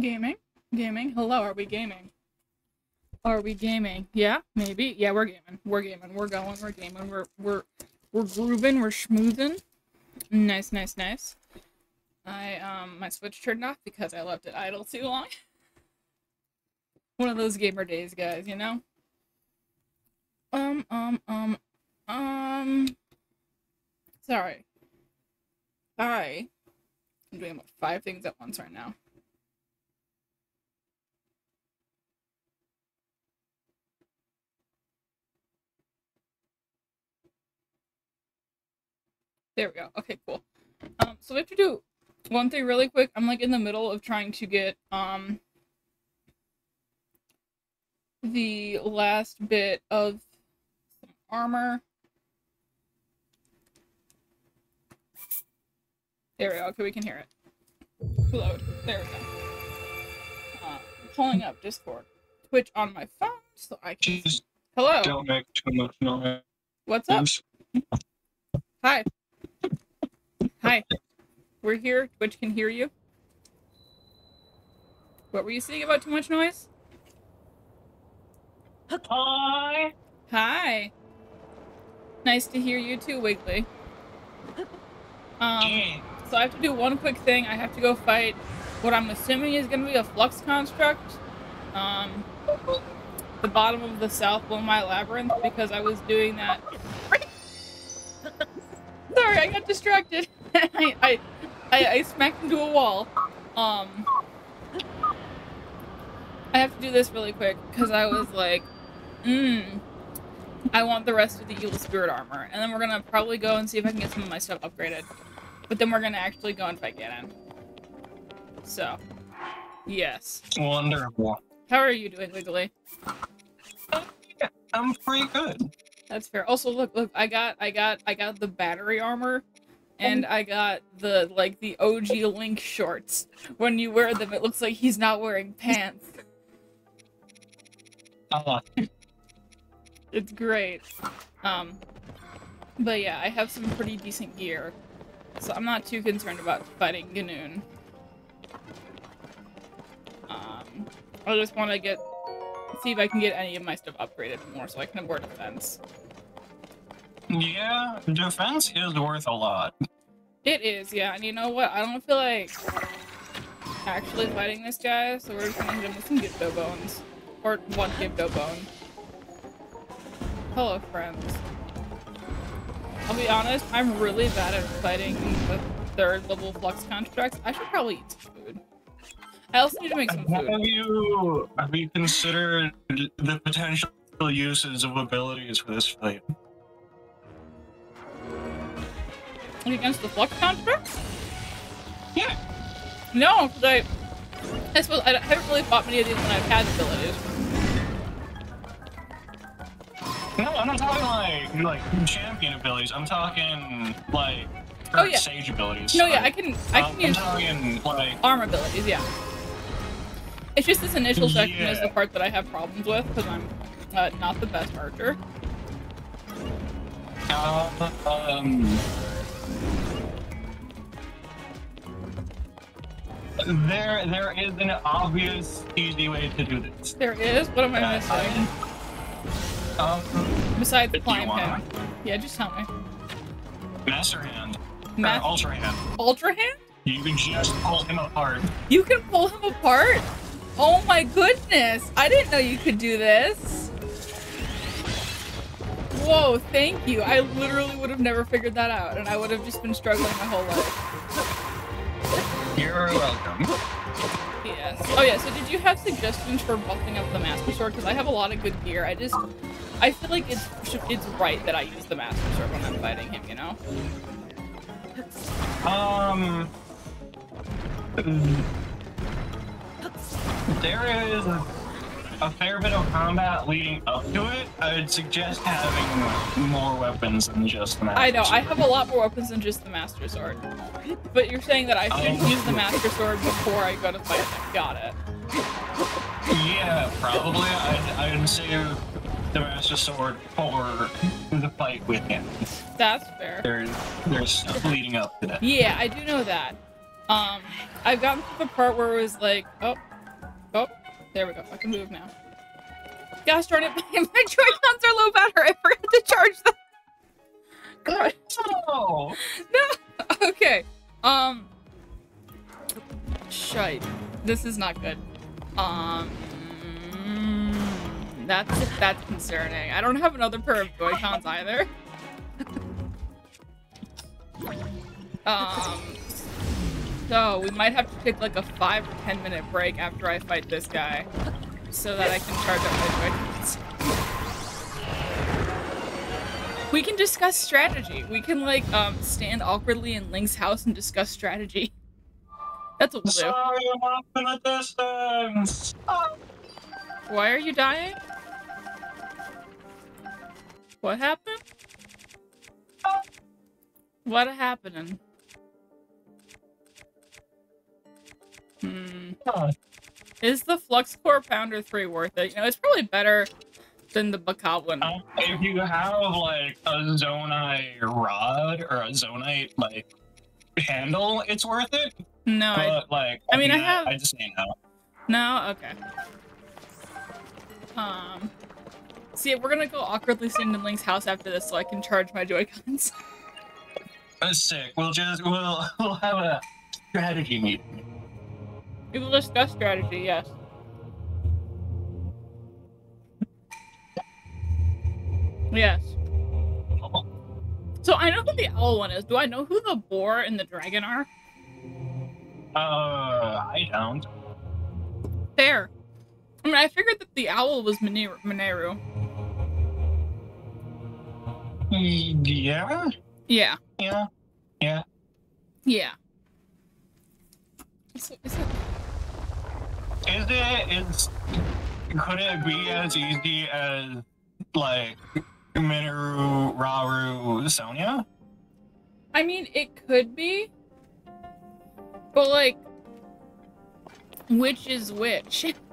Gaming? Gaming? Hello, are we gaming? Are we gaming? Yeah, maybe. Yeah, we're gaming. We're gaming. We're going. We're gaming. We're we're we're grooving. We're schmoozing. Nice, nice, nice. I um my Switch turned off because I left it idle too long. One of those gamer days, guys. You know. Um um um um. Sorry. Hi. I'm doing about five things at once right now. There we go. Okay, cool. Um, so we have to do one thing really quick. I'm like in the middle of trying to get um the last bit of some armor. There we go. Okay, we can hear it. Load. There we go. Uh, pulling up Discord, Twitch on my phone, so I can. Just Hello. don't make too much noise. What's up? Hi. Hi. We're here. Twitch can hear you. What were you saying about too much noise? Hi. Hi. Nice to hear you too, Wiggly. Um, so I have to do one quick thing. I have to go fight what I'm assuming is going to be a flux construct. Um, the bottom of the South Lomei Labyrinth because I was doing that. Sorry, I got distracted. I, I, I, I smacked into a wall. Um, I have to do this really quick because I was like, mmm, I want the rest of the evil spirit armor, and then we're gonna probably go and see if I can get some of my stuff upgraded. But then we're gonna actually go and fight Ganon. So, yes. Wonderful. How are you doing, Wiggly? I'm pretty good. That's fair. Also, look, look, I got, I got, I got the battery armor, and I got the like the OG Link shorts. When you wear them, it looks like he's not wearing pants. Uh, It's great. Um, but yeah, I have some pretty decent gear, so I'm not too concerned about fighting Ganoon. Um, I just want to get see if I can get any of my stuff upgraded more so I can abort defense. Yeah, defense is worth a lot. It is, yeah, and you know what? I don't feel like actually fighting this guy, so we're just gonna hit him with some Gibdo bones. Or one Gibdo bone. Hello, friends. I'll be honest, I'm really bad at fighting the third level flux constructs. I should probably eat some food. I also need to make some food. Have you have you considered the potential uses of abilities for this fight? Against the flux counter? Yeah. No, because I, I suppose I haven't really fought many of these when I've had abilities. No, I'm not talking like like champion abilities. I'm talking like Oh, yeah. sage abilities. No, yeah, I can I can use talking like arm abilities, yeah. It's just this initial section is the part that I have problems with because I'm uh, not the best archer. uh, um. There, there is an obvious, easy way to do this. There is. What am I Uh, missing? Um, Besides you climb him. Yeah, just tell me. Master Hand. Ma- or Ultra Hand. Ultra hand? You can just pull him apart. You can pull him apart? Oh my goodness! I didn't know you could do this. Whoa, thank you. I literally would have never figured that out, and I would have just been struggling my whole life. You're welcome. Yes. Oh yeah, so did you have suggestions for buffing up the Master Sword? Because I have a lot of good gear. I just... I feel like it's it's right that I use the Master Sword when I'm fighting him, you know? Um, there is a fair bit of combat leading up to it. I would suggest having more weapons than just the Master I know, I have a lot more weapons than just the Master Sword. But you're saying that I should Oh. use the Master Sword before I go to fight him. Got it. Yeah, probably. I'd, I'd save the Master Sword for the fight with him. That's fair. There's, there's stuff leading up to that. Yeah, I do know that. Um, I've gotten to the part where it was like, oh, oh, There we go. I can move now. Gosh darn it, my, Joy-Cons are low battery. I forgot to charge them. God. Oh, No. Okay. Um. Shite. This is not good. Um. That's that's concerning. I don't have another pair of Joy-Cons either. um. So we might have to take like a five or ten minute break after I fight this guy, so that I can charge up my Joy-Cons. We can discuss strategy. We can like um stand awkwardly in Link's house and discuss strategy. That's what we'll do. sorry, I'm off in the distance. Oh. Why are you dying? What happened? What happening? Hmm. Oh, Is the Flux Core Pounder 3 worth it? You know, it's probably better than the Bokoblin. Um, if you have like a zonaite rod or a zonaite like handle, it's worth it. No, I, like, I mean, I have- I just say no. no, okay. Um, see, we're gonna go awkwardly stand in Link's house after this so I can charge my Joy-Cons. That's sick. We'll just we'll we'll have a strategy meeting. We will discuss strategy, yes. Yes. So I know who the owl one is. Do I know who the boar and the dragon are? Uh, I don't. Fair. I mean, I figured that the owl was Mineru. Mineru. Yeah, Yeah. yeah, yeah. Yeah. Is it, is it, Is it? Is could it be as easy as like Minoru, Raru, Sonia? I mean, it could be. But, like, which is which?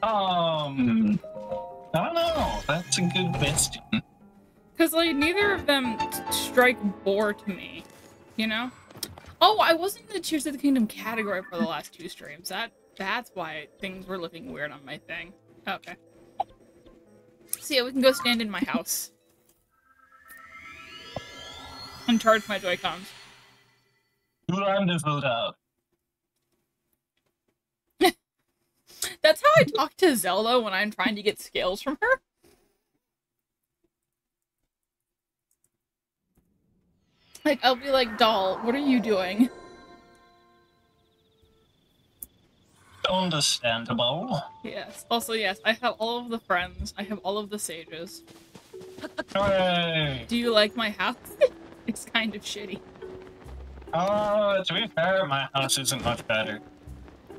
Um, I don't know. That's a good question. Because, like, neither of them strike boar to me, you know? Oh, I wasn't in the Tears of the Kingdom category for the last two streams. That That's why things were looking weird on my thing. Okay. So yeah, we can go stand in my house. And charge my Joy-Cons. Wonderful dog. That's how I talk to Zelda when I'm trying to get scales from her. Like, I'll be like, doll, what are you doing? Understandable. Yes. Also, yes, I have all of the friends. I have all of the sages. Hooray! Do you like my house? it's kind of shitty. Uh, to be fair, my house isn't much better.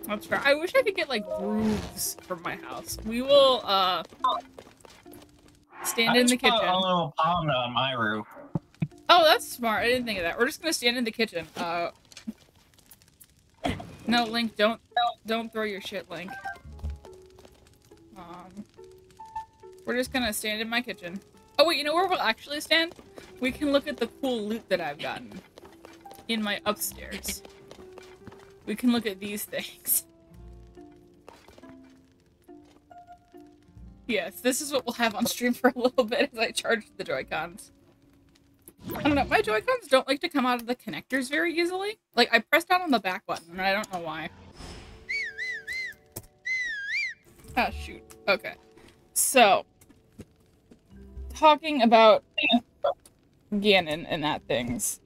That's fair. I wish I could get, like, roofs from my house. We will, uh... Stand I in the kitchen. a little pond on my roof. Oh, that's smart. I didn't think of that. We're just gonna stand in the kitchen. Uh... No, Link, don't, don't throw your shit, Link. Um... We're just gonna stand in my kitchen. Oh, wait, you know where we'll actually stand? We can look at the cool loot that I've gotten. In my upstairs. We can look at these things. Yes, this is what we'll have on stream for a little bit as I charge the Joy-Cons. I don't know, my Joy-Cons don't like to come out of the connectors very easily. Like, I pressed down on the back button, and I don't know why. Ah, shoot. Okay. So, talking about Ganon and that things.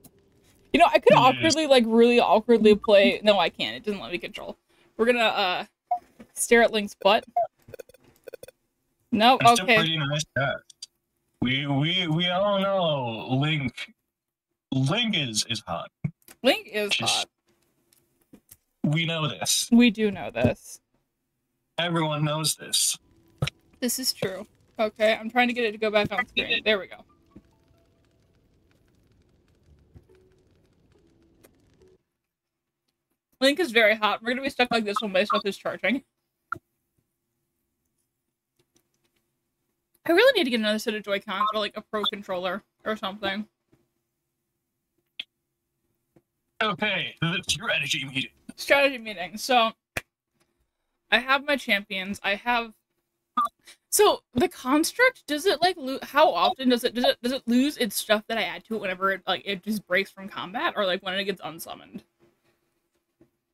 You know, I could awkwardly, like, really awkwardly play. No, I can't. It doesn't let me control. We're gonna, uh, stare at Link's butt. No, a okay. pretty nice. We we we all know Link. Link is is hot. Link is Just- hot. We know this. We do know this. Everyone knows this. This is true. Okay, I'm trying to get it to go back on screen. There we go. Link is very hot. We're gonna be stuck like this when my stuff is charging. I really need to get another set of Joy-Cons or like a Pro controller or something. Okay, the strategy meeting. strategy meeting. So I have my champions. I have. So the construct does it like lo- how often does it does it does it lose its stuff that I add to it whenever it like it just breaks from combat or like when it gets unsummoned?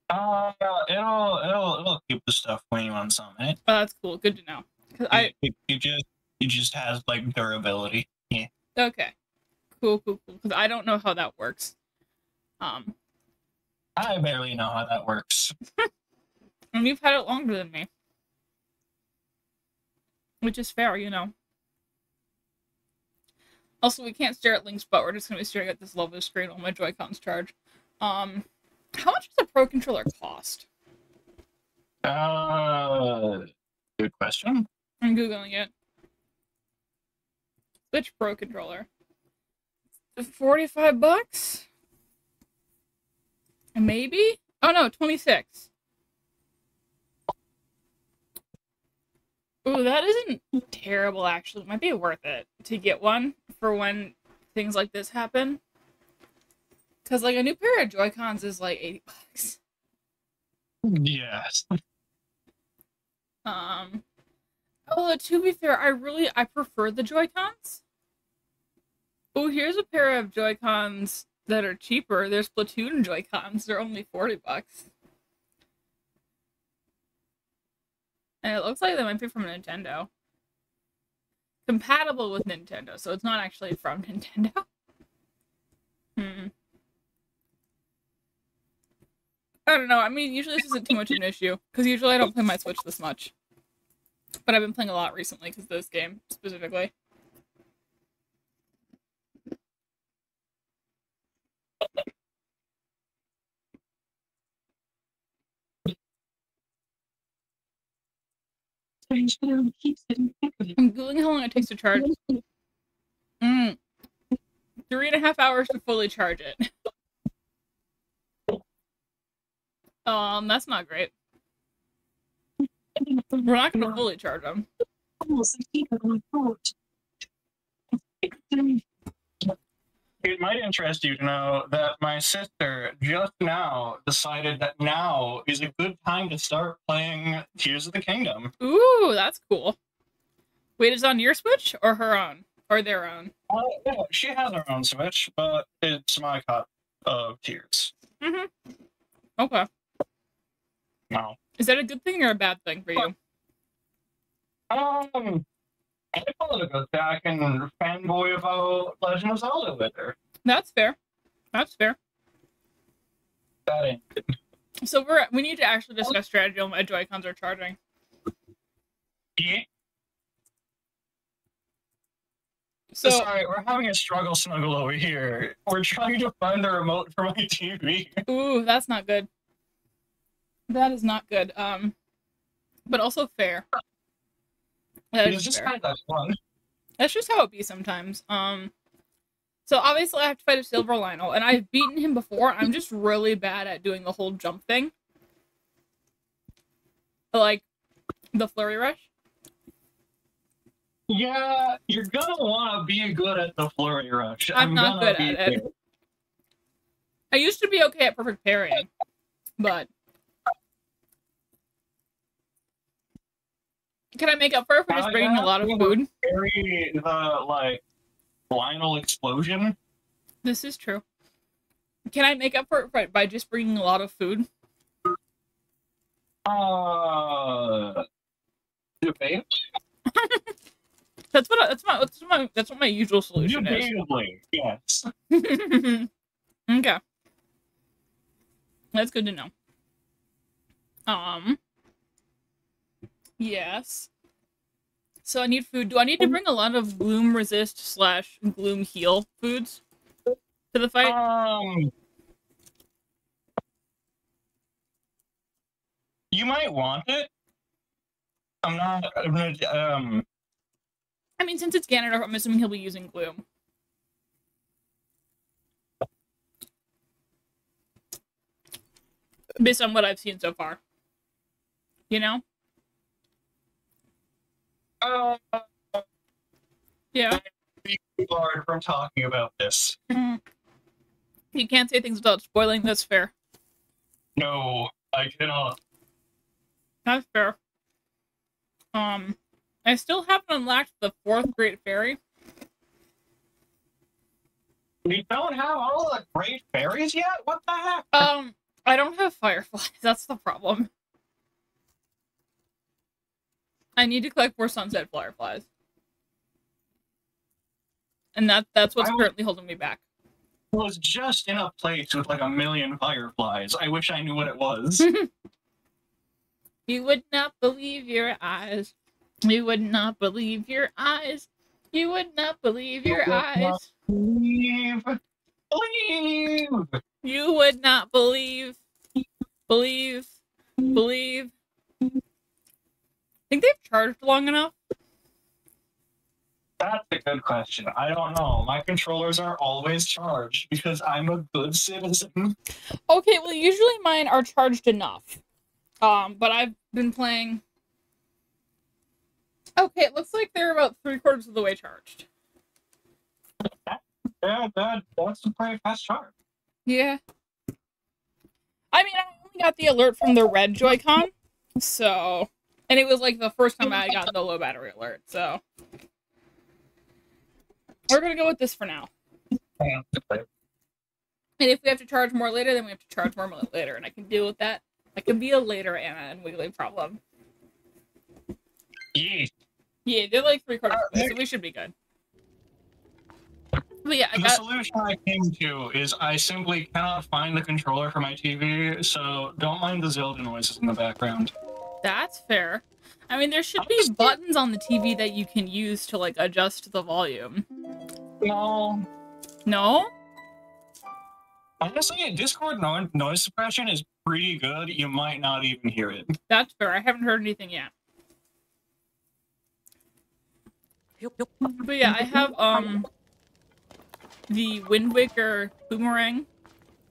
Uh, it'll it'll it'll keep the stuff when you unsummon it. Oh, that's cool. Good to know. 'Cause I it just it just has like durability. Yeah. okay, cool, cool, cool. Because I don't know how that works. Um, I barely know how that works. and you've had it longer than me, which is fair, you know. Also, we can't stare at Link's butt. We're just gonna be staring at this lovely screen while my Joy-Cons charge. Um, how much does a Pro controller cost? Uh, good question. I'm googling it. Switch Pro controller. Forty-five bucks. Maybe. Oh no, twenty-six. Ooh, that isn't terrible. Actually, it might be worth it to get one for when things like this happen. Cause like a new pair of Joy Cons is like eighty bucks. Yes. Um. Although to be fair, I really I prefer the Joy Cons. Oh, here's a pair of Joy Cons that are cheaper. There's Splatoon Joy Cons. They're only forty bucks. And it looks like they might be from Nintendo. Compatible with Nintendo, so it's not actually from Nintendo. Hmm. I don't know. I mean, usually this isn't too much of an issue because usually I don't play my Switch this much. But I've been playing a lot recently because this game specifically. I'm googling how long it takes to charge. Mm. Three and a half hours to fully charge it. Um, that's not great. We're not gonna fully charge them. It might interest you to know that my sister just now decided that now is a good time to start playing Tears of the Kingdom. Ooh, that's cool. Wait, is it on your Switch or her own? Or their own? Uh, yeah, she has her own Switch, but it's my copy of Tears. Mm-hmm. Okay. No. Is that a good thing or a bad thing for you? Um, I call it a good thing. I can fanboy about Legend of Zelda with her. That's fair. That's fair. That ain't good. So we're we need to actually discuss strategy on why Joy Cons are charging. Yeah. So Sorry, we're having a struggle snuggle over here. We're trying to find the remote for my TV. ooh, that's not good. That is not good. Um, but also fair. That It's is just fair. kind of fun. That's just how it be sometimes. Um, so obviously I have to fight a silver Lynel, and I've beaten him before. I'm just really bad at doing the whole jump thing, like the flurry rush. Yeah, you're gonna want to be good at the flurry rush. I'm not gonna good at it. I used to be okay at perfect parrying, but can I make up for it for just bringing a lot of food? Carry the like Lynel explosion. This is true. Can I make up for it by- just bringing a lot of food? Uh, debate. That's what I, that's my that's my that's what my usual solution is. Debatably, yes. okay. That's good to know. Um. Yes. So I need food. Do I need to bring a lot of gloom resist slash gloom heal foods to the fight? Um, you might want it. I'm not. I'm gonna, um, I mean, since it's Ganondorf, I'm assuming he'll be using gloom. Based on what I've seen so far. You know? Uh, Yeah. be barred from talking about this. You can't say things without spoiling. That's fair. No, I cannot. That's fair. Um, I still haven't unlocked the fourth Great Fairy. We don't have all the great fairies yet? What the heck? Um, I don't have fireflies. That's the problem. I need to collect more sunset fireflies. And that that's what's currently holding me back. I was just in a place with like a million fireflies. I wish I knew what it was. You would not believe your eyes. You would not believe your eyes. You would not believe your eyes. Leave. Leave. You would not believe. Believe. Believe. Think they've charged long enough? That's a good question. I don't know. My controllers are always charged because I'm a good citizen. Okay, well usually mine are charged enough. Um, but I've been playing Okay, it looks like they're about three quarters of the way charged. Yeah, that, that's a pretty fast charge. Yeah. I mean, I only got the alert from the red Joy-Con, so, and it was like the first time I got the low battery alert. So, we're gonna go with this for now. And if we have to charge more later, then we have to charge more later, and I can deal with that. I can be a later Anna and Wiggly problem. Yeah. Yeah, they're like three quarters, uh, of the so we should be good. But yeah, I The got solution I came to is I simply cannot find the controller for my TV, so don't mind the Zelda noises in the background. That's fair. I mean, there should be buttons on the TV that you can use to like adjust the volume. No, No? honestly, Discord no- noise suppression is pretty good. You might not even hear it. That's fair. I haven't heard anything yet. But yeah, I have um the Wind Waker boomerang.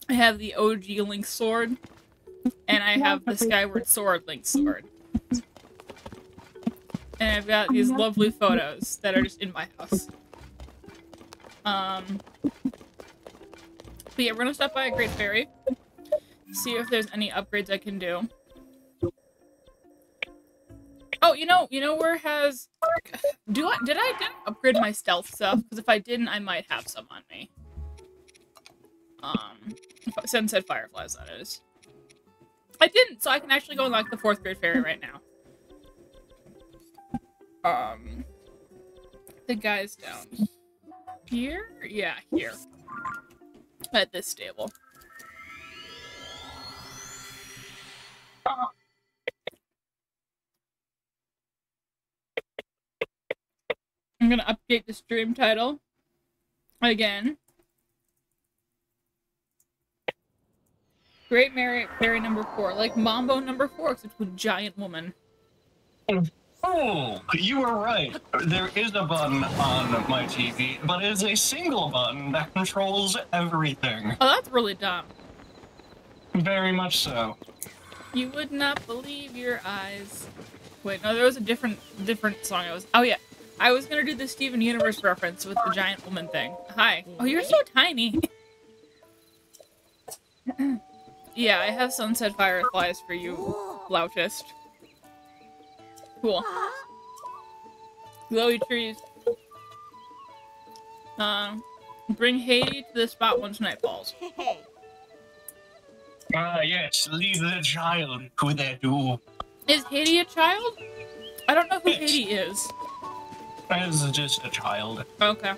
I have the OG Link sword, and I have the Skyward Sword Link sword. And I've got these lovely photos that are just in my house. Um. But yeah, we're gonna stop by a Great Fairy, see if there's any upgrades I can do. Oh, you know, you know where has do I did I did I upgrade my stealth stuff? Because if I didn't, I might have some on me. Um, Sunset Fireflies, that is. I didn't, so I can actually go unlock the fourth grade fairy right now. Um, the guy's down here. Yeah, here at this stable. I'm gonna update the stream title again. Great Mary Fairy number four, like Mambo number four, except with giant woman. Oh, you were right. There is a button on my TV, but it is a single button that controls everything. Oh, that's really dumb. Very much so. You would not believe your eyes. Wait, no, there was a different different song. I was. Oh yeah, I was gonna do the Steven Universe reference with the giant woman thing. Hi. Oh, you're so tiny. yeah, I have sunset fireflies for you, Loutist. Cool. Glowy trees. Um, bring Haiti to the spot once night falls. Ah, yes, leave the child to their doom. Is Haiti a child? I don't know who Yes. Haiti is. As just a child. Okay.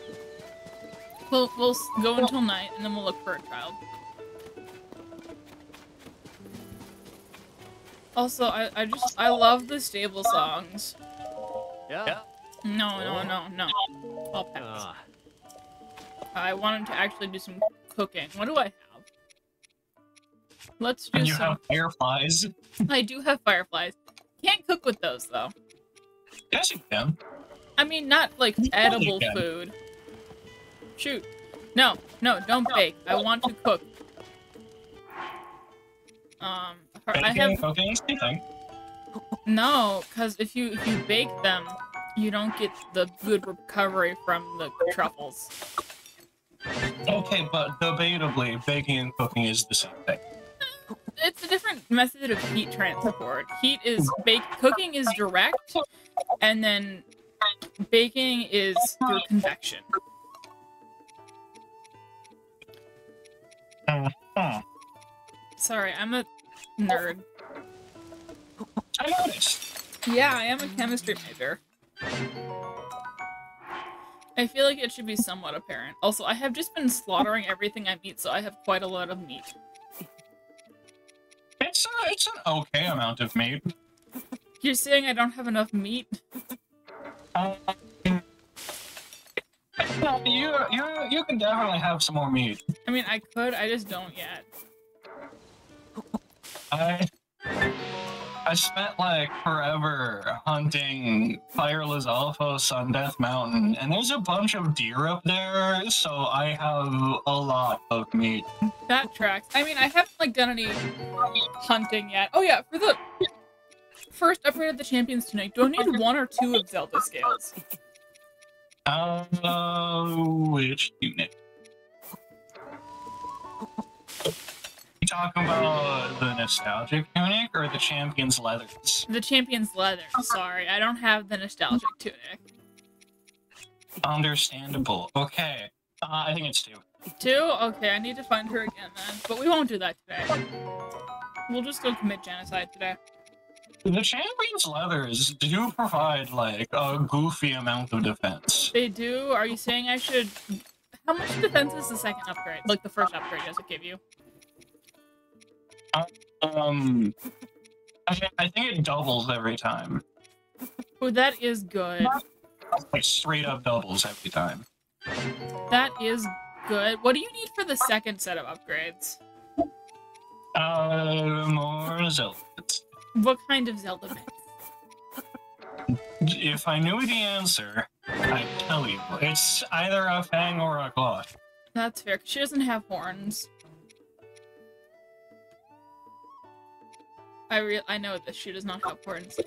We'll we'll go until night, and then we'll look for a child. Also, I, I just I love the stable songs. Yeah. No, no, no, no. I'll pass. Ah, I wanted to actually do some cooking. What do I have? Let's do And you some. have fireflies. I do have fireflies. Can't cook with those though. Yes, you can. I mean, not like You edible food. Shoot. No, no, don't bake. I want to cook. Um, I have cooking, same thing. no, because if you if you bake them, you don't get the good recovery from the truffles. Okay, but debatably, baking and cooking is the same thing. it's a different method of heat transport. Heat is bake cooking is direct, and then baking is through convection. Uh-huh. Sorry, I'm a nerd. I noticed. Yeah, I am a chemistry major. I feel like it should be somewhat apparent. Also, I have just been slaughtering everything I eat, so I have quite a lot of meat. It's a, it's an okay amount of meat. You're saying I don't have enough meat? Um, you you you can definitely have some more meat. I mean, I could, I just don't yet. I I spent like forever hunting Fire Lizalfos on Death Mountain, and there's a bunch of deer up there, so I have a lot of meat. That tracks. I mean, I haven't like done any hunting yet. Oh yeah, for the first upgrade of the champions tonight, do I need one or two of Zelda scales? Uh, which unit? Talking about the nostalgic tunic or the champion's leathers? The champion's leather. Sorry, I don't have the nostalgic tunic. Understandable. Okay. Uh, I think it's two. Two? Okay, I need to find her again then. But we won't do that today. We'll just go commit genocide today. The champion's leathers do provide like a goofy amount of defense. They do? Are you saying I should... How much defense is the second upgrade? Like the first upgrade does it give you? Um, I, I think it doubles every time. Oh, that is good. Like straight up doubles every time. That is good. What do you need for the second set of upgrades? Uh, more Zelda. What kind of Zelda bits? If I knew the answer, I'd tell you. It's either a fang or a claw. That's fair. She doesn't have horns. I re I know this. She does not have horns.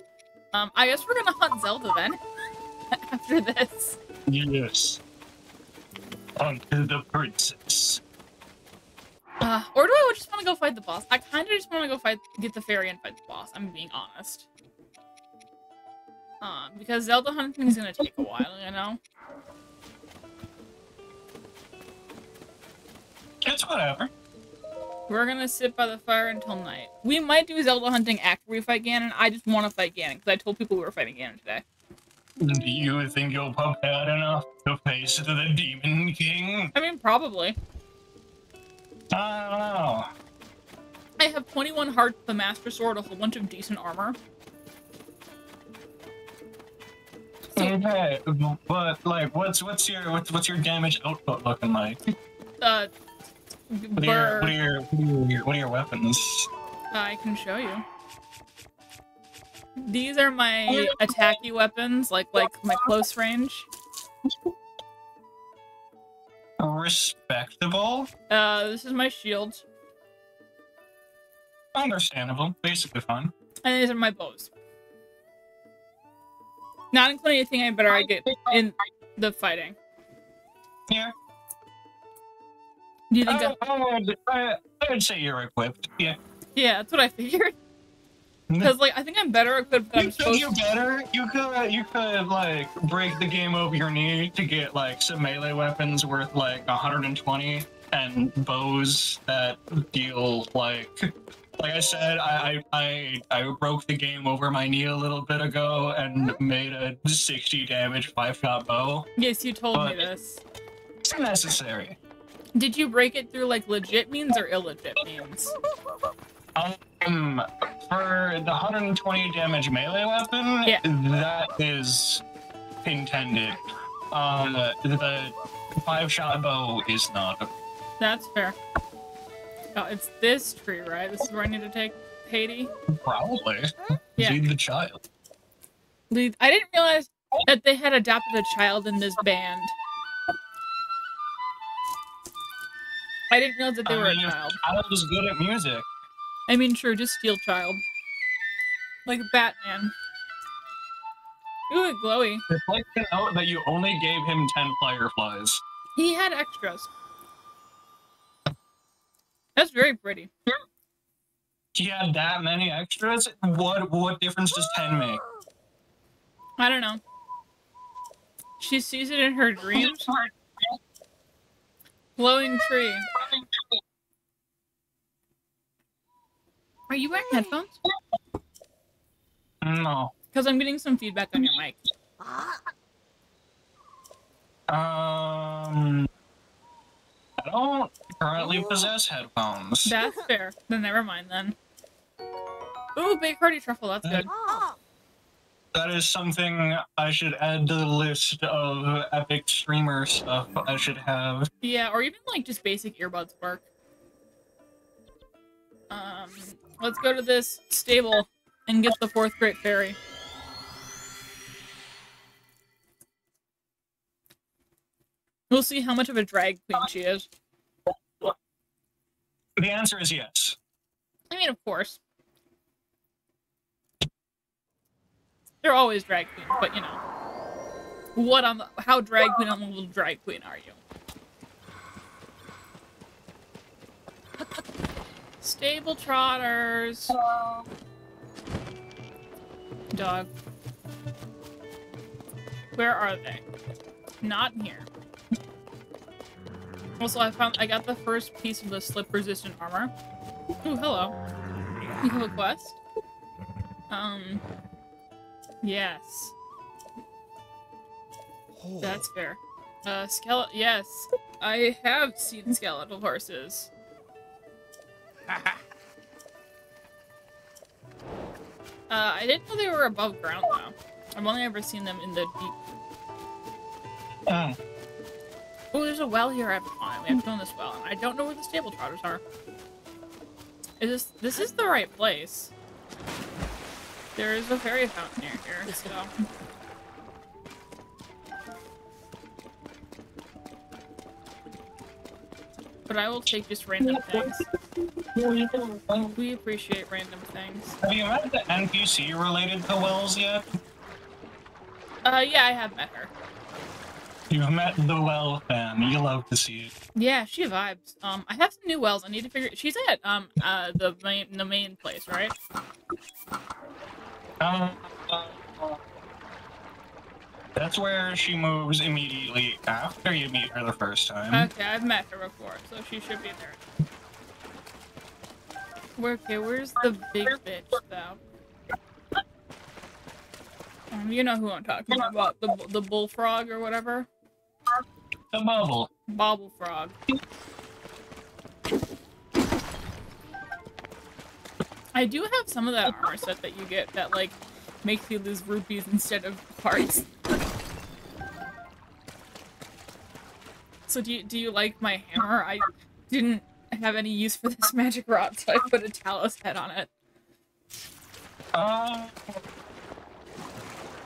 Um, I guess we're gonna hunt Zelda then. After this. Yes. Unto the princess. Uh, or do I just want to go fight the boss? I kind of just want to go fight, get the fairy and fight the boss. I'm being honest. Um, because Zelda hunting is gonna take a while, you know. It's whatever. We're gonna sit by the fire until night. We might do Zelda hunting after we fight Ganon. I just want to fight Ganon because I told people we were fighting Ganon today. Do you think you'll pump out enough to face the Demon King? I mean, probably. I don't know. I have 21 hearts, the Master Sword, a whole bunch of decent armor. So, Okay, but like, what's what's your what's what's your damage output looking like? uh, What are your what are your what are your, what are your weapons? I can show you. These are my attacky weapons, like like my close range. Respectable, Uh, this is my shield, understandable, basically fine. and these are my bows. Not including anything I better I get in the fighting. Yeah, Do you think? Oh, I, I, I, would, I, I would say you're equipped. Yeah, yeah, that's what I figured. Because like I think I'm better equipped than you I'm could supposed you to. better. You could you could like break the game over your knee to get like some melee weapons worth like 120 and bows that deal like like I said, I I I, I broke the game over my knee a little bit ago and made a 60 damage five shot bow. Yes, you told me this. It's necessary. Did you break it through like legit means or illegit means? Um, for the 120 damage melee weapon, Yeah. that is intended. Um, the five shot bow is not. That's fair. Oh, it's this tree, right? This is where I need to take Haiti. Probably. Yeah. Lead the child. Lead- I didn't realize that they had adopted a child in this band. I didn't realize that they I were a mean, child. Child is good at music. I mean, true, just Steel Child. Like Batman. Ooh, glowy. It's like to note that you only gave him 10 fireflies. He had extras. That's very pretty. She had that many extras. What what difference does ten make? I don't know. She sees it in her dreams. Glowing tree. Are you wearing headphones? No. Because I'm getting some feedback on your mic. Um. I don't currently possess headphones. That's fair. Then never mind then. Ooh, big hearty truffle. That's good. That is something I should add to the list of epic streamer stuff I should have. Yeah, or even like just basic earbuds work. Um, let's go to this stable and get the fourth great fairy. We'll see how much of a drag queen she is. The answer is yes. I mean, of course. They're always drag queen, but you know. What on the how drag queen on the little drag queen are you? Stable trotters. Dog. Where are they? Not here. Also, I found I got the first piece of the slip resistant armor. Oh, hello. You have a quest? Um. Yes. That's fair. Uh, skeleton. Yes, I have seen skeletal horses. Uh, I didn't know they were above ground though. I've only ever seen them in the deep. Mm. Oh, there's a well here I haven't found. We have to this well, and I don't know where the stable trotters are. Is this this is the right place? There is a fairy fountain near here, so. But I will take just random things. We appreciate random things. Have you met the NPC related to Wells yet? Uh, yeah, I have met her. You've met the Well fan. You love to see it. Yeah, she vibes. Um, I have some new wells. I need to figure. She's at um uh the main the main place, right? Um, uh, that's where she moves immediately after you meet her the first time. Okay, I've met her before, so she should be there. Where? Okay, where's the big bitch though? Um, you know who I'm talking about the the bullfrog or whatever. The bubble. Bubbulfrog. I do have some of that armor set that you get that like makes you lose rupees instead of hearts. So do you, do you like my hammer? I didn't have any use for this magic rod, so I put a Talus head on it. Uh,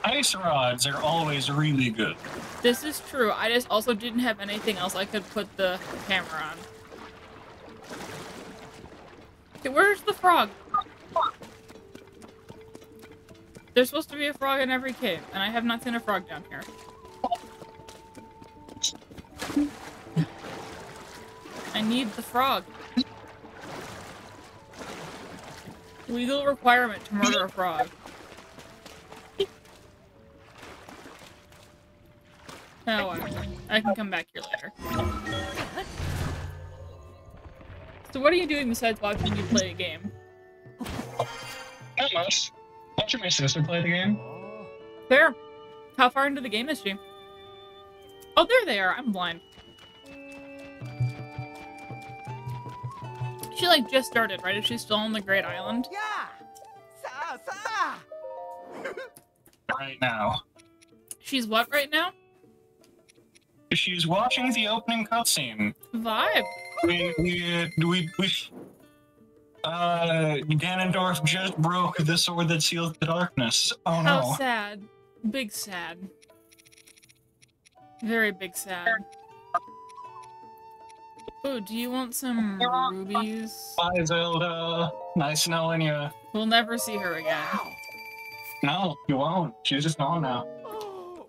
ice rods are always really good. This is true. I just also didn't have anything else I could put the hammer on. Okay, where's the frog? There's supposed to be a frog in every cave, and I have not seen a frog down here. I need the frog. Legal requirement to murder a frog. Oh. I can come back here later. So what are you doing besides watching you play a game? Not much. Watching my sister play the game. Fair. How far into the game is she? Oh, there they are. I'm blind. She like just started, right? Is she still on the Great Island? Yeah! Sa sa! Right now. She's what right now? She's watching the opening cutscene. Vibe. We, we, we, we, uh, Ganondorf just broke the sword that seals the darkness. Oh How no. sad. Big sad. Very big sad. Oh, do you want some rubies? Bye, Zelda. Nice knowing you. We'll never see her again. No, you won't. She's just gone now.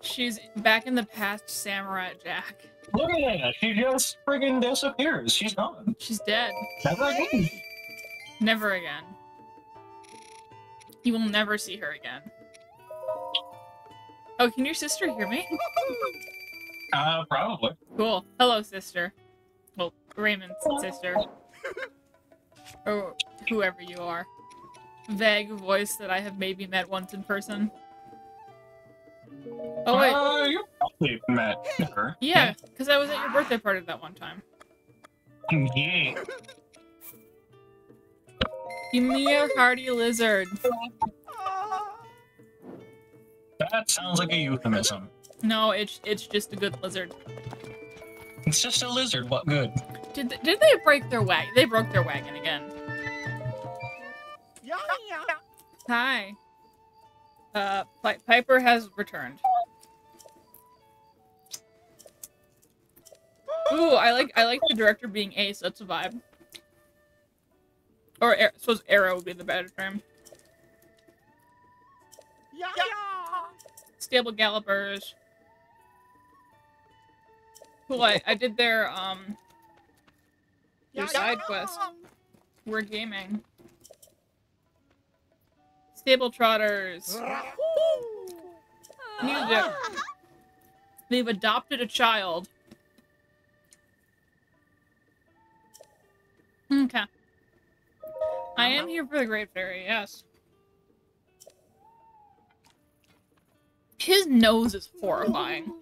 She's back in the past, Samurai Jack. Look at that. She just friggin' disappears. She's gone. She's dead. Never again. Never again. You will never see her again. Oh, can your sister hear me? Uh, probably. Cool. Hello, sister. Well, Raymond's sister. Or whoever you are. Vague voice that I have maybe met once in person. Oh, wait. Uh, you probably met her. Yeah, because I was at your birthday party that one time. Yeah. Give me a hardy lizard. That sounds like a euphemism. No, it's it's just a good lizard. It's just a lizard. What good? Did th- did they break their wagon? They broke their wagon again. Yeah, yeah. Hi. Uh, Pi- Piper has returned. Ooh, I like I like the director being Ace. That's a vibe. Or I suppose Arrow would be the better term. Yeah, yeah. Stable Gallopers. Cool. I, I did their um. Their side quest. We're gaming. Stable Trotters. Music. They've adopted a child. Okay. I am here for the Great Fairy, yes. His nose is horrifying.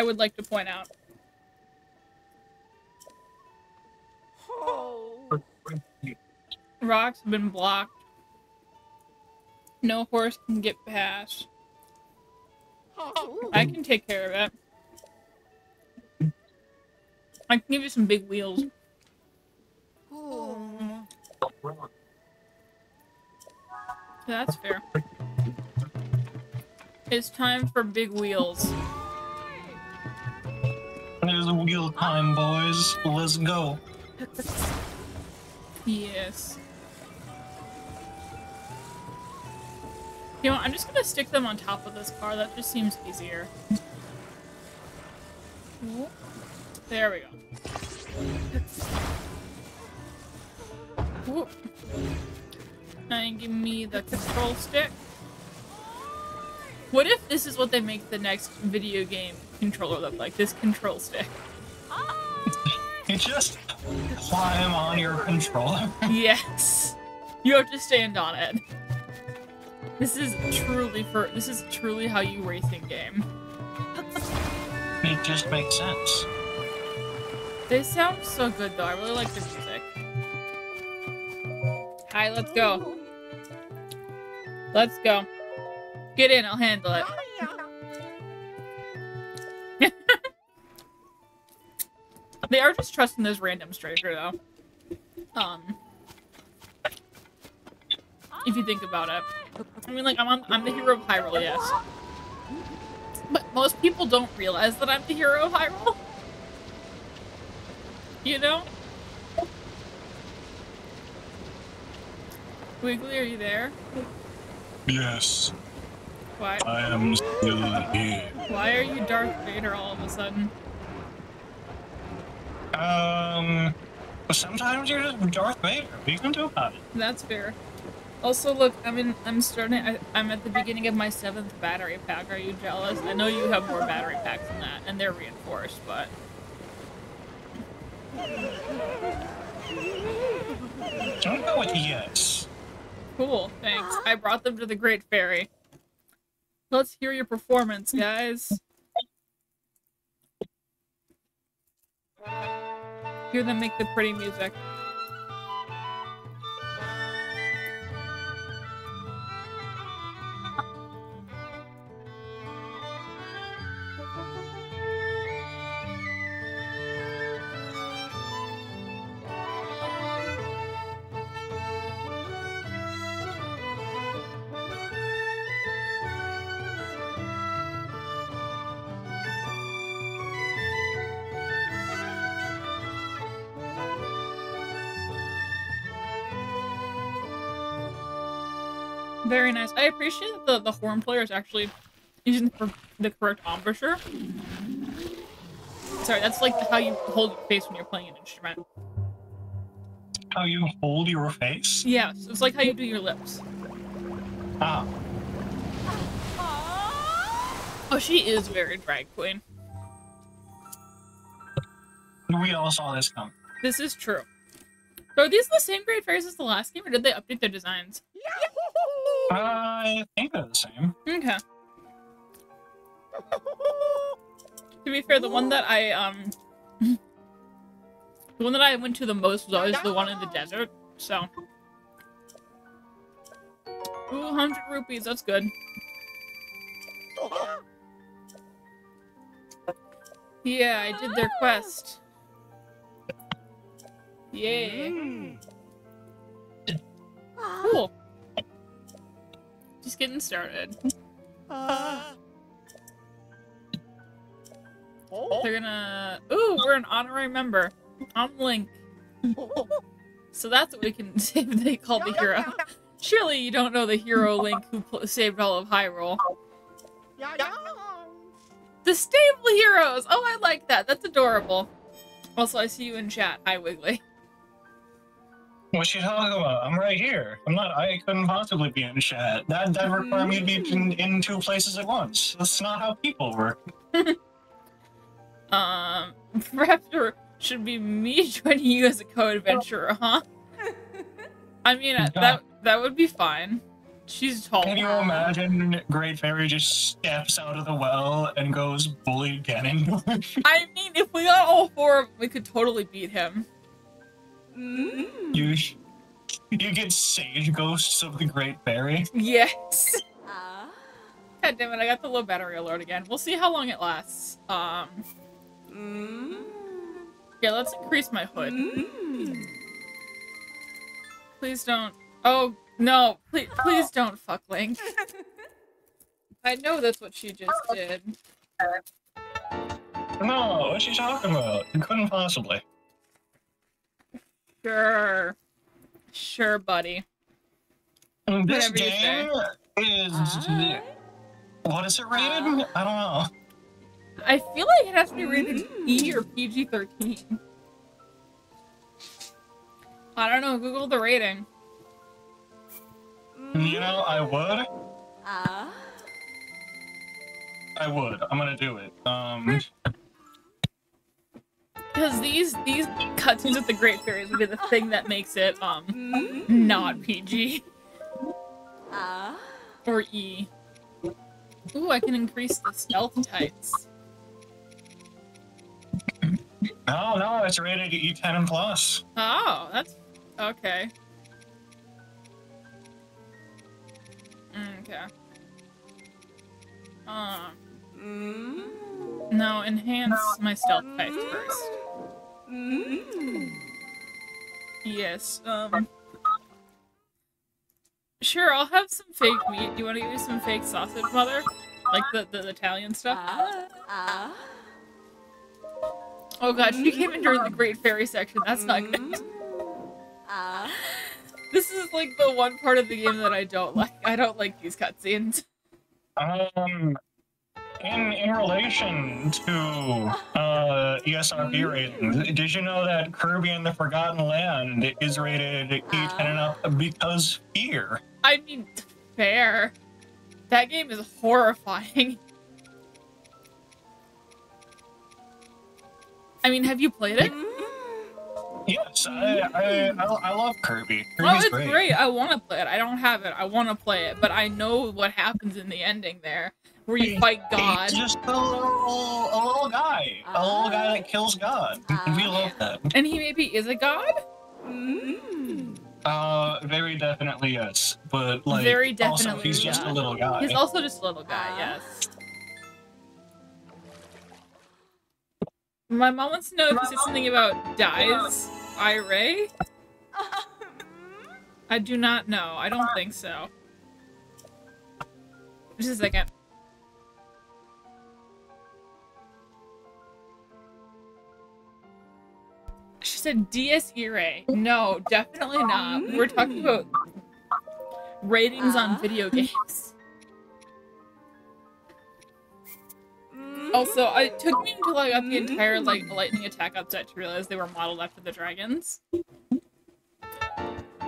I would like to point out. Oh. Rocks have been blocked. No horse can get past. I can take care of it. I can give you some big wheels. That's fair. It's time for big wheels. There's wheel time, boys. Let's go. Yes. You know, I'm just gonna stick them on top of this car. That just seems easier. There we go. Whoop. And give me the control stick. What if this is what they make the next video game controller look like? This control stick. You just climb on your controller. Yes. You have to stand on it. This is truly for this is truly how you racing game. It just makes sense. They sound so good though. I really like the music. Hi, let's go. Let's go. Get in, I'll handle it. They are just trusting this random stranger though. Um if you think about it. I mean like I'm on, I'm the hero of Hyrule, yes. But most people don't realize that I'm the hero of Hyrule. You know? Wiggly, are you there? Yes, Why I am still here. why are you Darth Vader all of a sudden? Um, but sometimes you're just Darth Vader. What are you gonna do about it? That's fair. Also, look, I'm in. I'm starting. I, I'm at the beginning of my seventh battery pack. Are you jealous? I know you have more battery packs than that, and they're reinforced. But Don't go with yes. cool, thanks. I brought them to the Great Fairy. Let's hear your performance, guys. Hear them make the pretty music. Very nice. I appreciate that the, the horn player is actually using the, the correct embouchure. Sorry, that's like how you hold your face when you're playing an instrument. How you hold your face? Yes, it's like how you do your lips. Ah, Oh, she is very drag queen. we all saw this come. This is true. So are these the same great fairies as the last game, or did they update their designs? I think they're the same. Okay. To be fair, the one that I um, the one that I went to the most was always the one in the desert. So, ooh, hundred rupees. That's good. Yeah, I did their quest. Yeah, cool. Getting started. Oh. They're gonna. Ooh, we're an honorary member. I'm Link. So that's what we can say they call the hero. Surely you don't know the hero Link who saved all of Hyrule. The stable heroes! Oh, I like that. That's adorable. Also, I see you in chat. Hi, Wiggly. What you talking about? I'm right here. I'm not. I couldn't possibly be in chat. That that require me to be in, in two places at once. That's not how people work. Um, perhaps there should be me joining you as a co-adventurer, huh? I mean, uh, that that would be fine. She's tall. Can you imagine Great Fairy just steps out of the well and goes bully Ganondorf? I mean, if we got all four of them, we could totally beat him. Mm-hmm. you you get Sage Ghosts of the Great Fairy. Yes. Ah. God damn it, I got the low battery alert again. We'll see how long it lasts. Um, mm. yeah, let's increase my hood. Mm. Please don't. Oh, no. Please, please don't fuck Link. I know that's what she just did. No, what's she talking about? You couldn't possibly. Sure. Sure, buddy. This Whatever game is what is it rated? Um, I don't know. I feel like it has to be rated E mm. or PG 13. I don't know. Google the rating. You know, I would. Mm. I would. I'm gonna do it. Um, Because these these cutscenes with the Great Fairies would be the thing that makes it um not PG or E. Ooh, I can increase the stealth tights. no, no, it's rated E10 and plus. Oh, that's okay. Okay. Um. No, enhance my stealth tights first. Mm. Yes. Um. Sure, I'll have some fake meat. Do you want to give me some fake sausage, mother? Like the, the Italian stuff? Uh, uh. Oh god, you came in during the Great Fairy section. That's not good. Mm-hmm. Uh. This is like the one part of the game that I don't like. I don't like these cutscenes. Um, in in relation to uh ESRB ratings, did you know that Kirby and the Forgotten Land is rated E10 and up because fear? I mean, fair. That game is horrifying. I mean, have you played it? Yes, I I, I, I love Kirby. Oh, Kirby's it's great. I want to play it. I don't have it. I want to play it, but I know what happens in the ending there, where you fight God. He's just a little, a little guy, a little guy that kills God. we ah. love that. And he maybe is a god? Mm. Hmm. Uh, very definitely yes, but like Very also definitely he's just a little guy. He's also just a little guy, ah. yes. My mom wants to know if you said something about dies Ira. I do not know. I don't think so. Just a second. Said DS Ire. No, definitely not. We're talking about ratings on uh-huh. video games. Mm-hmm. Also, it took me until I got the mm-hmm. entire like lightning attack upset to realize they were modeled after the dragons.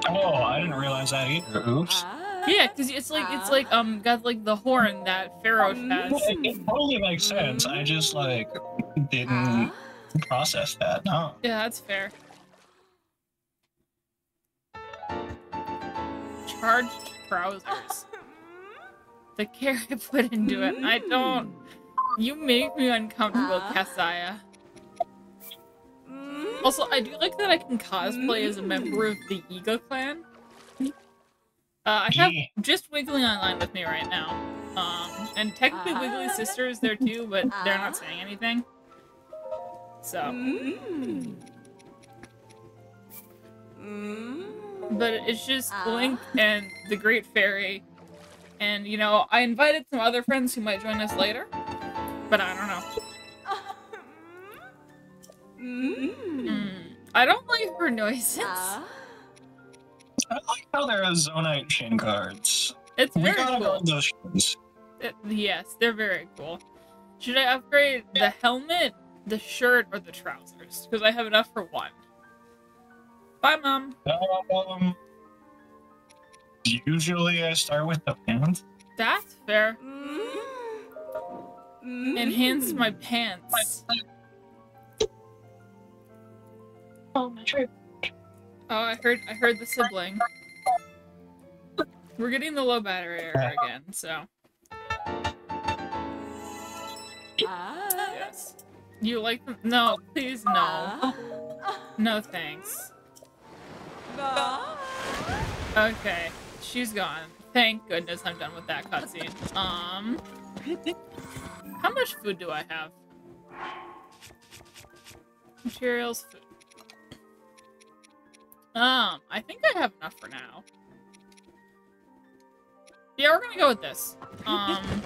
Oh, I didn't realize that either. Oops. Ah. Yeah, because it's like it's like um got like the horn that Farosh mm-hmm. has. It, it totally makes sense. I just like didn't ah. Process that. No. Yeah, that's fair. Charged trousers. The care I put into it. I don't. You make me uncomfortable, Kasaya. Also, I do like that I can cosplay as a member of the Yiga clan. Uh, I have just Wiggly online with me right now. Um, and technically Wiggly's sister is there too, but they're not saying anything. So, but it's just Ah. Link and the Great Fairy. And, you know, I invited some other friends who might join us later, but I don't know. Mm, I don't like her noises. Ah. I like how there are Zonaite shin cards. It's We very gotta cool. build those shins. Uh, yes, they're very cool. Should I upgrade the helmet, the shirt, or the trousers? Because I have enough for one. Bye, Mom. Um, usually I start with the pants. That's fair. Mm-hmm. Enhance my mm-hmm. pants. Oh, my trip. Oh, I heard I heard the sibling. We're getting the low battery error again, so ah. yes. You like them? No, please no. No thanks. Okay, she's gone. Thank goodness I'm done with that cutscene. Um, how much food do I have? Materials, food. Um, I think I have enough for now. Yeah, we're gonna go with this. Um,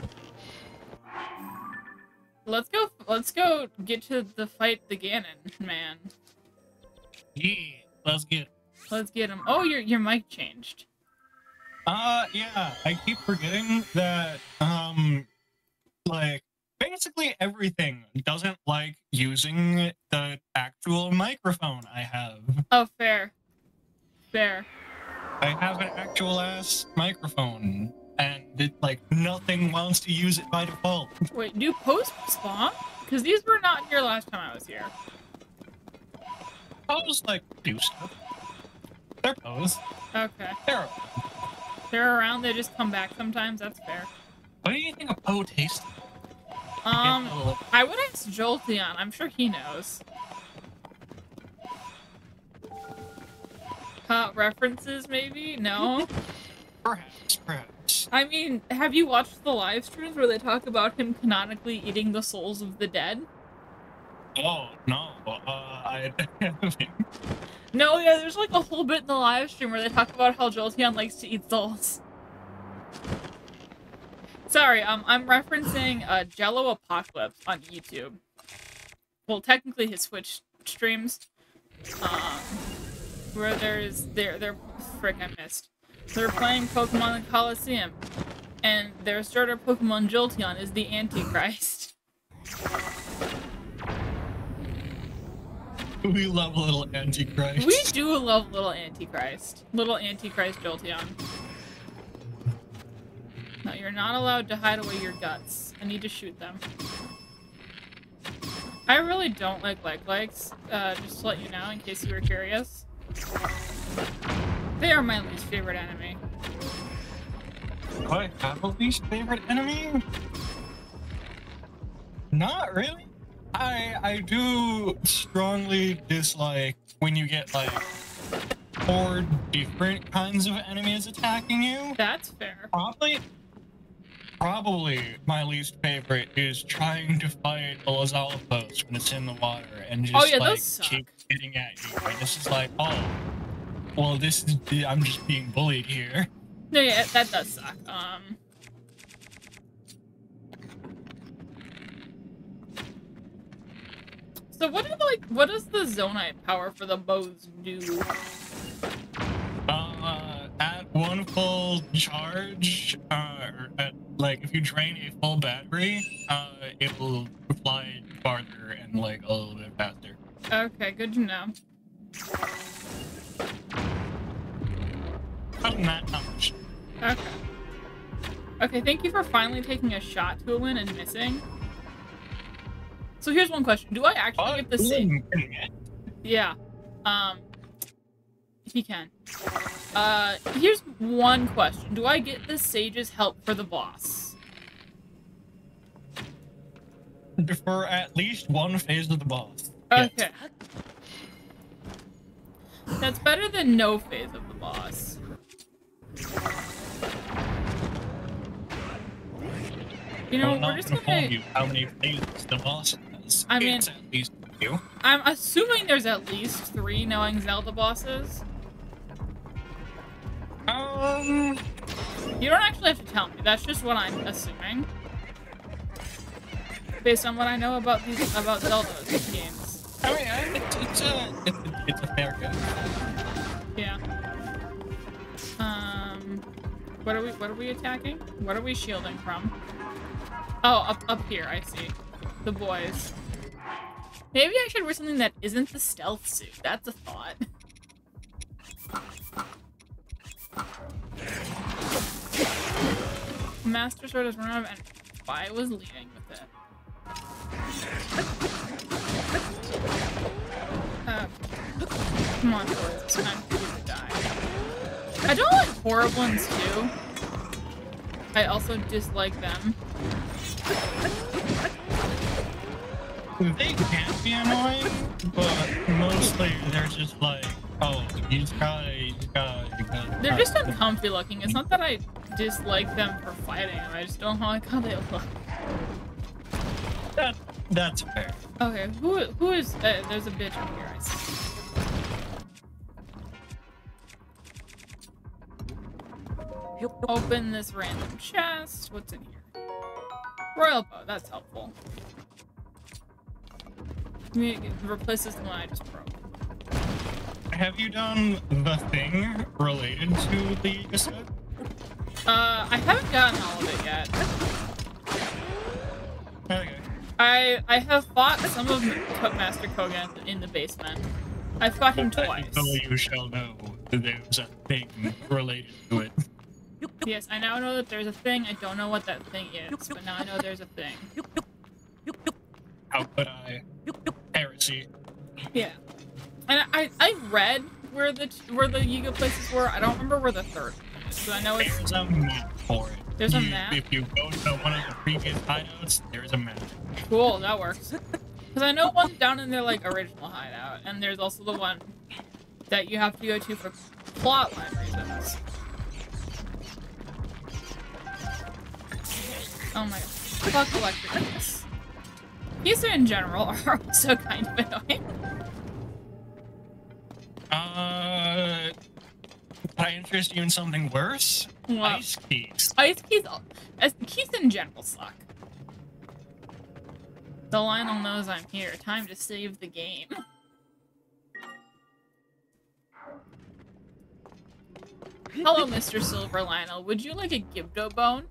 let's go. Let's go get to the fight the Ganon man. Yeah, let's get. Let's get him. Oh, your your mic changed. Uh, yeah, I keep forgetting that, um, like, basically everything doesn't like using the actual microphone I have. Oh, fair, fair. I have an actual ass microphone, and it, like, nothing wants to use it by default. Wait, do post spawn? Because these were not here last time I was here. Pose, like, do stuff. They're pose. Okay, They're. they're around. They just come back sometimes. That's fair. What do you think of Poe tastes? Um, I would ask Jolteon. I'm sure he knows. Uh, references maybe? No? Perhaps, perhaps. I mean, have you watched the live streams where they talk about him canonically eating the souls of the dead? Oh, no. Uh, I haven't. No, yeah, there's like a whole bit in the live stream where they talk about how Jolteon likes to eat souls. Sorry, um, I'm referencing uh, Jello Apocalypse on YouTube. Well, technically his Twitch streams, um, where there's they're they're frick I missed. They're playing Pokemon Colosseum, and their starter Pokemon Jolteon is the Antichrist. We love little Antichrist. We do love little Antichrist. Little Antichrist Jolteon. No, you're not allowed to hide away your guts. I need to shoot them. I really don't like like likes, uh, just to let you know, in case you were curious. They are my least favorite enemy. Do I have a least favorite enemy? Not really. I I do strongly dislike when you get like four different kinds of enemies attacking you. That's fair. Probably probably my least favorite is trying to fight a Lizalfos when it's in the water and oh, just Oh, yeah, like keep getting at you. And it's just like, oh well this is I'm just being bullied here. No, yeah, that does suck. Um. So what do like what does the zonaite power for the bows do? Uh, at one full charge, uh, at, like if you drain a full battery, uh, it will fly farther and like a little bit faster. Okay, good to know. That, much. Okay. Okay, thank you for finally taking a shot to a win and missing. So here's one question. Do I actually get the same? Yeah. Um he can. Uh here's one question. Do I get the sage's help for the boss? For at least one phase of the boss. Yes. Okay. That's better than no phase of the boss. You know, I'm we're just gonna gonna. tell you how many phases the boss has. I mean- it's at least two. I'm assuming there's at least three knowing Zelda bosses. Um, You don't actually have to tell me. That's just what I'm assuming. Based on what I know about these about Zelda games. I mean, it's, it's a it's, it's a fair guess. Yeah. Um, what are we? What are we attacking? What are we shielding from? Oh, up up here. I see. The boys. Maybe I should wear something that isn't the stealth suit. That's a thought. Master Sword is run and. Why was leading with it? Uh, come on, boys. It's time I don't like horrible ones too. I also dislike them. They can be annoying, but mostly they're just like, oh, he's got, he's got, he's got. They're just uncomfy looking. It's not that I dislike them for fighting them. I just don't like how they look. That, that's fair. Okay, who who is? Uh, there's a bitch up here. I see. Open this random chest. What's in here? Royal bow. That's helpful. Let me replace this one I just broke. Have you done the thing related to the cassette? Uh, I haven't gotten all of it yet. Okay. I I have fought some of Master Kohga in the basement. I fought him twice. So you shall know that there's a thing related to it. Yes, I now know that there's a thing. I don't know what that thing is, but now I know there's a thing. How could I? Heresy. Yeah. And I I read where the where the Yiga places were. I don't remember where the third one is. So I know it's There's a map for it. There's a You- map? If you go to one of the previous hideouts, there's a map. cool. That works. Because I know one down in their like original hideout, and there's also the one that you have to go to for plotline reasons. Oh my god. Fuck Electric Keese. Geese in general are also kind of annoying. Uh, can I interest you in something worse? What? Ice Keese. Ice Keese, as keys in general suck. The Lynel knows I'm here. Time to save the game. Hello, Mr. Silver Lynel. Would you like a Gibdo bone?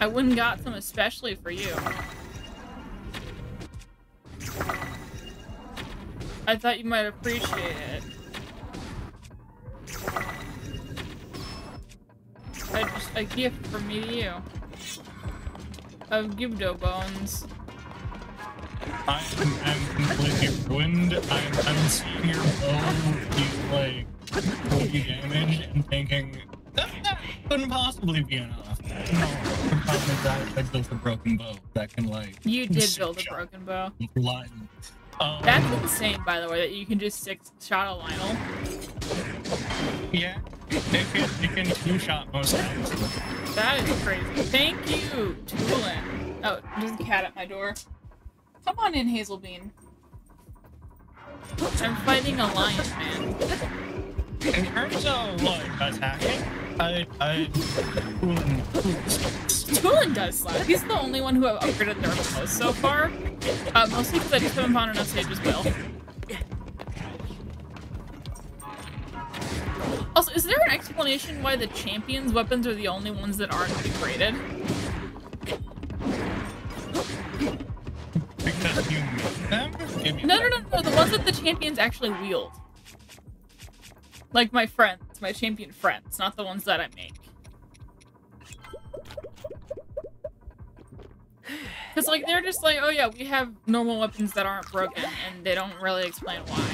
I wouldn't got some especially for you. I thought you might appreciate it. I just a gift from me to you. Of Gibdo bones. I am I'm completely ruined. I'm, I'm seeing your bow do like 40 damage and thinking, couldn't possibly be enough. No, the problem is I, I built a broken bow that can like. You did build a broken bow. line. Um, That's insane, by the way, that you can just six shot a Lynel. yeah. It can, it can two shot most times. That is crazy. Thank you, Tulin. Oh, there's a cat at my door. Come on in, Hazelbean. I'm fighting a lion, man. In terms of like attacking, I I Tulin- Tulin does slap. He's the only one who I've upgraded their most so far. Uh, mostly because I just haven't found enough as well. Also, is there an explanation why the champions' weapons are the only ones that aren't degraded? because you make them. No, no, no, no, the ones that the champions actually wield. Like my friends, my champion friends, not the ones that I make. Because, like, they're just like, oh yeah, we have normal weapons that aren't broken, and they don't really explain why.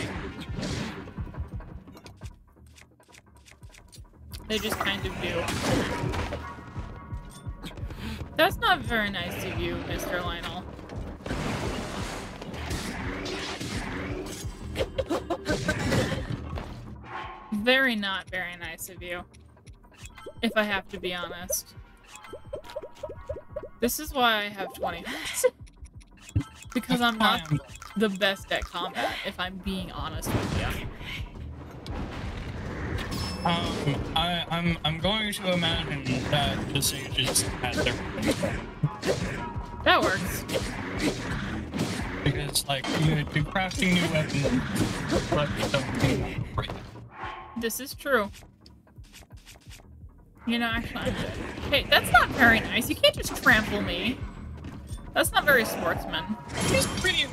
They just kind of do. That's not very nice of you, Mr. Lynel. Very not very nice of you. If I have to be honest. This is why I have 20 hearts. because I'm not the best at combat, if I'm being honest with you. Um, I, I'm I'm going to imagine that the sages had their That works. because like you be crafting new weapons, but don't. This is true. You know, actually. Hey, that's not very nice. You can't just trample me. That's not very sportsman. He's pretty.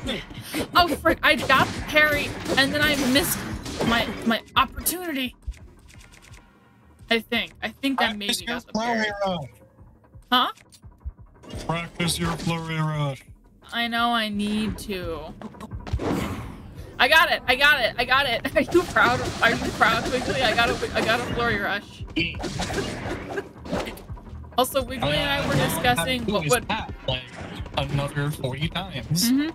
Oh, frick! I got the parry, and then I missed my my opportunity. I think. I think that Practice maybe got the parry. rush. Huh? Practice your flurry rush. I know I need to. I got it. I got it. I got it. Are you proud? Are you proud, Wiggly? I got a, I got a flurry rush. Also, Wiggly and I were discussing what would. like another 40 times. hmm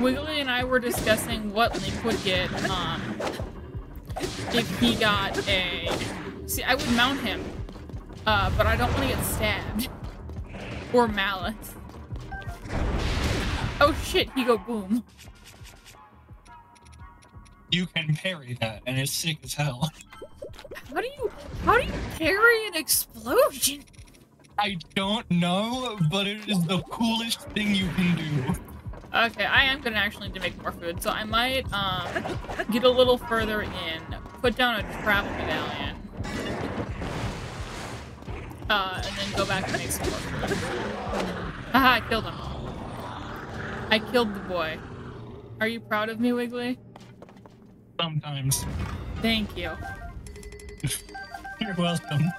Wiggly and I were discussing what Link would get um, if he got a. See, I would mount him, uh, but I don't want to get stabbed or mallet. Oh shit! He go boom. You can parry that, and it's sick as hell. How do you how do you parry an explosion? I don't know, but it is the coolest thing you can do. Okay, I am gonna actually need to make more food, so I might um get a little further in, put down a travel medallion, uh, and then go back and make some more food. Haha, I killed him. I killed the boy. Are you proud of me, Wiggly? Sometimes. Thank you. You're welcome.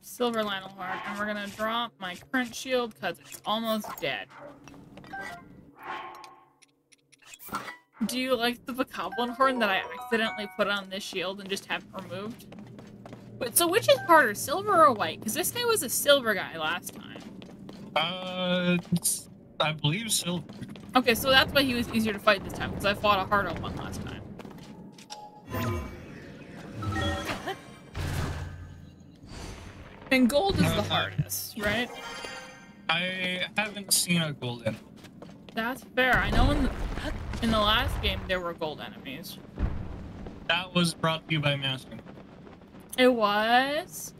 Silver Lynel Heart, and we're gonna drop my current shield because it's almost dead. Do you like the Bokoblin horn that I accidentally put on this shield and just haven't removed? Wait, so which is harder, silver or white? Because this guy was a silver guy last time. Uh, I believe so. Okay, so that's why he was easier to fight this time, because I fought a harder one last time. And gold is the hardest, right? I haven't seen a golden. That's fair. I know in the, in the last game there were gold enemies. That was brought to you by Masking. It was?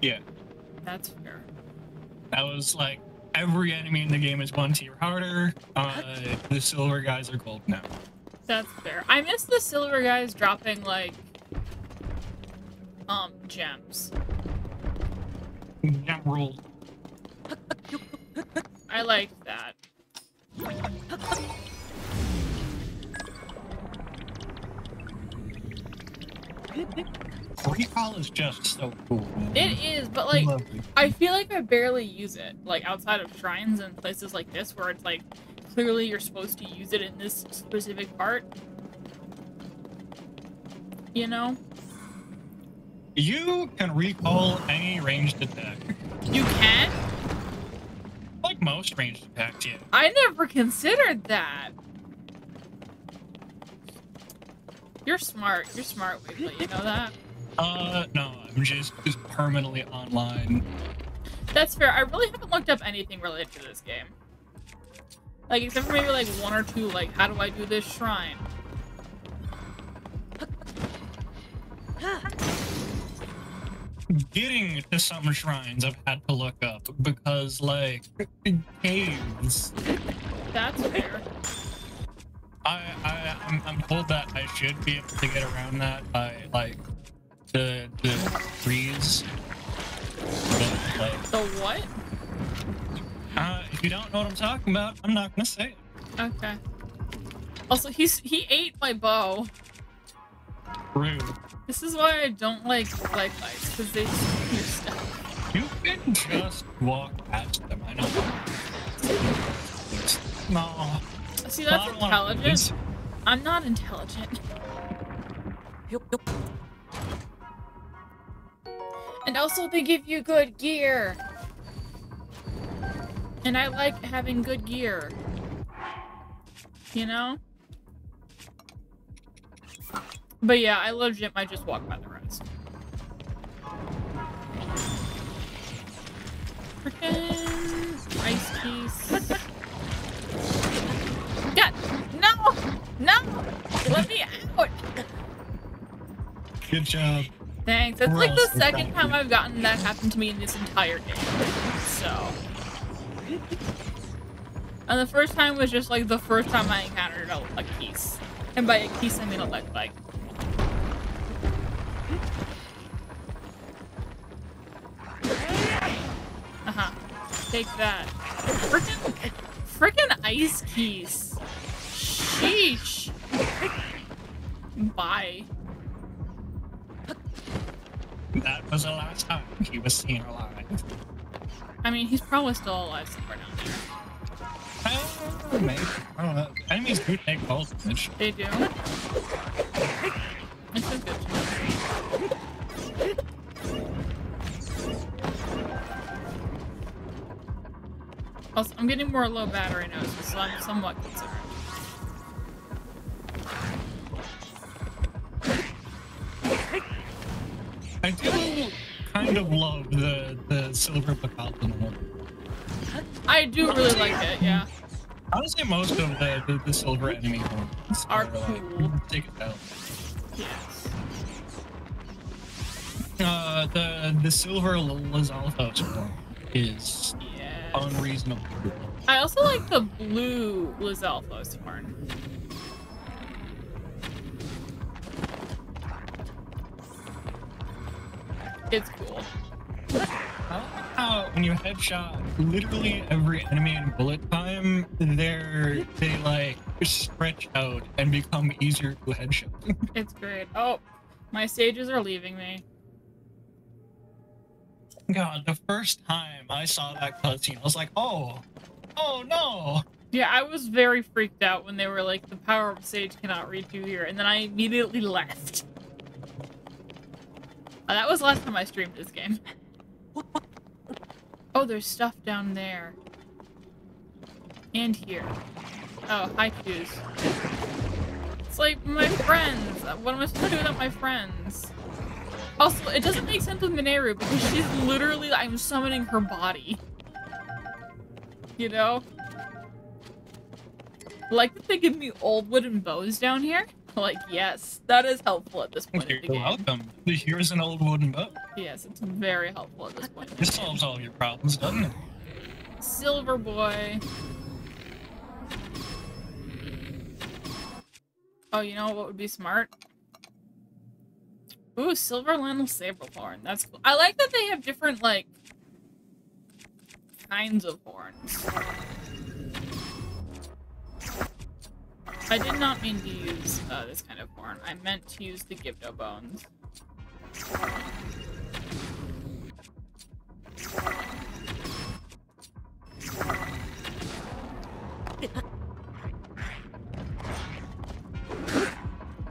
Yeah, That's fair. that was like every enemy in the game is one tier harder. Uh, the silver guys are gold now. That's fair. I miss the silver guys dropping like um gems. Emerald. I like that. Recall is just so cool. man. It is, but like Lovely. I feel like I barely use it. Like outside of shrines and places like this where it's like clearly you're supposed to use it in this specific part. You know? You can recall any ranged attack. You can? Like most ranged attacks, yeah. I never considered that. You're smart. You're smart, Wiggly. You know that? Uh, no, I'm just, just permanently online. That's fair. I really haven't looked up anything related to this game. Like, except for maybe like one or two, like, how do I do this shrine? Getting to some shrines I've had to look up because, like, caves. That's fair. I, I, I'm, I'm told that I should be able to get around that by, like, the, the trees. But, like, The what? uh, if you don't know what I'm talking about, I'm not gonna say it. Okay. Also, he's he ate my bow. Rude. This is why I don't like life fights, because they steal your stuff. You can just walk past them. I know. No. See, I that's don't intelligent. I'm not intelligent. And also, they give you good gear. And I like having good gear. You know? But yeah, I legit might just walk by the rest. Frickin' ice piece. God, no! No! Let me out! Good job. Thanks. That's like the second time. I've gotten that happen to me in this entire game. So. And the first time was just like the first time I encountered a, a keys. And by a keys, I mean a leg bike. Uh huh. Take that. Frickin' frickin' ice Keese. Sheesh. Bye. That was the last time he was seen alive. I mean, he's probably still alive somewhere down there. Uh, maybe. I don't know. Enemies do take fall damage. They do. Is good. Also, I'm getting more low battery nodes, so I'm somewhat concerned. I do kind of love the the silver Bacalton one. I do really like it, yeah. I would say most of the, the, the silver enemy ones Are like. Take it out. Yes. Uh, the the silver Lizalfos one is Yes. unreasonable. I also like the blue Lizalfos horn. It's cool. How when you headshot literally every enemy in bullet time, they're they like stretch out and become easier to headshot. It's great. Oh, my stages are leaving me. God, the first time I saw that cutscene, I was like, oh, oh no. Yeah, I was very freaked out when they were like, the power of Sage cannot reach you here, and then I immediately left. Uh, that was last time I streamed this game. Oh, there's stuff down there. And here. Oh, hi, Q's. It's like my friends. What am I supposed to do without my friends? Also, it doesn't make sense with Mineru because she's literally, I'm summoning her body. You know? Like that they give me old wooden bows down here? Like, yes, that is helpful at this point You're the welcome. Here's an old wooden boat. Yes, it's very helpful at this point. in This solves all your problems, doesn't it? Silver boy. Oh, you know what would be smart? Ooh, silver Lynel Saberhorn. That's cool. I like that they have different, like, kinds of horns. I did not mean to use uh, this kind of horn. I meant to use the Gibdo bones.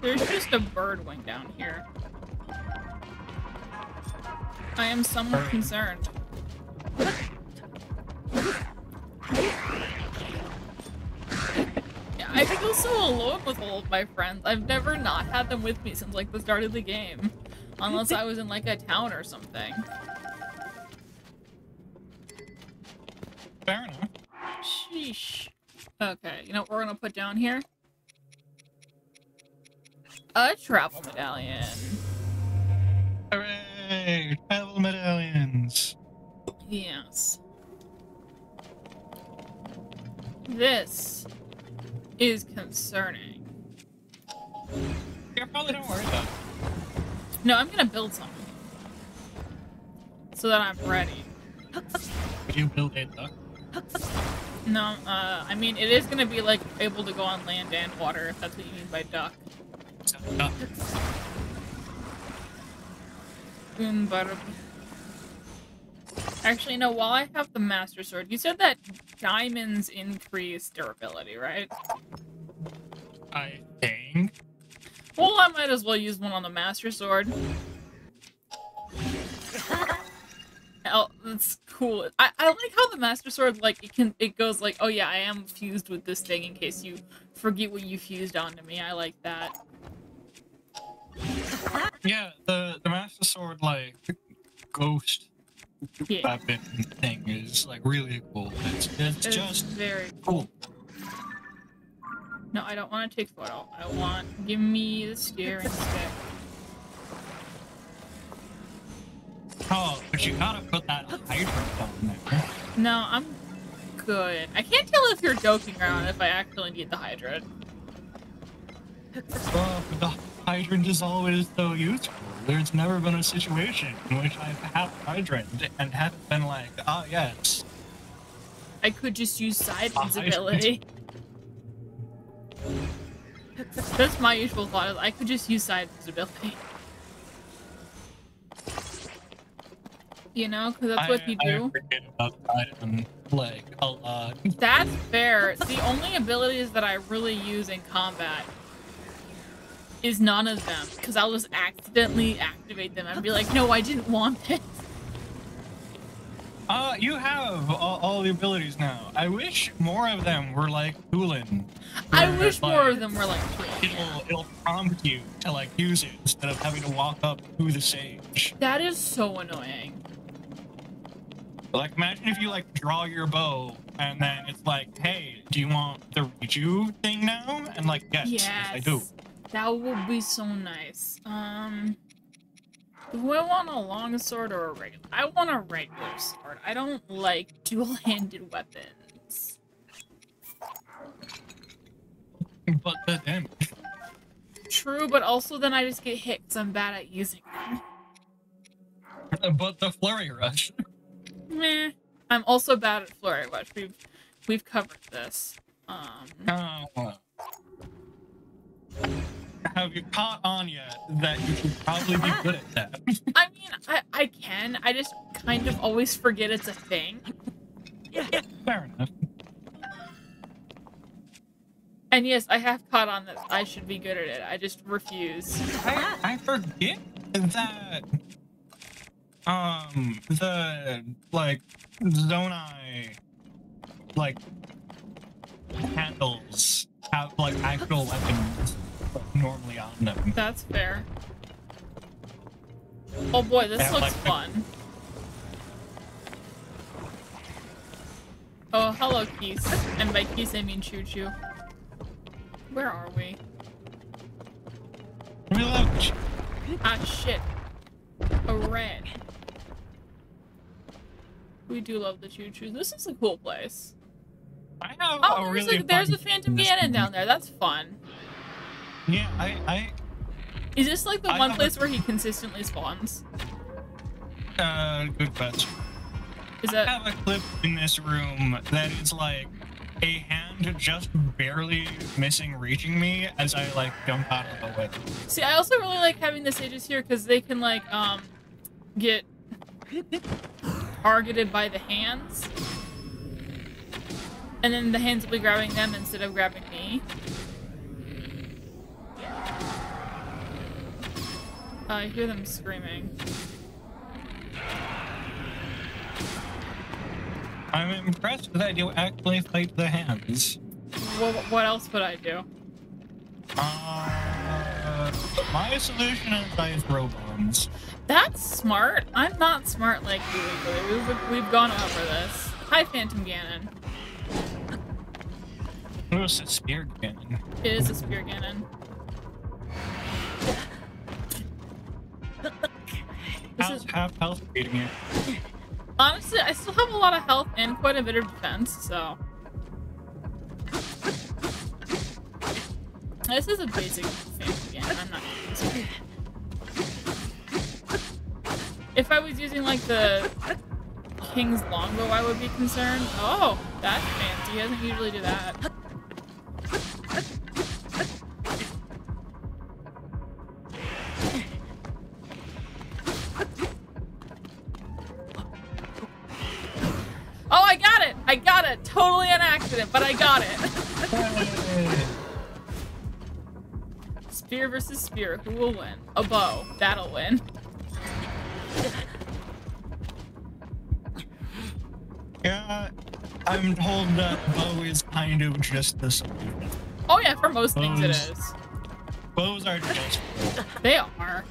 There's just a bird wing down here. I am somewhat concerned. I feel so alone with all of my friends. I've never not had them with me since like the start of the game. Unless I was in like a town or something. Fair enough. Sheesh. Okay, you know what we're gonna put down here? A travel medallion. Hooray! Travel medallions. Yes. This is concerning. Yeah, probably don't worry about. No, I'm gonna build something. So that I'm ready. You build a duck. No, uh, I mean, it is gonna be like able to go on land and water, if that's what you mean by duck. Boom, bada boom. Actually, no, while I have the Master Sword, you said that diamonds increase durability, right? I think. Well, I might as well use one on the Master Sword. Oh, that's cool. I, I like how the Master Sword, like, it can, it goes like, oh yeah, I am fused with this thing in case you forget what you fused onto me. I like that. Yeah, the the Master Sword like ghost Yeah. weapon thing is like really cool. It's it's It's just very cool. No, I don't want to take photo. I want, give me the steering stick. Oh, but you gotta put that hydrant on there. No, I'm good. I can't tell if you're joking around if I actually need the hydrant. But the hydrant is always so useful. There's never been a situation in which I've hydrant and haven't been like, ah, yes. I could just use side visibility. That's my usual thought. Is I could just use side visibility. You know, because that's what I, you I do. forget about that and like a lot. That's fair. It's the only abilities that I really use in combat is none of them. Because I'll just accidentally activate them and be like, no, I didn't want it. Uh, you have all, all the abilities now. I wish more of them were like Tulin. I wish more of them were like Twitch. It'll, it'll prompt you to like use it instead of having to walk up to the sage. That is so annoying. Like, imagine if you like draw your bow and then it's like, hey, do you want the Riju thing now? And like, Yes. yes, I do. That would be so nice. Um, do I want a long sword or a regular? I want a regular sword. I don't like dual-handed weapons. But the damage. True, but also then I just get hit because I'm bad at using them. But the flurry rush. Meh. I'm also bad at flurry rush. We've we've covered this. Um, Oh. Have you caught on yet that you should probably be good at that? I mean, I I can. I just kind of always forget it's a thing. Yeah. Fair enough. And yes, I have caught on that I should be good at it. I just refuse. I, I forget that um the like Zonai like handles have like actual weapons normally on them. That's fair. Oh boy, this Yeah, looks like- fun. Oh, hello, Keese. And by Keese, I mean Chuchu. Where are we? Reload. Ah, shit. A red. We do love the Chuchu. This is a cool place. I have Oh, a there's, really a, there's a Phantom Ganon down there. That's fun. Yeah, I I Is this like the I one place where he consistently spawns? uh good question. Is I that have a clip in this room that is like a hand just barely missing reaching me as I like jump out of the way. See, I also really like having the sages here because they can like um get targeted by the hands, and then the hands will be grabbing them instead of grabbing me. I hear them screaming. I'm impressed that you actually fight the hands. What, what else would I do? Uh, my solution is I throw bombs. That's smart. I'm not smart like you, Wiggly. We've, we've gone over this. Hi, Phantom Ganon. It was a spear cannon. It is a Spear Ganon. This is, half health beating it? honestly, I still have a lot of health and quite a bit of defense, so. This is a basic Phantom Ganon. I'm not using. If I was using like the King's longbow, I would be concerned. Oh, that's fancy. He doesn't usually do that. I got it! Totally an accident, but I got it. Spear versus spear. Who will win? A bow. That'll win. Yeah, I'm told that bow is kind of just the same. Oh yeah, for most things it is. Bows. is. Bows are just They are.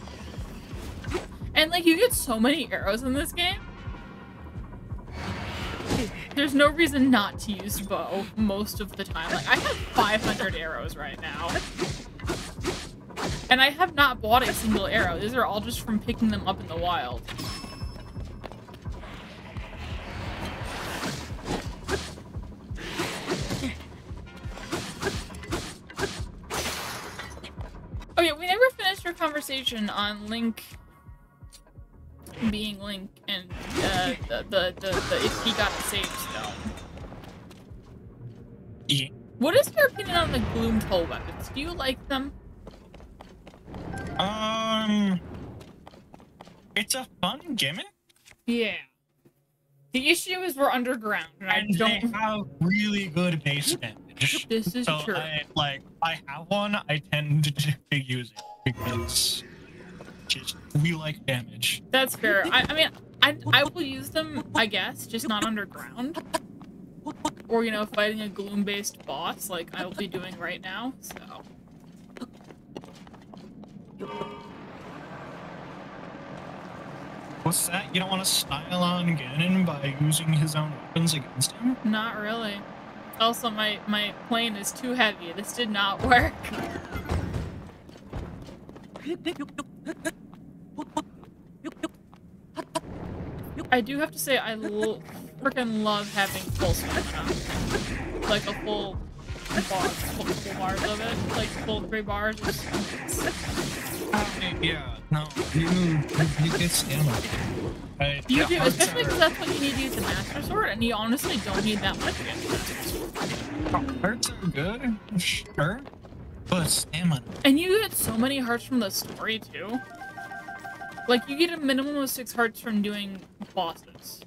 And like you get so many arrows in this game. There's no reason not to use bow most of the time. Like I have 500 arrows right now. And I have not bought a single arrow. These are all just from picking them up in the wild. Yeah, we never finished our conversation on Link being Link and uh, the, the, the, the if he got saved save stone. Yeah. What is your opinion on the Gloom Toll weapons? Do you like them? Um, it's a fun gimmick, Yeah. The issue is we're underground, and I and they don't. have really good base damage. This is so true. I like I have one. I tend to use it because we like damage. That's fair. I, I mean, I, I will use them, I guess, just not underground. Or, you know, fighting a gloom-based boss like I will be doing right now, so... What's that? You don't want to style on Ganon by using his own weapons against him? Not really. Also, my, my plane is too heavy. This did not work. I do have to say, I freaking love having full stamina. Like a full bar, full, full bars of it. Like full three bars. Is, Yeah, no, you you get stamina. Right? you do, especially because that's what you need to use the Master Sword, and you honestly don't need that much. Hearts are good, sure, but. And you get so many hearts from the story too. Like you get a minimum of six hearts from doing bosses,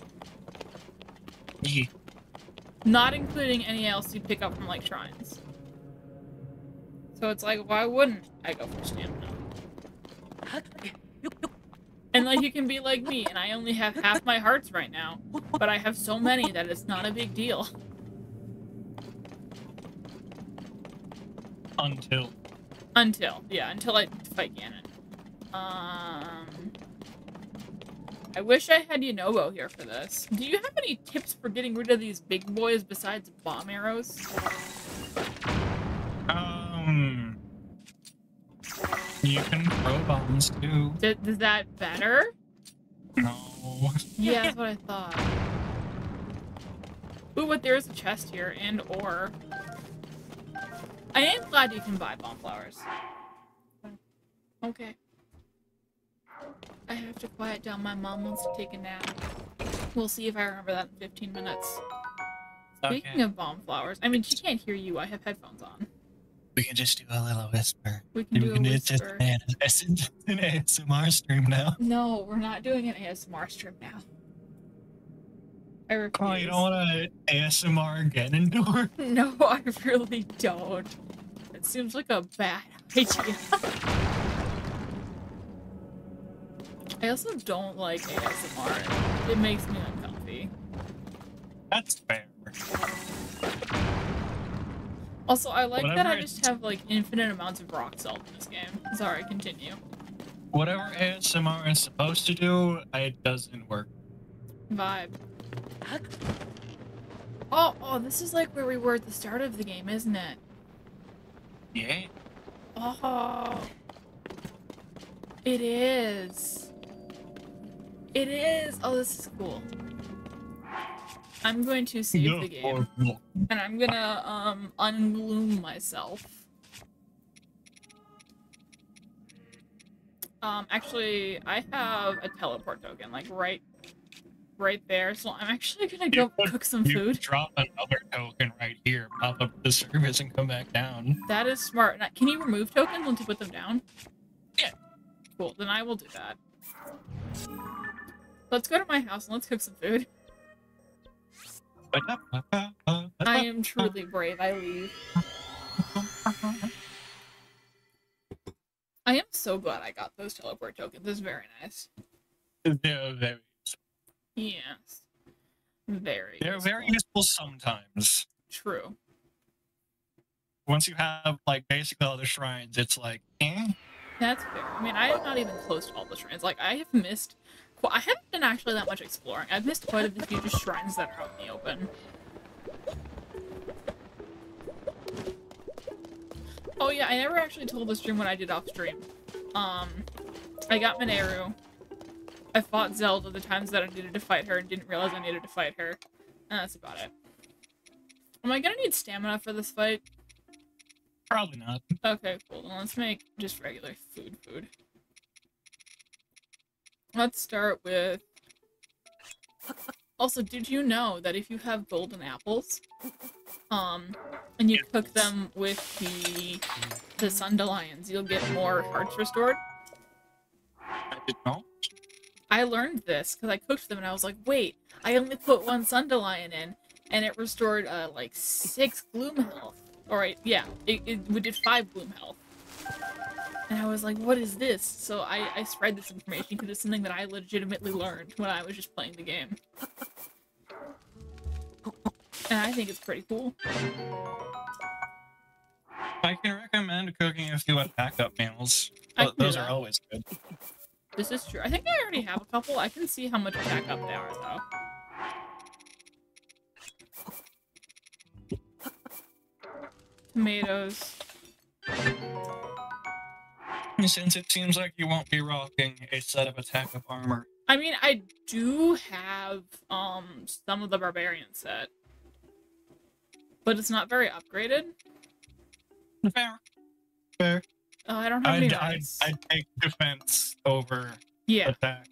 Yeah. not including any else you pick up from like shrines. So it's like, why wouldn't I go for stamina? And like you can be like me, and I only have half my hearts right now, but I have so many that it's not a big deal. Until Until, yeah, until I fight Ganon. Um, I wish I had Yunobo here for this. Do you have any tips for getting rid of these big boys besides bomb arrows? um, you can throw bombs too. D- is that better? No. Yeah, that's what I thought. Ooh, but there is a chest here, and or. I am glad you can buy bomb flowers. Okay. I have to quiet down. My mom wants to take a nap. We'll see if I remember that in 15 minutes. Speaking Okay. of bomb flowers, I mean, she can't hear you. I have headphones on. We can just do a little whisper. We can do a it's just whisper. an, it's an ASMR stream now. No, we're not doing an ASMR stream now. I refuse. Oh, you don't want to ASMR Ganondorf? No, I really don't. It seems like a bad idea. I also don't like ASMR. It makes me uncomfy. That's fair. Also, I like that I just have like infinite amounts of rock salt in this game. Sorry, continue. Whatever ASMR is supposed to do, it doesn't work. Vibe. Oh, oh, this is like where we were at the start of the game, isn't it? Yeah. Oh. It is. It is. Oh, this is cool. I'm going to save the game. And I'm gonna, um, ungloom myself. Um, actually, I have a teleport token, like, right right there, so I'm actually gonna go could- cook some food. drop another token right here, pop up the service, and come back down. That is smart. Now, Can you remove tokens once you put them down? Yeah. Cool. Then I will do that. Let's go to my house and let's cook some food. I am truly brave. I leave. I am so glad I got those teleport tokens. It's very nice. They're very, Yes. Very. they're very useful. useful sometimes. True. Once you have like basically all the shrines, it's like, eh? That's fair. I mean, I am not even close to all the shrines. Like, I have missed. I haven't been actually that much exploring. I've missed quite a few just shrines that are out in the open. Oh yeah, I never actually told the stream what I did off stream. Um, I got Mineru. I fought Zelda the times that I needed to fight her and didn't realize I needed to fight her. And that's about it. Am I gonna need stamina for this fight? Probably not. Okay, cool. Then let's make just regular food food. Let's start with... Also, did you know that if you have golden apples, um, and you cook them with the the Sundelions, you'll get more hearts restored? I did not. I learned this because I cooked them and I was like, wait, I only put one Sundelion in, and it restored uh, like six gloom health. Alright, yeah, it, it we did five gloom health. And I was like, what is this? So I, I spread this information because it's something that I legitimately learned when I was just playing the game. And I think it's pretty cool. I can recommend cooking a few backup meals. I Th- can do Those are always good. This is true. I think I already have a couple. I can see how much attack up they are, though. Tomatoes. Since it seems like you won't be rocking a set of attack up armor. I mean, I do have um some of the barbarian set, but it's not very upgraded. Fair. Fair. Uh, I don't have any I'd, I'd. I'd take defense over Yeah, attack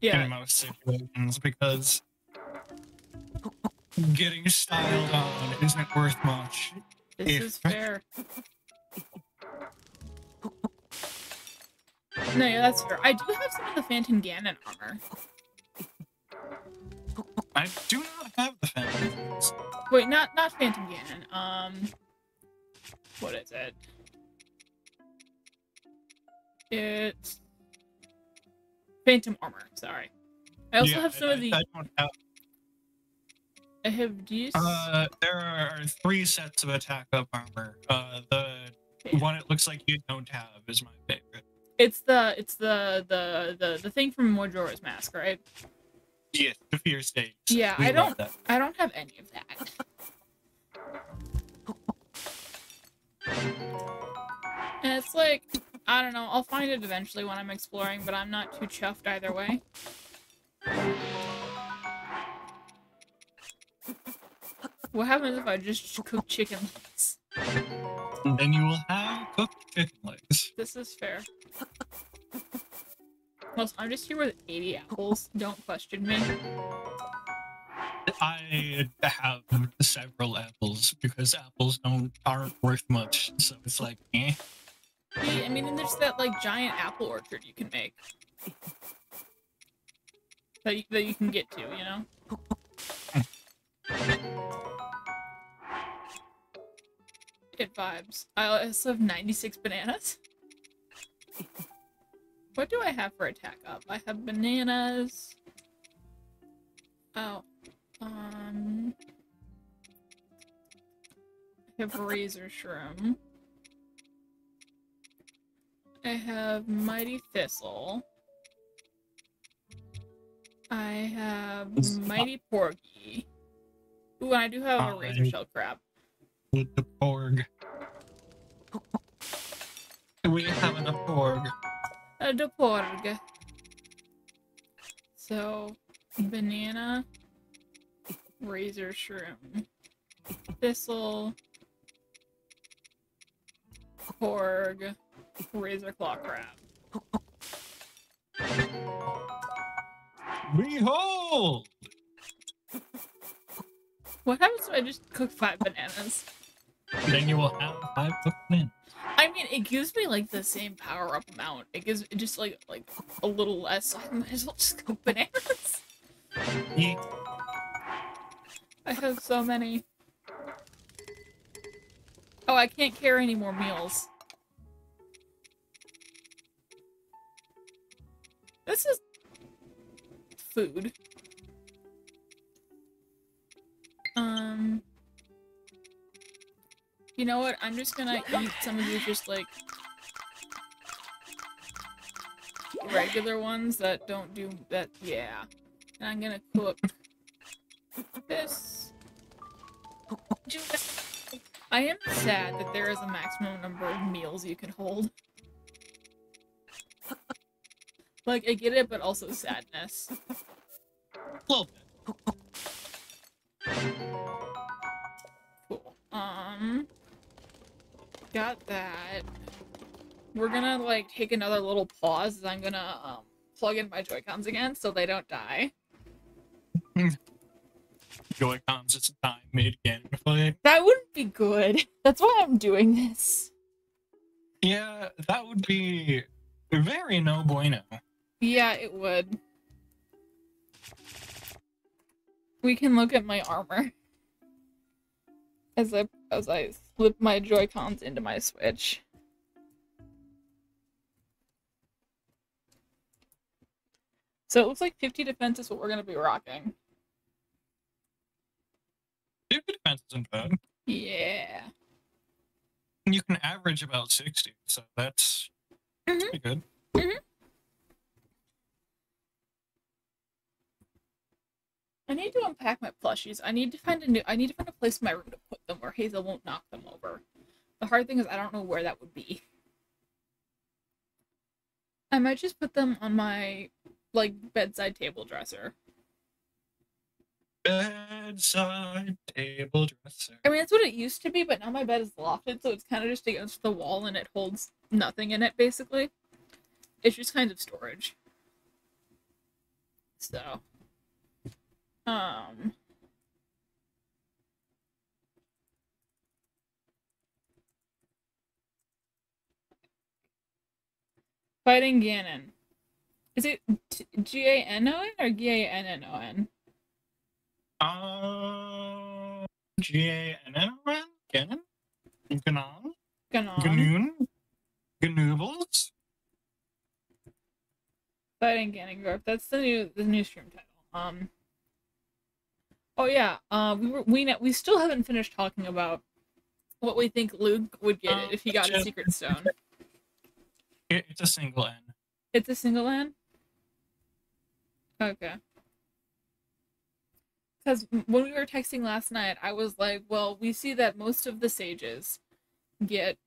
yeah. in most situations because getting styled on isn't worth much. This if- is fair. No, yeah, that's fair. I do have some of the Phantom Ganon armor. I do not have the fence. Wait, not not Phantom Ganon. Um, what is it? It's Phantom armor. Sorry. I also Yeah, have some I, of the. I don't have. I have these. Uh, there are three sets of attack up armor. Uh, the Yeah. one it looks like you don't have is my favorite. It's the it's the the the the thing from Majora's Mask, right? Yes, the fear stage. Yeah, We I don't-. I don't have any of that. And it's like, I don't know, I'll find it eventually when I'm exploring, but I'm not too chuffed either way. What happens if I just cook chicken legs? And then you will have cooked chicken legs. This is fair. Also, I'm just here with 80 apples. Don't question me. I have several apples because apples don't aren't worth much. So it's like, eh. I mean, and there's that like giant apple orchard you can make. That you, that you can get to, you know? it vibes. I also have 96 bananas. What do I have for attack up? I have bananas. Oh. Um. I have razor shroom. I have Mighty Thistle. I have Mighty Porgy. Ooh, and I do have a Razor Shell Crab. With the porg. We have enough porg. Uh, a de Porg. So, banana, Razor Shroom, Thistle, Porg, Razor Claw Crab. Behold! What happens if I just cook five bananas? Then you will have five cooked bananas. I mean, it gives me like the same power up amount. It gives it just like like a little less. I might as well just cook bananas. Yeah. I have so many. Oh, I can't carry any more meals. This is food. Um, you know what? I'm just gonna eat some of these just like regular ones that don't do that. Yeah, and I'm gonna cook this. I am sad that there is a maximum number of meals you can hold. Like, I get it, but also sadness. A little bit. Cool. Um, got that. We're gonna, like, take another little pause as I'm gonna, um, plug in my Joy-Cons again so they don't die. Joy-Cons, it's time mid gameplay. That wouldn't be good. That's why I'm doing this. Yeah, that would be very no bueno. Yeah, it would. We can look at my armor. As I as I slip my Joy-Cons into my Switch. So it looks like 50 defense is what we're gonna be rocking. Super defense isn't bad. Yeah. You can average about 60, so that's Mhm. pretty good. I need to unpack my plushies. I need to find a new I need to find a place in my room to put them where Hazel won't knock them over. The hard thing is I don't know where that would be. I might just put them on my like bedside table dresser. Bedside table dresser. I mean that's what it used to be, but now my bed is lofted, so it's kind of just against the wall and it holds nothing in it basically. It's just kind of storage. So um Fighting Ganon. Is it G A N O N or G A N N O N? Uh, G A N N O N? Ganon? Ganon? Ganon. Ganoon? Ganoobles? Fighting Ganondorf. That's the new the new stream title. Um. Oh yeah. Uh, we were we we still haven't finished talking about what we think Luke would get Uh, if he got a secret stone. It's a single N. It's a single N. Okay. Because when we were texting last night, I was like, "Well, we see that most of the sages get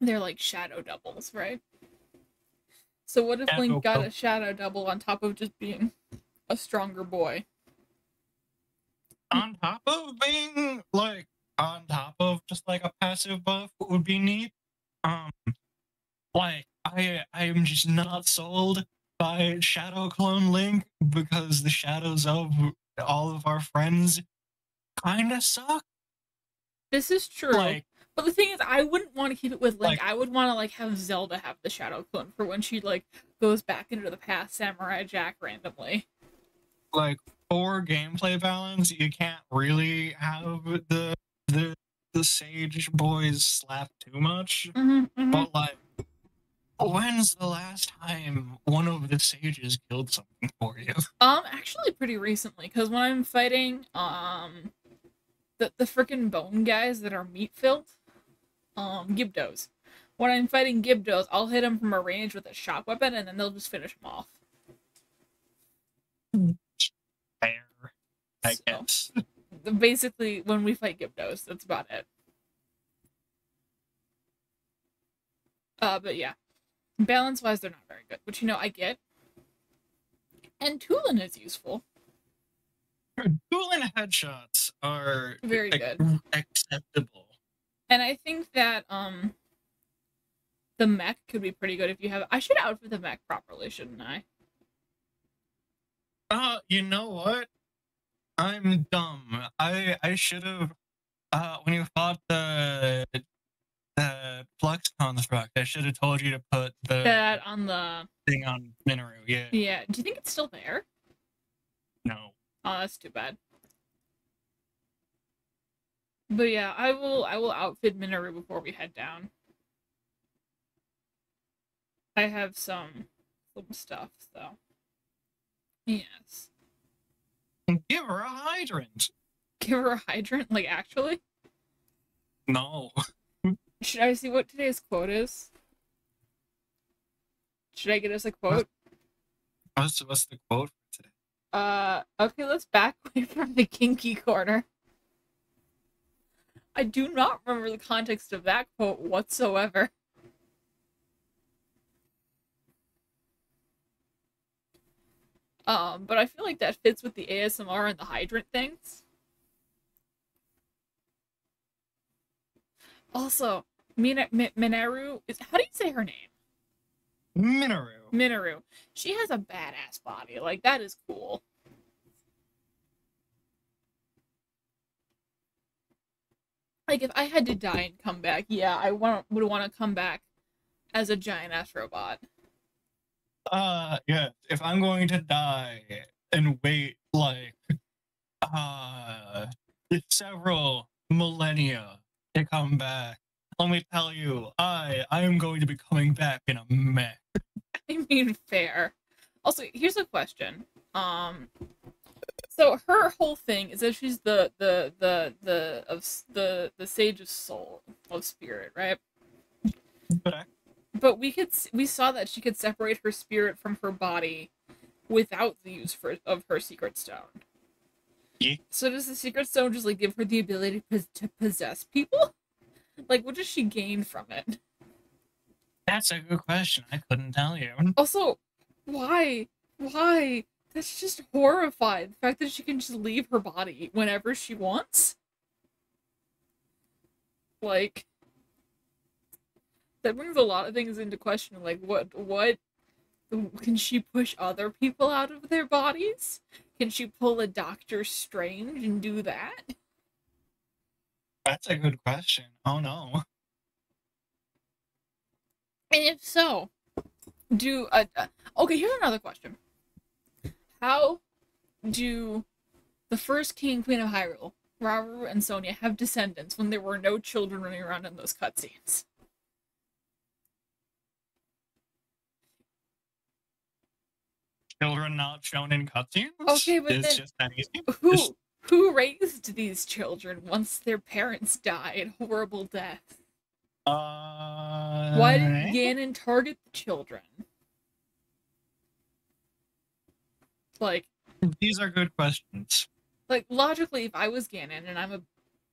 they're like shadow doubles, right? So what if Shadow Link got double. a shadow double on top of just being a stronger boy? On top of being, like, on top of just like a passive buff would be neat. Um, like, I I am just not sold by Shadow Clone Link because the shadows of all of our friends kind of suck. This is true. Like, But the thing is, I wouldn't want to keep it with Link. Like- I would want to like have Zelda have the Shadow Clone for when she like goes back into the past, Samurai Jack randomly. like for gameplay balance, you can't really have the the the Sage boys slap too much. Mm-hmm, But like, when's the last time one of the sages killed something for you? Um, actually, pretty recently, because when I'm fighting um the the freaking bone guys that are meat filled, um Gibdos. When I'm fighting Gibdos, I'll hit them from a range with a shock weapon, and then they'll just finish them off. I So- guess. Basically, when we fight Gibdos, that's about it. Uh, but yeah, balance wise, they're not very good, which you know I get. And Tulin is useful. Tulin headshots are Very ac- good. acceptable. And I think that um the mech could be pretty good if you have I should outfit the mech properly, shouldn't I? Uh, you know what? I'm dumb. I I should have uh when you fought the the flux construct, I should have told you to put the That on the thing on Mineru. Yeah. yeah. Do you think it's still there? No. Oh, that's too bad. But yeah, I will I will outfit Mineru before we head down. I have some some stuff, so yes. Give her a hydrant. Give her a hydrant, like actually. No. Should I see what today's quote is? Should I get us a quote? What's what's the quote for today? Uh, okay, let's back away from the kinky corner. I do not remember the context of that quote whatsoever. Um, but I feel like that fits with the ASMR and the hydrant things. Also, Mina, Mi- Minaru is how do you say her name? Mineru. Mineru. She has a badass body. Like that is cool. Like if I had to die and come back, yeah, I want would want to come back as a giant ass robot. Uh yeah, if I'm going to die and wait like uh several millennia to come back, let me tell you, I I am going to be coming back in a mech. I mean, fair. Also, here's a question. Um, so her whole thing is that she's the the the the of the the sage of soul of spirit, right? But But we could we saw that she could separate her spirit from her body without the use for, of her secret stone. Yeah. So does the secret stone just like give her the ability to, to possess people? Like, what does she gain from it? that's a good question. I couldn't tell you. Also, why? Why? That's just horrified. The fact that she can just leave her body whenever she wants. Like that brings a lot of things into question. Like what what can she push other people out of their bodies? Can she pull a Doctor Strange and do that? That's a good question. Oh no. And if so, do uh, uh, okay. Here's another question: How do the first king and queen of Hyrule, Rauru and Sonia, have descendants when there were no children running around in those cutscenes? Children not shown in cutscenes? Okay, but it's then- just that easy. Who Just- who raised these children once their parents died horrible deaths? Uh, Why did Ganon target the children? Like, These are good questions. like logically, if I was Ganon and I'm a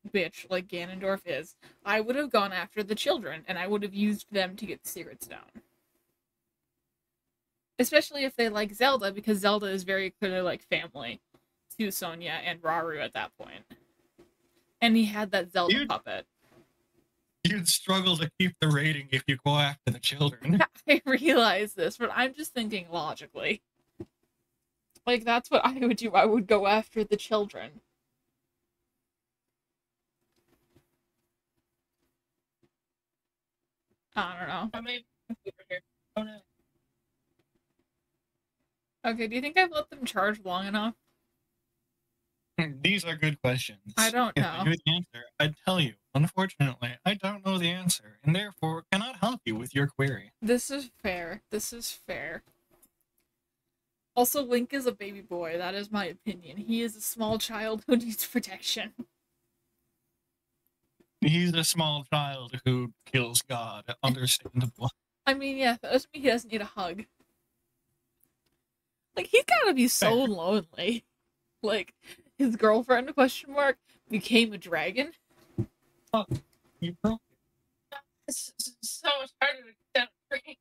bitch like Ganondorf is, I would have gone after the children and I would have used them to get the Secret Stone. Especially if they like Zelda, because Zelda is very clearly like family to Sonia and Rauru at that point. And he had that Zelda You'd- puppet. You'd struggle to keep the rating if you go after the children. I realize this, but I'm just thinking logically. Like that's what I would do. I would go after the children. I don't know. I mean, oh no. Okay, do you think I've let them charge long enough? These are good questions. I don't If know. I knew the answer, I'd tell you. Unfortunately, I don't know the answer, and therefore cannot help you with your query. This is fair. This is fair. Also, Link is a baby boy. That is my opinion. He is a small child who needs protection. He's a small child who kills God. Understandable. I mean, yeah, that doesn't mean he doesn't need a hug. Like he's gotta be so lonely. Like his girlfriend question mark became a dragon. You broke It's so much harder to cut a tree.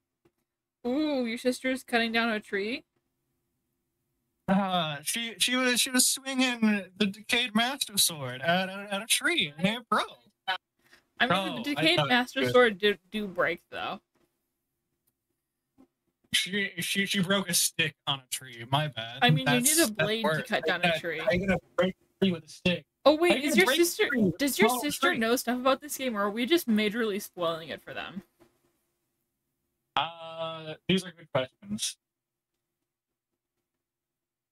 Ooh, your sister's cutting down a tree. Uh, she she was she was swinging the decayed master sword at a, at a tree and it broke. I mean, Oh, the decayed master sword do, do break though. She she she broke a stick on a tree. My bad. I mean, you need a blade to cut down a tree. I gotta break a tree with a stick. Oh wait, is your sister tree with a does your sister tree. know stuff about this game or are we just majorly spoiling it for them? Uh, these are good questions.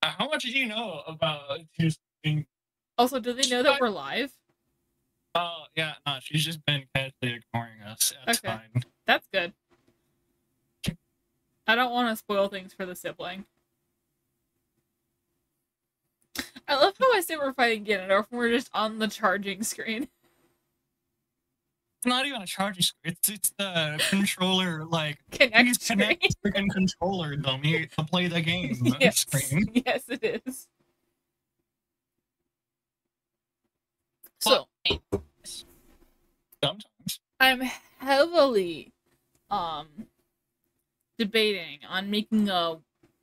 Uh, how much do you know about his? Also, do they know that we're live? Oh yeah, no, she's just been casually ignoring us. That's Okay. fine. That's good. I don't want to spoil things for the sibling. I love how I say we're fighting Ganondorf when we're just on the charging screen. It's not even a charging screen. It's it's the controller like Connect connect freaking controller dummy to play the game yes. screen. yes, it is. So Sometimes. I'm heavily um debating on making a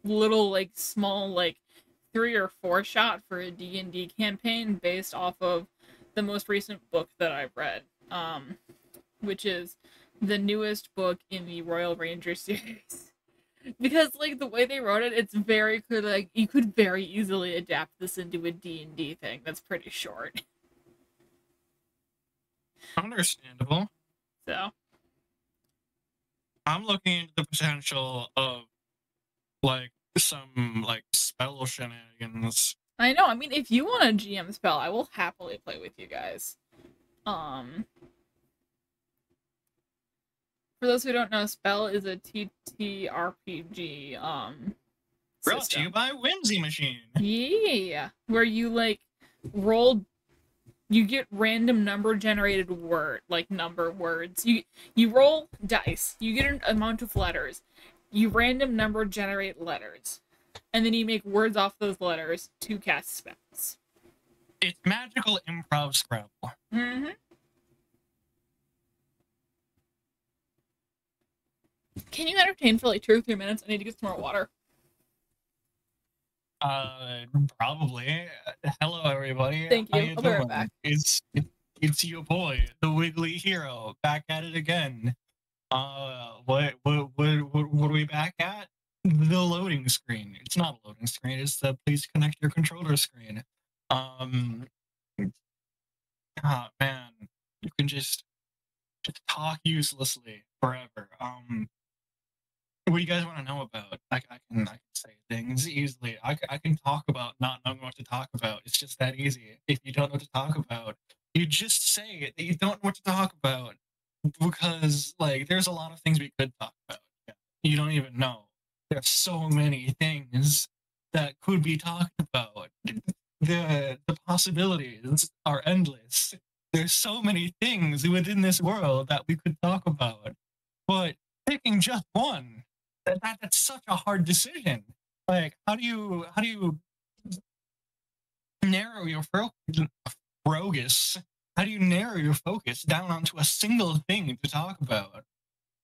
little like small like three or four shot for a D&D campaign based off of the most recent book that I've read um which is the newest book in the Royal Ranger series. Because like the way they wrote it it's very clear like you could very easily adapt this into a D&D thing. That's pretty short. Understandable. so I'm looking into the potential of like some like spell shenanigans. I know. I mean, if you want a GM spell, I will happily play with you guys. Um, for those who don't know, spell is a TTRPG. Um, Brought to you by Whimsy Machine. Yeah, where you like roll, you get random number generated word like number words. You you roll dice. You get an amount of letters. You random number generate letters, and then you make words off those letters to cast spells. It's magical improv Scrabble. Mm-hmm. Can you entertain for like two or three minutes? I need to get some more water. Uh, probably. Hello, everybody. Thank you. I'll be right back. It's it's your boy, the Wiggly Hero, back at it again. Uh, what what what what, what are we back at? The loading screen. It's not a loading screen. It's the please connect your controller screen. Um, ah man, you can just just talk uselessly forever. Um, what do you guys want to know about? I, I can I can say things easily. I, I can talk about not knowing what to talk about. It's just that easy. If you don't know what to talk about, you just say it that you don't know what to talk about because like there's a lot of things we could talk about. You don't even know. There's so many things that could be talked about. The the possibilities are endless. There's so many things within this world that we could talk about. But picking just one, that, that that's such a hard decision. Like how do you how do you narrow your fo- focus? How do you narrow your focus down onto a single thing to talk about?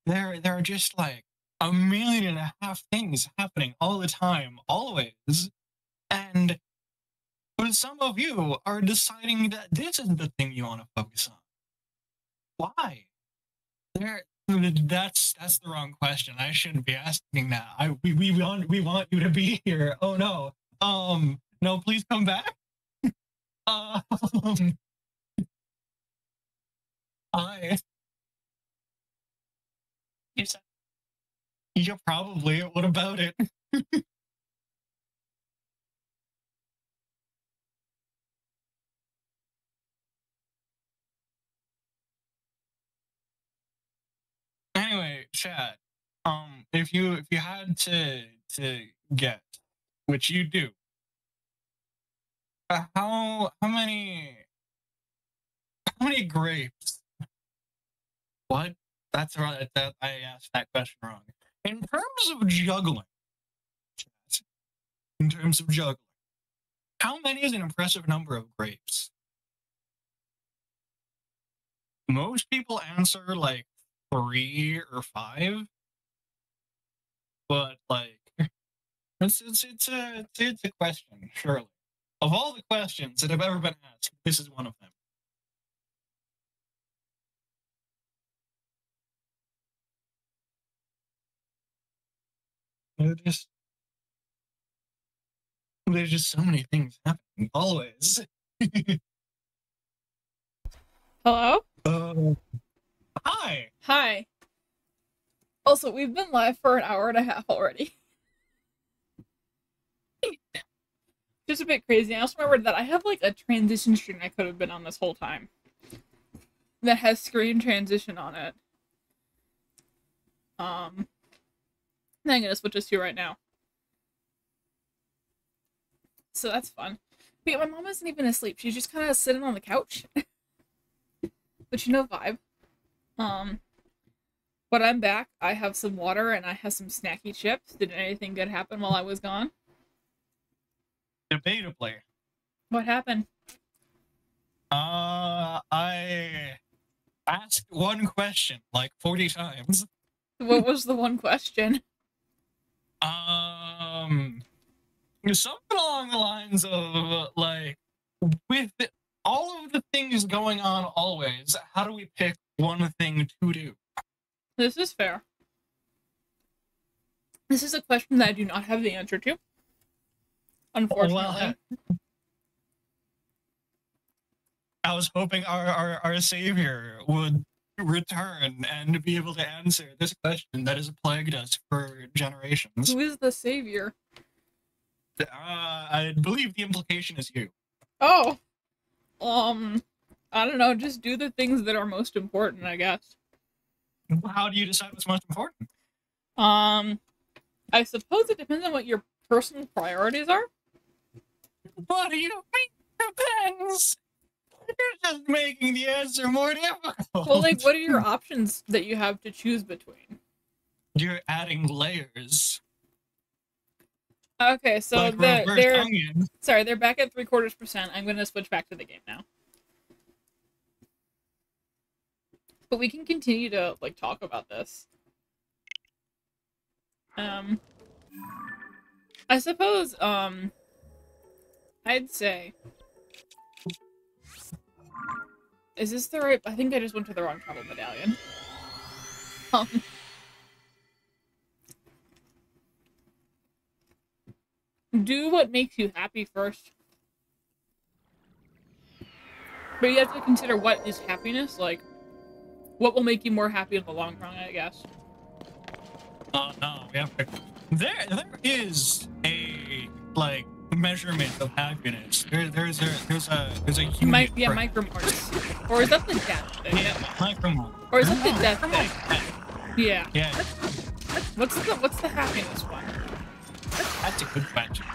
There there are just like a million and a half things happening all the time, always. And some of you are deciding that this is the thing you want to focus on. Why? There that's that's the wrong question. I shouldn't be asking that. I we, we want we want you to be here. Oh no. Um no, please come back. um I. Yeah, probably. What about it? anyway, chat. Um, if you if you had to to get, which you do, uh, how how many how many grapes? What? That's right. That I asked that question wrong. In terms of juggling, in terms of juggling, how many is an impressive number of grapes? Most people answer like three or five, but like it's it's it's a it's, a question. Surely, of all the questions that have ever been asked, this is one of them. There's, there's just so many things happening always. Hello? Uh, hi. Hi. Also, we've been live for an hour and a half already. Just a bit crazy. I also remembered that I have like a transition screen I could have been on this whole time. That has screen transition on it. Um that I'm gonna switch us to right now. So that's fun. But my mom isn't even asleep. She's just kind of sitting on the couch. but you know vibe. Um, but I'm back. I have some water and I have some snacky chips. Did anything good happen while I was gone? Debatably. What happened? Uh, I asked one question like 40 times. What was the one question? Um, something along the lines of like, with all of the things going on always, how do we pick one thing to do? This is fair. This is a question that I do not have the answer to. Unfortunately. I was hoping our, our, our savior would return and be able to answer this question that has plagued us for generations. Who is the savior? Uh, I believe the implication is you. Oh. Um I don't know, just do the things that are most important, I guess. How do you decide what's most important? Um I suppose it depends on what your personal priorities are. What do you mean depends? You're just making the answer more difficult. Well, like, what are your options that you have to choose between? You're adding layers. Okay, so like the, they're onion. sorry, they're back at three quarters percent. I'm gonna switch back to the game now. But we can continue to like talk about this. Um, I suppose um, I'd say. Is this the right? I think I just went to the wrong travel medallion. Um. Do what makes you happy first. But you have to consider what is happiness, like what will make you more happy in the long run, I guess. Oh no, we have to. There, there is a like measurement of happiness. There, there's a, there's a, there's a unit. Mi- yeah, for- Or is that the death thing? Yeah, micromole. Or is that the oh, death thing? Yeah. Yeah, What's the what's the happiness one? that's a good question.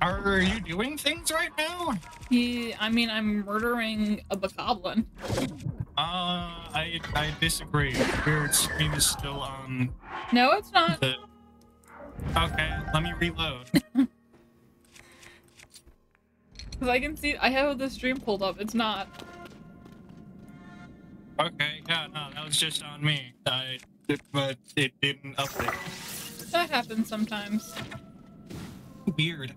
Are you doing things right now? He, I mean, I'm murdering a bokoblin. Uh, I, I disagree. Your stream is still on No, it's not. the. Okay, let me reload. Because I can see, I have the stream pulled up. It's not. Okay, yeah, no, that was just on me. I, it, but it didn't update. That happens sometimes. Weird.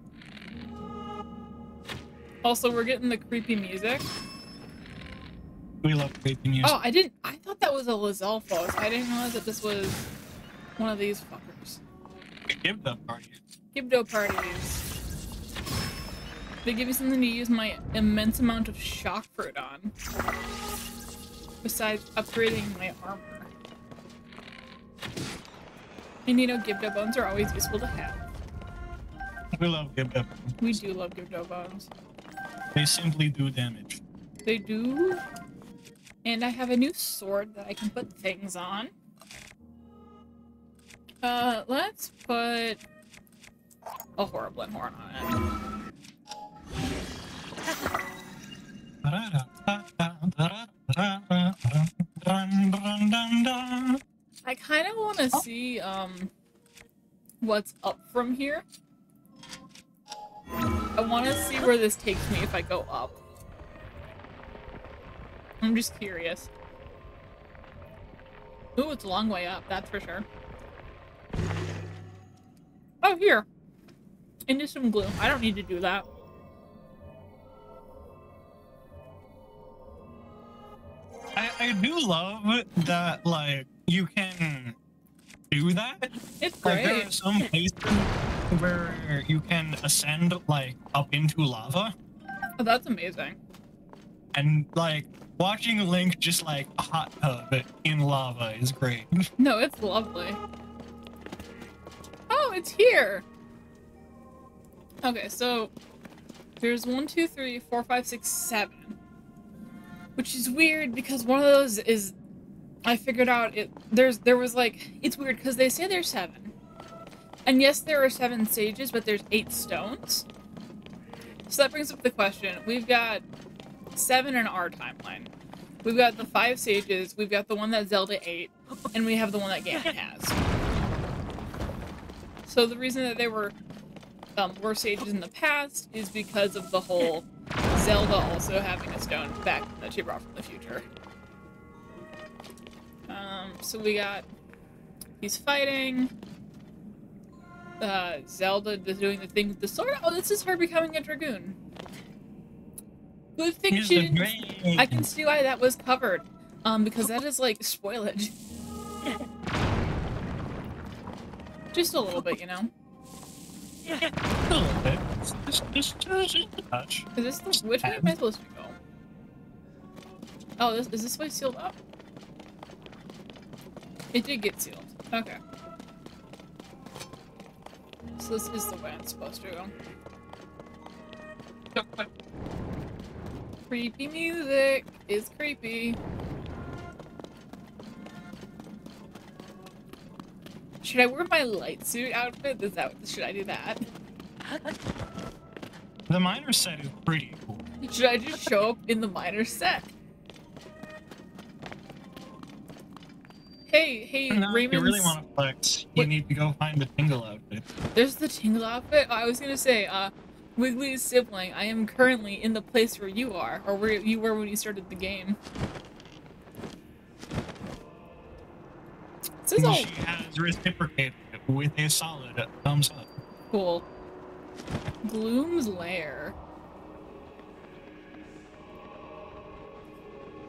Also, we're getting the creepy music. We love creepy music. Oh, I didn't. I thought that was a Lizalfos. I didn't realize that this was one of these fuckers. Them party. Gibdo parties. They give me something to use my immense amount of shock fruit on. Besides upgrading my armor. And you know, Gibdo bones are always useful to have. We love give bones. We do love Gibdo bones. They simply do damage. They do. And I have a new sword that I can put things on. Uh, let's put a Horriblin horn on it. I kind of want to see um what's up from here. I want to see where this takes me if I go up. I'm just curious. Ooh, it's a long way up, that's for sure. Oh, here. Into some glue. I don't need to do that. I, I do love that, like, you can do that. It's great. Like there are some places where you can ascend like up into lava, Oh, that's amazing. and like watching Link just like a hot tub in lava is great. No, it's lovely. Oh, it's here. Okay, so there's one, two, three, four, five, six, seven. Which is weird because one of those is I figured out it there's there was like it's weird because they say there's seven. And yes, there are seven sages, but there's eight stones. So that brings up the question. We've got seven in our timeline. We've got the five sages, we've got the one that Zelda ate, and we have the one that Ganon has. So the reason that they were um, were sages in the past is because of the whole Zelda also having a stone back that she brought from the future. Um, so we got he's fighting. Uh, Zelda doing the thing with the sword. Oh, this is her becoming a dragoon. Good thing Here's she didn't. I can see why that was covered. Um, because that is like spoilage. Just a little bit, you know. Yeah, A little bit. Just, just, just, touch. Is this the, which way am I supposed to go? Oh, this, is this way sealed up? It did get sealed. Okay. So this is the way I'm supposed to go. Creepy music is creepy. Should I wear my light suit outfit? Is that should I do that? The miner set is pretty cool. Should I just show up in the miner set? Hey, hey, No, if Raymond's... you really want to flex, you What- need to go find the tingle outfit. There's the tingle outfit. Oh, I was gonna say, uh, Wiggly's sibling. I am currently in the place where you are, or where you were when you started the game. This is all She has reciprocated with a solid thumbs up. cool. Gloom's lair.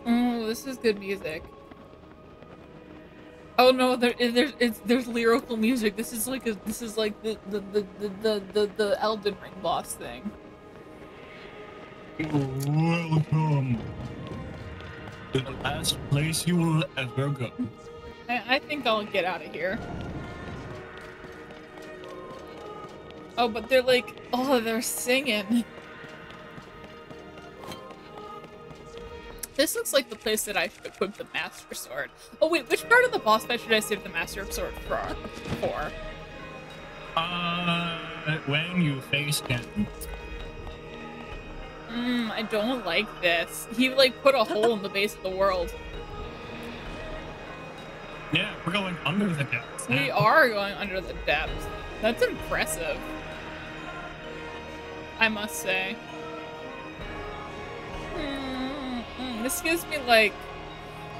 Oh, this is good music. Oh no, there, there's it's, there's lyrical music. This is like a this is like the the the the the, the, the Elden Ring boss thing. Welcome to the last place you will ever go. I, I think I'll get out of here. Oh, but they're like, oh, they're singing. This looks like the place that I should equip the Master Sword. Oh wait, which part of the boss fight should I save the Master Sword for? For? Uh, when you face him, Mmm, I don't like this. He like put a hole in the base of the world. yeah, we're going under the depths. We are going under the depths. That's impressive. I must say. Mm, This gives me like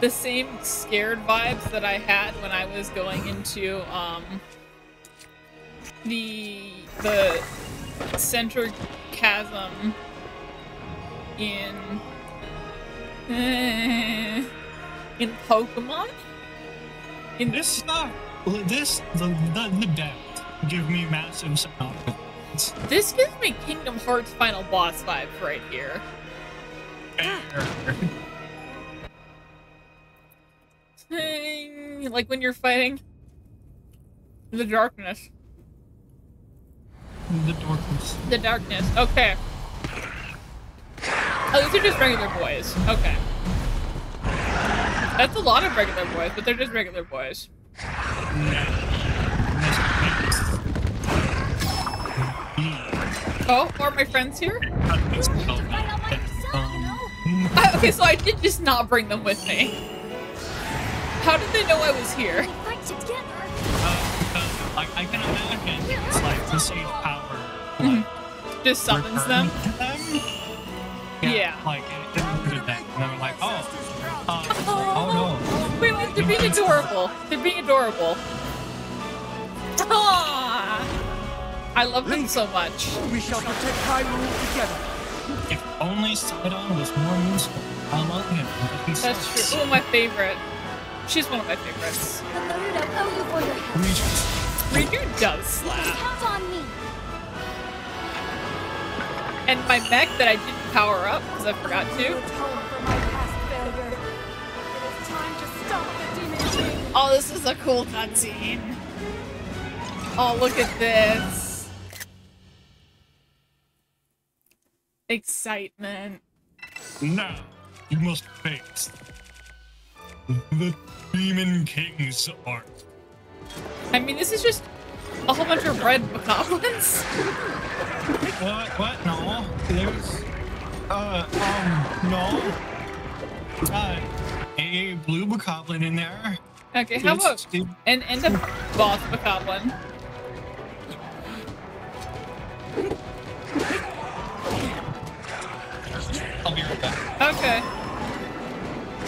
the same scared vibes that I had when I was going into um the the center chasm in in Pokemon. In This stuff, this the the, the depth give me massive sound. This gives me Kingdom Hearts final boss vibes right here. Like when you're fighting the darkness. the darkness. The darkness. Okay. Oh, these are just regular boys. Okay. That's a lot of regular boys, but they're just regular boys. Oh, are my friends here? I, okay, so I did just not bring them with me. How did they know I was here? fight together. Like I can imagine, it's like the same power. Like, Just summons them. them. Yeah. Like it, it included them, and they're like, oh, uh, oh Wait, wait, they're being adorable. They're being adorable. Ah, I love them so much. We shall protect Hyrule together. If only Sidon was more useful. I love him. That's true. Oh, my favorite. She's one of my favorites. Naruto owe you for your help. Riju does slap. count on me. And my mech that I didn't power up because I forgot to. Atone for my past failure. It is time to stop the demon king. Oh, this is a cool cutscene. Oh, look at this. Excitement. Now, you must face the Demon King's art. I mean, this is just a whole bunch of red bokoblins. What? What? No. There's. Uh, um, no. Uh, a blue bokoblin in there. Okay, how It's- about and and a boss bokoblin? I'll be right back. Okay.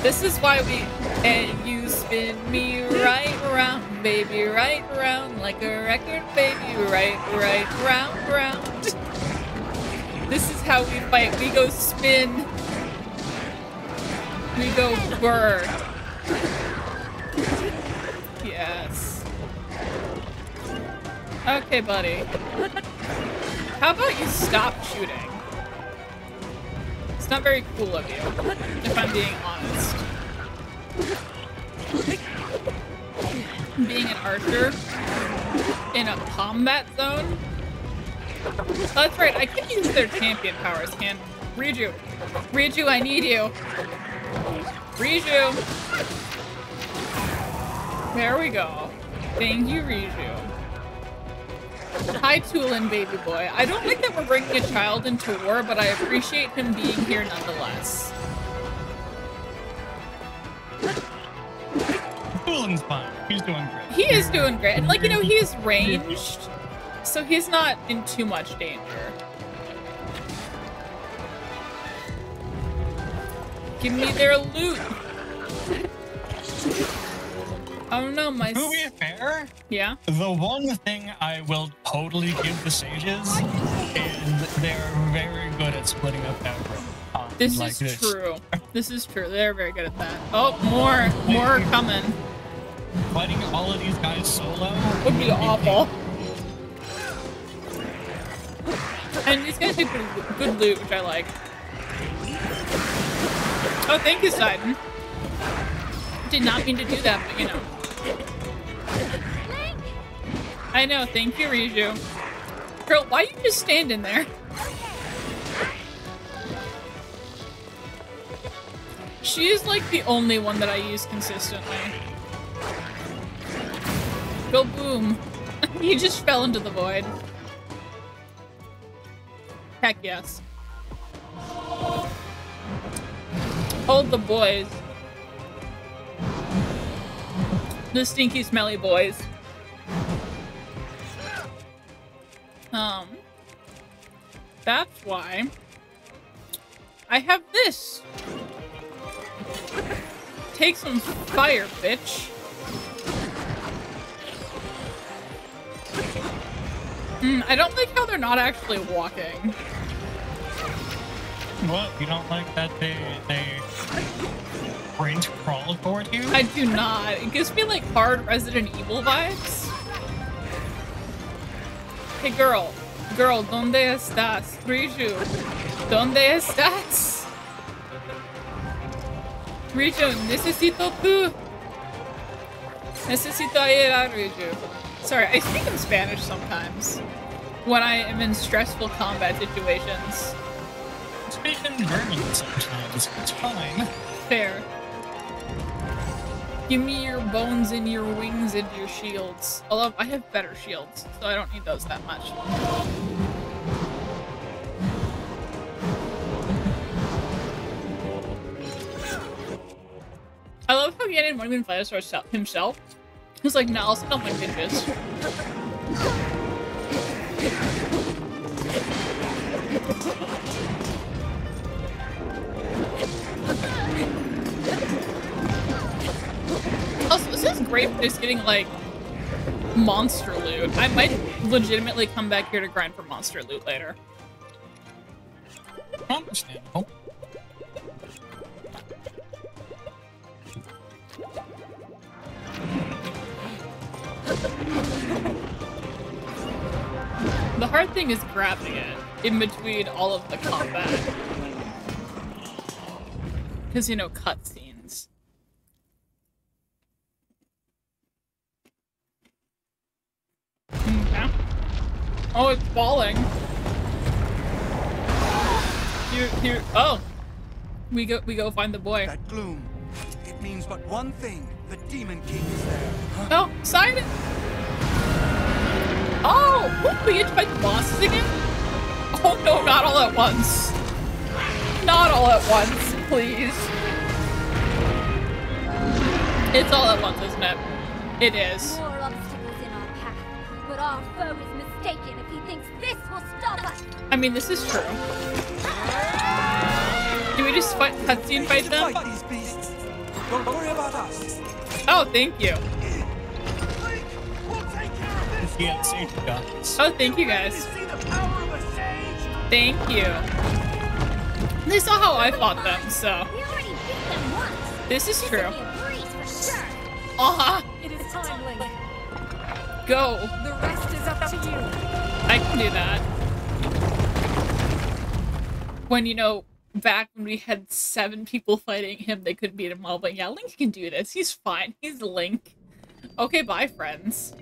This is why we and you spin me right round, baby, right round like a record, baby, right, right, round, round. This is how we fight. We go spin. We go burr. Yes. Okay, buddy. How about you stop shooting? Not very cool of you, if I'm being honest. Being an archer in a combat zone? That's right, I can use their champion powers, can Riju. Riju, I need you. Riju. There we go. Thank you, Riju. Hi, Tulin, baby boy. I don't like that we're bringing a child into war, but I appreciate him being here nonetheless. Tulin's fine. He's doing great. He is doing great. And, like, you know, he is ranged, so he's not in too much danger. Give me their loot. Oh no, my. To be fair, Yeah? the one thing I will totally give the sages is they're very good at splitting up aggro. Um, This like is this. true. This is true. They're very good at that. Oh, more. More are coming. Fighting all of these guys solo would be awful. And these guys have good, good loot, which I like. Oh, thank you, Sidon. Did not mean to do that, but you know. I know, thank you, Riju. Girl, why are you just standing there? She is like the only one that I use consistently. Go boom. he just fell into the void. Heck yes. Hold the boys. The stinky smelly boys. Um That's why I have this. Take some fire, bitch. Mm, I don't like how they're not actually walking. What? You don't like that they they sprint crawl toward you? I do not. It gives me like hard Resident Evil vibes. Hey girl, girl, ¿dónde estás? Riju, ¿dónde estás? Riju, necesito tú. Necesito ayuda, Riju. Sorry, I speak in Spanish sometimes when I am in stressful combat situations. Speak in German sometimes. It's fine. Fair. Give me your bones and your wings and your shields. Although I have better shields, so I don't need those that much. I love how Ganon won't even fight us himself. He's like, nah, I'll send all my bitches. Also, this is great for just getting, like, monster loot. I might legitimately come back here to grind for monster loot later. Understandable. Oh. The hard thing is grabbing it in between all of the combat. Because, you know, cutscenes. Okay. Oh, it's falling. Here, here. Oh, we go. We go find the boy. That gloom. It means but one thing. The Demon King is there. Huh? Oh, Simon. Oh, whoop, we get to fight the bosses again. Oh no, not all at once. Not all at once, please. It's all at once, isn't it? It is. I mean, this is true. Do we just fight cutscene fight them? Fight these beasts. Don't worry about us. Oh, thank you. Link, we'll take care of this. Yeah, safety guns. Oh, thank you guys. See the power of a sage? Thank you. They saw how I fought them, so We already beat them once. this is true. will be a breeze for sure. Ah, It is time, Link. go. The rest is up to you. I can do that. When, you know, back when we had seven people fighting him, they couldn't beat him all, but yeah, Link can do this. He's fine. He's Link. Okay, bye, friends.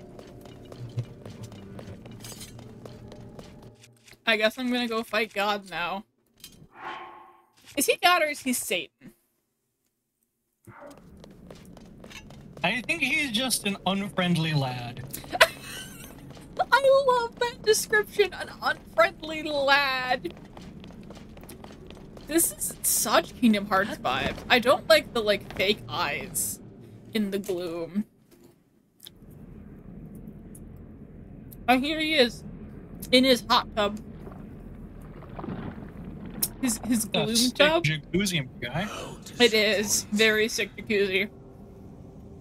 I guess I'm gonna go fight God now. Is he God or is he Satan? I think he's just an unfriendly lad. I love that description, an unfriendly lad. This is such Kingdom Hearts vibe. I don't like the like fake eyes in the gloom. Oh, here he is, in his hot tub. His his That gloom sick tub. jacuzzi guy. It is very sick jacuzzi.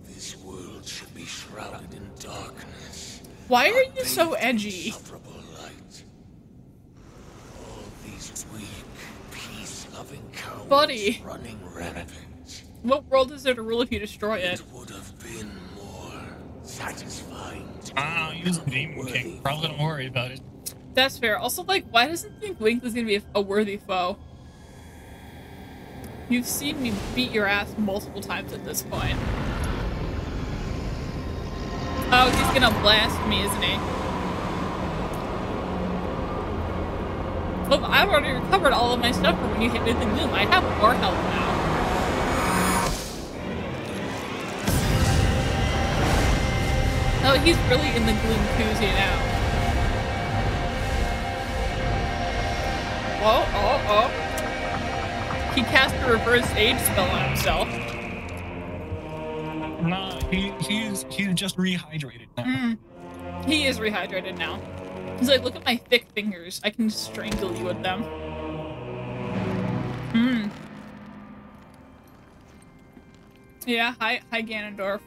This world should be shrouded in darkness. Why are you so edgy? Insufferable light. All these weak, peace-loving cowards Buddy. running rampant. What world is there to rule if you destroy it? It would have been more satisfying to Ah, he's the Demon King. Probably don't worry about it. That's fair. Also, like, why doesn't think Link is gonna be a, a worthy foe? You've seen me beat your ass multiple times at this point. Oh, he's gonna blast me, isn't he? Well, I've already recovered all of my stuff from when you hit me with the gloom. I have more health now. Oh, he's really in the gloom koozie now. Oh, oh, oh. He cast a reverse age spell on himself. Nah, he he's he's just rehydrated now. Mm. He is rehydrated now. He's like, look at my thick fingers. I can strangle you with them. Hmm. Yeah, hi, hi, Ganondorf.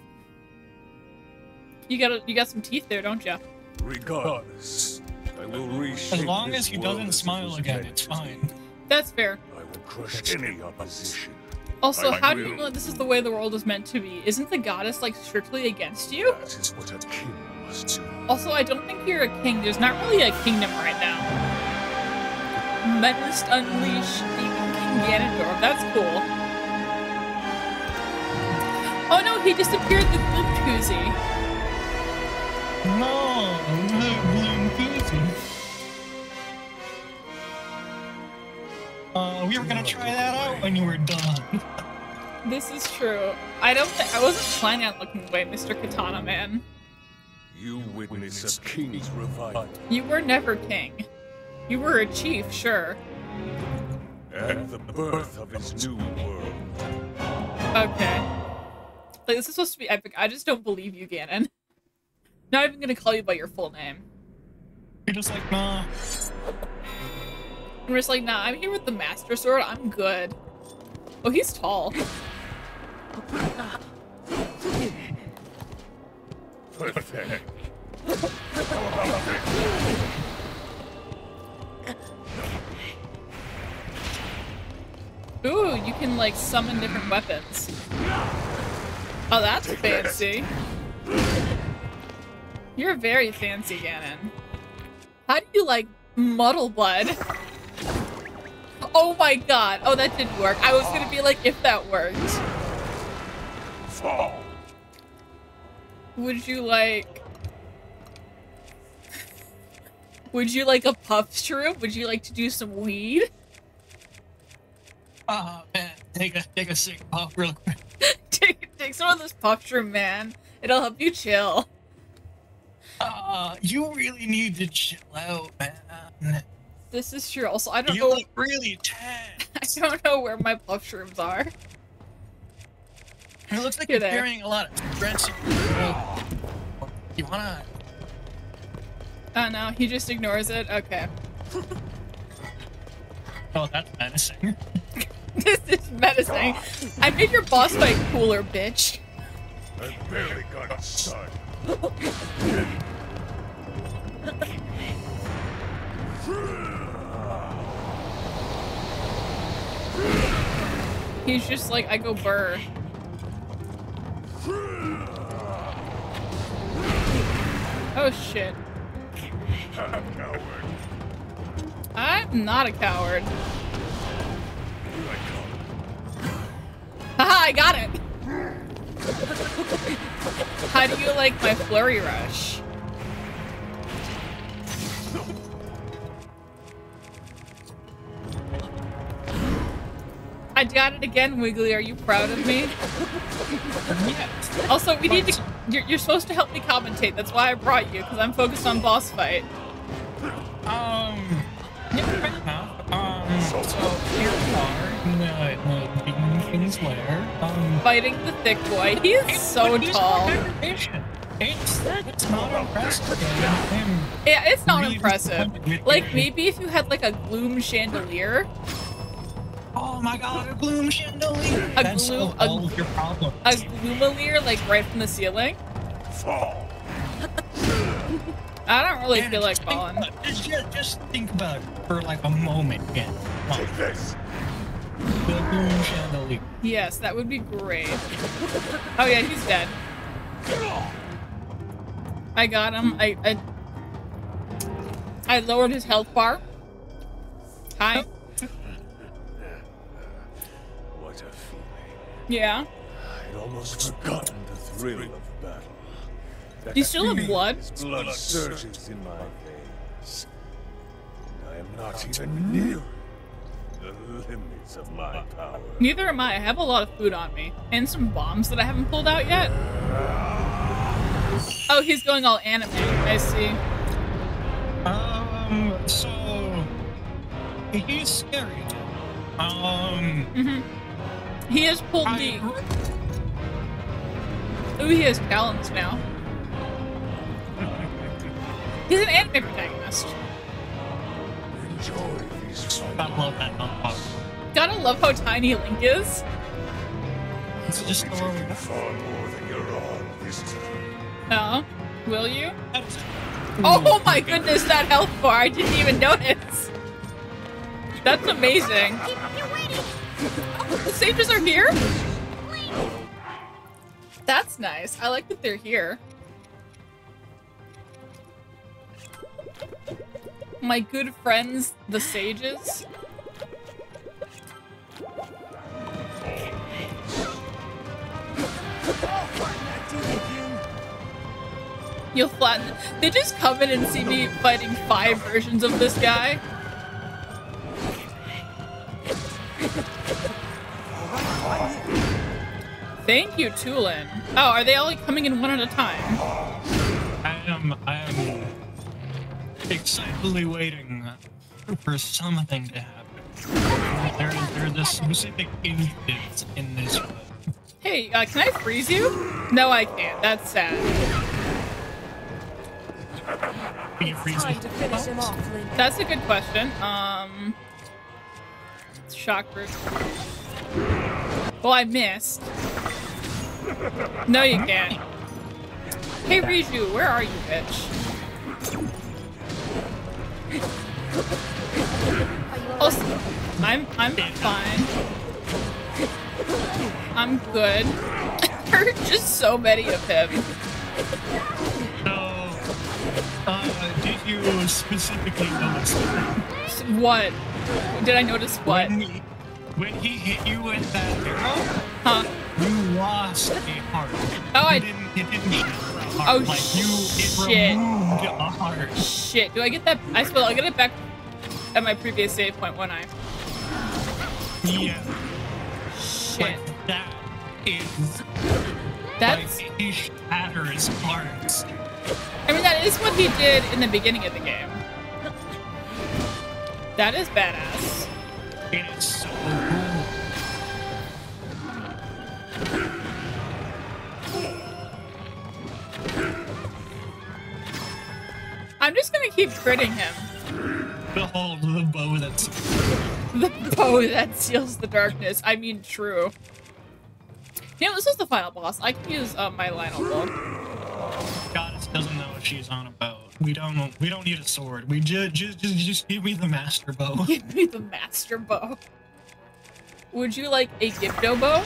You got a, you got some teeth there, don't you? Regardless, I will reshape As long as he doesn't as smile was again, meant it's fine. That's fair. I will crush any opposition. Also, I how do you will. know this is the way the world is meant to be? Isn't the goddess like strictly against you? That is what a king must do. Also, I don't think you're a king. There's not really a kingdom right now. Medalist Unleash Demon King Ganondorf. That's cool. Oh no, he disappeared the Gloom Koozie. No, the Gloom Koozie. Uh, we were gonna try that out when you were done. This is true. I don't I wasn't planning on looking away, Mr. Katana Man. You witness a king's revival You were never king. You were a chief, sure. At the birth of his new world. Okay. Like, this is supposed to be epic. I just don't believe you, Ganon. Not even gonna call you by your full name. You're just like, nah. I'm just like, nah, I'm here with the Master Sword. I'm good. Oh, he's tall. Perfect. Ooh, you can, like, summon different weapons. Oh, that's fancy. You're very fancy, Ganon. How do you like Muddle Bud? Oh my god. Oh, that didn't work. I was gonna be like, if that worked. Fall. Would you like... Would you like a puff shroom? Would you like to do some weed? Oh man, take a take a sick puff real quick. take, take some of this puff shroom, man. It'll help you chill. Uh, you really need to chill out, man. This is true. Also, I don't You know. look really tense. I don't know where my puff shrooms are. It looks like You're you're, carrying a lot of stress. You wanna? Oh no, he just ignores it. Okay. Oh, that's menacing. this is menacing. I made your boss fight cooler, bitch. I barely got started. He's just like, I go burr. Oh shit. Coward. I'm not a coward. Haha, I got it! How do you like my flurry rush? I got it again, Wiggly. Are you proud of me? yes. Also, we need to. You're, you're supposed to help me commentate. That's why I brought you, because I'm focused on boss fight. Um. Yeah, fair enough. Um. So here we are in the, in King's lair. Um. Fighting the thick boy. He is so It's tall. It's it's not impressive. Yeah, it's not impressive. Like, maybe if you had, like, a gloom chandelier. Oh my god, a gloom chandelier. A That's gloom- solve a- all of your problems. A gloomalier, like, right from the ceiling. Fall. I don't really Man, feel like just think falling. about- Just, just, just think about it for like a moment. Yeah. Take this. The gloom chandelier. Yes, that would be great. Oh yeah, he's dead. I got him. I I, I lowered his health bar. Hi. Yeah. I'd almost forgotten the thrill of battle. That Do you still have blood? as Blood surges in my veins. And I am not even near the limits of my power. Neither am I. I have a lot of food on me. And some bombs that I haven't pulled out yet. Oh, he's going all anime. I see. Um. So he's scary. Um. hmm He has pulled I, the... Ooh, he has talons now. He's an anime protagonist. Enjoy these I love that nonplus. Gotta love how tiny Link is. It's just the way we far more than you're on this time. Oh, will you? Oh my goodness, that health bar! I didn't even notice. That's amazing. The sages are here? That's nice. I like that they're here. My good friends, the sages. You'll flatten. They just come in and see me fighting five versions of this guy. Thank you, Tulin. Oh, are they all like, coming in one at a time? I am. I am excitedly waiting for something to happen. There, there's a specific instance in this. Hey, uh, can I freeze you? No, I can't. That's sad. Can you freeze me? Time to finish him off, Link. That's a good question. Um, shock fruit. Well, I missed. No, you uh-huh. can't. Hey, Riju, where are you, bitch? Oh, also, I'm I'm fine. I'm good. there are just so many of him. Uh, did you specifically notice What? Did I notice what? when he, when he hit you with that arrow? Huh? You lost a heart. Oh, I- didn't, it didn't shatter a heart. Oh, like you, it shit. heart. Shit. Do I get that? I suppose I'll get it back at my previous save point, won't I? Yeah. Shit. Like, that is That's. like he shatters hearts. I mean, that is what he did in the beginning of the game. That is badass. It is so. I'm just gonna keep critting him. Behold the bow that's The bow that seals the darkness. I mean, true. You know, this is the final boss. I can use uh, my Lynel bow. She's on about. We don't we don't need a sword. We just just just, just give me the master bow. Give me the master bow. Would you like a Gibdo bow?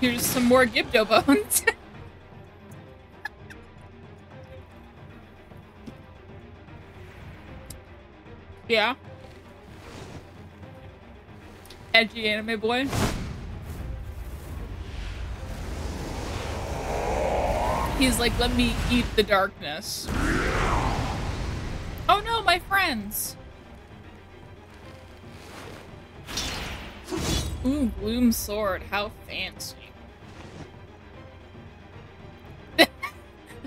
Here's some more Gibdo bones. yeah. Edgy anime boy. He's like, let me eat the darkness. Oh no, my friends! Ooh, Gloom Sword, how fancy.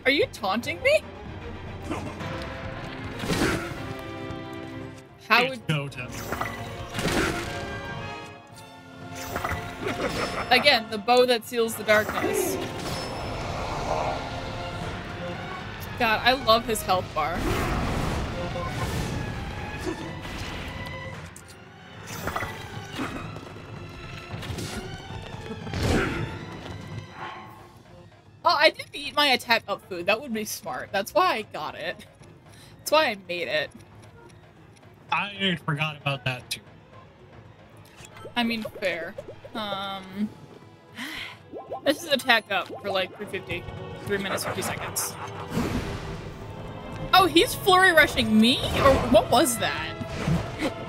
Are you taunting me? How would again the bow that seals the darkness? God, I love his health bar. Oh, I didn't eat my attack up food. That would be smart. That's why I got it. That's why I made it. I forgot about that too. I mean, fair. Um, this is attack up for like 350, 3 minutes 50 seconds. Oh, he's flurry rushing me? Or what was that?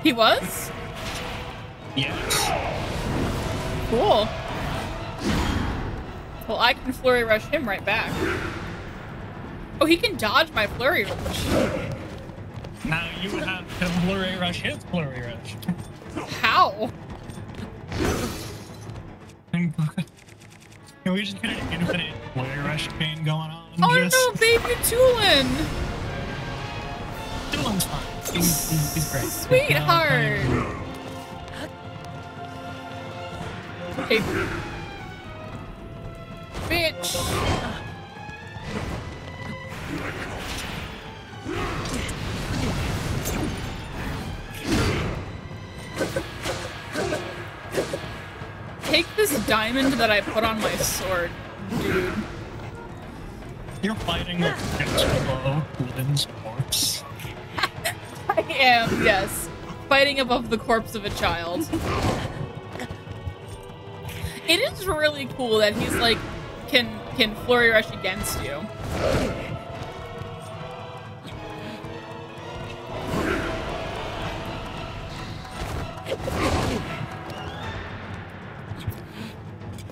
He was? Yes. Cool. Well, I can flurry rush him right back. Oh, he can dodge my flurry rush. Now you have to flurry rush his flurry rush. How? Can we just get an infinite flurry rush chain going on? Oh just... no, baby Tulin! He's, he's, he's great. Sweetheart! Hey. Bitch! Take this diamond that I put on my sword, dude. You're fighting with Jexlo, Lynn's corpse. I am, yes. Fighting above the corpse of a child. It is really cool that he's like can can flurry rush against you.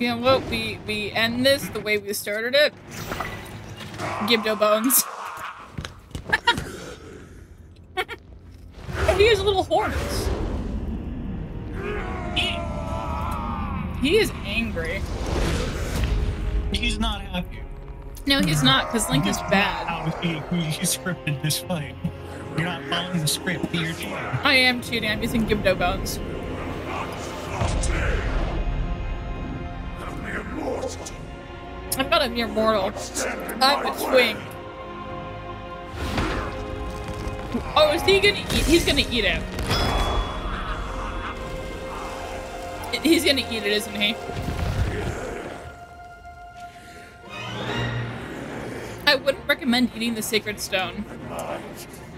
You know what? We we end this the way we started it. Gibdo bones. he has little horns. He is angry. He's not happy. No, he's not, because Link is bad. How he, he, he scripted this fight. You're not following the script. You're cheating. I am cheating. I'm using Gibdo bones. I'm not a mere mortal. I'm a twink. Oh, is he gonna eat? He's gonna eat it. He's gonna eat it, isn't he? I wouldn't recommend eating the sacred stone.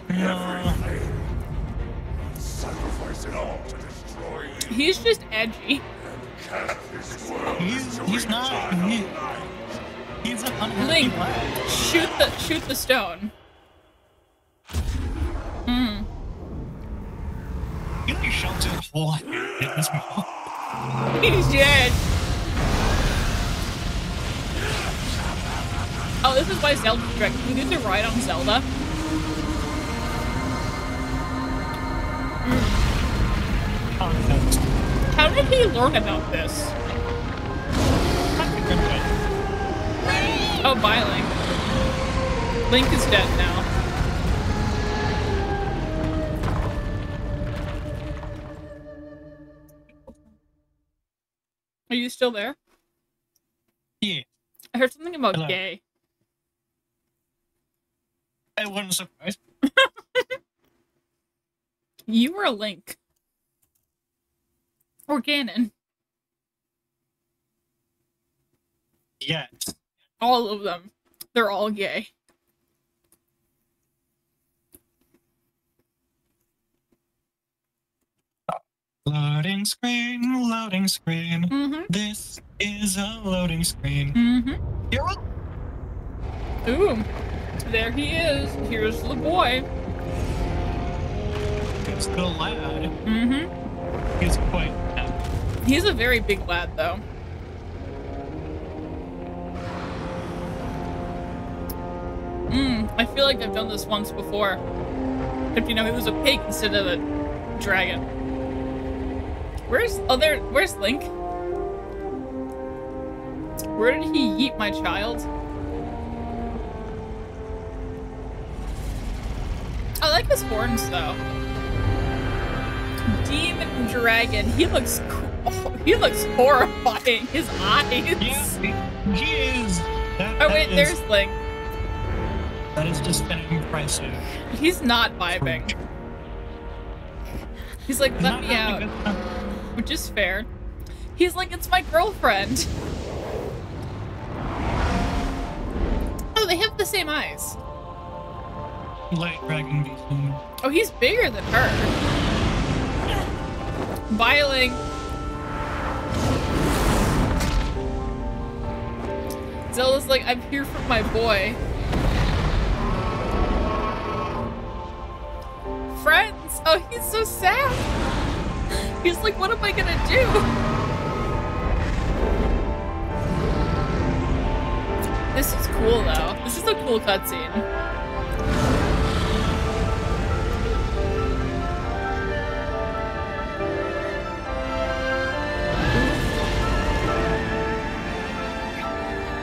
No. Sacrifice it all to destroy you. He's just edgy. He's, he's not. He, He's an unhappy Link, shoot the shoot the stone. Hmm. He like shoves his whole hand in his mouth. He's dead. Oh, this is why Zelda's direct. We get to ride on Zelda? How did he learn about this? Oh, by Link. Link is dead now. Are you still there? Yeah, I heard something about Hello. gay. I wasn't surprised. You were a Link. Or Ganon. Yes. All of them. They're all gay. Loading screen, loading screen. Mm-hmm. This is a loading screen. Mm-hmm. You're. Ooh. There he is. Here's the boy. It's the lad. Mm-hmm. He's quite happy. He's a very big lad, though. Mmm, I feel like I've done this once before. If you know, he was a pig instead of a dragon. Where's, oh there, where's Link? Where did he yeet my child? I like his horns, though. Demon dragon. He looks cool. He looks horrifying. His eyes. Yeah, he is. That, Oh that wait, is- there's Link. That is just an impressive. He's not vibing. He's like, He's let not me out, a good time. Which is fair. He's like, it's my girlfriend. Oh, they have the same eyes. Light dragon beast. Oh, he's bigger than her. Viling. Zelda's like, I'm here for my boy. Friends! Oh, he's so sad! He's like, what am I gonna do? This is cool though. This is a cool cutscene.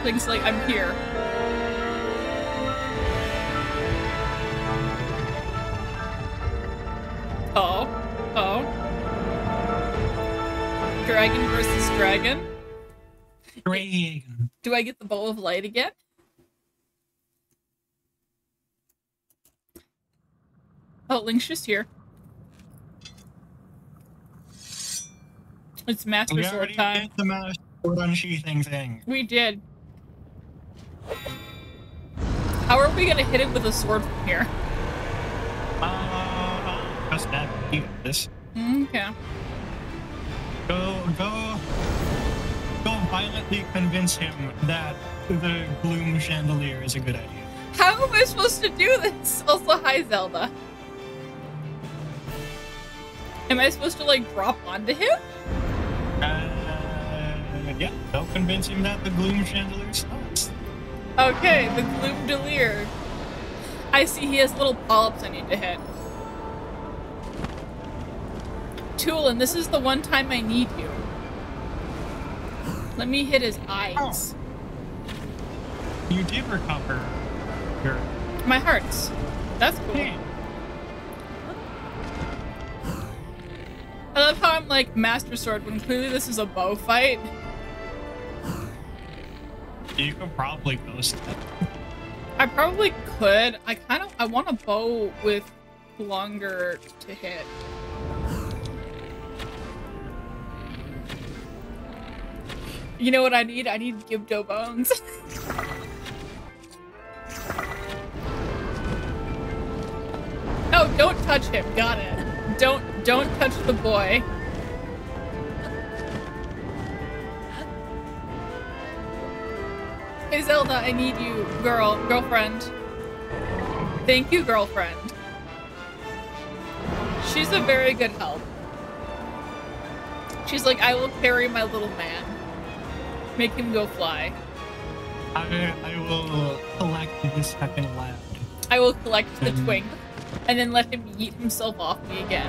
Link's like, I'm here. Oh. Oh. Dragon versus dragon? Dragon. Do I get the bow of light again? Oh, Link's just here. It's Master We Sword time. did the master sword unsheathing thing. We did. How are we gonna hit it with a sword from here? Uh, just that this. Okay. Go, go, go violently convince him that the gloom chandelier is a good idea. How am I supposed to do this? Also, hi Zelda. Am I supposed to like drop onto him? Uh, yeah, go convince him that the gloom chandelier sucks. Okay, the Gloom Delir. I see he has little polyps I need to hit. Tulin, this is the one time I need you. Let me hit his eyes. Oh. You did recover your My hearts. That's cool. pain. I love how I'm like Master Sword when clearly this is a bow fight. You could probably ghost it. I probably could. I kind of I want a bow with longer to hit. You know what I need? I need Gibdo bones. oh, don't touch him. Got it. Don't don't touch the boy. Hey Zelda, I need you, girl, girlfriend. Thank you, girlfriend. She's a very good help. She's like, I will carry my little man. Make him go fly. I, I will collect the second lad. I will collect the twink and then let him yeet himself off me again.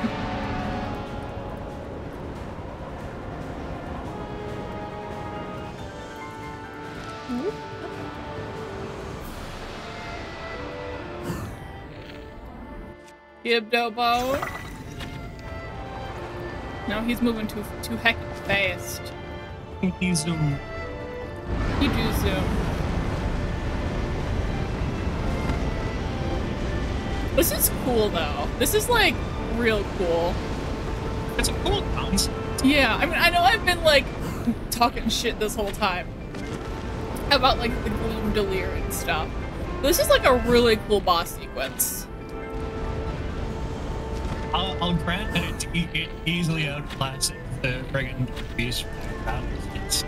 Gibdobo. No, he's moving too too heckin' fast. He's um, Zoom. This is cool though. This is like real cool. it's a cool concept. Yeah, I mean, I know I've been like talking shit this whole time about like the gloom delir and stuff. This is like a really cool boss sequence. I'll, I'll grant that it's e- it easily outclasses the friggin' beast. It's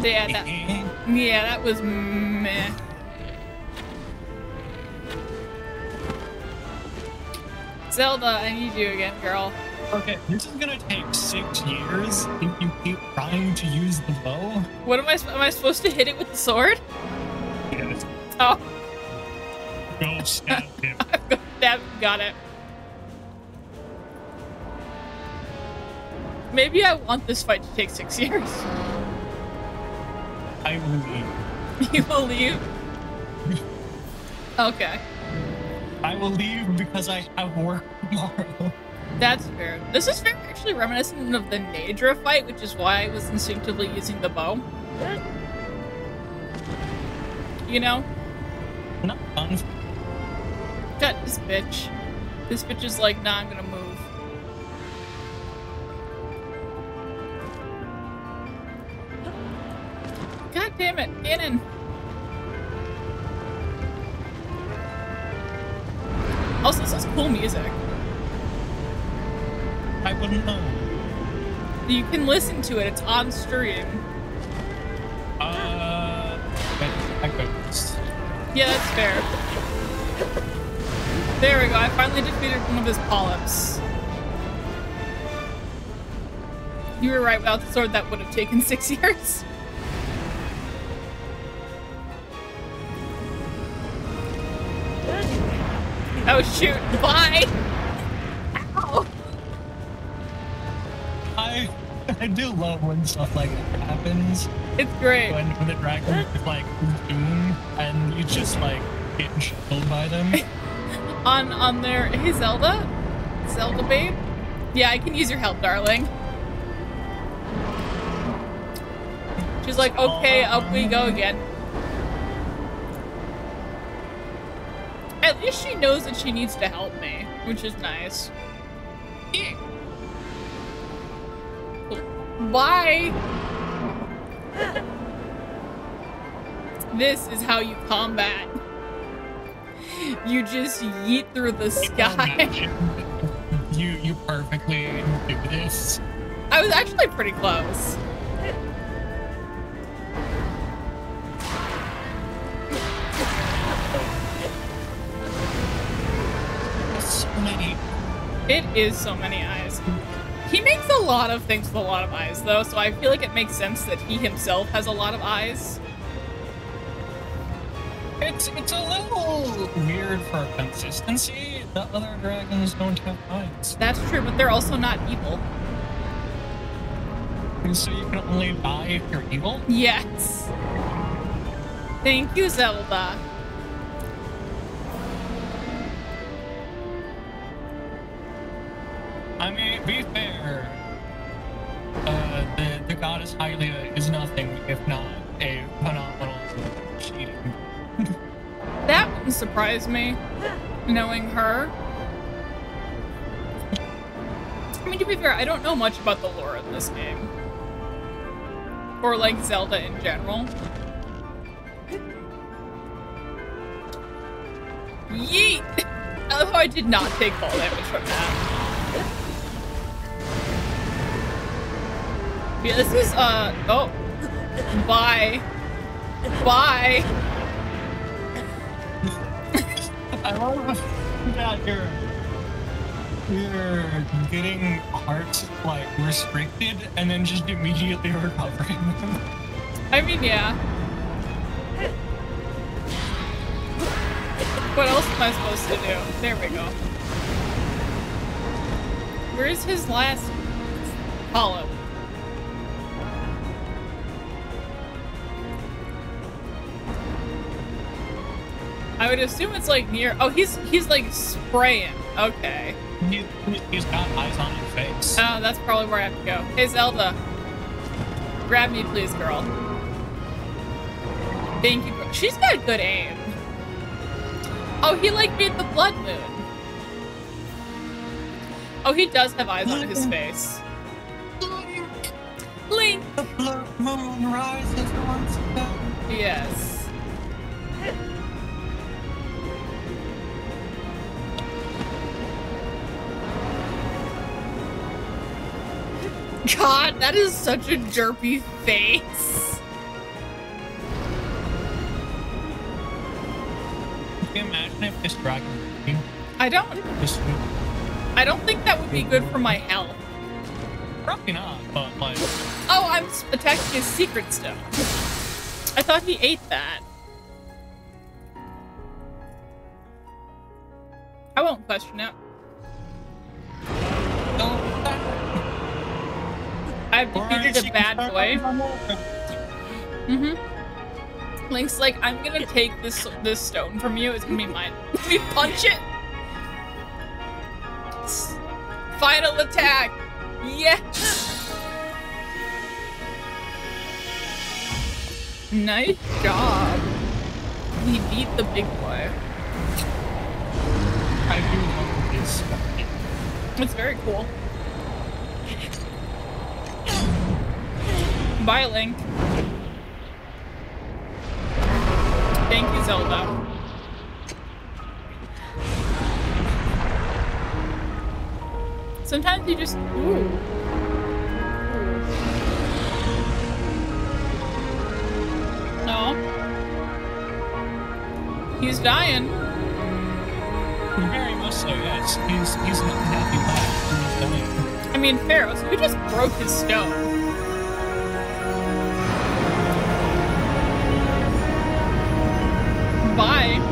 Yeah, that, yeah, that was meh. Zelda, I need you again, girl. okay. This is gonna take six years if you keep trying to use the bow. What am I? Am I supposed to hit it with the sword? Yes. Oh, Go stab him. got it. Maybe I want this fight to take six years. I will leave. You will leave? Okay, I will leave because I have work tomorrow. that's fair. This is very actually reminiscent of the Naydra fight, which is why I was instinctively using the bow. You know? Not fun. Got this bitch. This bitch is like, nah, I'm gonna move. God damn it, Ganon. Also, this is cool music. I wouldn't know. You can listen to it, it's on stream. Uh, I could. Yeah, that's fair. There we go, I finally defeated one of his polyps. You were right, without the sword that would have taken six years. Oh shoot, bye! Ow! I I do love when stuff like that happens. It's great. When, when the dragon is like doom and you just like get shackled by them. On on their hey Zelda? Zelda babe? Yeah, I can use your help, darling. She's like, okay, up we go again. At least she knows that she needs to help me, which is nice. Yeah. Bye! This is how you combat. You just yeet through the sky. You you perfectly do this. I was actually pretty close. Many. It is so many eyes. He makes a lot of things with a lot of eyes, though, so I feel like it makes sense that he himself has a lot of eyes. It's it's a little weird for consistency. The other dragons don't have eyes, That's true, but they're also not evil. and so you can only die if you're evil. Yes. Thank you, Zelda. I mean, be fair. Uh, the the goddess Hylia is nothing if not a phenomenal cheating. That wouldn't surprise me, knowing her. I mean, to be fair, I don't know much about the lore in this game. Or, like, Zelda in general. Yeet! Love how I did not take fall damage from that. Yeah, this is, uh, oh. Bye. Bye. I love that you're you're getting hearts like restricted and then just immediately recovering them. I mean, yeah. What else am I supposed to do? There we go. Where's his last hollow? I would assume it's like near. Oh, he's he's like spraying. Okay. He, he's got eyes on his face. Oh, that's probably where I have to go. Hey, Zelda. Grab me, please, girl. Thank you. She's got good aim. Oh, he like made the blood moon. Oh, he does have eyes on his face. Link. The blood moon rises once again. Yes. God, that is such a derpy face. Can you imagine if this dragon you I don't I don't think that would be good for my health. probably not, but like Oh, I'm attacking his secret stone. I thought he ate that. I won't question it. I've defeated a bad boy. Mm-hmm. Link's like, I'm gonna take this this stone from you. It's gonna be mine. we punch it. Final attack. Yes. Nice job. We beat the big boy. I do love this. It's very cool. Bye, Link. Thank you, Zelda. Sometimes you just. Ooh. No. He's dying. Very much so, yes. He's he's not happy about dying. I mean, Pharaoh, so we just broke his stone. Bye.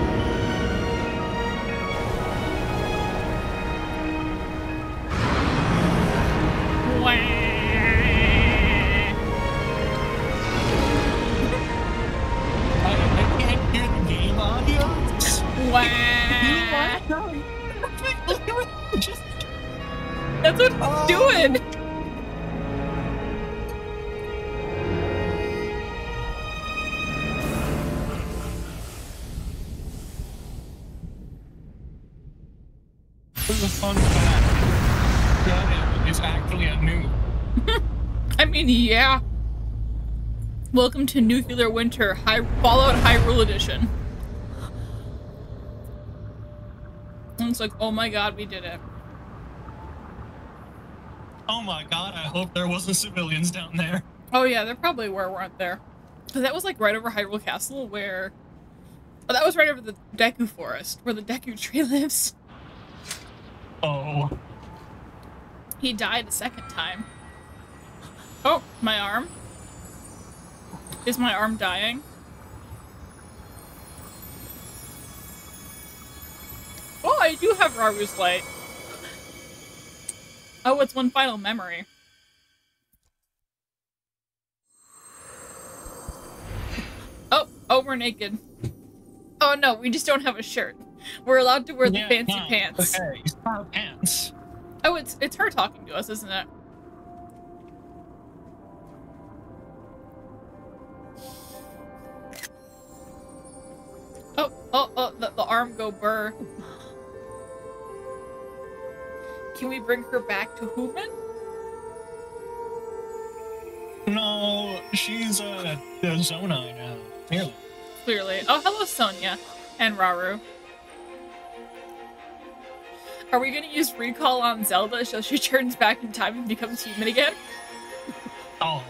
Welcome to Nuclear Winter, High Fallout Hyrule Edition. And it's like, oh my god, we did it. Oh my god, I hope there wasn't civilians down there. Oh yeah, there probably were, weren't there? 'Cause that was like right over Hyrule Castle, where. Oh, that was right over the Deku Forest, where the Deku tree lives. Oh. He died a second time. Oh, my arm. Is my arm dying? Oh, I do have Rauru's light. Oh, it's one final memory. Oh, oh, we're naked. Oh no, we just don't have a shirt. We're allowed to wear the Yeah, fancy pants. Okay, pants. Oh, it's it's her talking to us, isn't it? Oh, oh, oh, the, the arm go burr. Can we bring her back to Human? No, she's uh, a Zonai now. Clearly. Clearly. Oh, hello, Sonia and Rauru. Are we gonna use recall on Zelda so she turns back in time and becomes human again? Oh.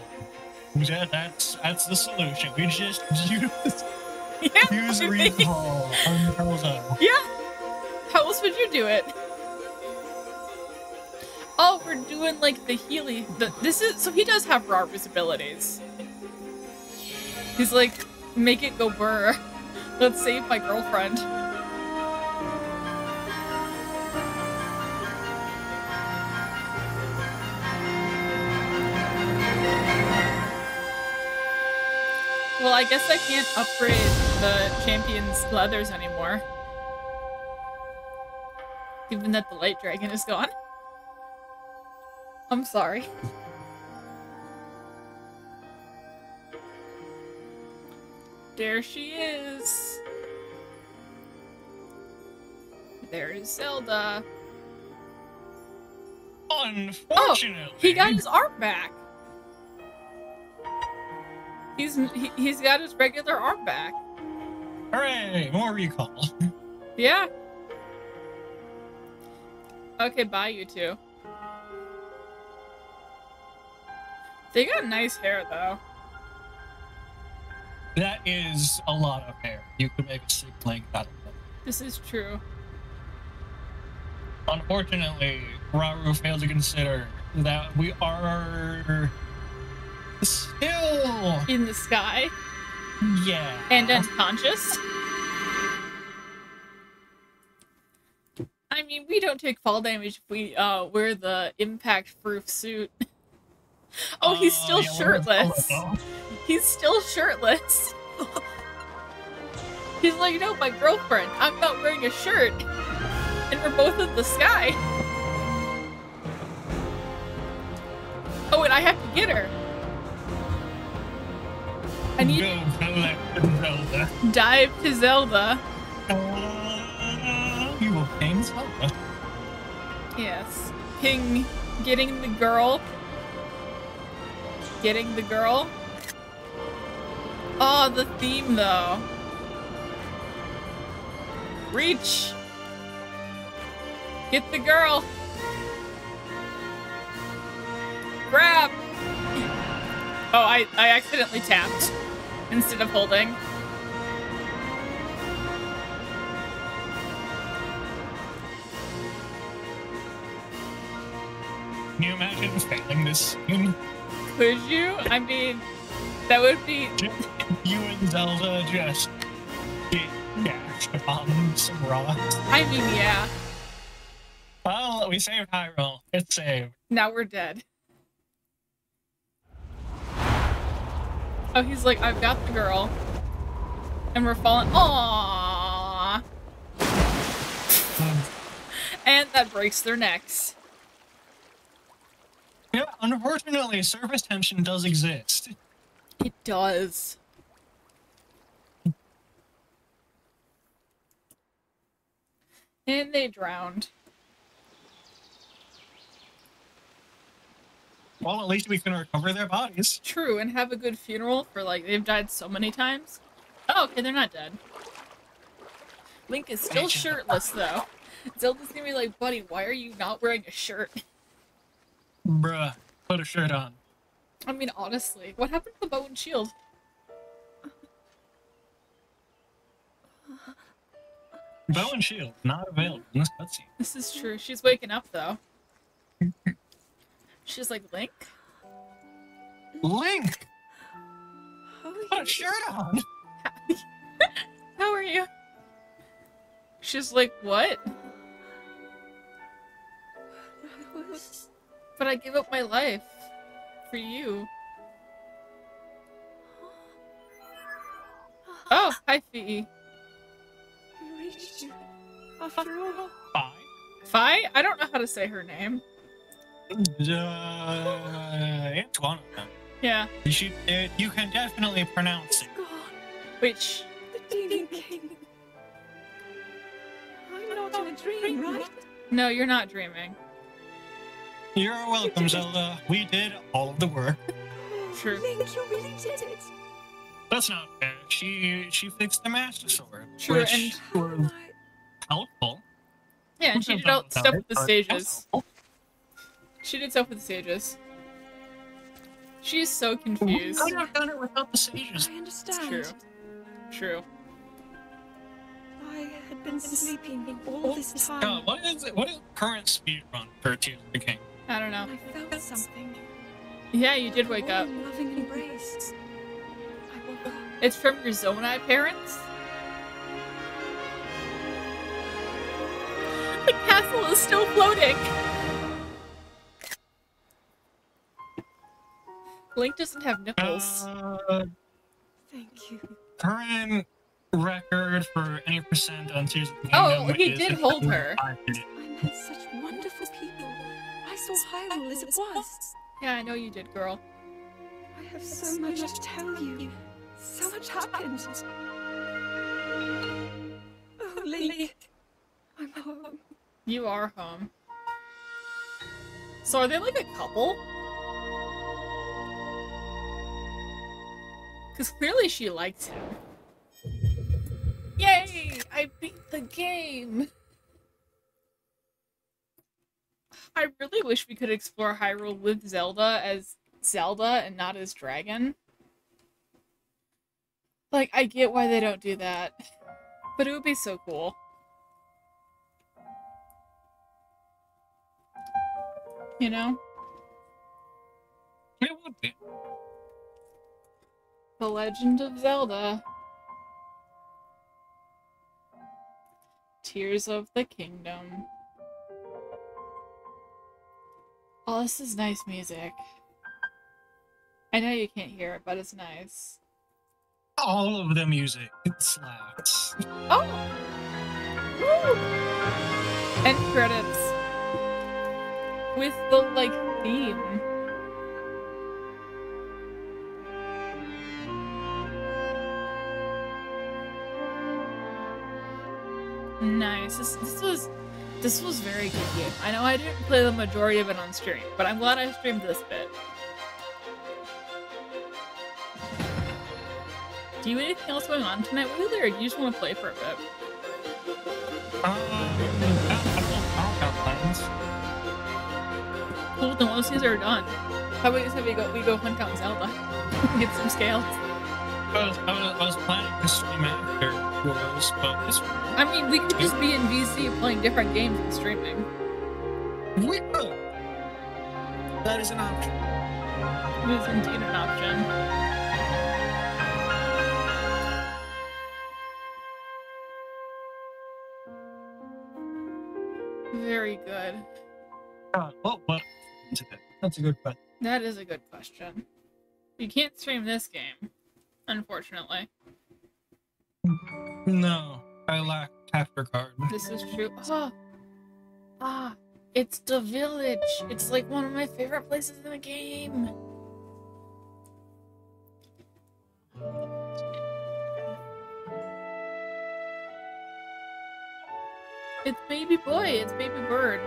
Yeah, that's that's the solution. We just use Yeah. use recall on Yeah. How else would you do it? Oh, we're doing like the Healy. The this is so he does have Rauru's abilities. He's like, make it go burr. Let's save my girlfriend. Well, I guess I can't upgrade the champion's leathers anymore. Given that the light dragon is gone. I'm sorry. There she is. There's Zelda. Unfortunately, Oh, He got his arm back. He's he, he's got his regular arm back. Hooray, more recall. Yeah. Okay, bye you two. They got nice hair though. That is a lot of hair. You could make a sick link out of that. This is true. Unfortunately, Rauru failed to consider that we are still In the sky yeah and unconscious. I mean, we don't take fall damage if we uh wear the impact-proof suit. oh, he's Uh, still yeah, shirtless. oh, He's still shirtless. He's like, no, my girlfriend. I'm not wearing a shirt. And we're both in the sky. Oh, and I have to get her. I need Zelda. dive to Zelda. Uh, you will ping Zelda. Yes. Ping getting the girl. Getting the girl. Oh, the theme though. Reach. Get the girl. Grab. Oh, I, I accidentally tapped instead of holding. Can you imagine failing this scene? Could you? I mean, that would be you and Zelda just get dashed upon some rocks. I mean, yeah. Well, we saved Hyrule. It's saved. Now we're dead. Oh, he's like, I've got the girl. And we're falling. Aww. And that breaks their necks. Yeah, unfortunately, surface tension does exist. It does. And they drowned. Well, at least we can recover their bodies. True, and have a good funeral for like they've died so many times. Oh, okay, they're not dead. Link is still shirtless though. Zelda's gonna be like, buddy, why are you not wearing a shirt? Bruh, put a shirt on. I mean, honestly, what happened to the bow and shield? Bow and shield, not available in this cutscene. This is true. She's waking up though. She's like, Link? Link! Put a shirt on! How are you? She's like, what? But I gave up my life for you. Oh, hi, Fee. After all, Bye. Fi? I don't know how to say her name. Uh, Antoine. Yeah. You should, uh, you can definitely pronounce it. God, Which, the Demon King. I'm not in a dream, right? no, you're not dreaming. You're welcome, Zelda. We did all of the work. True. Link, you really did it. That's not fair. She she fixed the Master Sword, True, which and- was helpful. Yeah, and she did all stuff with the stages. She did stuff with the stages. She's so confused. Could have done it without the sages. I understand. True. True. I had been sleeping all this time. God, what is it? What is current speed run for Tears of the King? I don't know. I felt something. Yeah, you did wake up. loving embrace. I woke up. It's from your Zonai parents? The castle is still floating! Link doesn't have nipples. Uh, Thank you. current record for any percent on Tears of the Oh, Kingdom he did hold her. I met such wonderful people. I saw Hyrule as it was. Yeah, I know you did, girl. I have so much to tell you. So much happened. Oh, Link. I'm home. You are home. So are they like a couple? Because clearly she likes him. Yay! I beat the game! I really wish we could explore Hyrule with Zelda as Zelda and not as Dragon. Like, I get why they don't do that. But it would be so cool. You know? It would be. The Legend of Zelda. Tears of the Kingdom. Oh, this is nice music. I know you can't hear it, but it's nice. All of the music slaps. Oh! Woo! End credits. With the, like, theme. Nice. This, this was this was very good game. I know I didn't play the majority of it on stream, but I'm glad I streamed this bit. Do you have anything else going on tonight, Wheeler, or do you just want to play for a bit? Um, I don't, I don't got plans. Cool, then once these are done, how about you say we go we go hunt down Zelda? Get some scales. I was, I was, I was planning to stream after this I mean, we could just be in VC playing different games and streaming. we could. That is an option. It is indeed an option. Very good. Uh, well, well, that's a good- that's a good question. That is a good question. You can't stream this game, unfortunately. No, I lack capture card. This is true. Ah, ah, it's the village. It's like one of my favorite places in the game. It's baby boy. It's baby bird.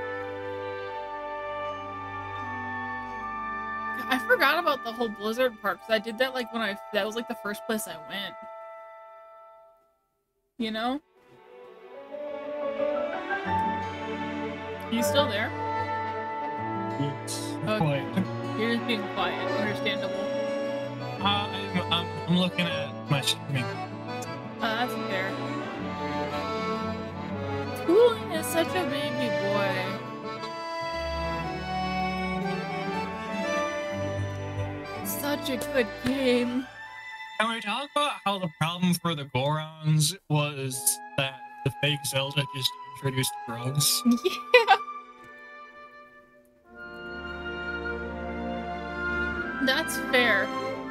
I forgot about the whole Blizzard part because I did that like when I that was like the first place I went. You know? You still there? Yes. Okay. Quiet. You're just being quiet. Understandable. I'm, I'm, I'm looking at my streaming. Uh, that's fair. Tulin is such a baby boy. Such a good game. Can we talk about how the problem for the Gorons was that the fake Zelda just introduced drugs? Yeah. That's fair.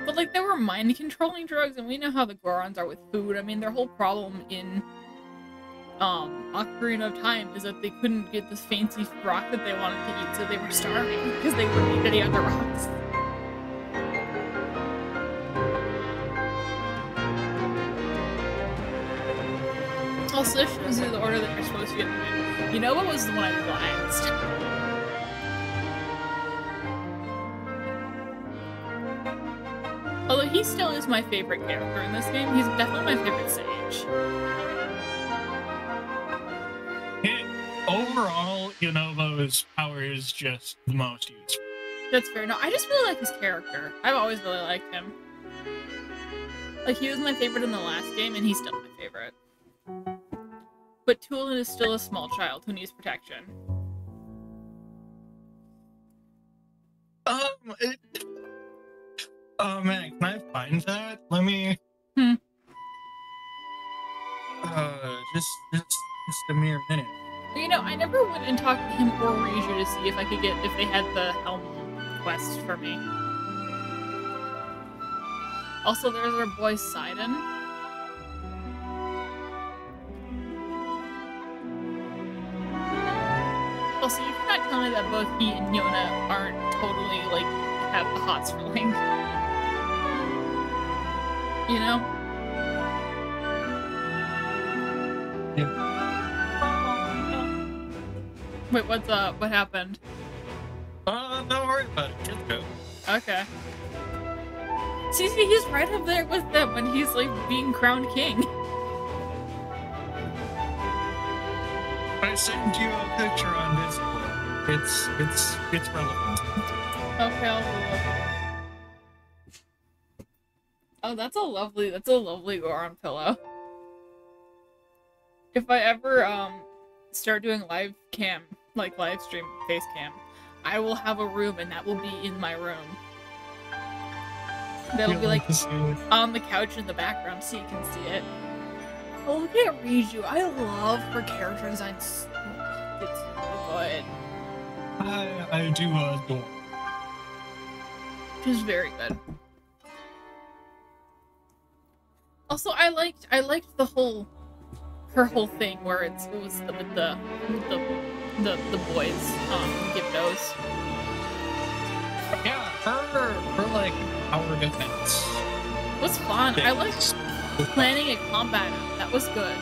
But like there were mind controlling drugs and we know how the Gorons are with food. I mean their whole problem in um Ocarina of Time is that they couldn't get this fancy rock that they wanted to eat, so they were starving because they wouldn't eat any other rocks. This shows you the order that you're supposed to get them in. You know what was the one I glanced? Although he still is my favorite character in this game, he's definitely my favorite sage. It, overall, Yunobo's power is just the most useful. That's fair. No, I just really like his character. I've always really liked him. Like he was my favorite in the last game, and he's still my favorite. But Tulin is still a small child who needs protection. Um, it... Oh man, can I find that? Let me. Hmm. Uh, just, just, just a mere minute. You know, I never went and talked to him or Riju to see if I could get if they had the helm quest for me. Also, there's our boy Sidon. Also, you cannot tell me that both he and Yona aren't totally like have the hots for Link. You know? Yeah. Wait, what's up? What happened? Uh, don't worry about it. Just go. Okay. See, see, he's right up there with them when he's like being crowned king. I sent you a picture on Discord. It's, it's, it's relevant. Okay, I'll it. Oh, that's a lovely, that's a lovely Goron pillow. If I ever, um, start doing live cam, like live stream face cam, I will have a room and that will be in my room. That'll be like to see it. on the couch in the background so you can see it. Oh, look at you. I love her character design so. It's so good. I, I do adore. She's very good. Also, I liked I liked the whole her whole thing where it's it was the, with the with the the the boys um Gyptos. Yeah, her, her like power defense. Was fun. I liked planning a combat. That was good.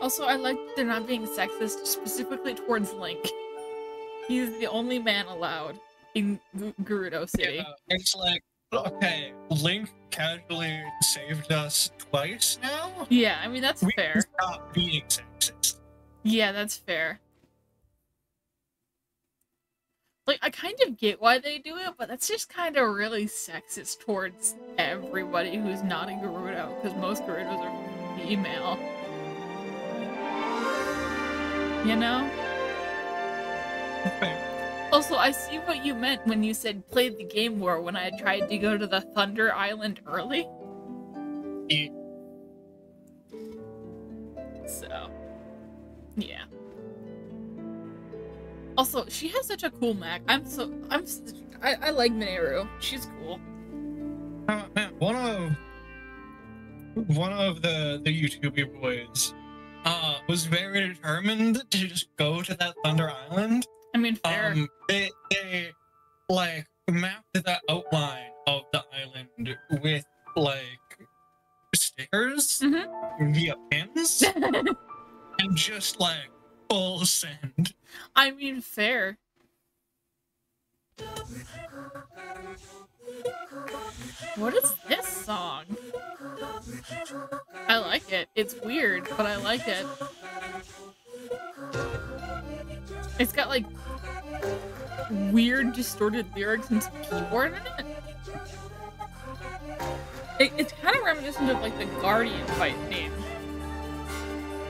Also, I like they're not being sexist specifically towards Link. He's the only man allowed in Gerudo City. Yeah, it's like okay, Link casually saved us twice now. Yeah, I mean that's We fair. stop being sexist. Yeah, that's fair. Like, I kind of get why they do it, but that's just kind of really sexist towards everybody who's not a Gerudo, because most Gerudos are female. You know? Also, I see what you meant when you said played the game more when I tried to go to the Thunder Island early. Yeah. So, yeah. Also, she has such a cool Mac. I'm so I'm I like Mineru. She's cool. Uh, man, one of one of the the YouTuber boys uh was very determined to just go to that Thunder Island. I mean, fair. Um, they they like mapped the outline of the island with like stickers Mhm. via pins and just like full send. I mean, fair. What is this song? I like it. It's weird, but I like it. It's got like weird distorted lyrics and some keyboard in it. it it's kind of reminiscent of like the Guardian fight theme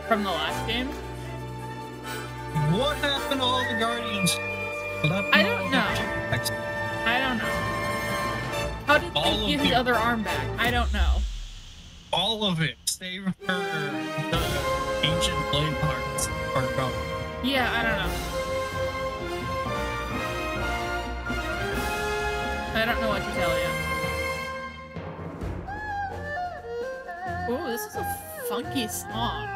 from the last game. What happened to all the Guardians? I don't know. I don't know. How did All they get his other arm back? I don't know. All of it, save for the ancient blade parts are gone. Yeah, I don't know. I don't know what to tell you. Ooh, this is a funky song.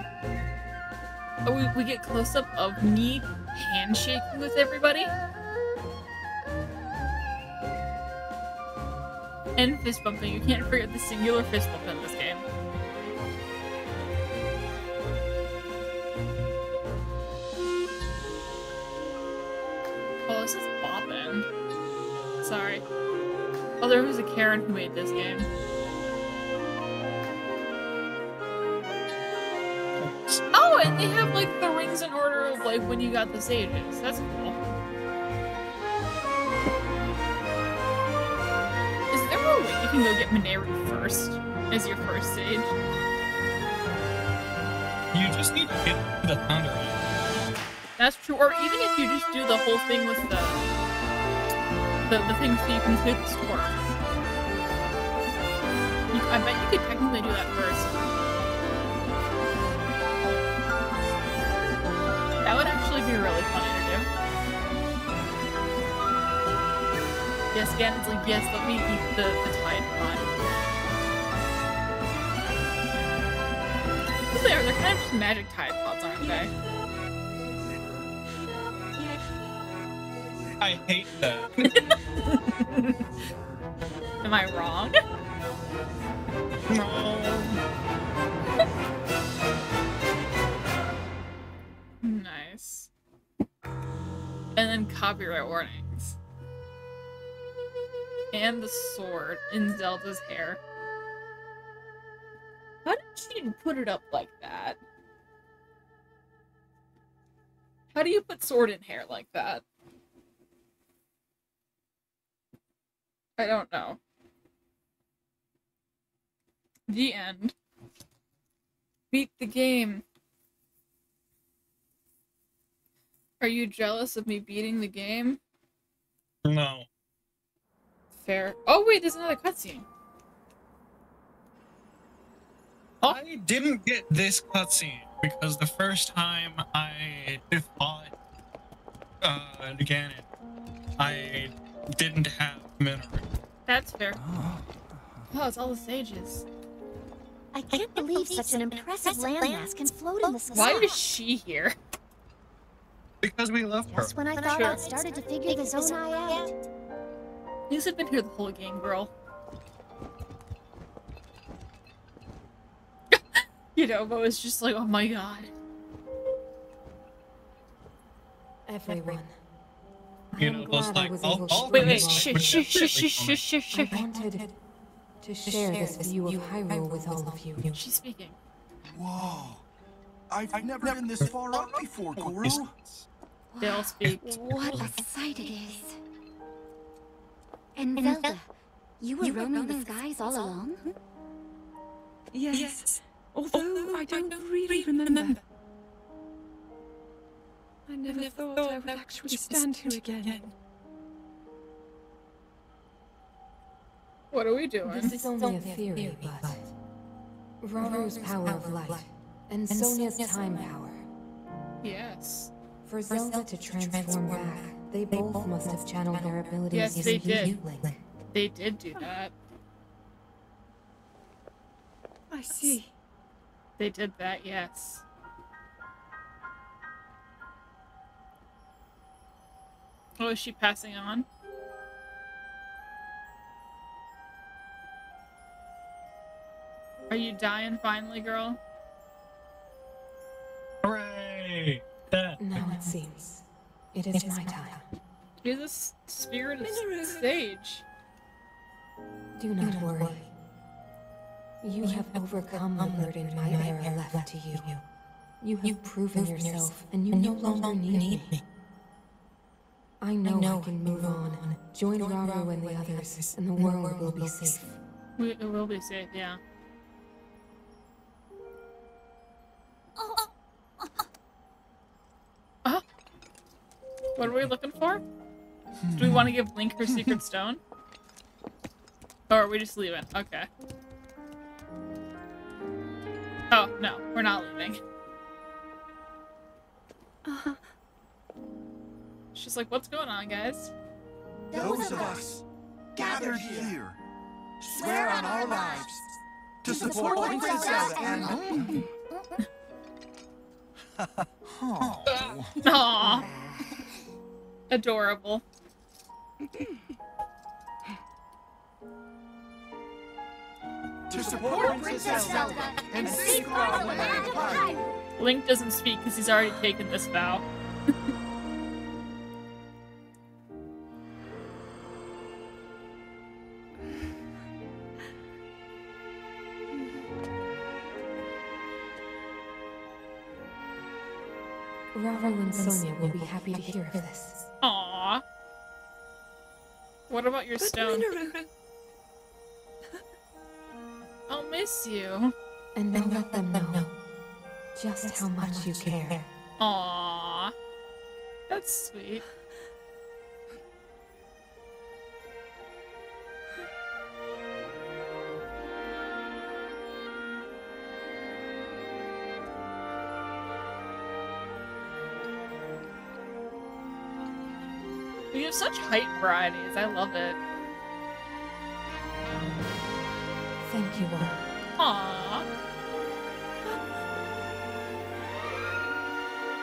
Oh, we, we get close up of me handshaking with everybody. And fist bumping. You can't forget the singular fist bump in this game. Oh, this is bopping. Sorry. Oh, there was a Karen who made this game. Oh, and they have like the rings in order of like when you got the sages. That's cool. Is there a way you can go get Mineru first as your first sage? You just need to get the thunder. That's true. Or even if you just do the whole thing with the the, the thing so you can clear the storm. You, I bet you could technically do that first. Be really funny to do. Yes, Ganon's like, yes, let me eat the, the tide pod. They are, they're kind of just magic tide pods, aren't they? I hate that. Am I wrong? nice. And then copyright warnings. And the sword in Zelda's hair. How did she put it up like that? How do you put sword in hair like that? I don't know. The end. Beat the game. Are you jealous of me beating the game? No. Fair. Oh wait, there's another cutscene. I didn't get this cutscene because the first time I fought uh, Ganon, I didn't have Mineru. That's fair. Oh, it's all the sages. I can't believe such an impressive landmass can float in the sky. Why is she here? Because we love her. Just when I thought Sure. I'd started to figure the Zonai out. You have been here the whole game, girl. you know, but it's just like, oh my god. Everyone. I You am know, it's glad I like, was I'll- able to I'll Wait, wait, shh, shh, shh, shh, shh, shh, shh, I shh. wanted to share this view of Hyrule with all of you. She's speaking. Whoa. I've, never been this far up before, Guru. They all speak. What a sight it is. And Zelda, you were roaming the skies all along? Yes. Although I don't really remember. I never thought I would actually stand here again. What are we doing? This is only a theory, but Rauru's power of light and Sonia's time power. Yes. For Zelda to transform back, they both must have channeled their abilities Yes, they into did. Link. They did do that. I see. They did that, yes. Oh, is she passing on? Are you dying finally, girl? Hooray! That. Now it seems. It is my time. You're the spirit of s- stage. Do not worry. You have overcome the burden my era left to you. You have proven yourself, and you no longer need me. I know I can move on, join Rauru and the others, and the world will be safe. We, it will be safe, yeah. What are we looking for? Do we want to give Link her secret stone? Or are we just leaving? Okay. Oh, no, we're not leaving. She's like, what's going on, guys? Those of us gathered here swear on our lives to support Princess Zelda and... Oh. Aww. Adorable. To support Princess Zelda and safeguard the land of Hyrule. Link doesn't speak because he's already taken this vow. Rauru and Sonia will be happy to hear of this. Aww. What about your stone? I'll miss you. And now let them know just how much you care. Aww. That's sweet. Have such height varieties. I love it. Thank you all. Aww.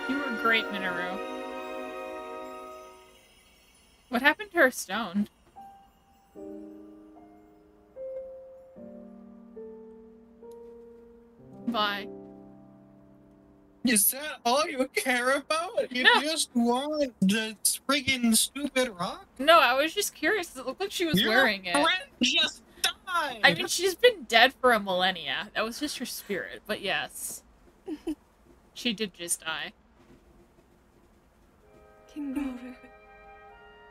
You were great, Mineru. What happened to her stone? Bye. Is that all you care about? You No. just want the friggin' stupid rock? No, I was just curious. it looked like she was Your wearing it. friend just died. I mean, she's been dead for a millennia. That was just her spirit, but yes. she did just die. King Noru.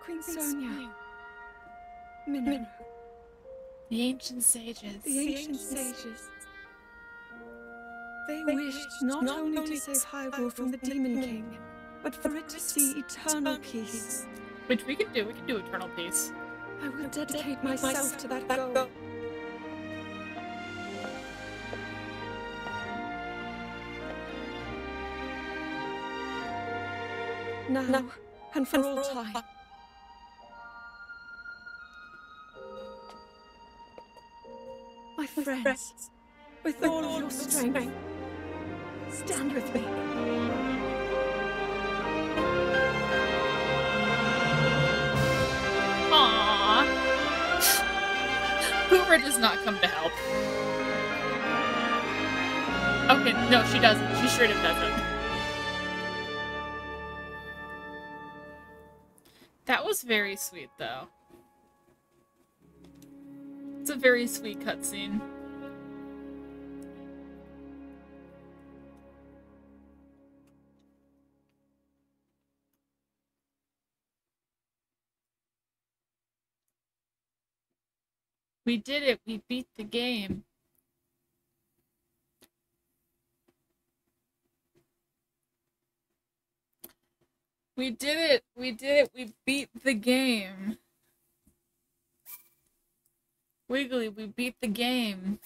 Queen Sonia. Mineru. The ancient sages. The ancient sages. They wished not only to save Hyrule from the Demon King, but for it to see eternal peace. Which we can do. We can do eternal peace. I will dedicate myself to that goal. Now, and for all time. My friends, with all of your strength, stand with me. Aww. Hoover does not come to help. Okay, no, she doesn't. She up doesn't. That was very sweet, though. It's a very sweet cutscene. We did it. We beat the game. We did it. We did it. We beat the game. Wiggly, we beat the game.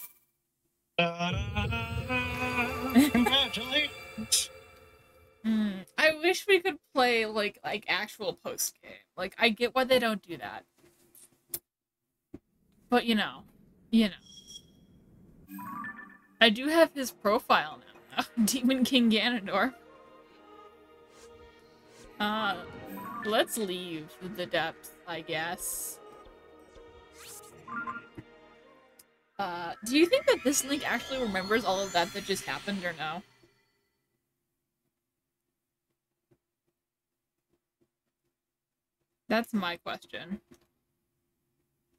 Congratulations. Hmm. I wish we could play like like actual post game. Like I get why they don't do that. But you know, you know. I do have his profile now. though. Demon King Ganondorf. Uh let's leave the depths, I guess. Uh, do you think that this link actually remembers all of that that just happened or no? That's my question.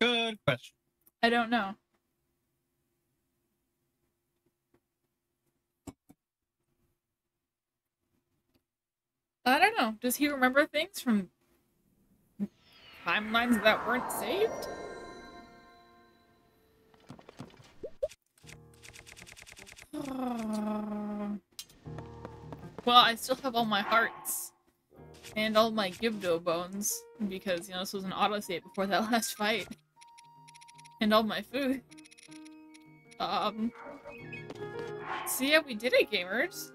Good question. I don't know. I don't know. Does he remember things from timelines that weren't saved? Well, I still have all my hearts and all my Gibdo bones because, you know, this was an autosave before that last fight. And all my food. Um. So yeah, we did it, gamers.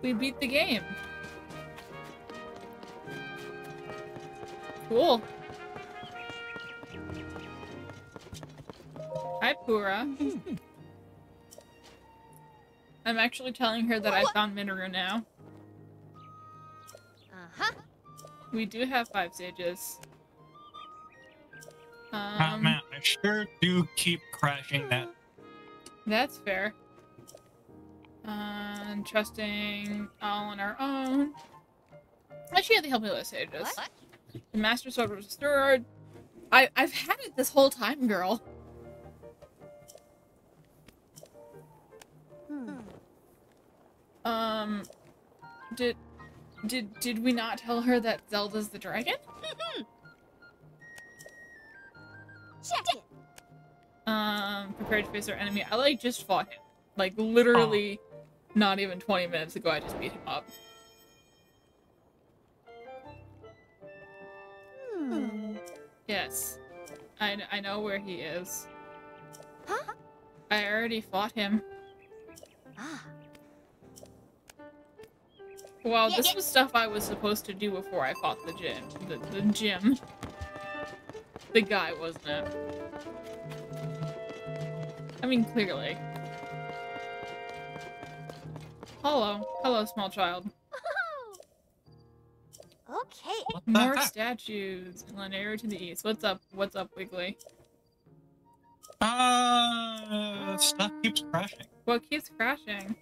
We beat the game. Cool. Hi, Purah. I'm actually telling her that I found Mineru now. Uh-huh. We do have five sages. Um, man, I sure do keep crashing that. that's fair. Uh, and trusting all on our own. Actually, had the help me with sages. What? The Master Sword was restored. I I've had it this whole time, girl. Hmm. Um, did Did did we not tell her that Zelda's the dragon? Check it. Um, prepared to face our enemy. I like just fought him. Like literally, not even 20 minutes ago. I just beat him up. Hmm. Yes, I I know where he is. Huh? I already fought him. Ah. Well, this was stuff I was supposed to do before I fought the gym. The, the gym. The guy, wasn't it? I mean, clearly. Hello. Hello, small child. Oh. Okay. More heck? statues. Inland area to the east. What's up? What's up, Wiggly? Uh, stuff keeps crashing. What keeps crashing?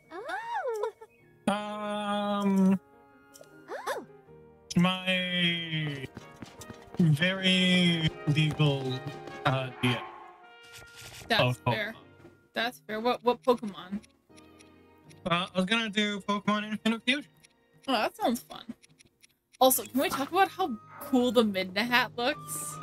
Oh. Um, Oh. my very legal uh DM That's of fair. Pokemon. That's fair. What what Pokemon? Uh, I was gonna do Pokemon Infinite Fusion. Oh, that sounds fun. Also, can we talk about how cool the Midna hat looks?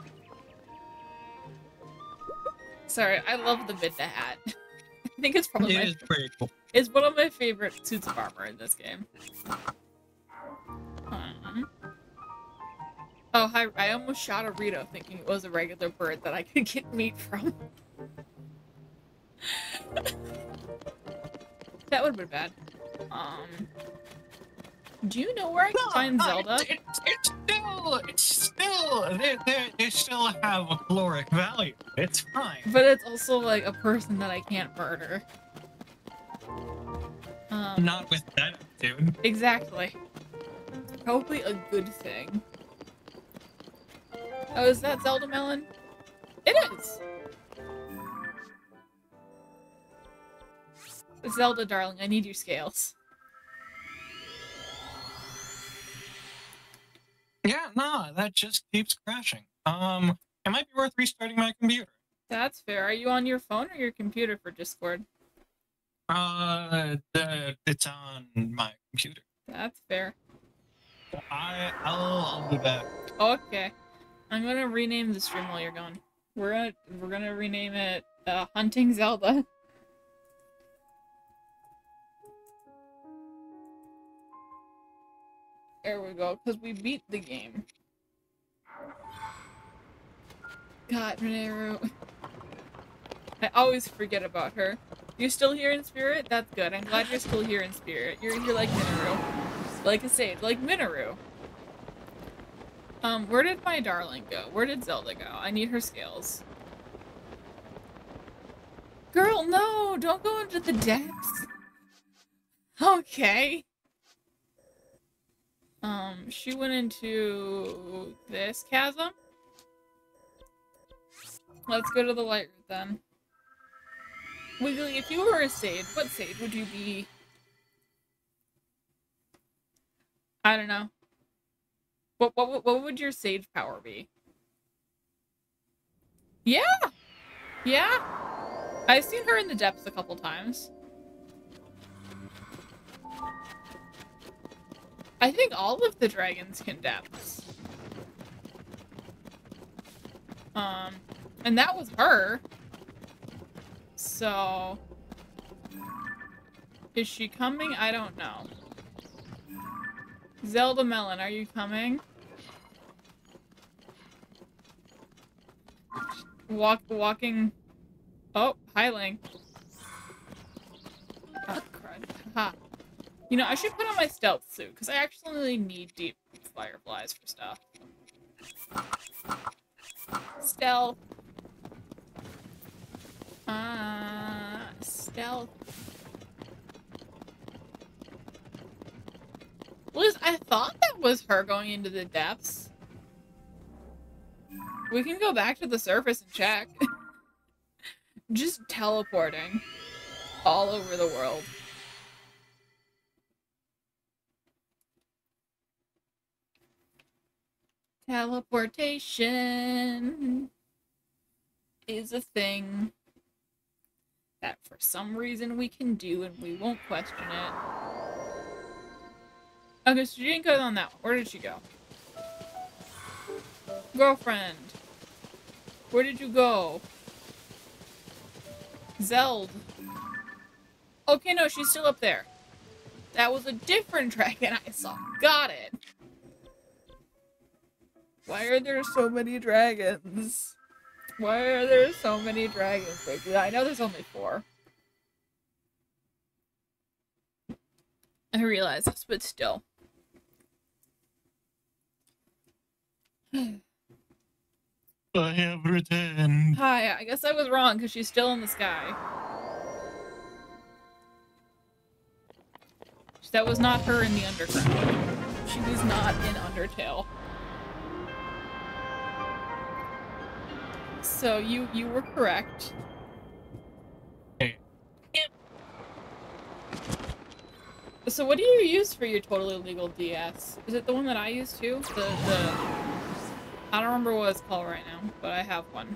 Sorry, I love the Midna hat. I think it's probably It is pretty cool. It's one of my favorite suits of armor in this game. Um, Oh, hi. I almost shot a Rito thinking it was a regular bird that I could get meat from. that would have been bad. Um, do you know where I can find No, Zelda? It's, it's, it's still, it's still, they, they, they still have a caloric value. It's fine. But it's also like a person that I can't murder. Um, Not with that dude. Exactly. Probably a good thing. Oh, is that Zelda Melon? It is! Zelda, darling, I need your scales. Yeah, no, that just keeps crashing. Um, it might be worth restarting my computer. That's fair. Are you on your phone or your computer for Discord? Uh, the, it's on my computer. That's fair. I, I'll, I'll be back. Okay. I'm gonna rename the stream while you're gone. We're gonna we're gonna rename it uh, Hunting Zelda. There we go, because we beat the game. God, Mineru. I always forget about her. You still here in spirit? That's good. I'm glad you're still here in spirit. You're here like Mineru. Like a sage, like Mineru. Um, where did my darling go? Where did Zelda go? I need her scales. Girl, no! Don't go into the depths! Okay. Um, she went into this chasm. Let's go to the light route then. Wiggly, if you were a sage, what sage would you be? I don't know. What what what- would your sage power be? Yeah, yeah. I've seen her in the depths a couple times. I think all of the dragons can depths. Um, and that was her. So, is she coming? I don't know. Zelda Melon, are you coming? Walk, walking. Oh, hi, Link. Oh, crud. Ha. You know, I should put on my stealth suit, because I actually need deep fireflies for stuff. Stealth. Ah, stealth. Liz, I thought that was her going into the depths. We can go back to the surface and check. Just teleporting all over the world. Teleportation is a thing that for some reason we can do and we won't question it. Okay, so she didn't go on that one. Where did she go? Girlfriend. Where did you go? Zeld. Okay, no, she's still up there. That was a different dragon I saw. Got it. Why are there so many dragons? Why are there so many dragons? I know there's only four. I realize this, but still. I have returned. Hi, I guess I was wrong because she's still in the sky. That was not her in the underground. She was not in Undertale. So you you were correct. Hey. So what do you use for your totally legal DS? Is it the one that I use too? The the I don't remember what it's called right now, but I have one.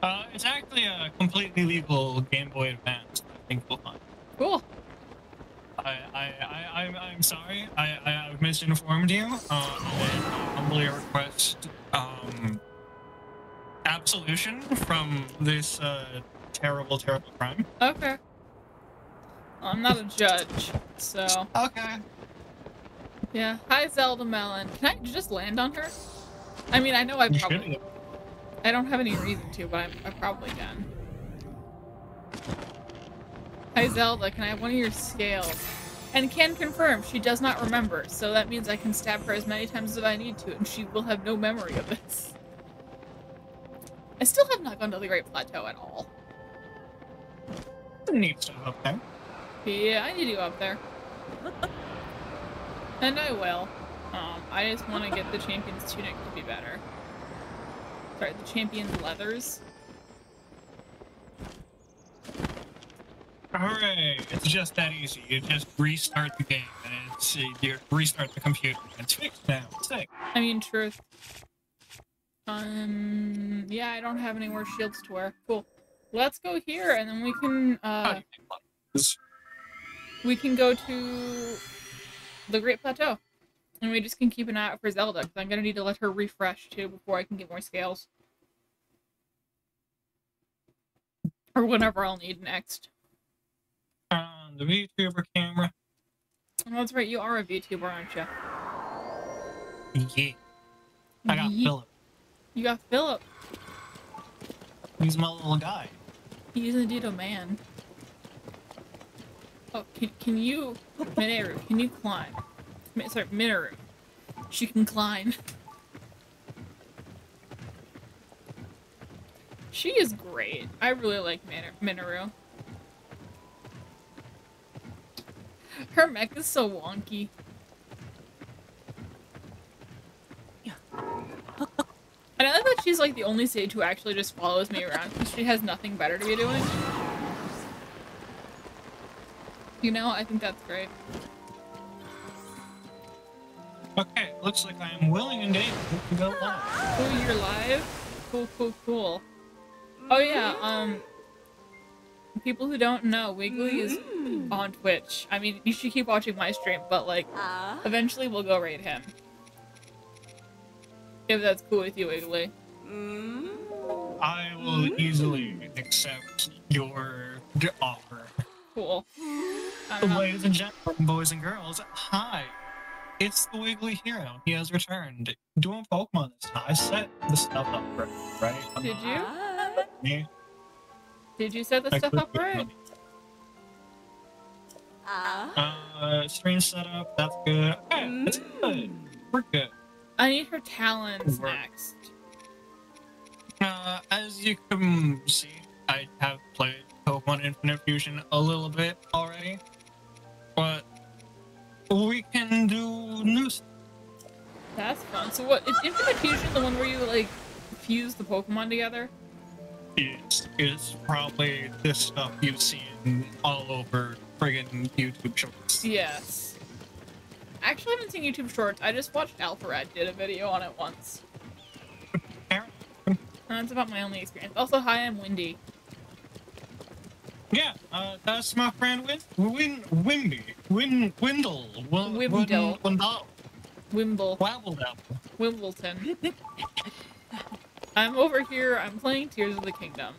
Uh, it's actually a completely legal Game Boy Advance. I think we'll find. Cool. I, I, I, I'm, I'm sorry. I, I, I've misinformed you. Uh, I humbly request um, absolution from this uh, terrible, terrible crime. Okay. Well, I'm not a judge, so. Okay. Yeah. Hi, Zelda Melon. Can I just land on her? I mean, I know I You probably... I don't have any reason to, but I, I probably can. Hi, Zelda. Can I have one of your scales? And can confirm she does not remember, so that means I can stab her as many times as I need to, and she will have no memory of this. I still have not gone to the Great Plateau at all. Neat stuff up there. Yeah, I need to go up there. and I will. Um, I just want to get the champion's tunic to be better. Sorry, the champion's leathers. Hooray! It's just that easy. You just restart the game, and it's you restart the computer, and it's fixed now. Sick. I mean, truth. Um, yeah, I don't have any more shields to wear. Cool. Let's go here, and then we can, uh, we can go to the Great Plateau. And we just can keep an eye out for Zelda, because I'm gonna need to let her refresh, too, before I can get more scales. Or whatever I'll need next. On the VTuber camera. Oh, that's right, you are a VTuber, aren't you? Yeah. I got Ye- Philip. You got Philip. He's my little guy. He is indeed a man. Oh, can, can you, Mineru, can you climb? Mi- Sorry, Mineru. She can climb. She is great. I really like Min- Mineru. Her mech is so wonky. And I like that she's like the only sage who actually just follows me around because she has nothing better to be doing. You know, I think that's great. Okay, looks like I am willing and able to go live. Oh, you're live? Cool, cool, cool. Oh yeah, um, people who don't know, Wiggly is mm-hmm. on Twitch. I mean, you should keep watching my stream, but like, ah. eventually we'll go raid him. If that's cool with you, Wiggly. Mm-hmm. I will easily accept your offer. Cool. I don't know. Ladies and gentlemen, boys and girls, hi. It's the Wiggly Hero. He has returned. Doing Pokemon this time. I set the stuff up right, right? Did you? me. Did you set the I stuff up clicked it. right? Uh, stream setup, that's good. Okay, that's good. We're good. I need her Work. next. Uh, as you can see, I have played Pokemon Infinite Fusion a little bit already, but we can do new stuff. That's fun. So what, is Infinite Fusion the one where you like fuse the Pokemon together? It's, it's probably this stuff you've seen all over friggin' YouTube shorts. Yes. Actually, I haven't seen YouTube Shorts. I just watched Alpharad did a video on it once. That's about my only experience. Also, hi, I'm Windy. Yeah, uh, that's my friend Win, Win, Wimby, Win, Windle, Win, Wimdle. Windle, Wimble. Wabbledapple. Wimbledon. I'm over here, I'm playing Tears of the Kingdom.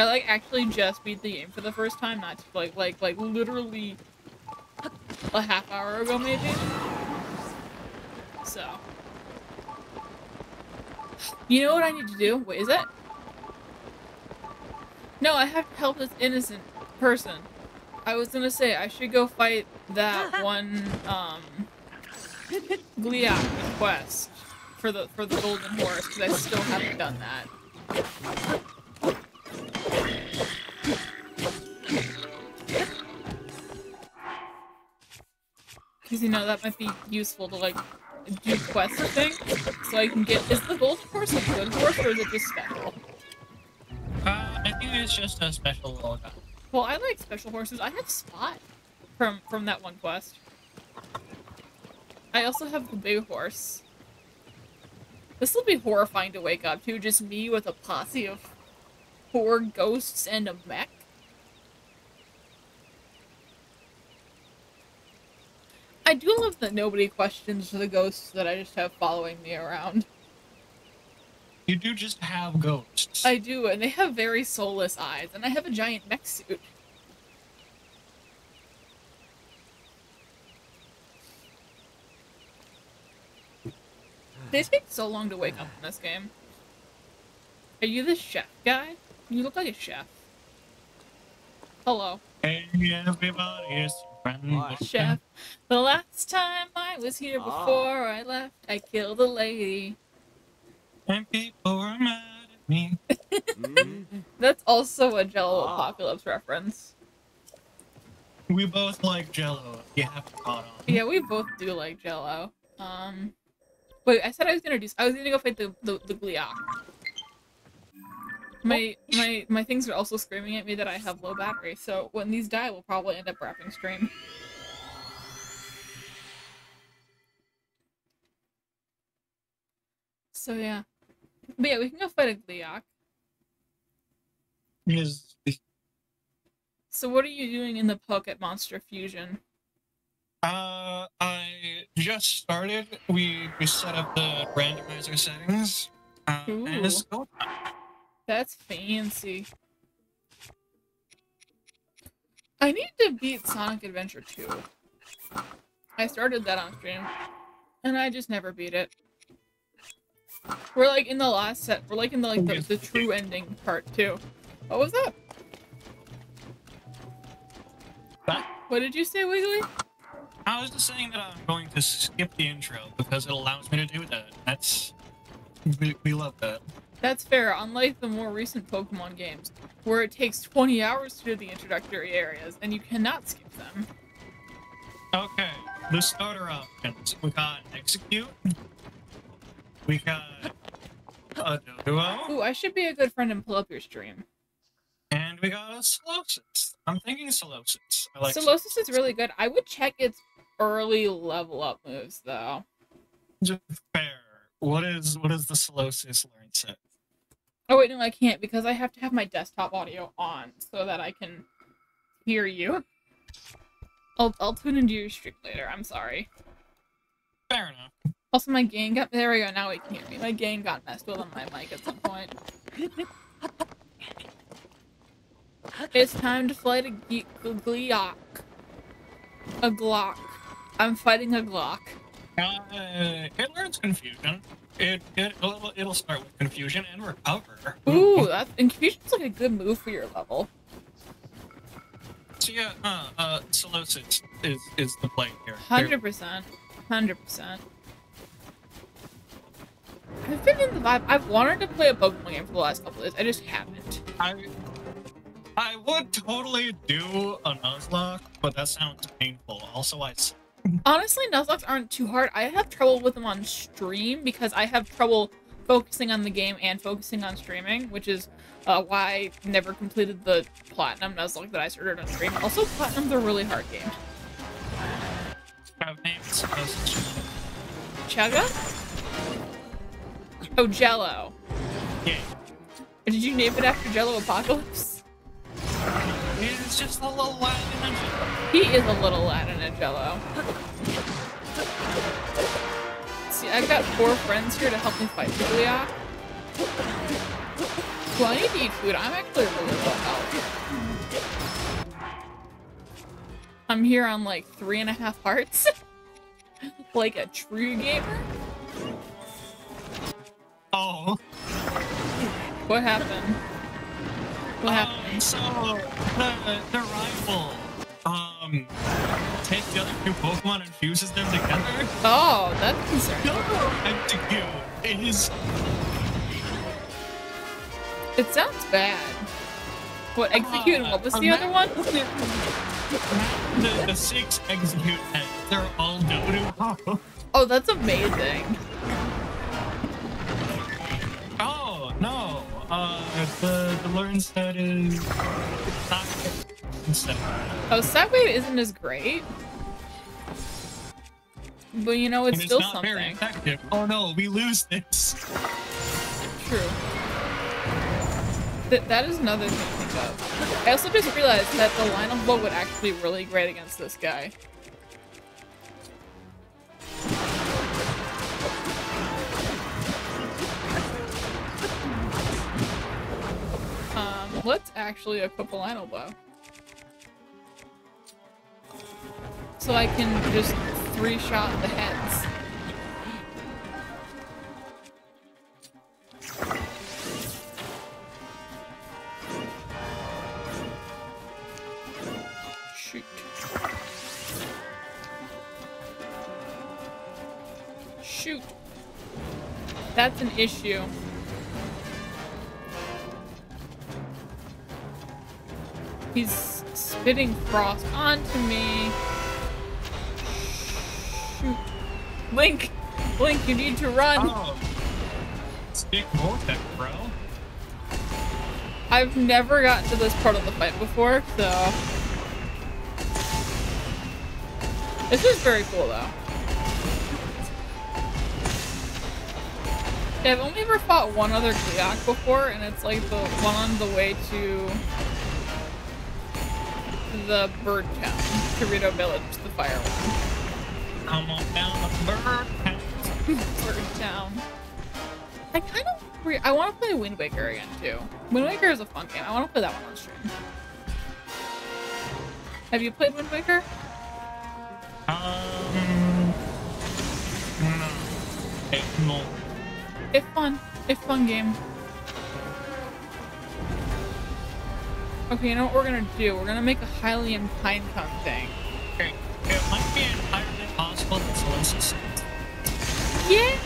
I like actually just beat the game for the first time, not like like like literally a half hour ago maybe. So You know what I need to do? Wait, is it? No, I have to help this innocent person. I was gonna say I should go fight that one um Gleeok quest for the for the golden horse because I still haven't done that. Because you know that might be useful to like do quest thing, so I can get. Is the golden horse a good horse or is it just special? Think it's just a special little guy. Well, I like special horses. I have Spot from from that one quest. I also have the big horse. This will be horrifying to wake up to. Just me with a posse of four ghosts and a mech. I do love that nobody questions the ghosts that I just have following me around. You do just have ghosts. I do, and they have very soulless eyes, and I have a giant mech suit. They take so long to wake up in this game. Are you the chef guy? You look like a chef. Hello. Hey, everybody, it's your friend. Hi. the Chef. The last time I was here Ah. before I left, I killed a lady. And people were mad at me. Mm. That's also a Jello Ah. Apocalypse reference. We both like Jello. You have to caught on. Yeah, we both do like Jello. Um, wait, I said I was gonna do. I was gonna go fight the the, the Gleeok. My my my things are also screaming at me that I have low battery. So when these die, we'll probably end up wrapping stream. So yeah, but yeah, we can go fight a Gleeok. Is So what are you doing in the Pocket Monster Fusion? uh, I just started. We we set up the randomizer settings. Uh, and it's going. That's fancy. I need to beat Sonic Adventure 2. I started that on stream, and I just never beat it. We're like in the last set. We're like in the like the, the true ending part too. What was that? What? What did you say, Wiggly? I was just saying that I'm going to skip the intro because it allows me to do that. That's we, we love that. That's fair, unlike the more recent Pokemon games, where it takes 20 hours to do the introductory areas, and you cannot skip them. Okay, the starter options. We got Exeggcute. We got a duo, Ooh, I should be a good friend and pull up your stream. and we got a Solosis. I'm thinking Solosis. I like Solosis is really good. I would check its early level up moves though. Solosis. Fair. What is what is the Solosis learn set? Oh wait, no, I can't because I have to have my desktop audio on so that I can hear you. I'll I'll tune into your stream later. I'm sorry. Fair enough. Also, my gang got- there we go, now we can hear me. My gang got messed with on my mic at some point. It's time to fight a Glock. A Glock. I'm fighting a Glock. Uh, it learns confusion. It, it, it'll, it'll start with confusion and recover. Ooh, that's, and confusion's like a good move for your level. So yeah, uh, uh, Solosis is, is the play here. 100%. 100%. I've been in the vibe. I've wanted to play a Pokemon game for the last couple days. I just haven't. I I would totally do a Nuzlocke, but that sounds painful. Also, I Honestly, Nuzlockes aren't too hard. I have trouble with them on stream because I have trouble focusing on the game and focusing on streaming, which is uh, why I never completed the Platinum Nuzlocke that I started on stream. Also, Platinum's a really hard game. Chugga? Oh, Jello. Yeah. Did you name it after Jello Apocalypse? It's just a little Latin and He is a little Latin and a Jello. See, I've got four friends here to help me fight Gleeok. Well, I need to eat food. I'm actually really low health. I'm here on like three and a half hearts. like a true gamer. Oh. What happened? What happened? Um, so the the rival um takes the other two Pokemon and fuses them together. Oh, that's concerning. Exeggcute is It sounds bad. What, Exeggcute and what was the other one? the, the six Exeggcute heads. They're all Doduo. Oh, that's amazing. Uh the the learn set is not. Oh, Satwave isn't as great. But you know, it's still it's very something. effective. Oh no, we lose this. True. Th that is another thing to think of. I also just realized that the Lynel bow would actually be really great against this guy. Let's actually equip a Lynel Bow. So I can just three-shot the heads. Shoot. Shoot. That's an issue. He's spitting frost onto me. Shoot. Link! Link, you need to run! Oh. Stick Vortex, bro. I've never gotten to this part of the fight before, so... This is very cool, though. Yeah, I've only ever fought one other Gleeok before, and it's like the one on the way to the bird town, Dorito Village, the fire one. Come on down the bird. bird town. I kind of re- I want to play Wind Waker again too. Wind Waker is a fun game. I want to play that one on stream. Have you played Wind Waker? Um. No. It's fun. It's fun game. Okay, you know what we're gonna do? We're gonna make a Hylian Pinecone thing. Okay. It might be entirely possible that Solosis Yeah,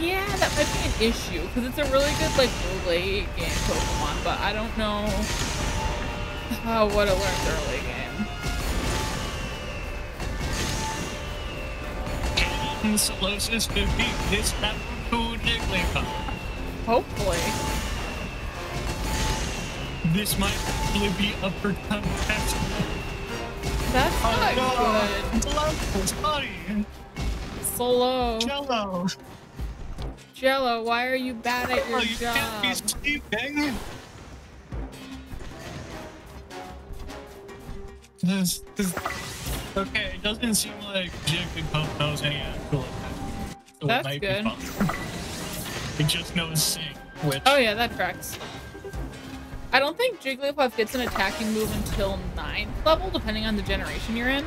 yeah, that might be an issue because it's a really good like late game Pokemon, but I don't know how what it learns early game. can Solosis defeat this Tapu Jigglypuff? Hopefully. This might actually be up for contest. That's oh, not Oh, good. Solosis, buddy. Solo. Jello. Jello, why are you bad at your Oh, you can't be job? sleeping. This, this, okay, it doesn't seem like Jigglypuff knows any actual attack. So That's it might good. be fun. It just knows Sing, which Oh yeah, that tracks. I don't think Jigglypuff gets an attacking move until 9th level, depending on the generation you're in.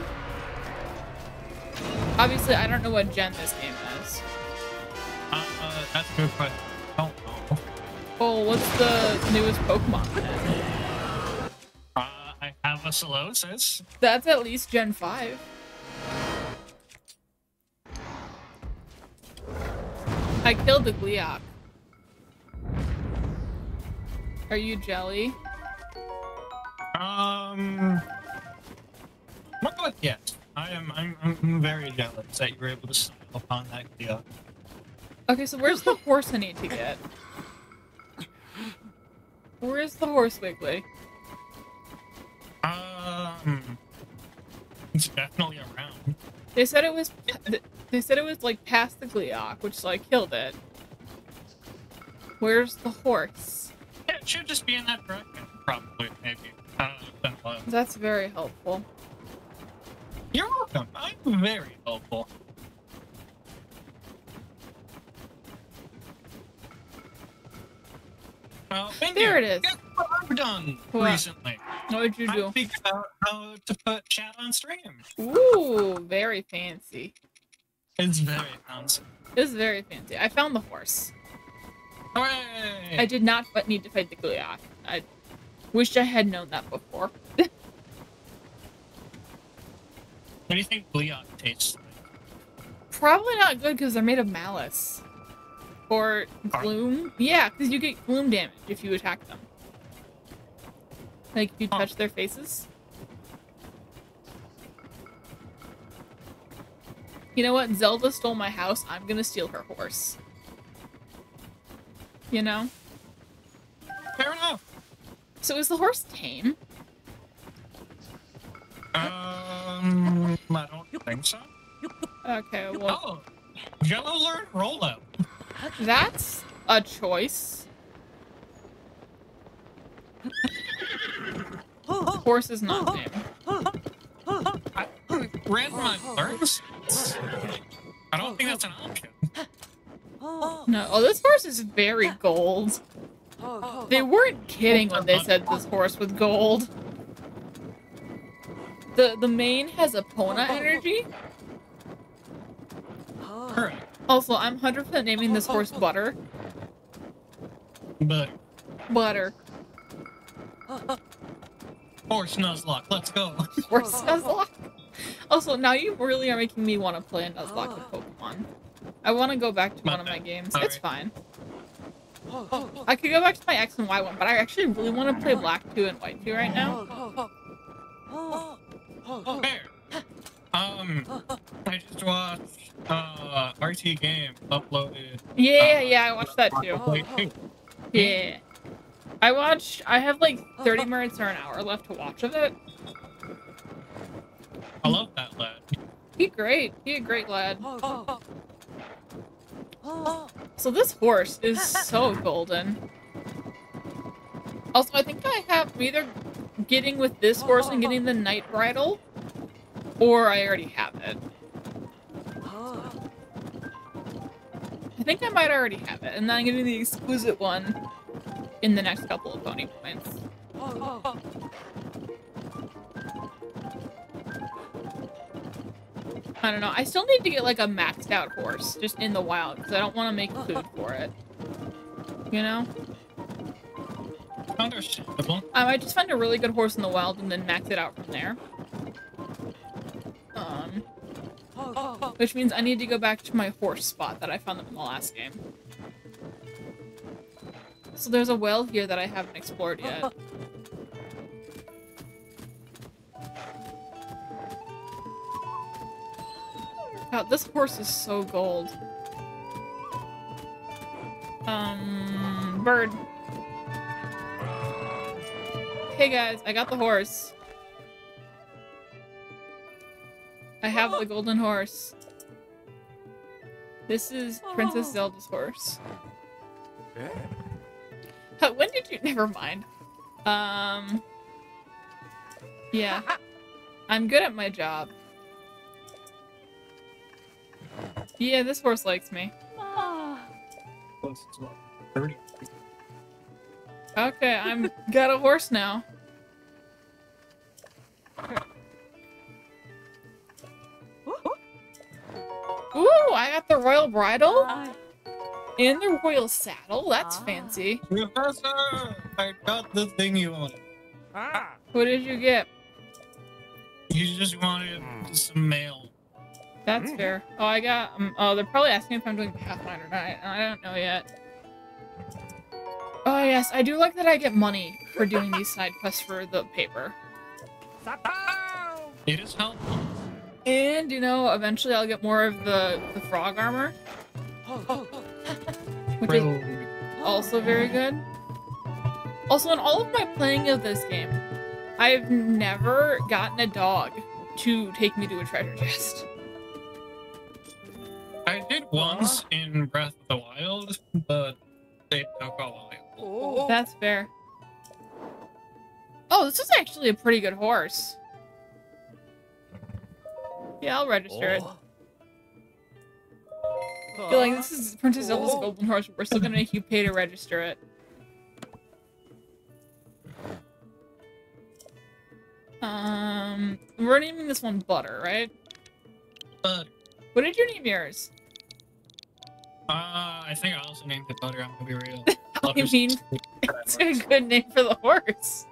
Obviously, I don't know what gen this game is. uh, uh, that's a good question. I don't know. Oh, what's the newest Pokemon then? Uh, I have a Solosis. That's at least Gen 5. I killed the Gleeok. Are you jelly? Um, yet. I am. I'm, I'm very jealous that you were able to stumble upon that Cleo. Okay, so where's the horse I need to get? Where's the horse, Wiggly? Um, it's definitely around. They said it was. They said it was like past the Gleeok, which I killed it. Where's the horse? Should just be in that direction, probably, maybe. I don't know. it's. That's very helpful. You're welcome. I'm very helpful. Uh, There it is. Guess what I've done What? recently? What did you do? I figured out how to put chat on stream. Ooh, very fancy. It's very fancy. Is very fancy. I found the horse. Hooray! I did not but need to fight the Goliath. I wish I had known that before. What do you think Gleon tastes like? Probably not good because they're made of malice. Or gloom. Yeah, because you get gloom damage if you attack them. Like if you touch their faces. You know what? Zelda stole my house. I'm gonna steal her horse. You know? Fair enough. So is the horse tame? Um, I don't think so. Okay, well, Oh, Jello learned rollout. that's a choice. Horse is not tame. I learns. I don't think that's an option. No. Oh, this horse is very gold. They weren't kidding when they said this horse was gold. The the mane has Epona energy. Also, I'm 100% naming this horse Butter. But Butter. horse Nuzlocke, let's go. Horse Nuzlocke. Also, now you really are making me want to play a Nuzlocke with Pokemon. I want to go back to one of my games. It's fine. I could go back to my X and Y one, but I actually really want to play Black 2 and White 2 right now. Fair. Um, I just watched uh RTGame uploaded. Yeah, yeah, I watched that too. Yeah. I watched, I have like 30 minutes or an hour left to watch of it. I love that lad. He great. He a great lad. So this horse is so golden. Also, I think I have either getting with this horse and getting the night bridle, or I already have it. I think I might already have it, and then I'm getting the exquisite one in the next couple of pony points. I don't know. I still need to get like a maxed out horse just in the wild because I don't want to make uh, food uh. for it. You know? Understandable. Um, I might just find a really good horse in the wild and then max it out from there. Um, which means I need to go back to my horse spot that I found them in the last game. So there's a well here that I haven't explored yet. Uh, God, this horse is so gold. Um, bird. Hey guys, I got the horse. I have the golden horse. This is Princess Zelda's horse. When did you? Never mind. Um. Yeah. I'm good at my job. Yeah, this horse likes me. Okay, I'm got a horse now. Ooh, I got the royal bridle and the royal saddle. That's ah. fancy. Professor, I got the thing you wanted. Ah. What did you get? You just wanted hmm. some mail. That's fair. Oh, I got. Um, oh, they're probably asking if I'm doing Pathfinder night. I don't know yet. Oh yes, I do like that I get money for doing these side quests for the paper. It is helpful. And you know, eventually I'll get more of the the frog armor, which is also very good. Also, in all of my playing of this game, I've never gotten a dog to take me to a treasure chest. I did once in Breath of the Wild, but it took a while. That's fair. Oh, this is actually a pretty good horse. Yeah, I'll register it. I feel like this is Princess Zelda's Golden Horse, but we're still gonna make you pay to register it. Um, we're naming this one Butter, right? Butter. What did you name yours? Uh, I think I also named it Butter. I'm gonna be real. I mean, it's a good name for the horse.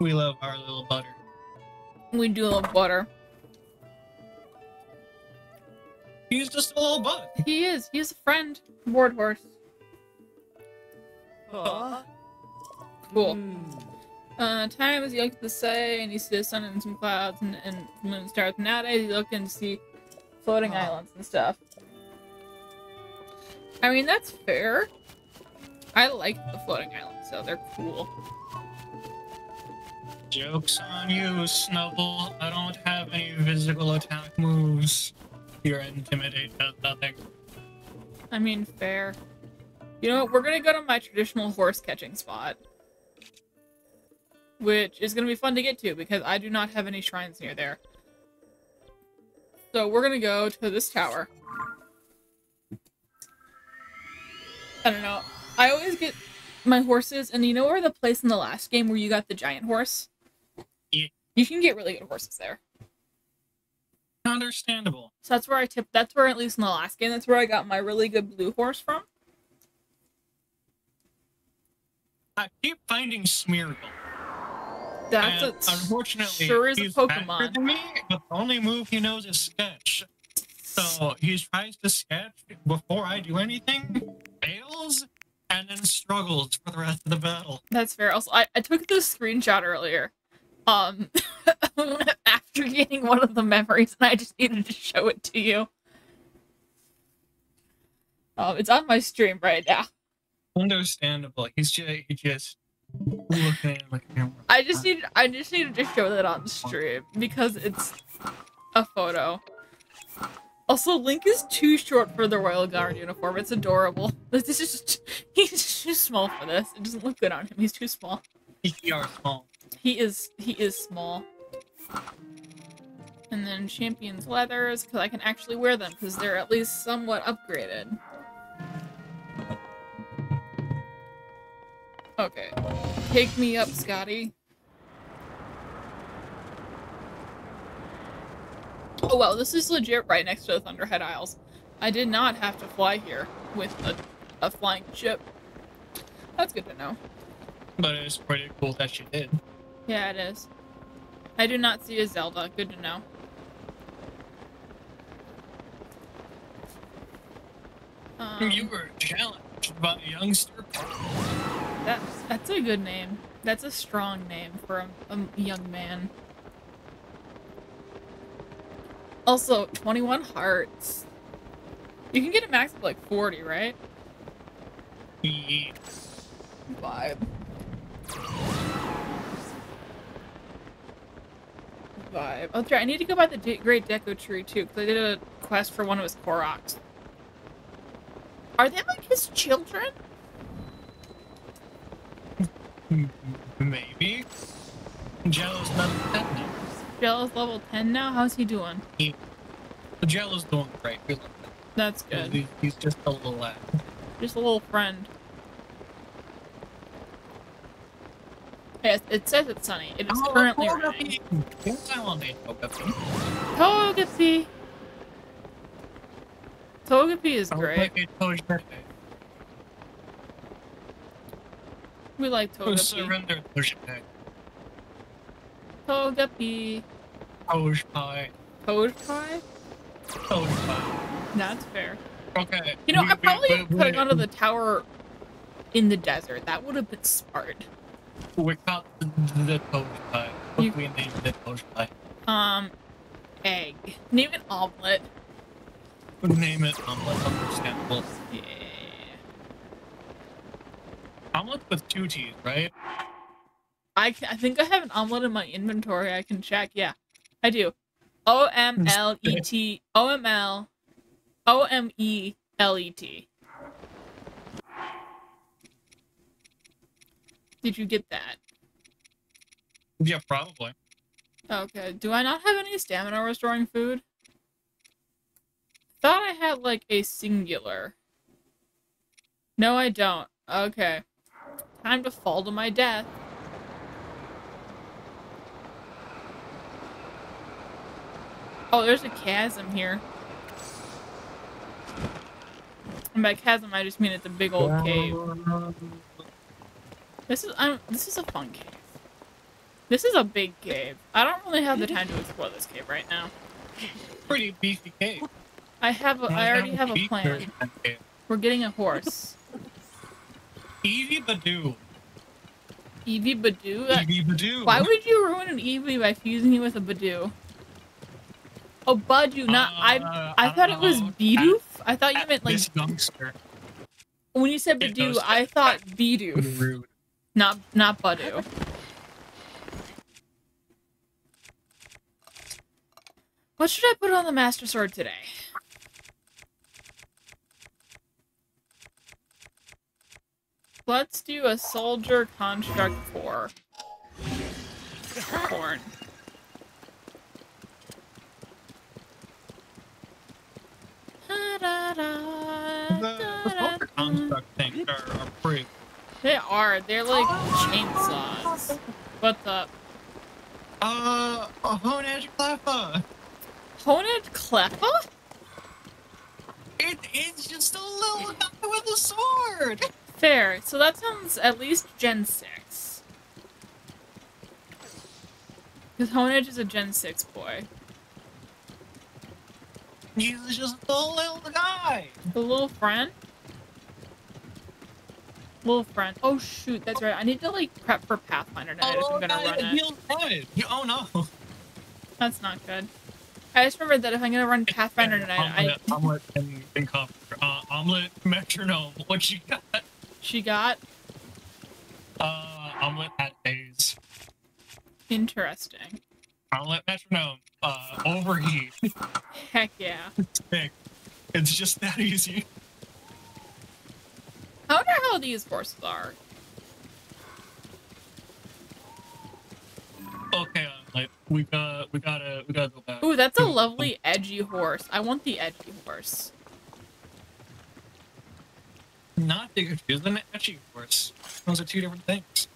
we love our little Butter. We do love Butter. He's just a little butt. He is. He's a friend. Board horse. Cool. Uh, time as you look at the sky and you see the sun and some clouds and, and moon and stars. Nowadays you look and see floating islands and stuff. I mean, that's fair. I like the floating islands, so they're cool. Joke's on you, Snubbull. I don't have any physical attack moves. Your intimidate does nothing. I mean, fair. You know what? We're gonna go to my traditional horse catching spot. Which is gonna be fun to get to because I do not have any shrines near there. So we're gonna go to this tower. I don't know. I always get my horses, and you know where the place in the last game where you got the giant horse? Yeah. You can get really good horses there. Understandable. So that's where I tip. That's where, at least in the last game, that's where I got my really good blue horse from. I keep finding Smeargle. That's and a, unfortunately, sure is a he's faster Pokemon. than me, but the only move he knows is sketch. So he tries to sketch before I do anything, fails, and then struggles for the rest of the battle. That's fair. Also, I, I took this screenshot earlier. Um, after getting one of the memories, and I just needed to show it to you. Um, it's on my stream right now. Understandable. He's just he just looking at like I just need I just needed to show that on stream because it's a photo. Also, Link is too short for the Royal Guard uniform. It's adorable. This is just he's too small for this. It doesn't look good on him. He's too small. He are small. He is he is small. And then champions leathers because I can actually wear them because they're at least somewhat upgraded. Okay, take me up, Scotty. Oh wow, this is legit right next to the Thunderhead Isles. I did not have to fly here with a, a flying ship. That's good to know. But it's pretty cool that you did. Yeah, it is. I do not see a Zelda. Good to know. Um, you were challenged by a youngster. That, that's a good name. That's a strong name for a, a young man. Also, 21 hearts. You can get a max of like 40, right? Yeah. Vibe. Vibe. Oh. I need to go by the De- Great Deku Tree too, because I did a quest for one of his Koroks. Are they like his children? Maybe. Jello's level 10 now. Jello's level 10 now? How's he doing? He, Jello's doing great. He's, That's good. he- he's just a little lad. Just a little friend. Yes, it says it's sunny. It is Oh, currently Togepi. raining. Yes, I want a Togepi. Togepi! Togepi is great. like a Togepi. We like Who Togepi. surrender Togepi? Togepi. Togepi. Togepi? Togepi. That's fair. Okay. You know, we- I probably we- we- put it onto the tower in the desert. That would have been smart. We caught the, the Togepi. You- We named it Togepi. Um, egg. Name it omelet. Name it omelet, understandable. Yeah omelet with two T's, right? I, I think I have an omelet in my inventory. I can check. Yeah, I do. O M L E T O M L O M E L E T. Did you get that? Yeah, probably. Okay. Do I not have any stamina restoring food? Thought I had like a singular. No, I don't. Okay. Time to fall to my death. Oh, there's a chasm here. And by chasm, I just mean it's a big old cave. This is I'm, this is a fun cave. This is a big cave. I don't really have the time to explore this cave right now. Pretty beefy cave. I have a, I already have a plan. We're getting a horse. Eevee Badoo. Eevee Badoo? Eevee Badoo. Why would you ruin an Eevee by fusing it with a Badoo? Oh, Badu, not I. Uh, I thought it was uh, Bidoof. I thought you meant like this when you said Badoo, I thought Bidoof, Rude. not not Badu. What should I put on the Master Sword today? Let's do a Soldier Construct 4. Corn. The, the soldier construct things are, are pretty. They are. They're like chainsaws. What's up? Uh, a Honedge Cleffa. Honed Cleffa? It, it's just a little guy with a sword. Fair. So that sounds at least Gen 6. Because Honedge is a Gen 6 boy. He's just a little guy. The little friend? Little friend. Oh shoot, that's right. I need to like prep for Pathfinder tonight if Oh, I'm gonna guy run it. Oh no. That's not good. I just remembered that if I'm gonna run Pathfinder tonight, I Omelet, omelet and, and coffee. Uh, omelet metronome. What you got? She got Uh, omelet at days. interesting. Omelet metronome. Uh, overheat. Heck yeah. It's. It's just that easy. I wonder how these horses are. Okay. We got. We gotta. We gotta go back. Ooh, that's a lovely edgy horse. I want the edgy horse. Not Pikachu, an Etchy horse. Those are two different things.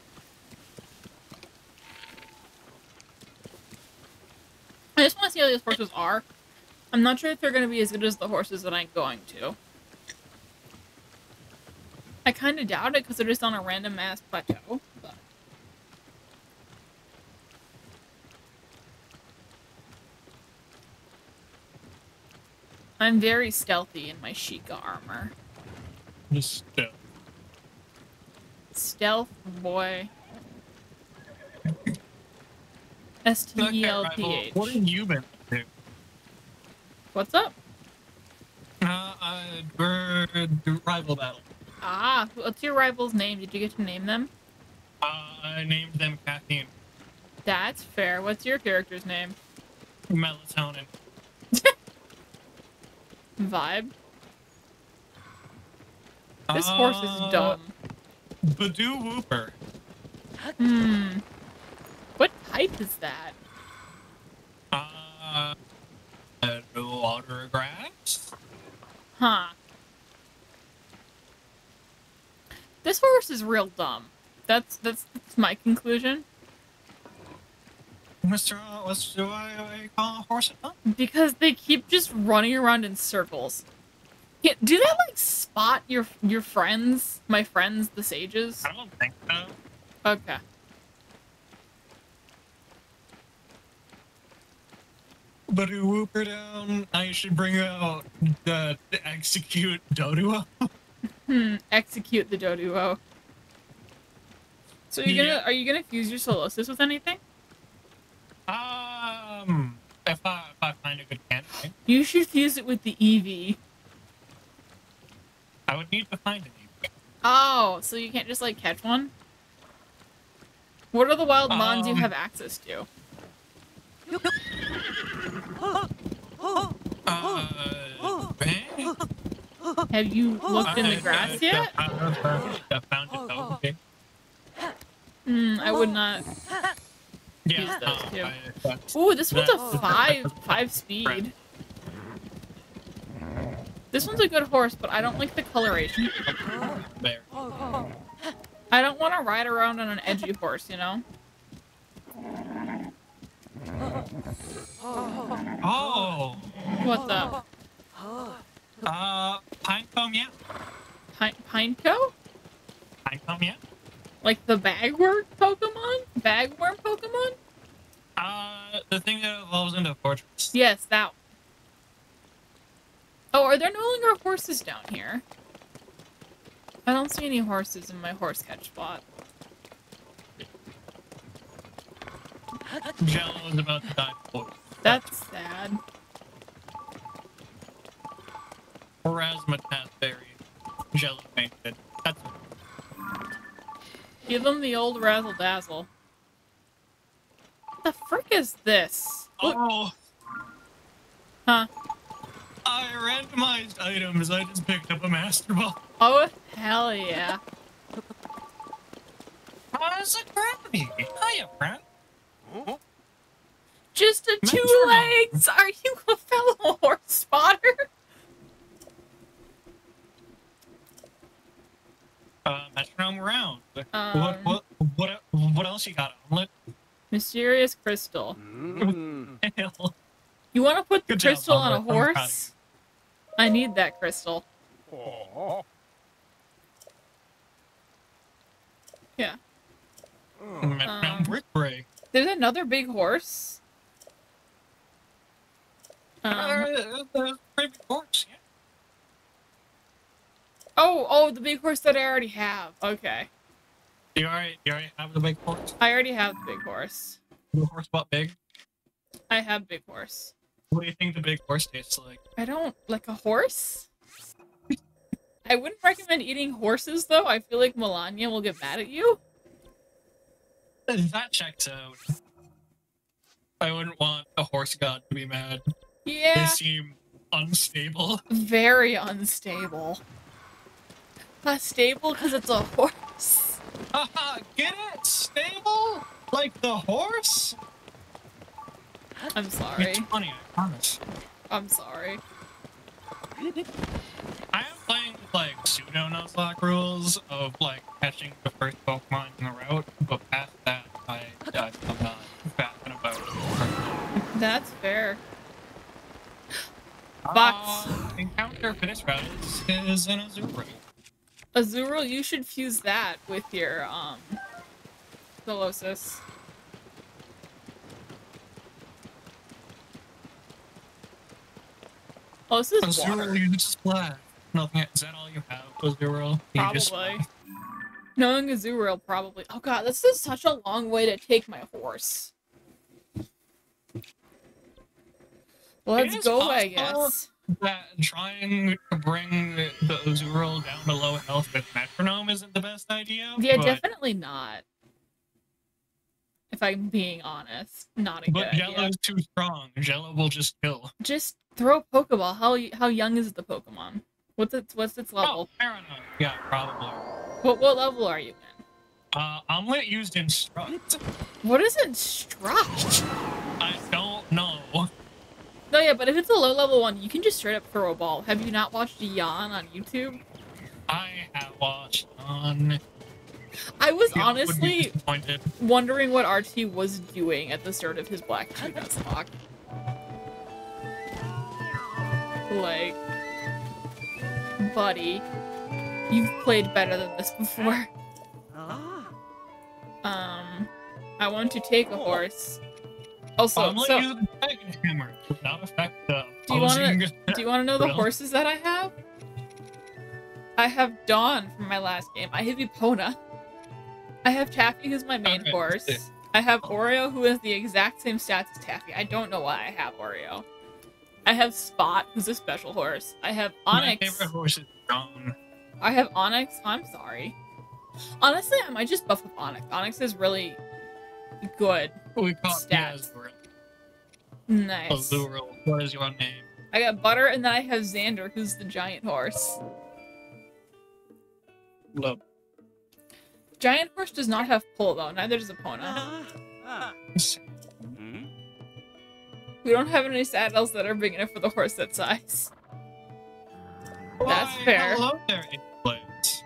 I just want to see how these horses are. I'm not sure if they're going to be as good as the horses that I'm going to. I kind of doubt it because they're just on a random ass plateau. But... I'm very stealthy in my Sheikah armor. Just uh, Stealth boy. S T E L T H. What have you been up to? What's up? Uh, uh, we're rival battle. Ah, what's your rival's name? Did you get to name them? Uh, I named them Caffeine, That's fair. What's your character's name? Melatonin. Vibe. This horse is Uh, dumb. Badoo Wooper. Hmm. What type is that? Uh, uh, water grass. Huh. This horse is real dumb. That's that's, that's my conclusion. Mr. Uh, what's do I, I call a horse? Huh? Because they keep just running around in circles. Yeah, do they like spot your your friends? My friends, the sages? I don't think so. Okay. Badoo Wooper down. I should bring out the, the Exeggcute Doduo. Hmm. Execute the Doduo. So you're Yeah. gonna are you gonna fuse your Solosis with anything? Um, if I if I find a good candidate, You should fuse it with the Eevee. I would need to find it. Oh, so you can't just like catch one? What are the wild mons you Um, have access to? Uh? Have you looked in the grass I- yet? I, I, I found it though. Okay. Hmm, I would not. Yeah, uh, two. Ooh, this one's a five five speed. This one's a good horse, but I don't like the coloration. There. I don't want to ride around on an edgy horse, you know? Oh, What the? uh, Pinecone, yeah. Pine Pineco? Pinecone, yeah. Like the bagworm Pokemon? Bagworm Pokemon? Uh, the thing that evolves into a Forretress. Yes, that one. Oh, are there no longer horses down here? I don't see any horses in my horse catch spot. Jello is about to die for That's sad. Razzmatazz berry. Jello painted. That's Give them the old razzle dazzle. What the frick is this? Oh, Huh? I randomized items. I just picked up a Master Ball. Oh, hell yeah. It's a Krabby. Hiya, friend. Just a two Metronome. legs! Are you a fellow horse spotter? Uh, metronome around. Um, what, what, what, what else you got? Omelet? Mysterious crystal. Hell. You want to put the Good job, crystal on a Albert. I'm proud of horse? I need that crystal. Yeah. Um. There's another big horse. Um, Uh, pretty big horse, yeah. oh, oh, the big horse that I already have. Okay. You already, you already have the big horse? I already have the big horse. The horse what big? I have big horse. What do you think the big horse tastes like? I don't like a horse. I wouldn't recommend eating horses though. I feel like Malanya will get mad at you. That checks out. I wouldn't want a horse god to be mad. Yeah. They seem unstable. very unstable. Not stable because it's a horse. Haha, get it? Stable? Like the horse? I'm sorry. It's funny, I promise. I'm sorry. I am playing with like pseudo Nuzlocke rules of like catching the first Pokemon in the route, but past that, I, I I'm not backing about. That's fair. Box. Uh, encounter for this route is, is an Azure. Azurill, you should fuse that with your um Solosis. Oh, this is water. just splash. Nothing. Is that all you have? Oh, you just Probably. Knowing Azurill, probably. Oh god, this is such a long way to take my horse. Let's go, I guess. that trying to bring the, the down to low health with Metronome isn't the best idea. Yeah, but, definitely not. If I'm being honest, not a But good Jello idea. is too strong. Jello will just kill. Just throw a Pokeball. How how young is the Pokemon? What's its what's its level? Oh, fair enough. Yeah, probably. What what level are you in? Uh, Omelet used Instruct. What is Instruct? I don't know. No, yeah, but if it's a low level one, you can just straight up throw a ball. Have you not watched Yawn on YouTube? I have watched on. I was Would honestly wondering what RT was doing at the start of his Black Tree Nuzlocke. Like, buddy, you've played better than this before. Um, I want to take a horse. Also, Omelet so used Dragon Hammer without affect the Do you wanna- do you want to know the Well. horses that I have? I have Dawn from my last game. I have Epona. I have Taffy, who's my main Okay, horse. I have Oreo, who has the exact same stats as Taffy. I don't know why I have Oreo. I have Spot, who's a special horse. I have My Onyx. favorite horse is Dawn. I have Onyx. I'm sorry. Honestly, I might just buff up Onyx. Onyx is really good. We call it Stats. Azurill. Nice. Oh, Azurill. What is your name? I got Butter, and then I have Xander, who's the giant horse. Love. Giant horse does not have pull though. Neither does Epona. We don't have any saddles that are big enough for the horse that size. That's Why, fair. Hello there, Igblades.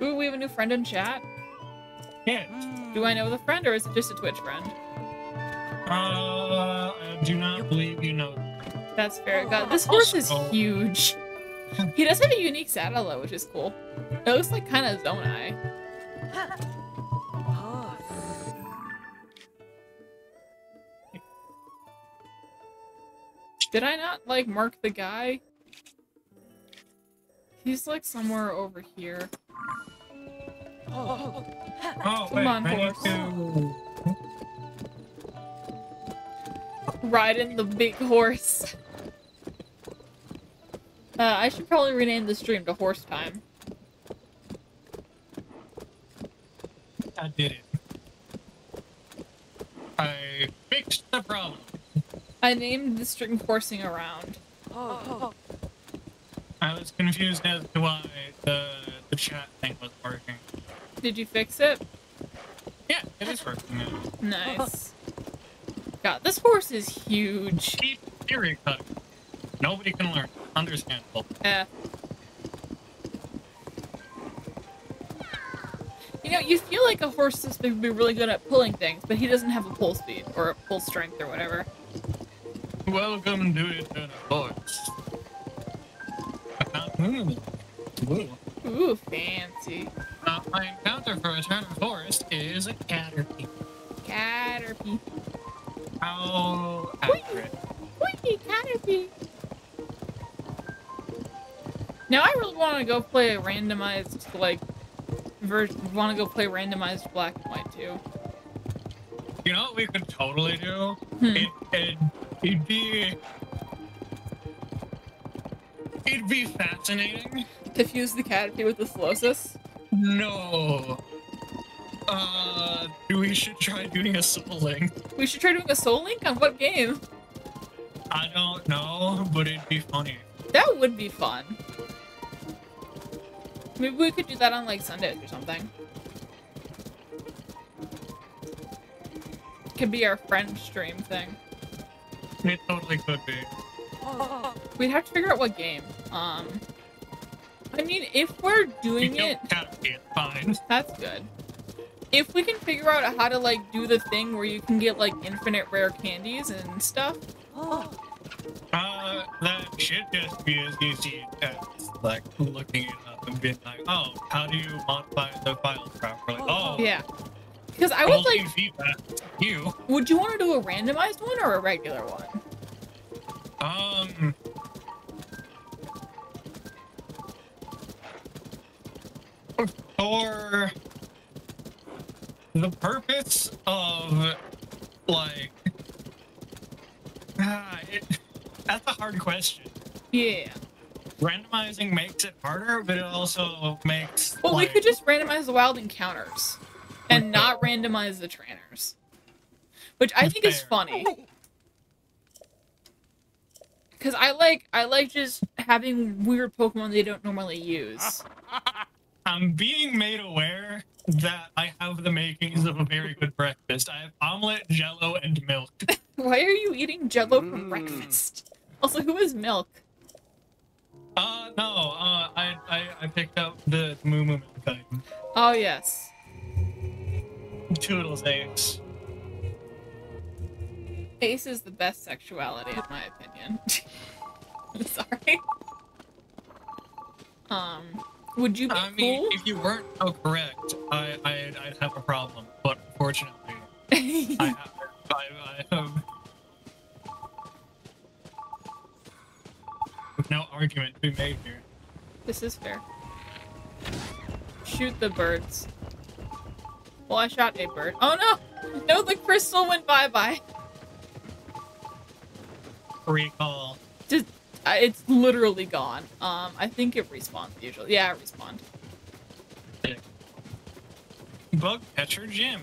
Ooh, we have a new friend in chat. Yeah. Do I know the friend or is it just a Twitch friend? Uh, I do not believe you know. That's fair. God, this horse is huge. He does have a unique saddle though, which is cool. It looks like kind of Zonai. Ah. Did I not like mark the guy? He's like somewhere over here. Oh. Oh, Come wait, on, horse. to. Riding the big horse. Uh, I should probably rename the stream to Horse Time. I did it. I fixed the problem. I named the stream Horsing Around. Oh. I was confused as to why the the chat thing was working. Did you fix it? Yeah, it is working now. Nice. God, this horse is huge. Keep theory cutting. Nobody can learn. Understandable. Eh. You know, you feel like a horse is would be really good at pulling things, but he doesn't have a pull speed or a pull strength or whatever. Welcome to Eternal Forest. Ooh. Fancy. Uh, my encounter for Eternal Forest is a Caterpie. Caterpie. How accurate. Whee, Caterpie. Now I really want to go play a randomized, like, version. Want to go play randomized black and white too. You know what we could totally do? Hmm. It, it, it'd be... It'd be fascinating. To fuse the Caterpie with the Solosis. No. Uh, we should try doing a soul link. We should try doing a Soul Link on what game? I don't know, but it'd be funny. That would be fun. Maybe we could do that on like Sundays or something. Could be our friend stream thing. It totally could be. Oh. We'd have to figure out what game. Um, I mean, if we're doing it, it's fine. that's good. If we can figure out how to like do the thing where you can get like infinite rare candies and stuff, Oh. Uh, that should just be as easy as, like, looking it up and being like, oh, how do you modify the files properly? Oh, yeah. Because I would holding like, feedback. You. would you want to do a randomized one or a regular one? Um. For the purpose of, like, ah, it, that's a hard question. Yeah. Randomizing makes it harder, but it also makes. Well, we could just randomize the wild encounters and not randomize the trainers. Which I think is funny. Cause I like I like just having weird Pokemon they don't normally use. I'm being made aware that I have the makings of a very good breakfast. I have omelet, jello, and milk. Why are you eating jello for Mm. breakfast? Also, who is milk? Uh, no, uh, I, I, I picked up the moo moo milk item. Oh yes. Toodles eggs. Ace is the best sexuality in my opinion. Sorry. Um, would you be I mean, cool? if you weren't so correct, I, I'd, I'd have a problem. But fortunately, I have, I, I have no argument to be made here. This is fair. Shoot the birds. Well, I shot a bird. Oh no! No, the crystal went bye-bye. Recall. Just, uh, it's literally gone. Um, I think it respawns usually. Yeah, it respawned. Bug catcher Jim.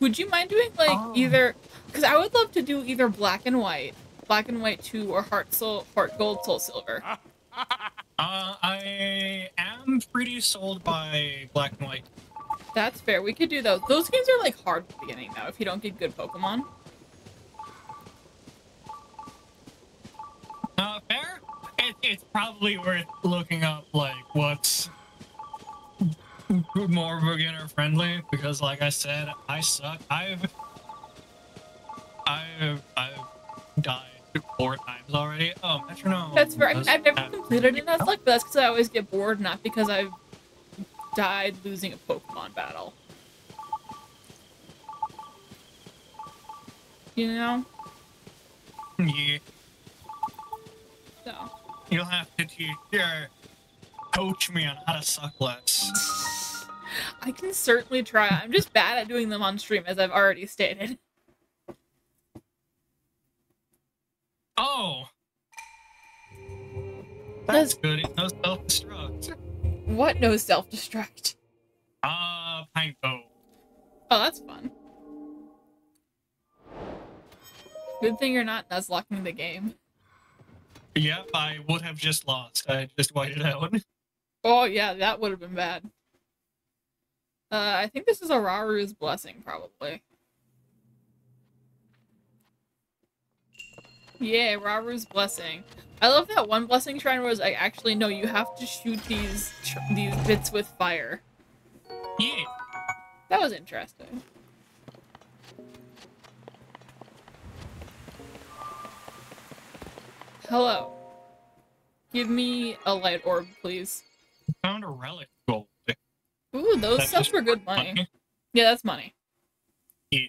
Would you mind doing like Oh. either? Because I would love to do either black and white, black and white two, or heart soul, heart gold, soul silver. Uh, I am pretty sold by Black and White. That's fair. We could do those. Those games are like hard at the beginning though, if you don't get good Pokemon. Uh, fair? It, it's probably worth looking up, like, what's more beginner friendly, because, like I said, I suck. I've. I've. I've died four times already. Oh, metronome. That's fair. I mean, I've never completed it as like, but that's because I always get bored, not because I've died losing a Pokemon battle. You know? Yeah, So. you'll have to teach, uh, coach me on how to suck less. I can certainly try. I'm just bad at doing them on stream, as I've already stated. Oh! That's good. It knows self-destruct. What no self destruct? Uh. Oh, that's fun. Good thing you're not nuzlocking the game. Yep, I would have just lost. I just whited out. Oh yeah, that would have been bad. Uh, I think this is a Rauru's blessing, probably. Yeah, Rauru's blessing. I love that one blessing shrine was like, actually, no, you have to shoot these these bits with fire. Yeah. That was interesting. Hello. Give me a light orb, please. Found a relic gold. Ooh, those That's stuff for good money. Yeah, that's money. Yeah.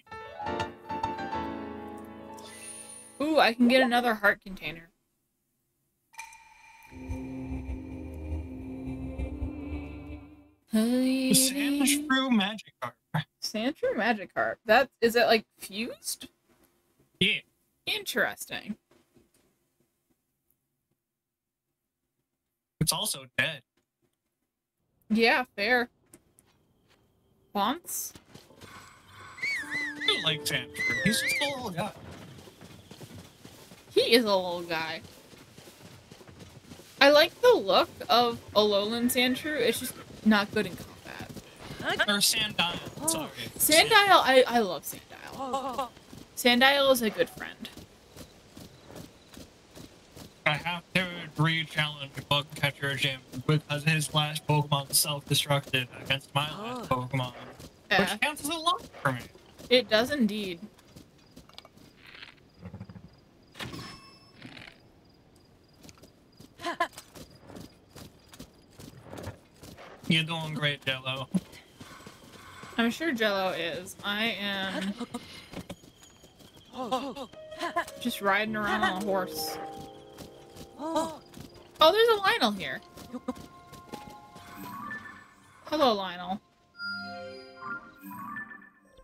Ooh, I can get another heart container. Sandshrew Magikarp. Sandshrew Magikarp. That is it like fused? Yeah. Interesting. It's also dead. Yeah, fair. Fonts? I like Sandshrew. He's just a little guy. He is a little guy. I like the look of Alolan Sandshrew. It's just not good in combat. Or Sandile. Sorry. Sandile, I, I love Sandile. Sandile is a good friend. I have to re-challenge Bug Catcher Jim because his last Pokemon self-destructed against my last oh. Pokemon. Yeah, Which counts as a lot for me. it does indeed. You're doing great, Jello. I'm sure Jello is. I am just riding around on a horse. Oh, there's a Lynel here. Hello, Lynel.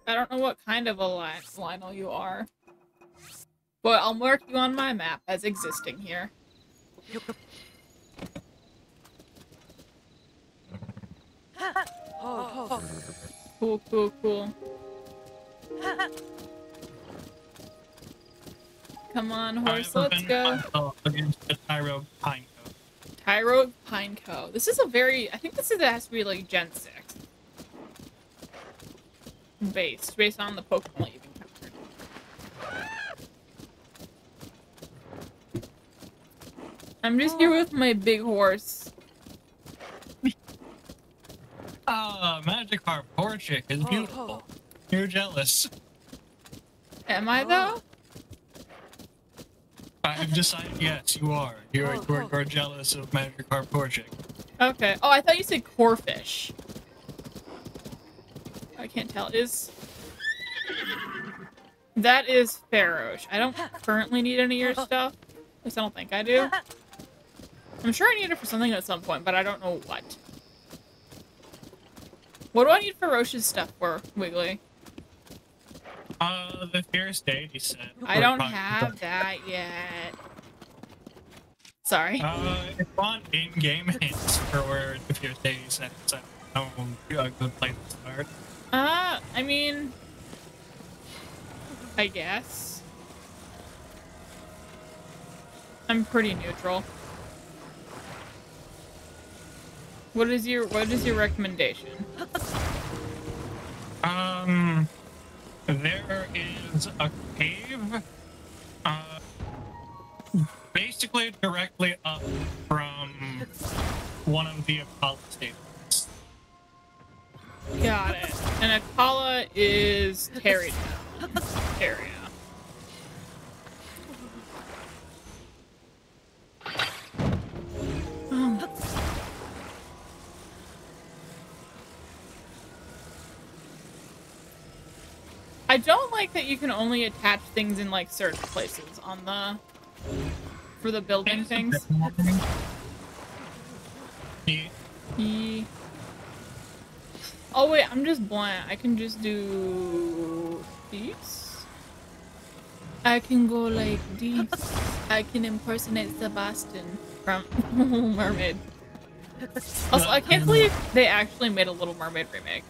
I don't know what kind of a li Lynel you are. But I'll mark you on my map as existing here. Cool, cool, cool. Come on, horse, let's go. Tyro Pineco. Tyro Pineco. This is a very. I think this is, has to be like Gen 6. Based, based on the Pokemon you've encountered. I'm just here with my big horse. Ah, Magikarp Porchick is beautiful. You're jealous. Am I though? I've decided yes, you are. You're, you're, you're jealous of Magikarp Porchick. Okay. Oh, I thought you said Corphish. I can't tell. Is that is Farosh. I don't currently need any of your stuff. At least I don't think I do. I'm sure I need it for something at some point, but I don't know what. What do I need Ferocious stuff for, Wiggly? Uh, the Fierce Deity set. I don't have that yet. Sorry. Uh, if you want in-game hints for where the Fierce set is at, oh, a good place to start. Uh, I mean, I guess. I'm pretty neutral. What is your what is your recommendation? Um, there is a cave, uh, basically directly up from one of the Apollo stations. Got it. And Akkala is Terry area. I don't like that you can only attach things in like certain places on the for the building things. Ye- Oh wait, I'm just blank. I can just do these. I can go like this. I can impersonate Sebastian from Little Mermaid. Also, I can't believe they actually made a Little Mermaid remake.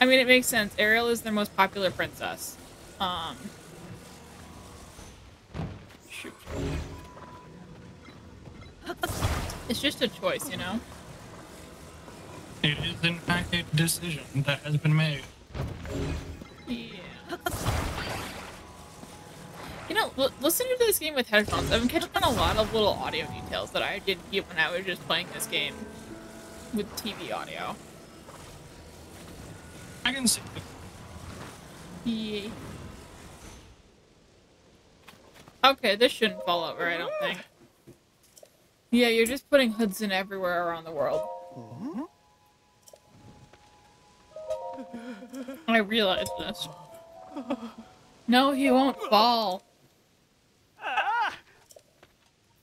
I mean, it makes sense. Ariel is their most popular princess. Um. Shoot. It's just a choice, you know? It is in fact a decision that has been made. Yeah. You know, l- listening to this game with headphones, I've been catching on a lot of little audio details that I didn't get when I was just playing this game with TV audio. I can see. Yeah. Okay, this shouldn't fall over, I don't think. Yeah, you're just putting Hudson everywhere around the world. I realize this. No, he won't fall.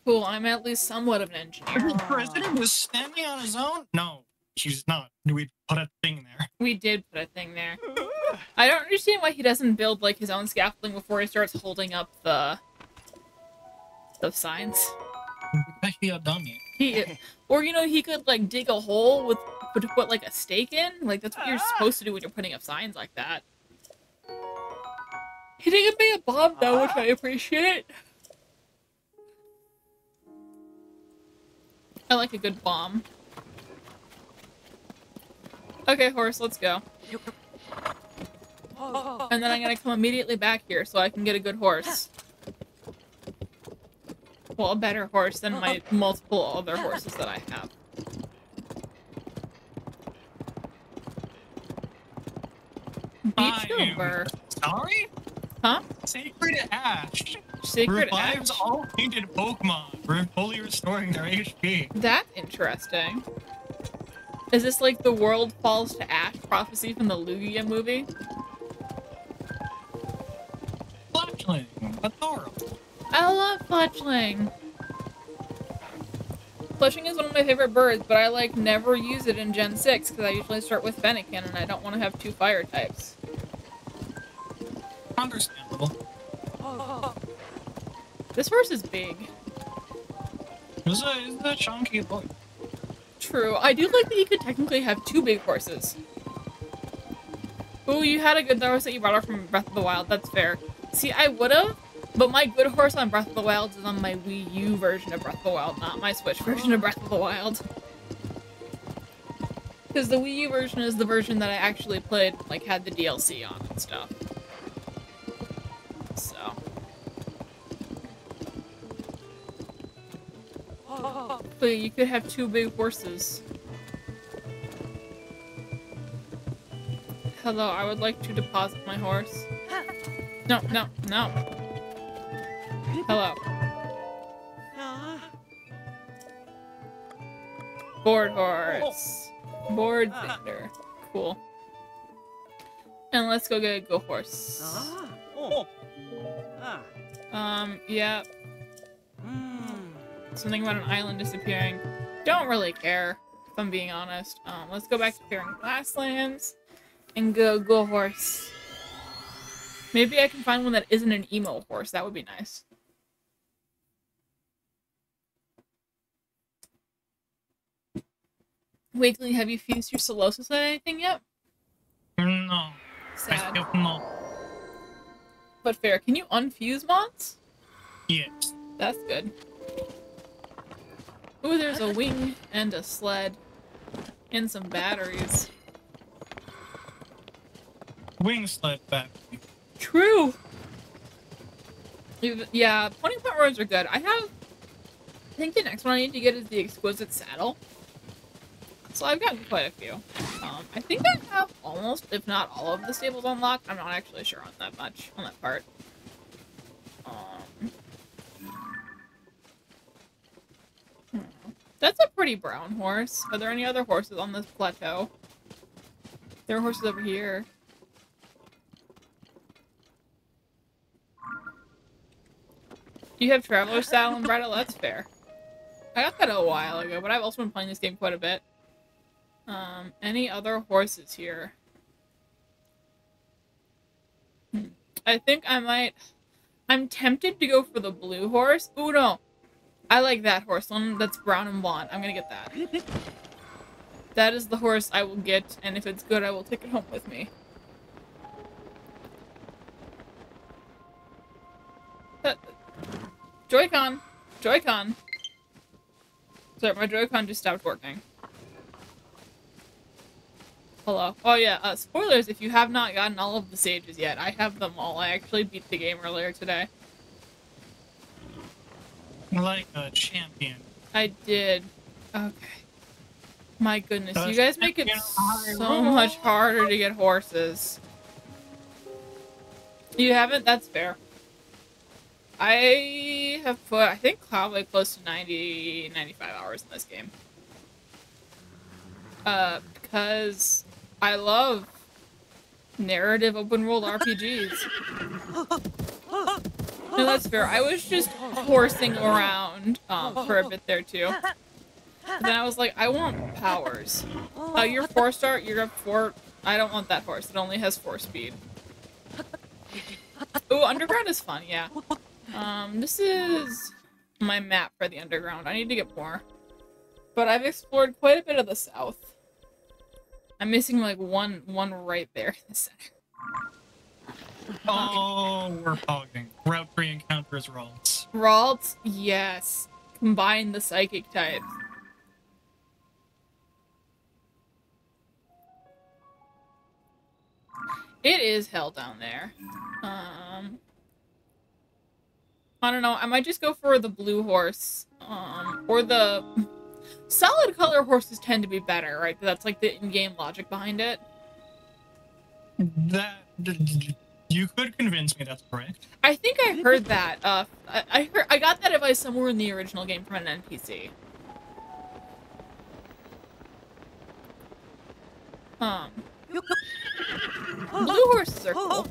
Cool, I'm at least somewhat of an engineer. The president was standing on his own? No, she's not. We put a thing there. We did put a thing there. I don't understand why he doesn't build like his own scaffolding before he starts holding up the the signs. He a dummy. He, or you know, he could like dig a hole with to put like a stake in. Like that's what you're supposed to do when you're putting up signs like that. He didn't make a bomb though, which I appreciate. I like a good bomb. Okay, horse, let's go. And then I'm gonna come immediately back here so I can get a good horse. Well, a better horse than my multiple other horses that I have. I am Beachcomber. Sorry? Huh? Sacred Ash Sacred revives Ash? all painted Pokemon, fully restoring their HP. That's interesting. Is this like the world falls to ash prophecy from the Lugia movie? Fletchling, adorable. I love fletchling. Fletchling is one of my favorite birds, but I like never use it in Gen 6 because I usually start with Fennekin and I don't want to have two fire types. Understandable. This horse is big. Is a, a chunky boy. True. I do like that you could technically have two big horses. Ooh, you had a good horse that you brought up from Breath of the Wild. That's fair. See, I would've, but my good horse on Breath of the Wild is on my Wii U version of Breath of the Wild, not my Switch version of Breath of the Wild. Because the Wii U version is the version that I actually played, like, had the DLC on and stuff. But you could have two big horses. Hello, I would like to deposit my horse. No, no, no. Hello. Board horse. Board victor. Cool. And let's go get a go horse. Um, yeah. Something about an island disappearing. Don't really care, if I'm being honest. Um, let's go back to Clearing Glasslands and go go horse. Maybe I can find one that isn't an emo horse. That would be nice. Wakely, have you fused your Solosis with anything yet? No, I Sad. still not. But fair. Can you unfuse mods? Yes. That's good. Ooh, there's a wing and a sled. And some batteries. Wing sled back. True! Yeah, 20 point roads are good. I have... I think the next one I need to get is the Exquisite Saddle. So I've gotten quite a few. Um, I think I have almost, if not all of the stables unlocked. I'm not actually sure on that much, on that part. That's a pretty brown horse. Are there any other horses on this plateau? There are horses over here. You have Traveler's Saddle and Bridle, that's fair. I got that a while ago, but I've also been playing this game quite a bit. Um, any other horses here? Hmm. I think I might... I'm tempted to go for the blue horse. Ooh, no. I like that horse, one that's brown and blonde. I'm gonna get that. That is the horse I will get, and if it's good, I will take it home with me. Uh, Joy-Con! Joy-Con! Sorry, my Joy-Con just stopped working. Hello. Oh yeah, uh, spoilers if you have not gotten all of the stages yet. I have them all. I actually beat the game earlier today. Like a champion. I did. Okay. My goodness, you guys make it so much harder to get horses. You haven't? That's fair. I have put, I think, probably close to 90, 95 hours in this game. Uh, because I love narrative open world RPGs. No, that's fair. I was just horsing around um, for a bit there too. And then I was like, I want powers. Uh, you're four star. You're a four. I don't want that horse. It only has four speed. Ooh, underground is fun. Yeah. Um, this is my map for the underground. I need to get more. But I've explored quite a bit of the south. I'm missing like one one right there in the center. Oh, we're hogging. Route 3 encounters rolls. Ralt, yes. Combine the psychic types. It is hell down there. Um, I don't know. I might just go for the blue horse. Um, or the solid color horses tend to be better, right? That's like the in-game logic behind it. That you could convince me that's correct. I think I heard that. Uh, I, I heard I got that advice somewhere in the original game from an NPC. Um, blue horses are cool.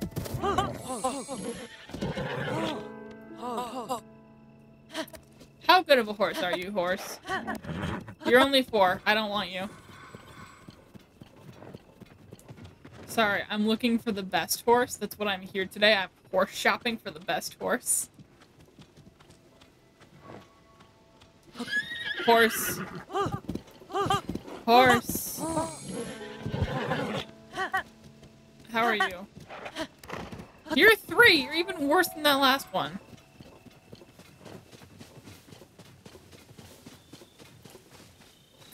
How good of a horse are you, horse? You're only four. I don't want you. Sorry, I'm looking for the best horse. That's what I'm here today. I'm horse shopping for the best horse. Horse. Horse. How are you? You're three! You're even worse than that last one.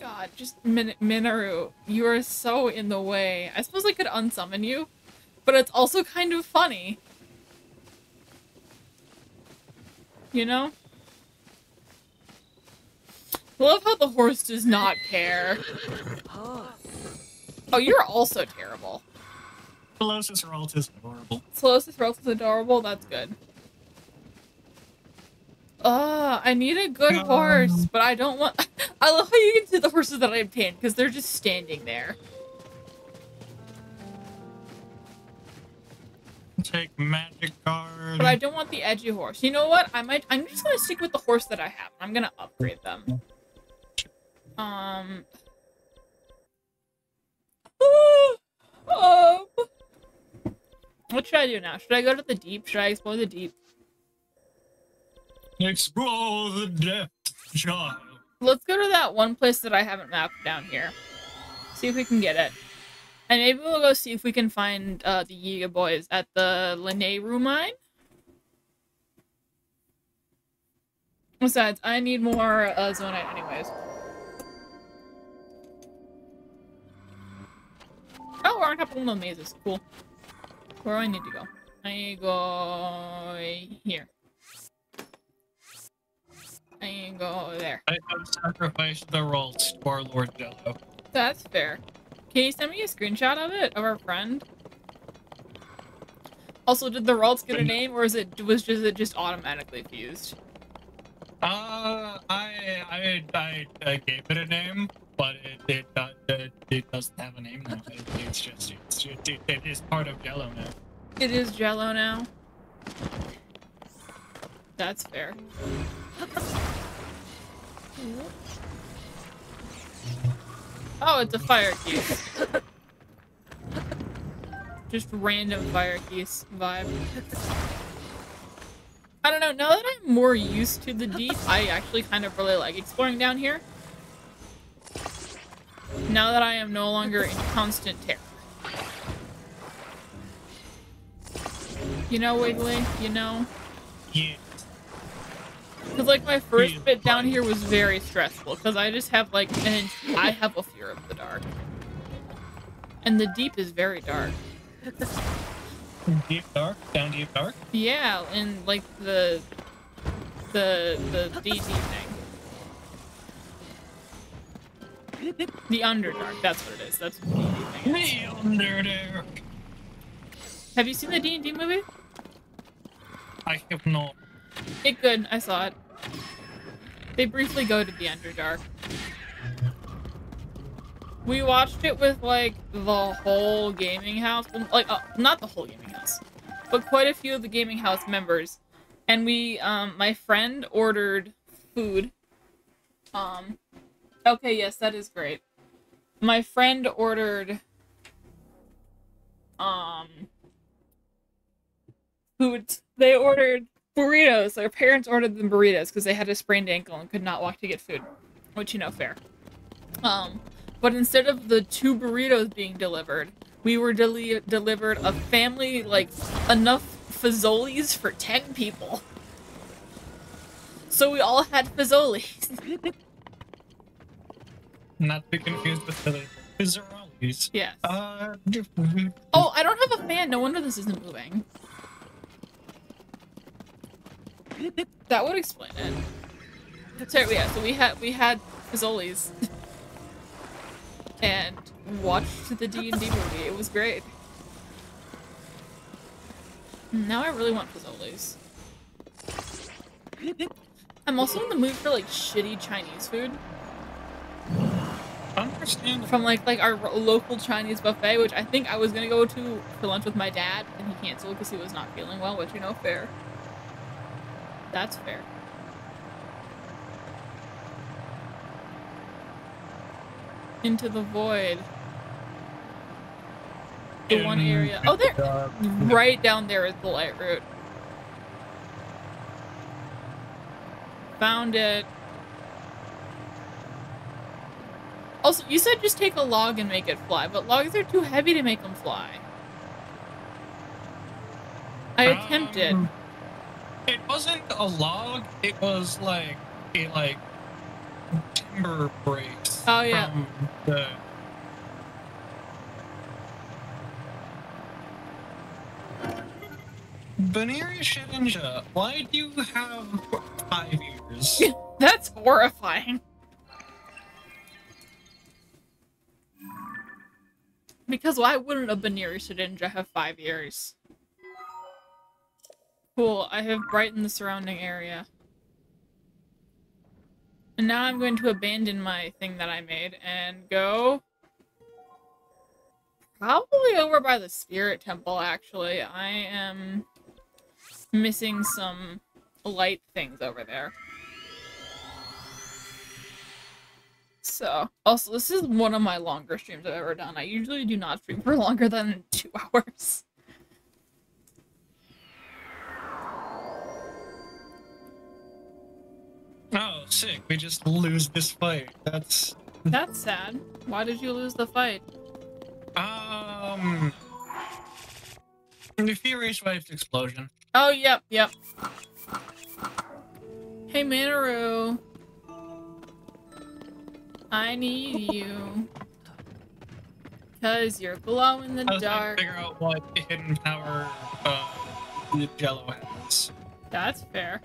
God, just Min Mineru, you are so in the way. I suppose I could unsummon you, but it's also kind of funny. You know? Love how the horse does not care. Oh, you're also terrible. Ralt is adorable. Relt is adorable, that's good. Uh, I need a good Um. horse, but I don't want- I love how you can see the horses that I obtained, because they're just standing there. Take magic card. But I don't want the edgy horse. You know what? I might- I'm just gonna stick with the horse that I have. I'm gonna upgrade them. Um... um... What should I do now? Should I go to the deep? Should I explore the deep? Explore the depth, child. Let's go to that one place that I haven't mapped down here. See if we can get it. And maybe we'll go see if we can find uh, the Yiga boys at the Lanayru mine. Besides, I need more uh, Zonaite anyways. Oh, we're on one of the mazes. Cool. Where do I need to go? I go here. I go over there. I have sacrificed the rolls to our Lord Jello. That's fair. Can you send me a screenshot of it of our friend? Also, did the Ralts get a name, or is it was just it just automatically fused? Uh, I, I, I, I gave it a name, but it, it, uh, it, it doesn't have a name now. It, it's just, it's it, it is part of Jello now. It is Jello now. That's fair. Oh, it's a fire key. Just random fire Keese vibe. I don't know, now that I'm more used to the deep, I actually kind of really like exploring down here. Now that I am no longer in constant terror. You know, Wiggly? You know? Yeah. Because, like, my first bit down here was very stressful. Because I just have, like, an... I have a fear of the dark. And the deep is very dark. Deep dark, down deep dark. Yeah, and, like, the... The... The D&D thing. The Underdark, that's what it is. That's what the D&D thing is. Hey, under there. Have you seen the D&D movie? I have not. It good, I saw it. They briefly go to the Underdark. We watched it with like the whole gaming house, like uh, not the whole gaming house, but quite a few of the gaming house members. And we, um, my friend ordered food. Um, okay, yes, that is great. My friend ordered, um, food. They ordered burritos. Their parents ordered them burritos because they had a sprained ankle and could not walk to get food, which you know, fair. Um, but instead of the two burritos being delivered, we were deli- delivered a family like enough fazoli's for ten people. So we all had fazoli's. Not to be confused with the Pizzarollis. yes. Uh, Oh, I don't have a fan. No wonder this isn't moving. That would explain it. So yeah, so we had we had Fazoli's and watched the D and D movie. It was great. Now I really want Fazoli's. I'm also in the mood for like shitty Chinese food understand. from like like our local Chinese buffet, which I think I was gonna go to for lunch with my dad, and he canceled because he was not feeling well, which you know, fair. That's fair. Into the void. The one area. Oh, there. Right down there is the Lightroot. Found it. Also, you said just take a log and make it fly, but logs are too heavy to make them fly. I attempted. Um, It wasn't a log. It was like a like timber breaks. Oh, yeah. From the Veneria Shedinja, why do you have five years? That's horrifying. Because why wouldn't a Baniri Shedinja have five years? Cool, I have brightened the surrounding area. And now I'm going to abandon my thing that I made and go... Probably over by the Spirit Temple, actually. I am missing some light things over there. So, also, this is one of my longer streams I've ever done. I usually do not stream for longer than two hours. Oh, sick. We just lose this fight. That's That's sad. Why did you lose the fight? um the Furious Wife's explosion. Oh, yep, yep. Hey, Mineru. I need you. Cause you're glow in the I was dark. figure out what hidden power uh, the Jello has. That's fair.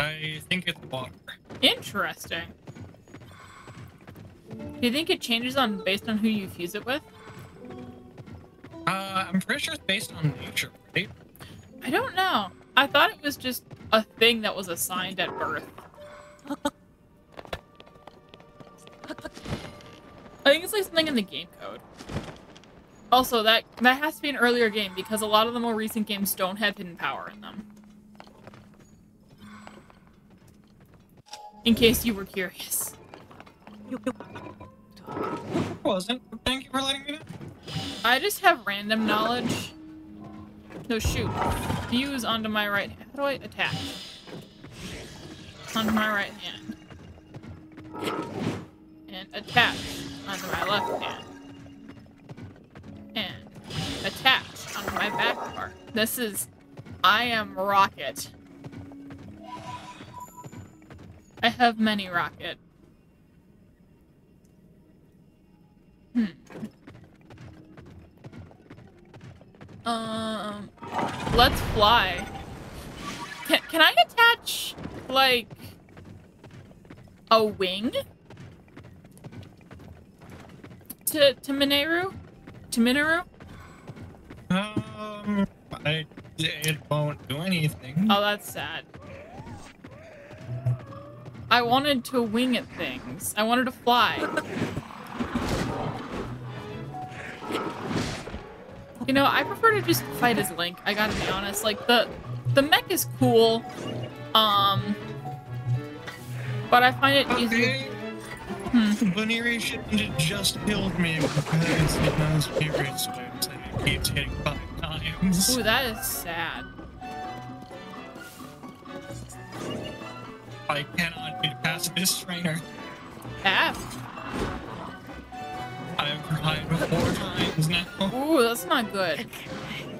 I think it's water. Interesting. Do you think it changes on based on who you fuse it with? Uh, I'm pretty sure it's based on nature, right? I don't know. I thought it was just a thing that was assigned at birth. I think it's like something in the game code. Also, that that has to be an earlier game because a lot of the more recent games don't have hidden power in them. In case you were curious. Wasn't. Thank you for letting me know. I just have random knowledge. No, shoot. Fuse onto my right hand. How do I attack? Onto my right hand. And attach onto my left hand. And attach onto my back part. This is... I am Rocket. I have many Rocket. Hmm. Um, let's fly. Can, can I attach, like, a wing? To, to Mineru? To Mineru? Um, I, it won't do anything. Oh, that's sad. I wanted to wing at things. I wanted to fly. You know, I prefer to just fight as Link. I gotta be honest. Like the the mech is cool, um, but I find it easier. Okay. Hmm. Shouldn't just killed me because it knows period swings and it keeps hitting five times. Ooh, that is sad. I cannot get past this trainer. Ah. I've tried four times now. Ooh, that's not good.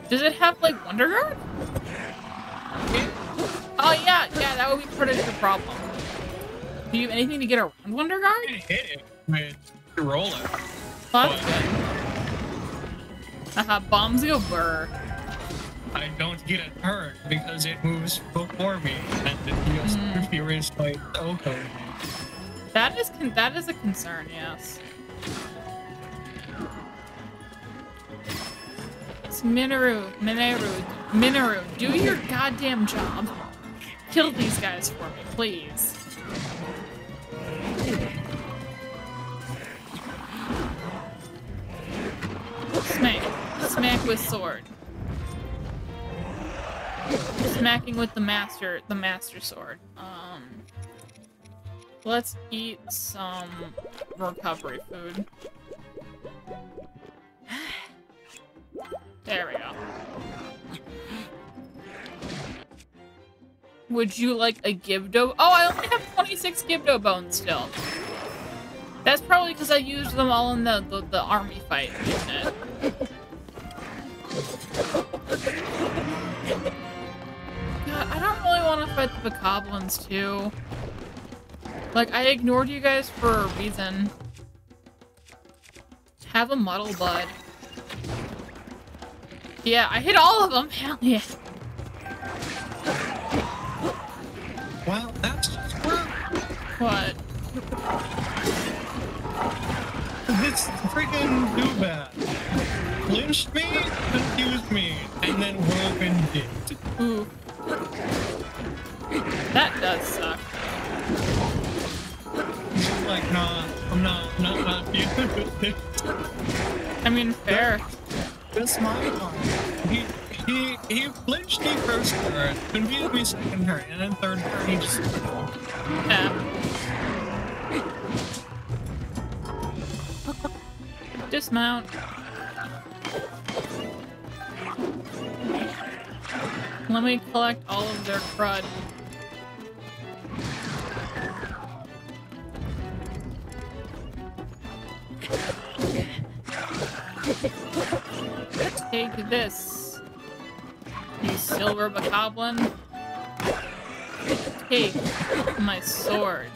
Does it have like Wonder Guard? Oh yeah, yeah, that would be part of the problem. Do you have anything to get around Wonder I Guard? can hit it with the roller. Oh, that's good. Haha, bombs go burr. I don't get it hurt because it moves before me and it feels Hmm. furious like Oko. That is that is a concern, yes. It's Mineru, Mineru, Mineru, do your goddamn job. Kill these guys for me, please. Smack. Smack with sword. Smacking with the master, the master sword. Um, let's eat some recovery food. There we go. Would you like a Gibdo? Oh, I only have 26 Gibdo bones still. That's probably because I used them all in the, the, the army fight, isn't it? God, I don't really want to fight the Bokoblins too. Like, I ignored you guys for a reason. Have a muddle bud. Yeah, I hit all of them. Hell yeah. Well, that's. What? This freaking Zubat lynched me, confused me, and then broken it. Ooh. That does suck. Like, nah, I'm not, not, not dealing with it. I mean, fair. That's my fault. He, he, he flinched me first turn, confused me second turn, and then third turn he just Yeah. Dismount. Let me collect all of their crud. Take this, you silver bokoblin. take my sword.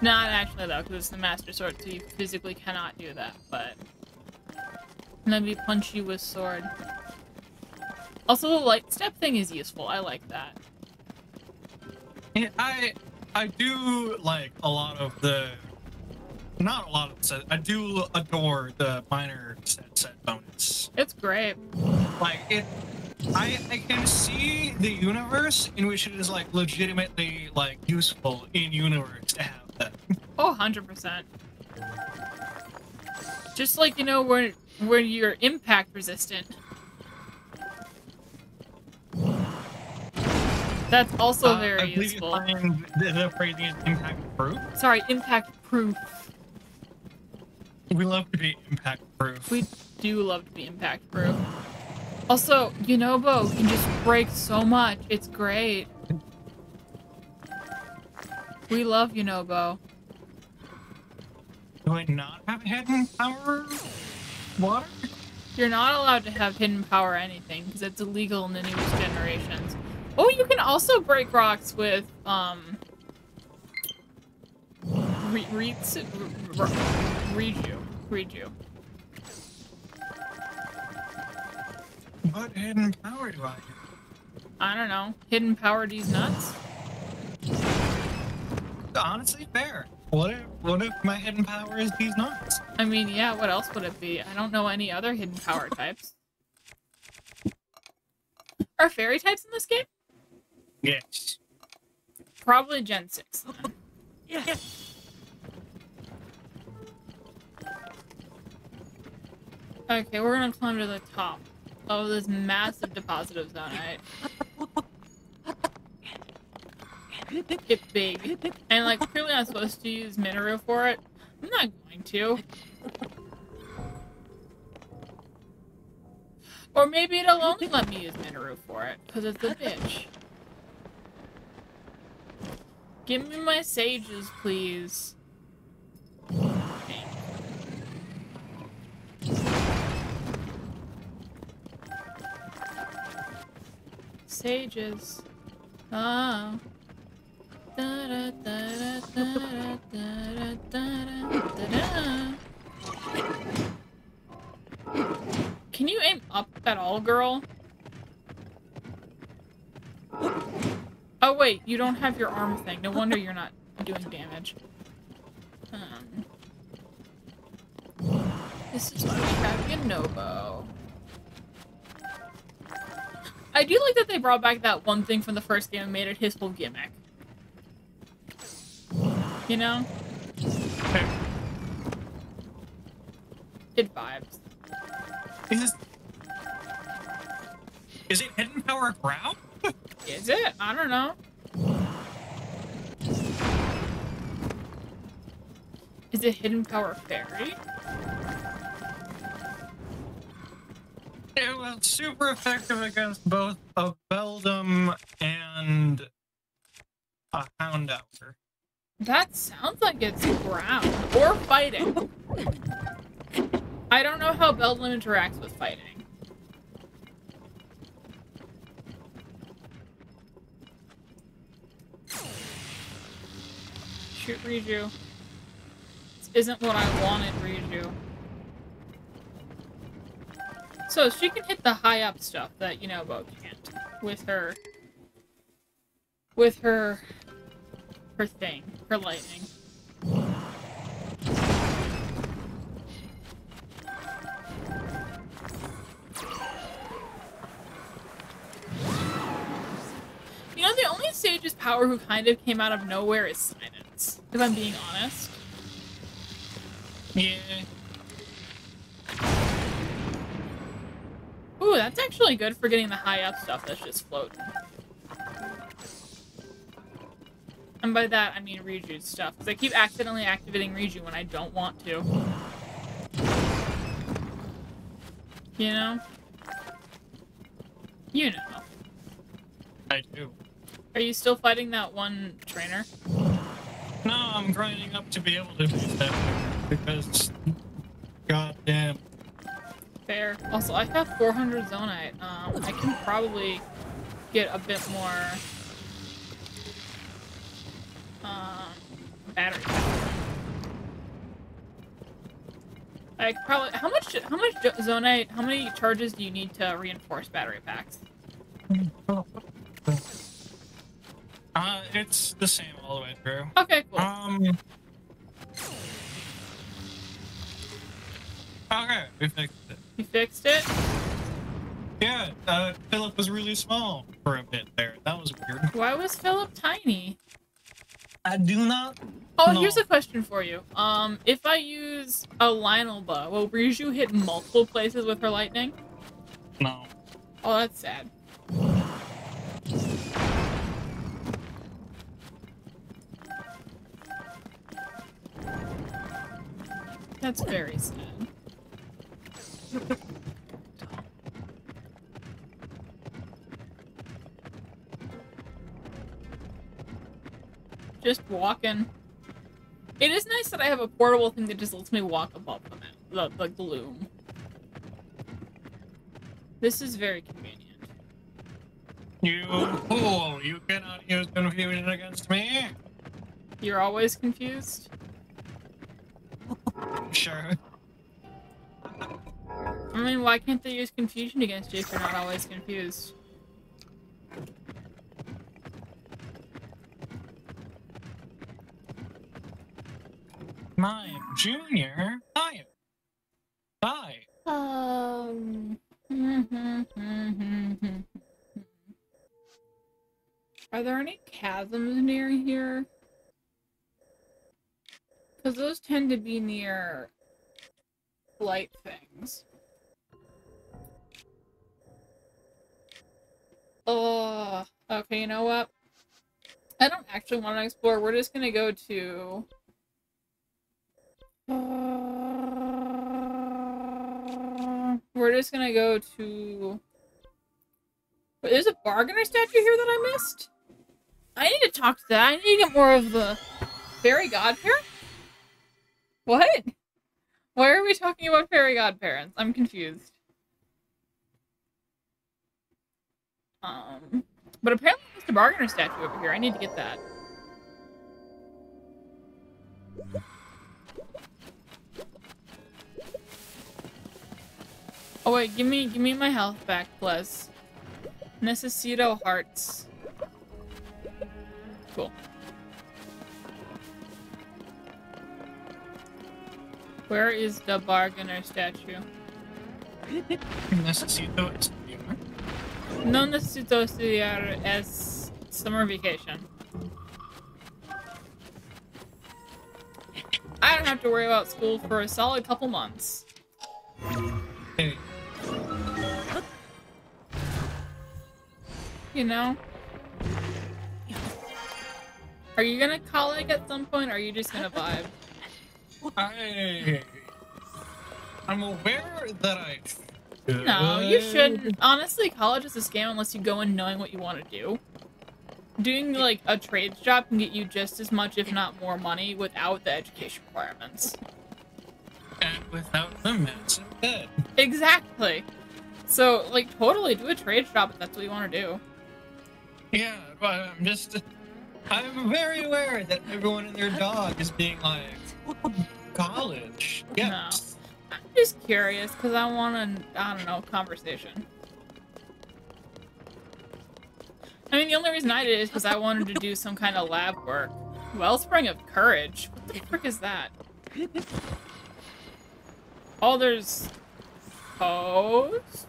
Not actually though, because it's the Master Sword, so you physically cannot do that, but... Let me punch you with sword. Also, the light step thing is useful. I like that. I I do like a lot of the not a lot of the set. I do adore the miner set set bonus. It's great. Like it I I can see the universe in which it is like legitimately like useful in universe to have that. Oh, 100%. Just like, you know, where, where you're impact resistant. That's also Uh, very I believe useful. you find the, the phrase is impact proof. Sorry, impact proof. We love to be impact proof. We do love to be impact proof. Also, Yunobo can just break so much. It's great. We love Yunobo. Do I not have a hidden power water? You're not allowed to have hidden power anything because it's illegal in the newest generations. Oh, you can also break rocks with um. Re- Riju. Riju. What hidden power do I have? I don't know. Hidden power these nuts. Honestly, fair. What if what if my hidden power is these nuts? I mean, yeah. What else would it be? I don't know any other hidden power types. Are fairy types in this game? Yes. Probably Gen 6. then. Yeah. Okay, we're gonna climb to the top of this massive deposit of zonaite. It's big. And like clearly I'm supposed to use Mineru for it. I'm not going to. Or maybe it'll only let me use Mineru for it, because it's a bitch. Give me my sages, please. Sages. Oh. Can you aim up at all, girl? Oh wait, you don't have your arm thing. No wonder you're not doing damage. Um, this is why we. I do like that they brought back that one thing from the first game and made it his whole gimmick. You know? It vibes. Is this... is it hidden power ground? Is it? I don't know. Is it hidden power fairy? It was super effective against both a Beldum and a Houndour. That sounds like it's ground or fighting. I don't know how Beldum interacts with fighting. Shoot Riju. This isn't what I wanted, Riju. So she can hit the high up stuff that, you know, Bo can't. With her... With her... Her thing. For lightning. You know, the only Sage's power who kind of came out of nowhere is silence. If I'm being honest. Yeah. Ooh, that's actually good for getting the high up stuff that's just floating. And by that, I mean Riju stuff. Because I keep accidentally activating Riju when I don't want to. You know? You know. I do. Are you still fighting that one trainer? No, I'm grinding up to be able to do that because goddamn. Fair. Also, I have 400 zonaite. Um, I can probably get a bit more um, battery. I could probably. How much? How much zonaite? How many charges do you need to reinforce battery packs? Uh, it's the same all the way through. Okay, cool. Um. Okay, we fixed it. You fixed it. Yeah, uh, Philip was really small for a bit there. That was weird. Why was Philip tiny? I do not. Oh, No. here's a question for you. Um, if I use a Lynel bow, will Riju hit multiple places with her lightning? No. Oh, that's sad. That's very sad. Just walking. It is nice that I have a portable thing that just lets me walk above the, ma- the, the gloom. This is very convenient. You fool! You cannot use confusion against me. You're always confused? Sure. I mean, why can't they use confusion against you if you're not always confused? Mime Junior. Hi. Hi. Um. Are there any chasms near here? Because those tend to be near light things. Oh, okay, you know what? I don't actually want to explore. We're just gonna go to. We're just gonna go to. Wait, there's a bargainer statue here that I missed? I need to talk to that. I need to get more of the fairy godparent? What? Why are we talking about fairy godparents? I'm confused. Um, but apparently there's a bargainer statue over here. I need to get that. Oh wait, give me give me my health back, please. Necesito hearts. Cool. Where is the bargainer statue? Necesito estudiar. No necesito estudiar es summer vacation. I don't have to worry about school for a solid couple months. Hey, You know? Are you gonna college at some point, or are you just gonna vibe? I. I'm aware that I. No, you should. shouldn't. Honestly, college is a scam unless you go in knowing what you want to do. Doing like a trades job can get you just as much, if not more, money without the education requirements. And without the massive debt. Exactly. So, like, totally do a trades job if that's what you want to do. Yeah, but I'm just. I'm very aware that everyone and their dog is being like, college. Yes. I'm just curious because I want an, I don't know, conversation. I mean, the only reason I did it is because I wanted to do some kind of lab work. Wellspring of Courage? What the frick is that? Oh, there's... Pose?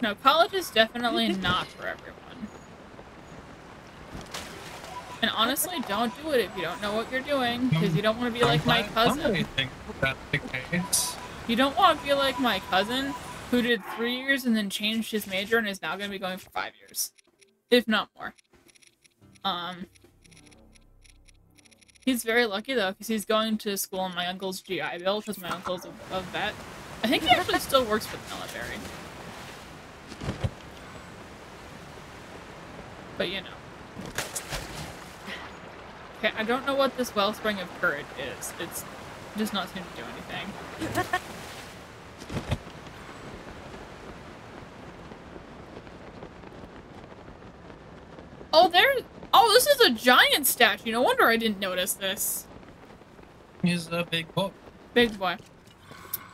No, college is definitely not for everyone. And honestly, don't do it if you don't know what you're doing, because you don't want to be like my cousin. You don't want to be like my cousin, who did three years and then changed his major and is now going to be going for five years, if not more. Um, he's very lucky though, because he's going to school in my uncle's GI Bill, because my uncle's a, a vet. I think he actually still works for the military. But you know. Okay, I don't know what this wellspring of courage is. It's does not seem to do anything. Oh, there. Oh, this is a giant statue. No wonder I didn't notice this. He's a big book. Big boy.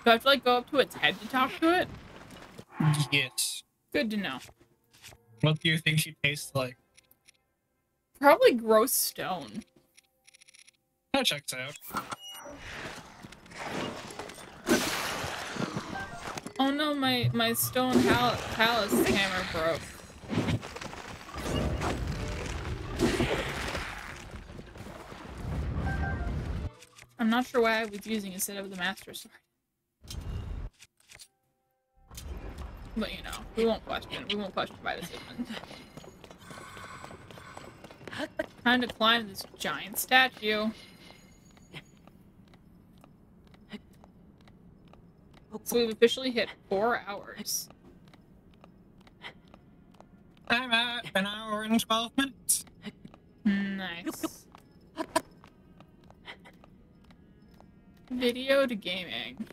Do I have to like go up to its head to talk to it? Yes. Good to know. What do you think she tastes like? Probably gross stone. That checks out. Oh no, my my stone palace hammer broke. I'm not sure why I was using instead of the master sword. But you know, we won't question. We won't question by my decision. Time to climb this giant statue. So we've officially hit four hours. I'm at an hour and 12 minutes. Nice. Video to gaming.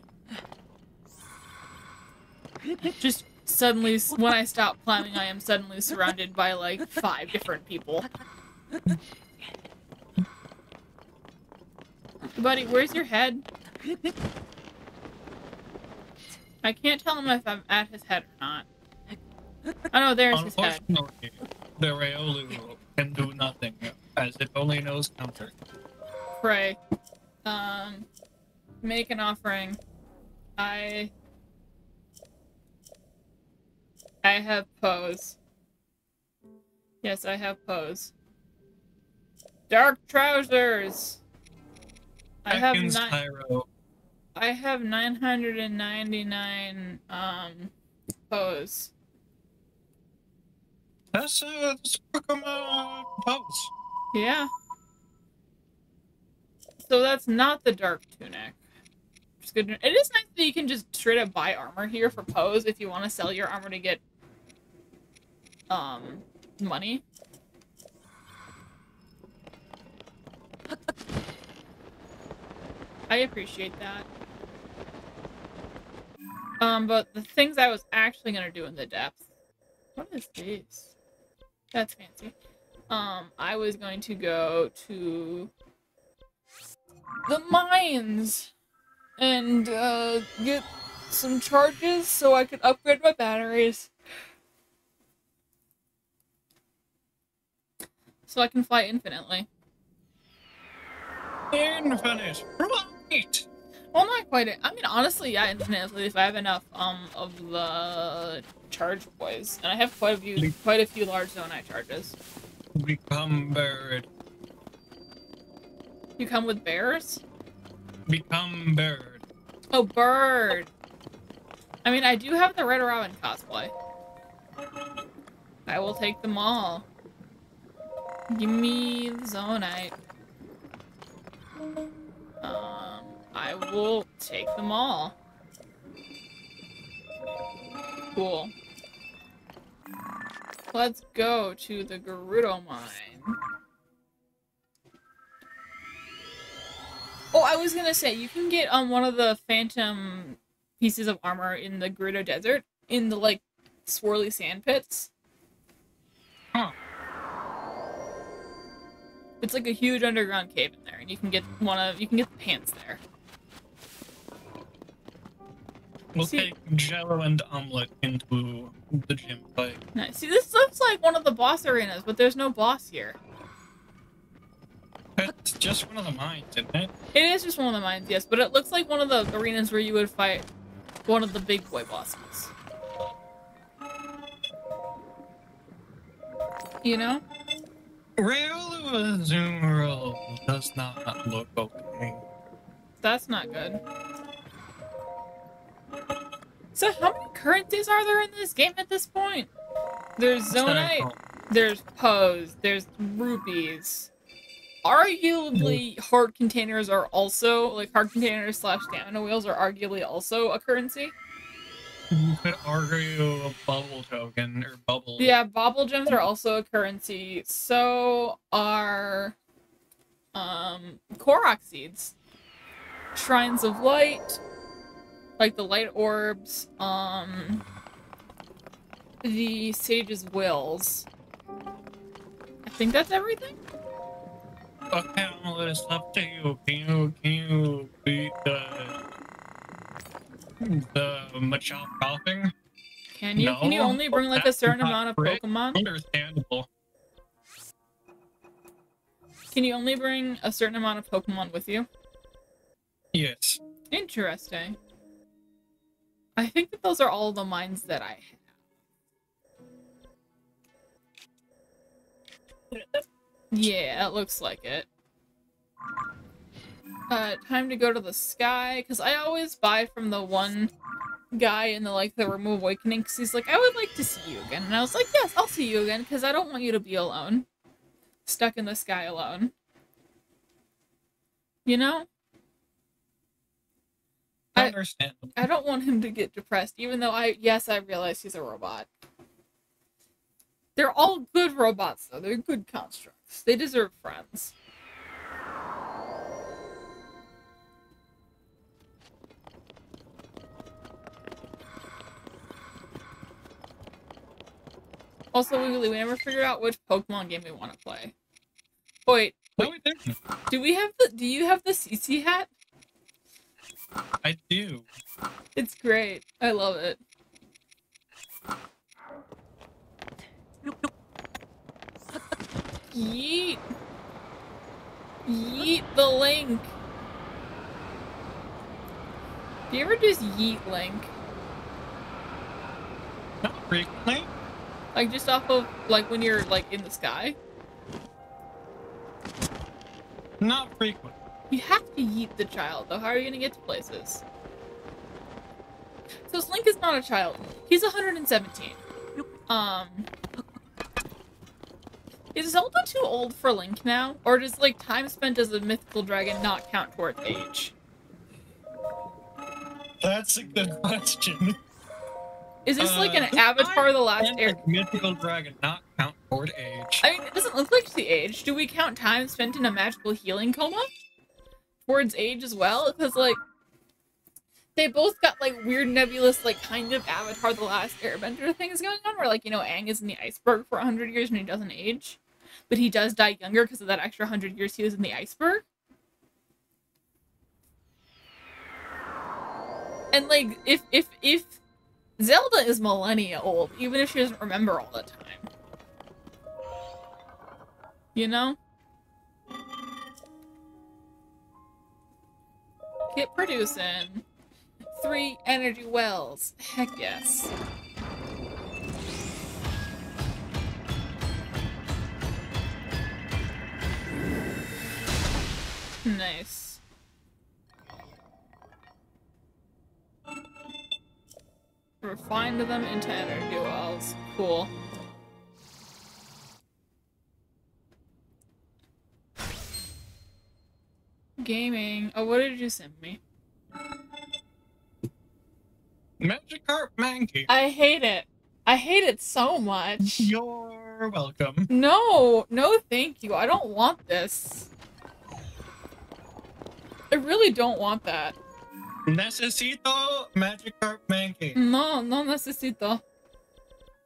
Just suddenly, when I stop climbing, I am suddenly surrounded by like five different people. Buddy, where's your head? I can't tell him if I'm at his head or not. Oh no, there's his head. The Raolu can do nothing, as it only knows comfort. Pray. Um, make an offering. I. I have poes. Yes, I have poes. Dark trousers. I have nine. I have 999 um poes. That's, uh, that's Pokemon pose. Yeah. So that's not the dark tunic. It's good. It is nice that you can just straight up buy armor here for poes if you want to sell your armor to get um money. I appreciate that. Um, but the things I was actually gonna do in the depth. What is this? That's fancy. Um, I was going to go to the mines and uh, get some charges so I could upgrade my batteries. So I can fly infinitely. Infinite. Right. Well, not quite. I mean, honestly, yeah, infinitely if I have enough um of the charge boys, and I have quite a few, quite a few large zonaite charges. Become bird. You come with bears? Become bird. Oh, bird. I mean, I do have the Red Robin cosplay. I will take them all. Give me the Zonaite. Um, I will take them all. Cool. Let's go to the Gerudo mine. Oh, I was gonna say you can get um one of the phantom pieces of armor in the Gerudo Desert in the like swirly sand pits. Huh. It's like a huge underground cave in there, and you can get one of you can get the pants there. We'll See- take Jello and Omelet into the gym fight. Nice. See, this looks like one of the boss arenas, but there's no boss here. It's just one of the mines, isn't it? It is just one of the mines, yes, but it looks like one of the arenas where you would fight one of the big boy bosses. You know? Azumarill does not look okay. That's not good. So how many currencies are there in this game at this point? There's Zonaite, there's Poes, there's Rupees. Arguably, heart containers are also, like, heart containers slash stamina wheels are arguably also a currency. You could argue a bubble token or bubble. Yeah, bubbul gems are also a currency. So are um Korok seeds. Shrines of light, like the light orbs, um the sage's wills. I think that's everything. Okay, well, it's up to you. Can you can you beat the the Machop golfing? Can you? Can you only bring like a certain amount of. Pokemon? Understandable. Can you only bring a certain amount of Pokemon with you? Yes. Interesting. I think that those are all the mines that I have. Yeah, it looks like it. Uh, time to go to the sky, because I always buy from the one guy in the, like, the Room of Awakening, because he's like, I would like to see you again. And I was like, yes, I'll see you again, because I don't want you to be alone. Stuck in the sky alone. You know? I- Understandable. I don't want him to get depressed, even though I, yes, I realize he's a robot. They're all good robots, though. They're good constructs. They deserve friends. Also, we never figured out which Pokemon game we want to play. Wait, No, we do we have the? Do you have the CC hat? I do. It's great. I love it. Yeet. Yeet the link. Do you ever just yeet link? Not frequently. Like just off of like when you're like in the sky? Not frequent. You have to yeet the child though. How are you gonna get to places? So Slink is not a child. He's 117. Um Is Zelda too old for Link now? Or does like time spent as a mythical dragon not count towards age? That's a good question. Is this like an Uh, Avatar the Last Air? mythical dragon not count toward age. I mean, it doesn't look like the age. Do we count time spent in a magical healing coma towards age as well? Because like they both got like weird nebulous, like kind of Avatar: The Last Airbender things going on, where like you know Aang is in the iceberg for hundred years and he doesn't age, but he does die younger because of that extra hundred years he was in the iceberg. And like if if if Zelda is millennia old, even if she doesn't remember all the time. You know? Get producing. Three energy wells. Heck yes. Nice. Refined them into energy wells. Cool. Gaming. Oh, what did you send me? Magikarp Mankey. I hate it. I hate it so much. You're welcome. No, no, thank you. I don't want this. I really don't want that. Necesito Magikarp Mankey. No, no necesito.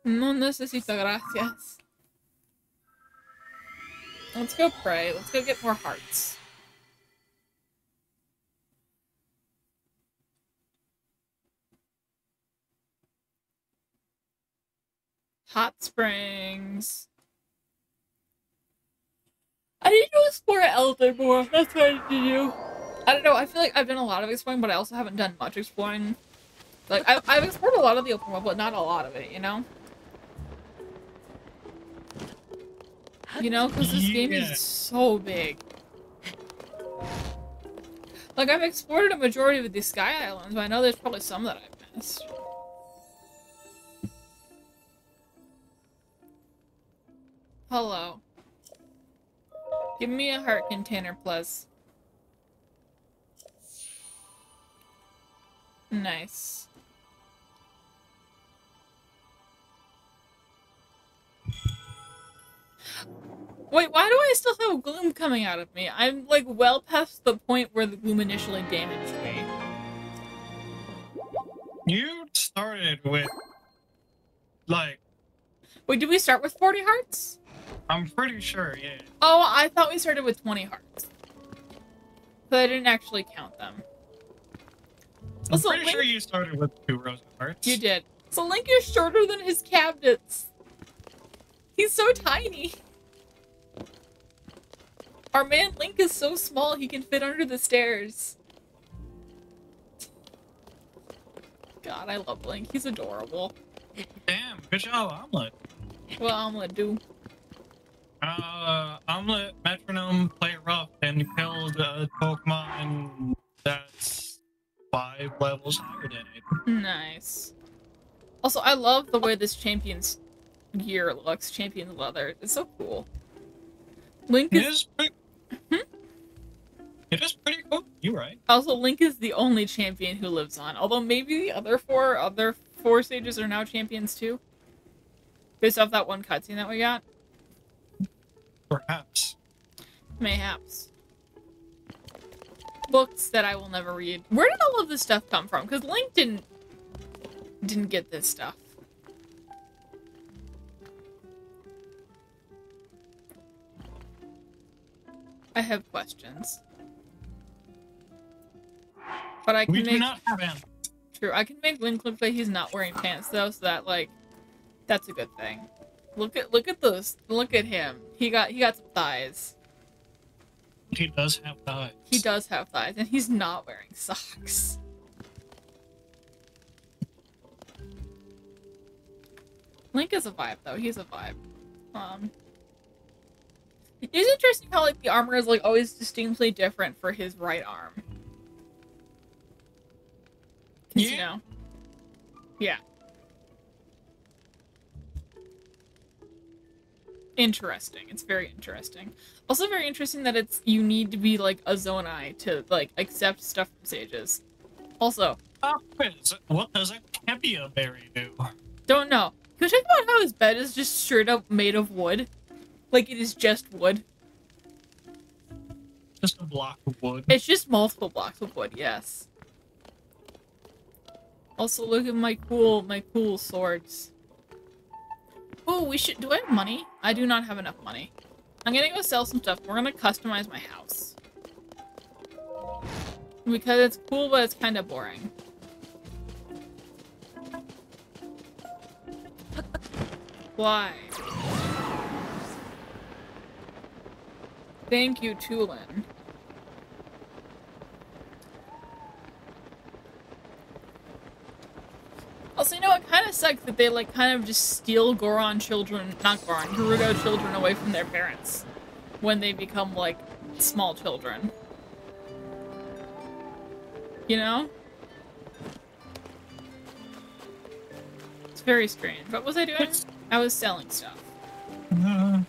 No necesito, gracias. Let's go pray. Let's go get more hearts. Hot springs. I need to explore Eldin more. That's what I need to do. I don't know. I feel like I've done a lot of exploring, but I also haven't done much exploring. Like I've, I've explored a lot of the open world, but not a lot of it. You know. You know, because this game is so big. Like I've explored a majority of the Sky Islands, but I know there's probably some that I've missed. Hello. Give me a heart container, plus. Nice. Wait, why do I still have gloom coming out of me? I'm like well past the point where the gloom initially damaged me. You started with like Wait, did we start with 40 hearts? I'm pretty sure, yeah. Oh, I thought we started with 20 hearts. But I didn't actually count them. I'm Also, pretty Link- sure you started with two rows of hearts. You did. So Link is shorter than his cabinets. He's so tiny. Our man Link is so small he can fit under the stairs. God, I love Link. He's adorable. Damn, good job, Omelet. What Omelet do? Uh, Omelet, Metronome, play rough, and killed a Pokemon that's five levels higher than it. Nice. Also, I love the way this champion's gear looks. Champion's leather. It's so cool. Link It is is pretty... Hmm? It is pretty cool. You're right. Also, Link is the only champion who lives on. Although maybe the other four other four stages are now champions too. Based off that one cutscene that we got. Perhaps. Mayhaps. Books that I will never read. Where did all of this stuff come from? Because Link didn't didn't get this stuff. I have questions. But I can We do make not have an. True. I can make Link look like he's not wearing pants though, so that like that's a good thing. Look at look at those look at him. He got he got some thighs. He does have thighs. He does have thighs, and he's not wearing socks. Link is a vibe though, he's a vibe. Um It's interesting how like the armor is like always distinctly different for his right arm. 'Cause, you know. Yeah. Interesting. It's very interesting. Also very interesting that it's you need to be like a Zonai to like accept stuff from sages. Also, Ah. What does a Kebia berry do? don't know. Can we talk about how his bed is just straight up made of wood? Like it is just wood. Just a block of wood. It's just multiple blocks of wood, yes. Also, look at my cool, my cool swords. Oh, we should. Do I have money? I do not have enough money. I'm gonna go sell some stuff. We're gonna customize my house. Because it's cool, but it's kind of boring. Why? Thank you, Tulin. Also, you know, it kind of sucks that they, like, kind of just steal Goron children, not Goron, Gerudo children away from their parents when they become, like, small children. You know? It's very strange. What was I doing? I was selling stuff. Uh,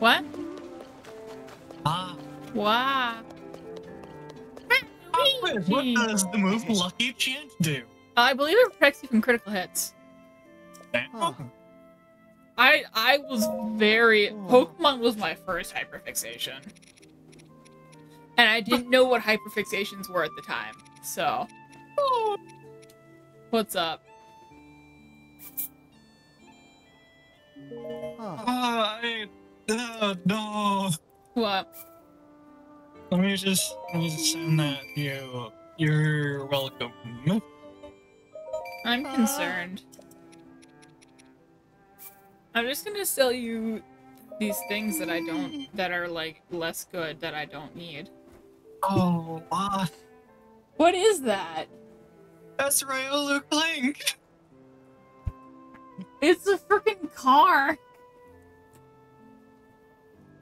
What? ah. Wow. What does the move Lucky Chant do? I believe it protects you from critical hits. Damn. I I was very Pokemon was my first hyperfixation. And I didn't know what hyperfixations were at the time. So What's up? Ah, I, uh, no. What? Let me just, let me just send that to you. You're welcome. I'm concerned. I'm just gonna sell you these things that I don't that are like less good that I don't need. Oh, what? What is that? That's right, Luke Link. It's a freaking car.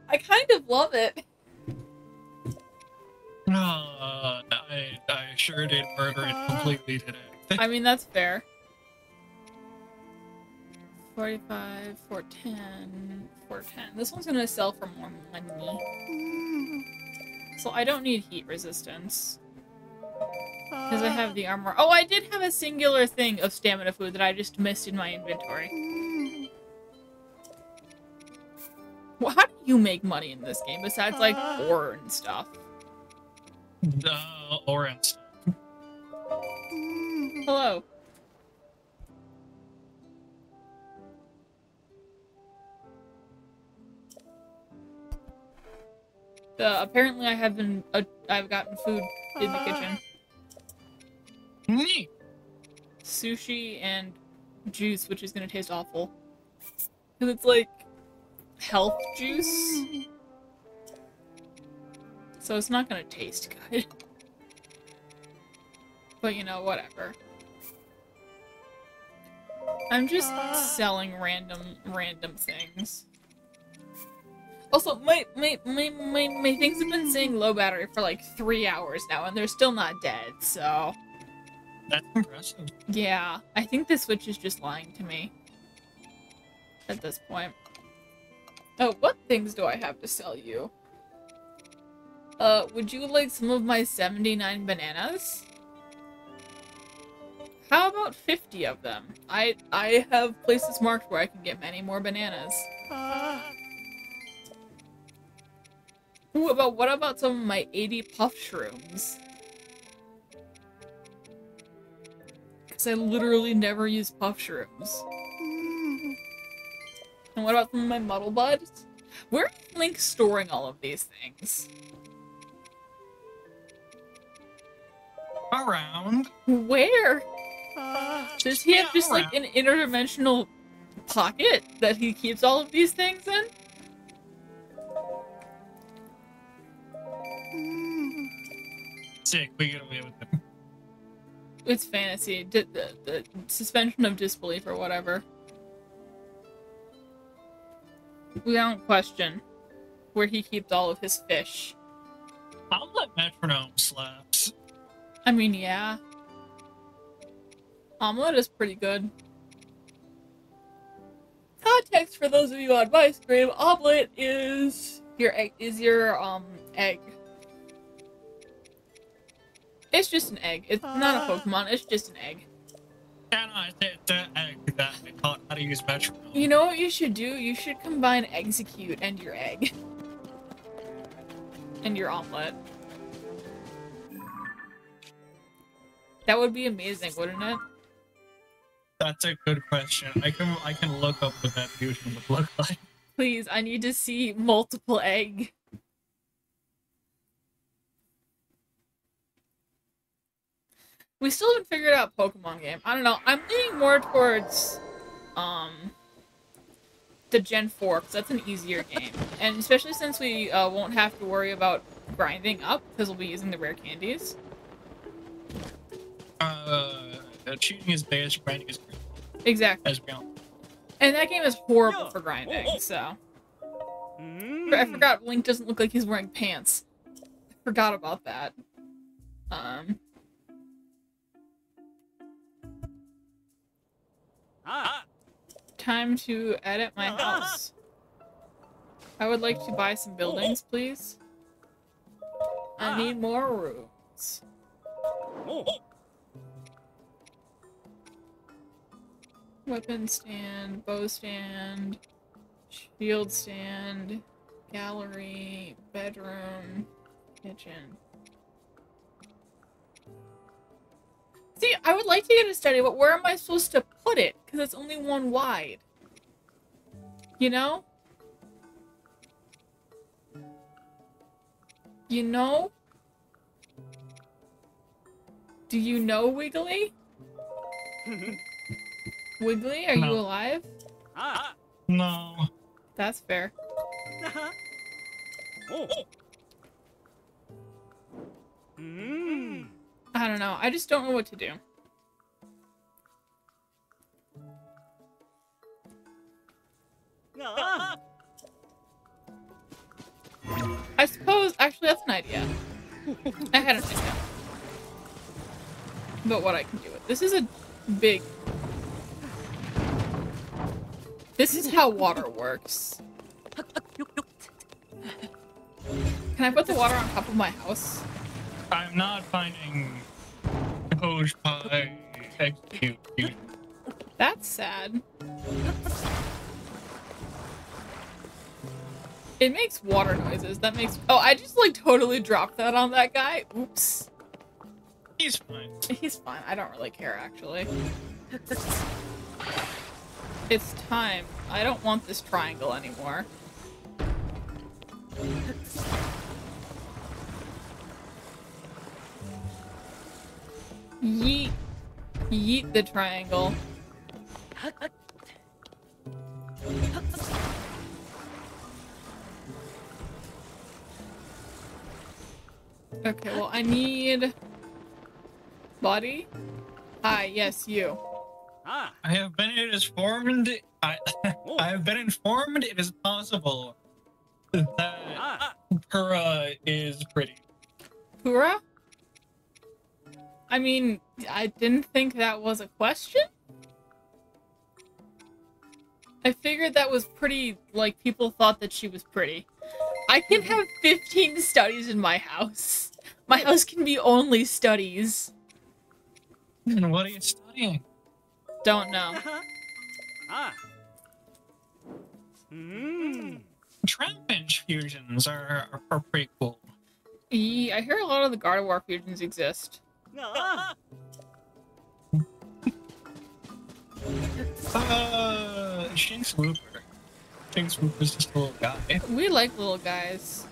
I kind of love it. No, uh, I, I sure did murder it uh, completely today. I mean, that's fair. 45, 410, 410. This one's gonna sell for more money. Mm. So I don't need heat resistance. Because I have uh. the armor. Oh, I did have a singular thing of stamina food that I just missed in my inventory. Mm. Well, how do you make money in this game besides, like, uh. ore and stuff? the orange. Hello. Uh, apparently, I have been. Uh, I've gotten food in the kitchen. Uh, Neat. Sushi and juice, which is gonna taste awful. Cause it's like health juice. So it's not gonna taste good. But you know, whatever. I'm just ah. selling random random things. Also, my, my, my, my, my things have been saying low battery for like three hours now, and they're still not dead, so... That's impressive. Yeah, I think the Switch is just lying to me. At this point. Oh, what things do I have to sell you? Uh, would you like some of my 79 bananas? How about 50 of them? I I have places marked where I can get many more bananas. Ooh, about what about some of my 80 puff shrooms? Because I literally never use puff shrooms. And what about some of my muddle buds? Where is Link storing all of these things? Around. Where? Uh, Does he have just like an interdimensional pocket that he keeps all of these things in? Hmm. Sick. We get away with it. It's fantasy. D the, the suspension of disbelief or whatever. We don't question where he keeps all of his fish. I'll let metronome slaps. I mean, yeah. Omelet is pretty good. Context for those of you on my stream, omelet is your egg is your um egg. It's just an egg. It's not a Pokemon, it's just an egg. Can I say the egg that I taught how to use metronome? You know what you should do? You should combine Exeggcute and your egg. and your omelet. That would be amazing, wouldn't it? That's a good question. I can I can look up what that fusion would look like. Please, I need to see multiple egg. We still haven't figured out Pokemon game. I don't know. I'm leaning more towards um the Gen 4 because that's an easier game, and especially since we uh, won't have to worry about grinding up because we'll be using the rare candies. Uh, uh cheating is base, grinding is great. Exactly. as we all. And that game is horrible for grinding, oh, oh. so. Mm. I forgot Link doesn't look like he's wearing pants. I forgot about that. Um. Ah. Time to edit my ah. house. I would like to buy some buildings, please. I ah. need more rooms. Oh. Weapon stand, bow stand, shield stand, gallery, bedroom, kitchen. See, I would like to get a study, but where am I supposed to put it? Because it's only one wide. You know? You know? Do you know Wiggly? Wiggly, are No. you alive? No. That's fair. I don't know. I just don't know what to do. I suppose, actually, that's an idea. I had an idea. But what I can do with this is a big. This is how water works. Can I put the water on top of my house? I'm not finding Hoj Pie Exeggcute. That's sad. It makes water noises. That makes. Oh, I just like totally dropped that on that guy. Oops. He's fine. He's fine. I don't really care actually. It's time. I don't want this triangle anymore. Yeet. Yeet the triangle. Okay, well I need... Body? Hi, yes, you. I have been informed. I, I have been informed it is possible that Purah is pretty. Purah? I mean, I didn't think that was a question? I figured that was pretty, like, people thought that she was pretty. I can mm-hmm. have 15 studies in my house. My house can be only studies. And what are you studying? Don't know. Ah. Hmm. Trapinch fusions are, are, are pretty cool. Ye- I hear a lot of the Gardevoir fusions exist. Ah. Uh, Shinx Swooper. Shinx Swooper's just a little guy. We like little guys.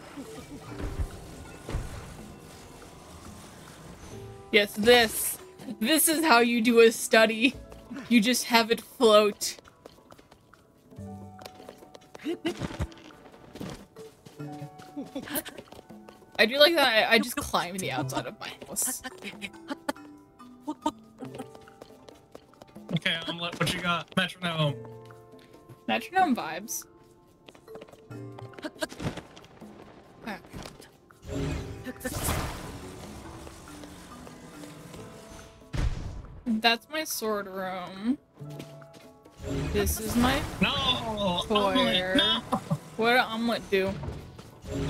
Yes, this. This is how you do a study. You just have it float. I do like that I, I just climb the outside of my house. Okay, I'm Omelet, what you got? Metronome. Metronome vibes. Okay. That's my sword room. This is my No! Omelet, no! What did omelet do?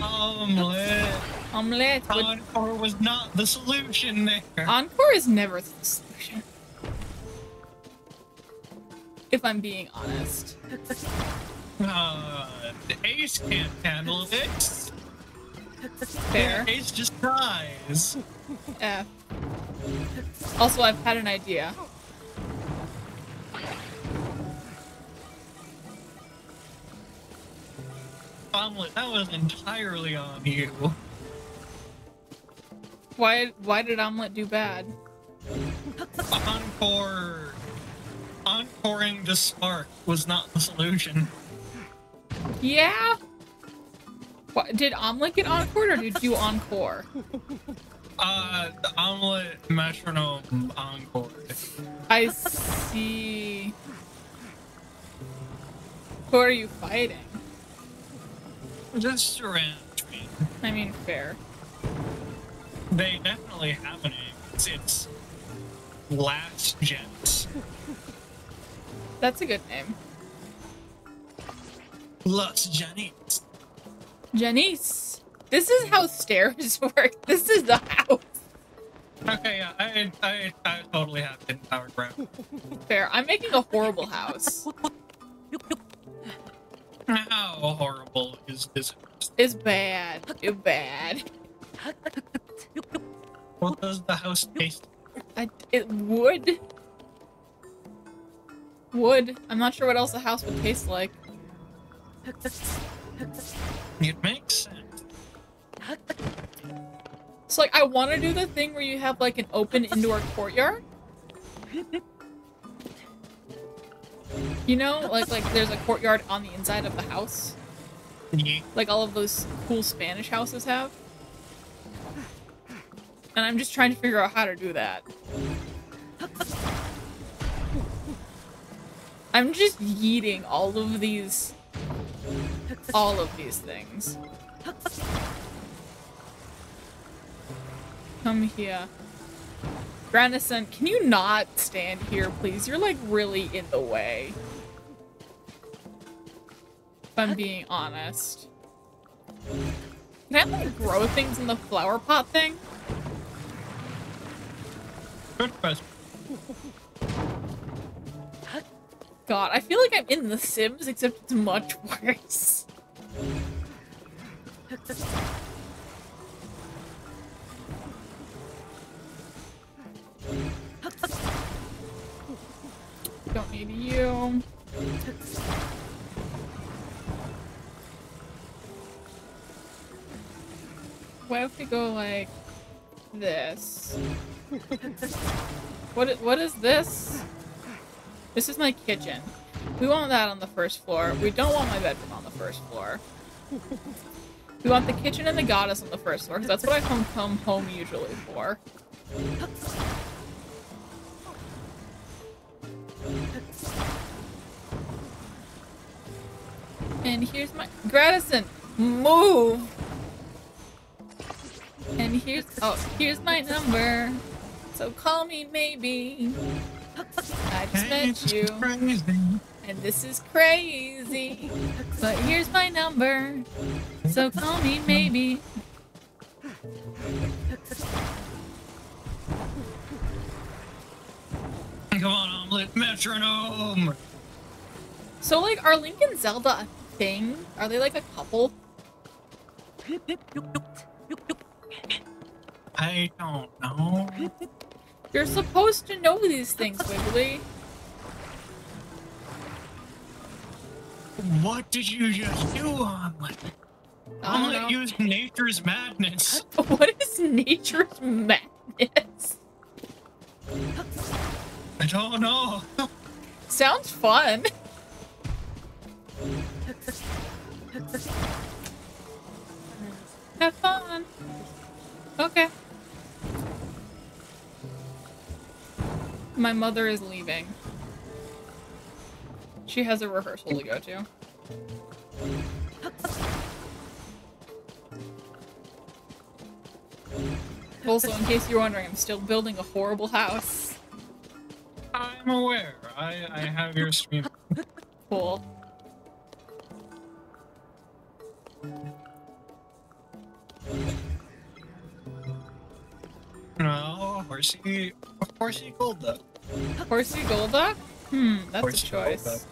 Omelet. Omelet. Encore was not the solution there. Encore is never the solution. If I'm being honest. Uh, the Ace can't handle this. Fair. Ace just dies. F. Also, I've had an idea. Omelet, that was entirely on you. Why? Why did omelet do bad? Encore. Encoring the spark was not the solution. Yeah. What, did omelet get encored or did you encore? Uh, the omelet metronome encore. I see. Who are you fighting? Just around me. I mean, fair. They definitely have a name. It's, it's Last Gens. That's a good name. Last Janice. Janice. This is how stairs work. This is the house. Okay, yeah, I, I, I totally have hidden power ground. Fair. I'm making a horrible house. How horrible is this? It's bad. It's bad. What does the house taste? I, it would. Would. I'm not sure what else the house would taste like. It makes sense. So like, I want to do the thing where you have like an open indoor courtyard. You know, like like there's a courtyard on the inside of the house, mm-hmm. like all of those cool Spanish houses have. And I'm just trying to figure out how to do that. I'm just yeeting all of these, all of these things. Come here. Grandison, can you not stand here, please? You're like really in the way. If I'm being honest. Can I like grow things in the flower pot thing? Good question. God, I feel like I'm in The Sims, except it's much worse. Don't need you. What if we go like this? What what is this? This is my kitchen. We want that on the first floor. We don't want my bedroom on the first floor. We want the kitchen and the goddess on the first floor, because that's what I come home usually for. And here's my Gradison, move. And here's oh, here's my number. So call me maybe. I just met you, and this is crazy. But here's my number. So call me maybe. Come on, omelet metronome. So like, are Link and Zelda a thing? Are they like a couple? I don't know. You're supposed to know these things, Wiggly. What did you just do, omelet? Omelet used nature's madness. What is nature's madness? I don't know. Sounds fun. Have fun. Okay. My mother is leaving. She has a rehearsal to go to. Also, in case you're wondering, I'm still building a horrible house. I'm aware. I, I have your stream. Cool. No, horsey. Horsey gold duck. Horsey Golduck? Hmm, that's Horsey a choice. Golduck.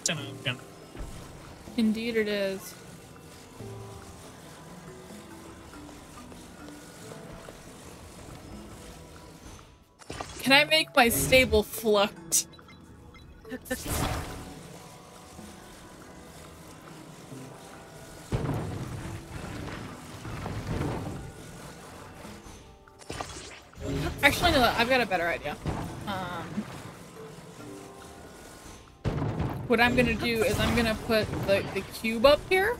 It's an option. Indeed it is. Can I make my stable float? Actually, no, I've got a better idea. Um, what I'm gonna do is I'm gonna put the, the cube up here.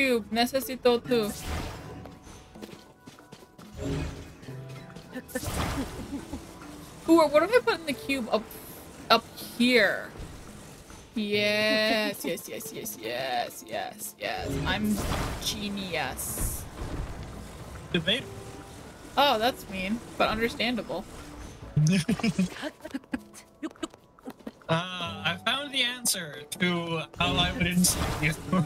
Cube, necesito tú. Ooh, what if I put in the cube up up here? Yes, yes, yes, yes, yes, yes, yes. I'm genius. Debate. Oh, that's mean, but understandable. Uh, I found the answer to how I would insult you.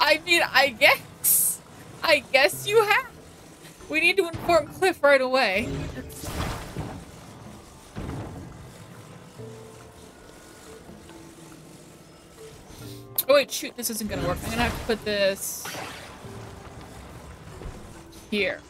I mean, I guess. I guess you have. We need to inform Cliff right away. Oh wait, shoot, this isn't gonna work. I'm gonna have to put this here.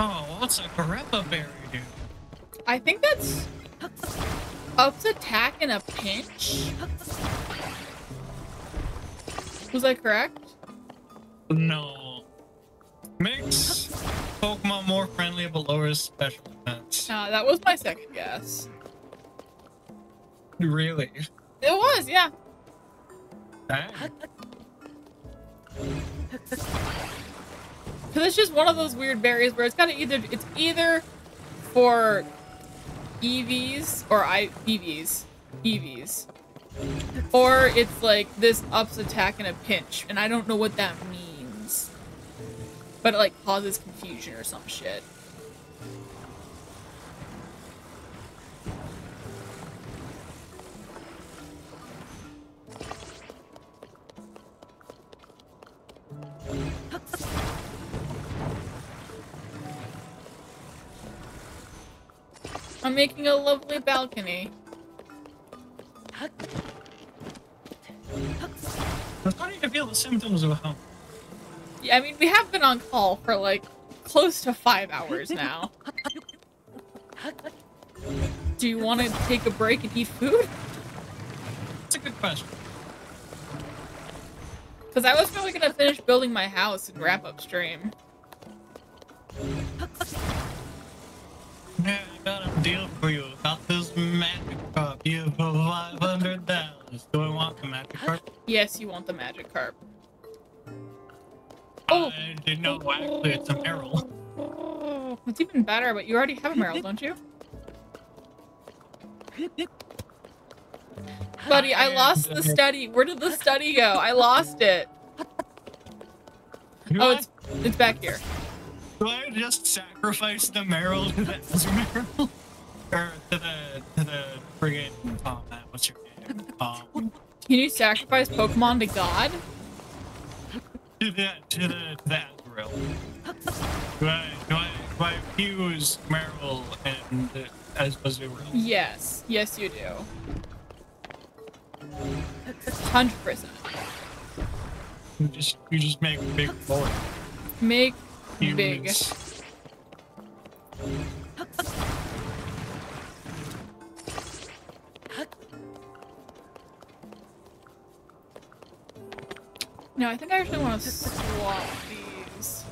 Oh, what's a Greppa berry do? I think that's ups attack in a pinch. Was I correct? No. Makes Pokemon more friendly but lowers special defense. Uh, that was my second guess. Really? It was, yeah. Dang. Because it's just one of those weird berries where it's got to either it's either for EVs or I EVs EVs, or it's like this ups attack in a pinch, and I don't know what that means. But it like causes confusion or some shit. I'm making a lovely balcony. I'm starting to feel the symptoms of hunger. Yeah, I mean, we have been on call for like close to five hours now. Do you want to take a break and eat food? That's a good question. Because I was probably gonna finish building my house and wrap up stream. I got a deal for you. Got this Magikarp here for five hundred dollars. Do I want the magic cup? Yes, you want the Magikarp. I oh. didn't know actually it's a Marill. Oh, it's even better, but you already have a Marill, don't you? Buddy, I lost the study. Where did the study go? I lost it. Oh, it's it's back here. Do I just sacrifice the Marill to the Azumarill? or to the to the friggin' oh man, what's your name? Um Can you sacrifice Pokemon to God? to the to the the Azurill. Do I do I do I fuse Marill and the as Azurill? Yes. Yes, you do. 100%. You just you just make a big boy. Make big. No, I think I actually want to swap these.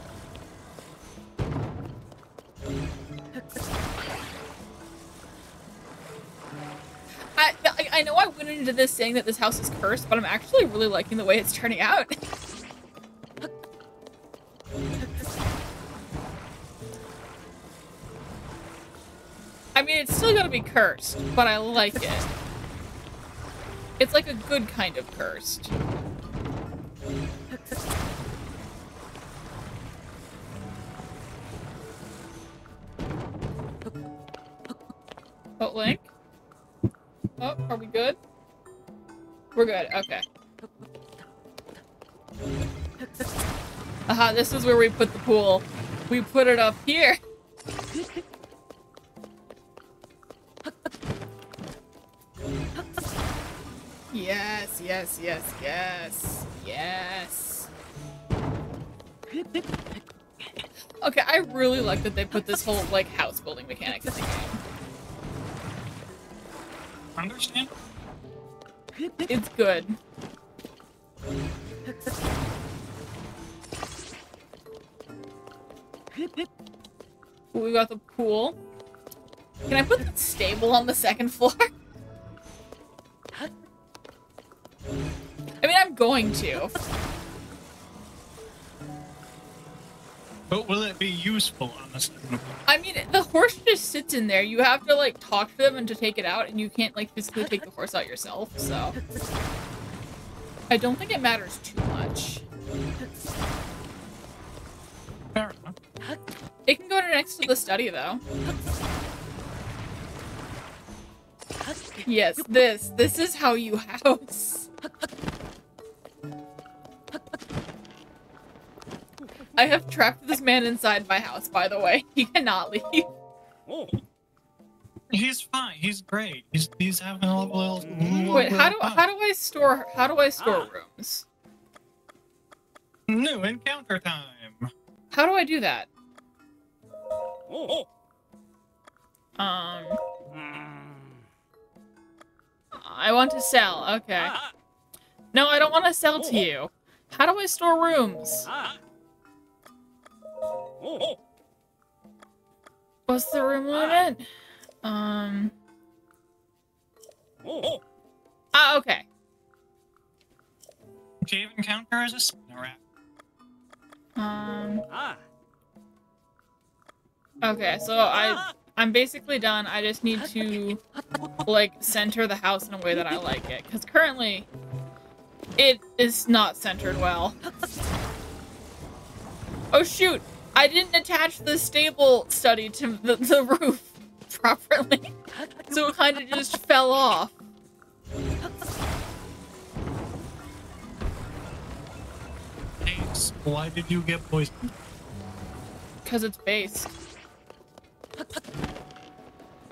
I, I know I went into this saying that this house is cursed, but I'm actually really liking the way it's turning out. I mean, it's still gonna be cursed, but I like it. It's like a good kind of cursed. Oh, Link? Oh, are we good? We're good, okay. Aha, this is where we put the pool. We put it up here. Yes, yes, yes, yes, yes. Okay, I really like that they put this whole, like, house building mechanic in the game. Understand? It's good. We got the pool. Can I put the stable on the second floor? I mean, I'm going to. But will it be useful on floor? I mean, the horse just sits in there. You have to, like, talk to them and to take it out, and you can't, like, physically take the horse out yourself, so. I don't think it matters too much. It can go next to the study, though. Yes, this. This is how you house. I have trapped this man inside my house, by the way. He cannot leave. Oh. He's fine. He's great. He's he's having a little. little Wait, how do fun. how do I store how do I store rooms? New encounter time. How do I do that? Oh. Um I want to sell. Okay. No, I don't want to sell to you. How do I store rooms? What's the room limit? Um. Ah, okay. Cave encounter is a spinner Um Ah. Okay, so I I'm basically done. I just need to like center the house in a way that I like it cuz currently it is not centered well. Oh shoot. I didn't attach the stable study to the, the roof properly. So it kind of just fell off. Thanks. Why did you get poisoned? Cuz it's based.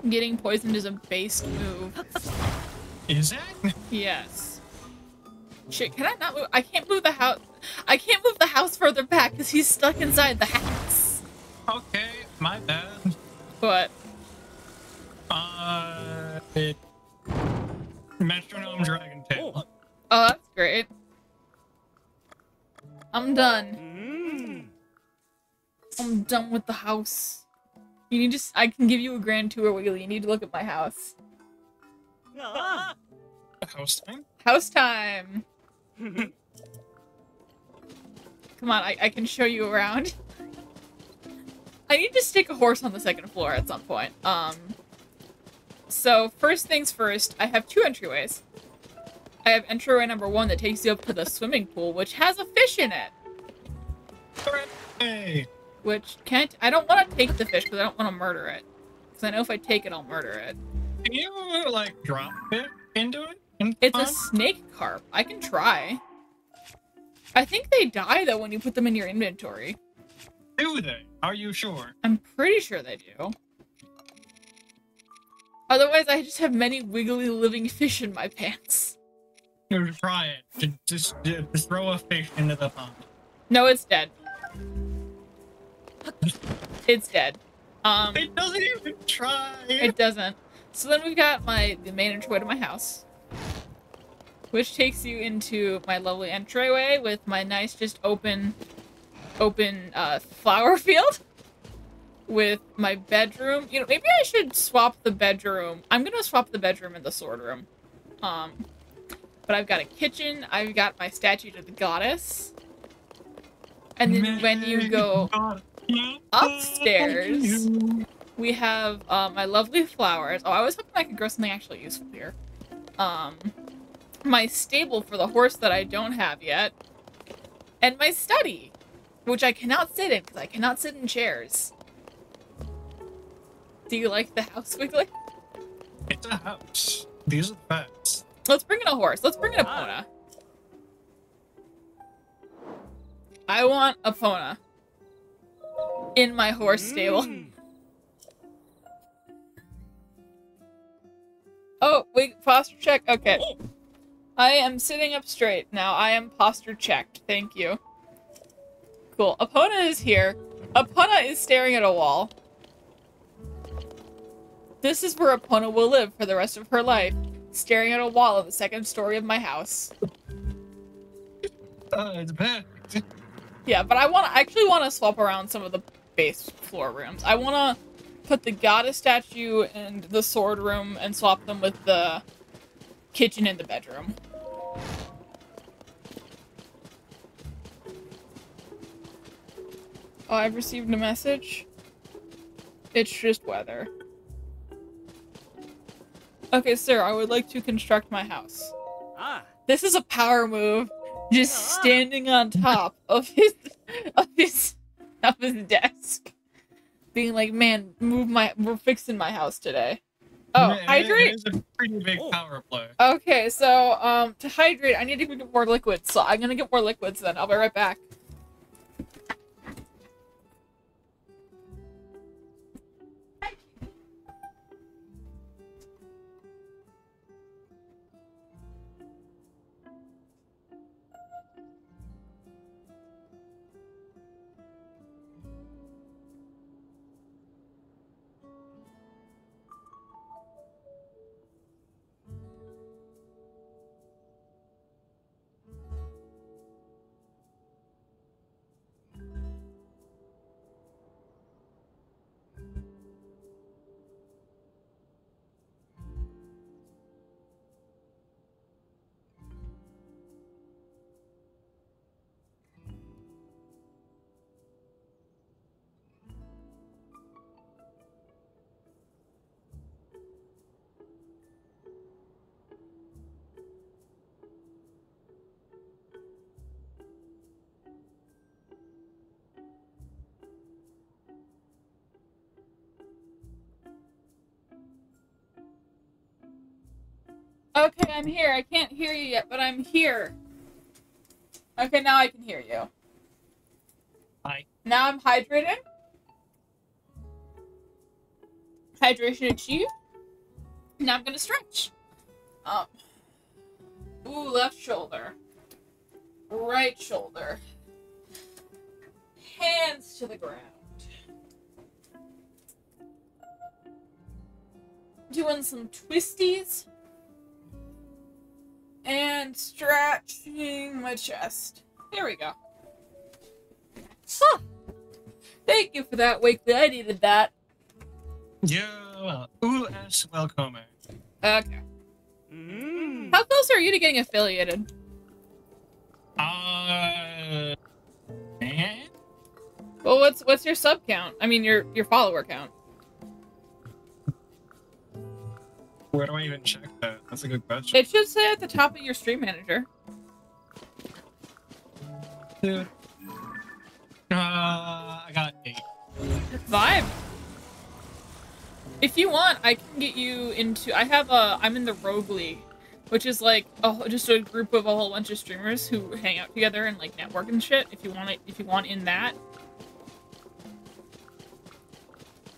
Getting poisoned is a base move. Is it? Yes. Shit, can I not move? I can't move the house. I can't move the house further back because he's stuck inside the house. Okay, my bad. But Uh, it, Metronome Dragon Tail. oh, that's great. I'm done. Mmm. I'm done with the house. You need to. s- I can give you a grand tour, Wiggly. You need to look at my house. Ah. House time? House time. Come on, I, I can show you around. I need to stick a horse on the second floor at some point. Um. So first things first, I have two entryways. I have entryway number one that takes you up to the swimming pool, which has a fish in it. Hey, Which can't. I don't want to take the fish because I don't want to murder it. Because I know if I take it, I'll murder it. can you like drop it into it? in It's a Sanke carp. I can try. I think they die though when you put them in your inventory. Do they? Are you sure? I'm pretty sure they do. Otherwise, I just have many wiggly living fish in my pants. You try it. Ju- Just, just throw a fish into the pond. No, it's dead. It's dead. Um, It doesn't even try. it doesn't. So then we've got my the main entryway to my house, which takes you into my lovely entryway with my nice, just open, open uh, flower field. With my bedroom, you know, maybe I should swap the bedroom. I'm gonna swap the bedroom and the sword room. Um, but I've got a kitchen. I've got my statue to the goddess. And then when you go upstairs, we have uh, my lovely flowers. Oh, I was hoping I could grow something actually useful here. Um, my stable for the horse that I don't have yet, and my study, which I cannot sit in because I cannot sit in chairs. Do you like the house, Wiggly? It's a house. These are the facts. Let's bring in a horse. Let's bring in Epona. I want Epona in my horse stable. Mmm. Oh, we posture check. Okay. I am sitting up straight now. I am posture checked. Thank you. Cool. Epona is here. Epona is staring at a wall. This is where Epona will live for the rest of her life, staring at a wall in the second story of my house. Uh, it's perfect. Yeah, but I want to actually want to swap around some of the base floor rooms. I want to put the goddess statue and the sword room and swap them with the kitchen and the bedroom. Oh, I've received a message. It's just weather. Okay, sir, I would like to construct my house. Ah. This is a power move. Just standing on top of his of his of his desk. Being like, man, move my we're fixing my house today. Oh, it- hydrate? It is a pretty big power play. Okay, so um to hydrate I need to get more liquids, so I'm gonna get more liquids then. I'll be right back. Okay, I'm here. I can't hear you yet, but I'm here. Okay, now I can hear you. Hi. Now I'm hydrated. Hydration achieved. Now I'm gonna stretch. Um. Ooh, left shoulder. Right shoulder. Hands to the ground. Doing some twisties. And stretching my chest. There we go. Huh. Thank you for that, Wakely. I needed that. Yeah, ul es welcome. Okay. How close are you to getting affiliated? Uh, eh? Well, what's what's your sub count? I mean, your your follower count. Where do I even check that? That's a good question. It should say at the top of your stream manager. Yeah. Uh, I got eight. Vibe. If you want, I can get you into. I have a. I'm in the Rogue League, which is like a, just a group of a whole bunch of streamers who hang out together and like network and shit. If you want it, if you want in that,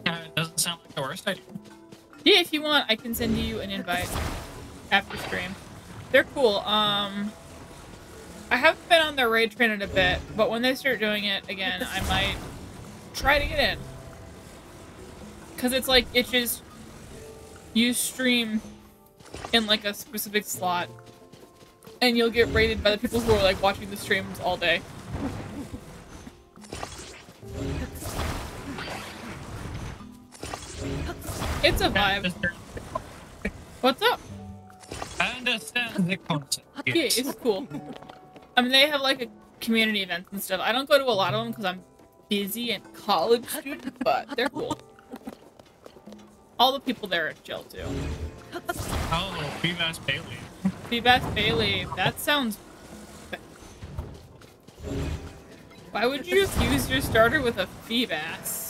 Yeah, it doesn't sound like the worst idea. Yeah. If you want, I can send you an invite after stream. They're cool. Um, I haven't been on their raid train in a bit, but when they start doing it again, I might try to get in. Cause it's like it just you stream in like a specific slot, and you'll get rated by the people who are like watching the streams all day. It's a vibe. What's up? I understand the concept. Yeah, it's cool. I mean, they have like a community events and stuff. I don't go to a lot of them because I'm busy and college student, but they're cool. All the people there are chill too. Oh, Feebas Bailey. Feedback Bailey, that sounds. Why would you use your starter with a Feebas?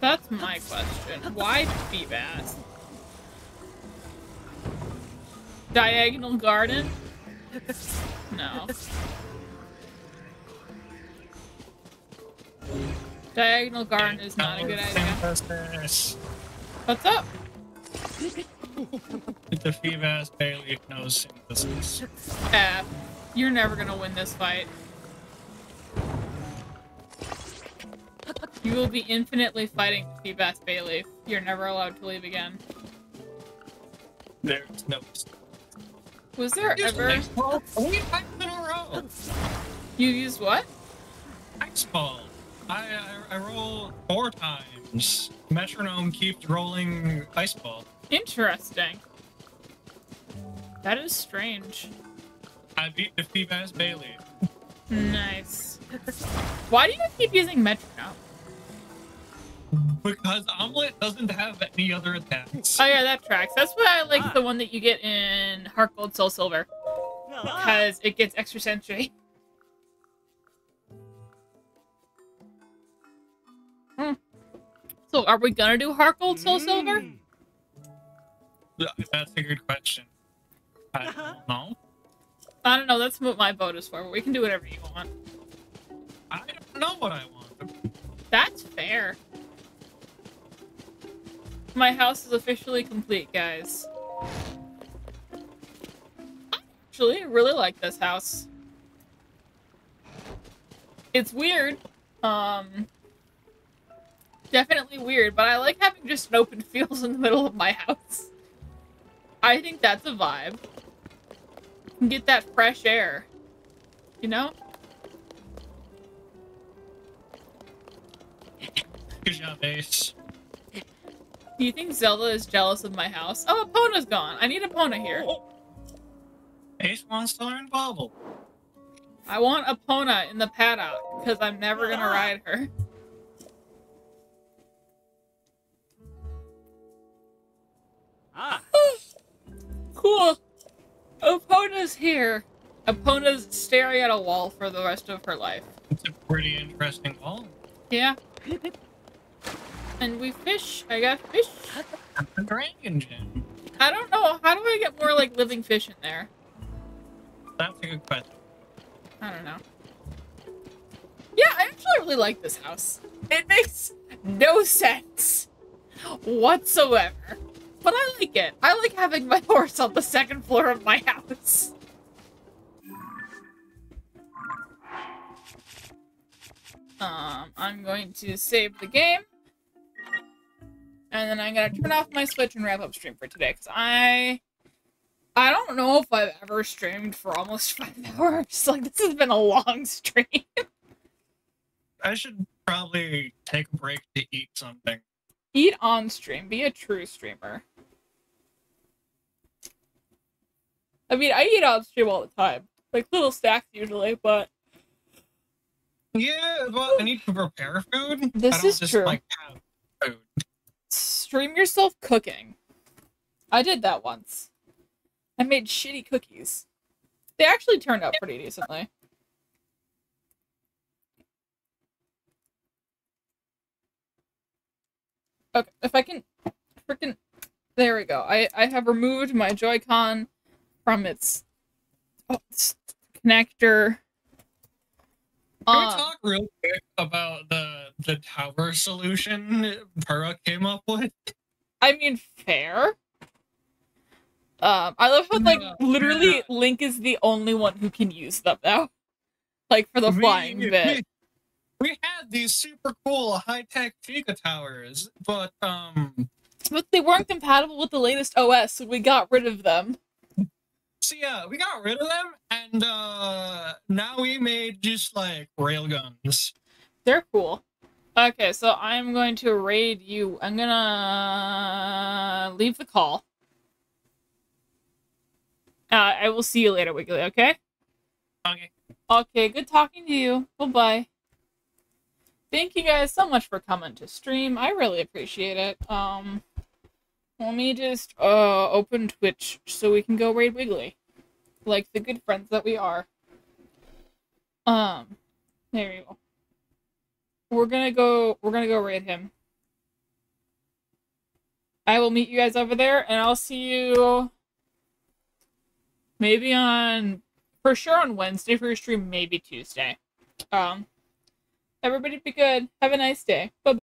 That's my question. Why Feebas? Diagonal Garden? No. Diagonal Garden is not a good idea. What's up? The Feebas Bailey knows synthesis. F. You're never gonna win this fight. You will be infinitely fighting Feebas Bailey. You're never allowed to leave again. There's no. Was there ever Three times in a row. you used what? Ice ball. I, I I roll four times. Metronome keeps rolling ice ball. Interesting. That is strange. I beat the Feebas Bailey. Nice. Why do you keep using metronome? Because Omelet doesn't have any other attacks. Oh yeah, that tracks. That's why I like ah. the one that you get in Heart Gold Soul Silver. Ah. Because it gets extra sentry. Hmm. So are we gonna do Heart Gold Soul mm. Silver? That's a good question. I uh-huh. don't know. I don't know, that's what my vote is for, but we can do whatever you want. I don't know what I want. That's fair. My house is officially complete, guys. I Actually, really like this house. It's weird. Um, definitely weird, but I like having just an open fields in the middle of my house. I think that's a vibe. Get that fresh air. You know? Good job, Ace. Do you think Zelda is jealous of my house? Oh, Epona's gone. I need Epona here. Ace wants to learn Bubble. I want Epona in the paddock because I'm never gonna ride her. Ah. Cool. Epona's here. Epona's staring at a wall for the rest of her life. It's a pretty interesting wall. Yeah. And we fish. I got fish. A dragon gem. I don't know. How do I get more like living fish in there? That's a good question. I don't know. Yeah, I actually really like this house. It makes no sense whatsoever. But I like it. I like having my horse on the second floor of my house. Um, I'm going to save the game. And then I'm gonna turn off my Switch and wrap up stream for today, because I... I don't know if I've ever streamed for almost five hours. Like, this has been a long stream. I should probably take a break to eat something. Eat on stream. Be a true streamer. I mean, I eat on stream all the time. Like, little snacks usually, but... Yeah, well, I need to prepare food. This is just, true. Like, food. Stream yourself cooking. I did that once. I made shitty cookies. They actually turned out pretty decently. Okay, if I can freaking there we go. I I have removed my Joy-Con from its, oh, its connector. Can we Uh, talk real quick about the the tower solution Purah came up with? I mean, fair. Um, I love how like No, literally yeah. Link is the only one who can use them now, like for the We- flying we- bit. We had these super cool high tech Sheikah towers, but um, But they weren't compatible with the latest OS, so we got rid of them. So yeah, we got rid of them, and uh, now we made just like railguns. They're cool. Okay, so I'm going to raid you. I'm gonna leave the call. Uh, I will see you later, Wiggly. Okay. Okay. Okay, good talking to you. Bye bye. Thank you guys so much for coming to stream. I really appreciate it. Um, let me just uh open Twitch so we can go raid Wiggly, like the good friends that we are. Um, there you go. We're gonna go. We're gonna go raid him. I will meet you guys over there, and I'll see you maybe on for sure on Wednesday for your stream, maybe Tuesday. Um, everybody be good. Have a nice day. Bye.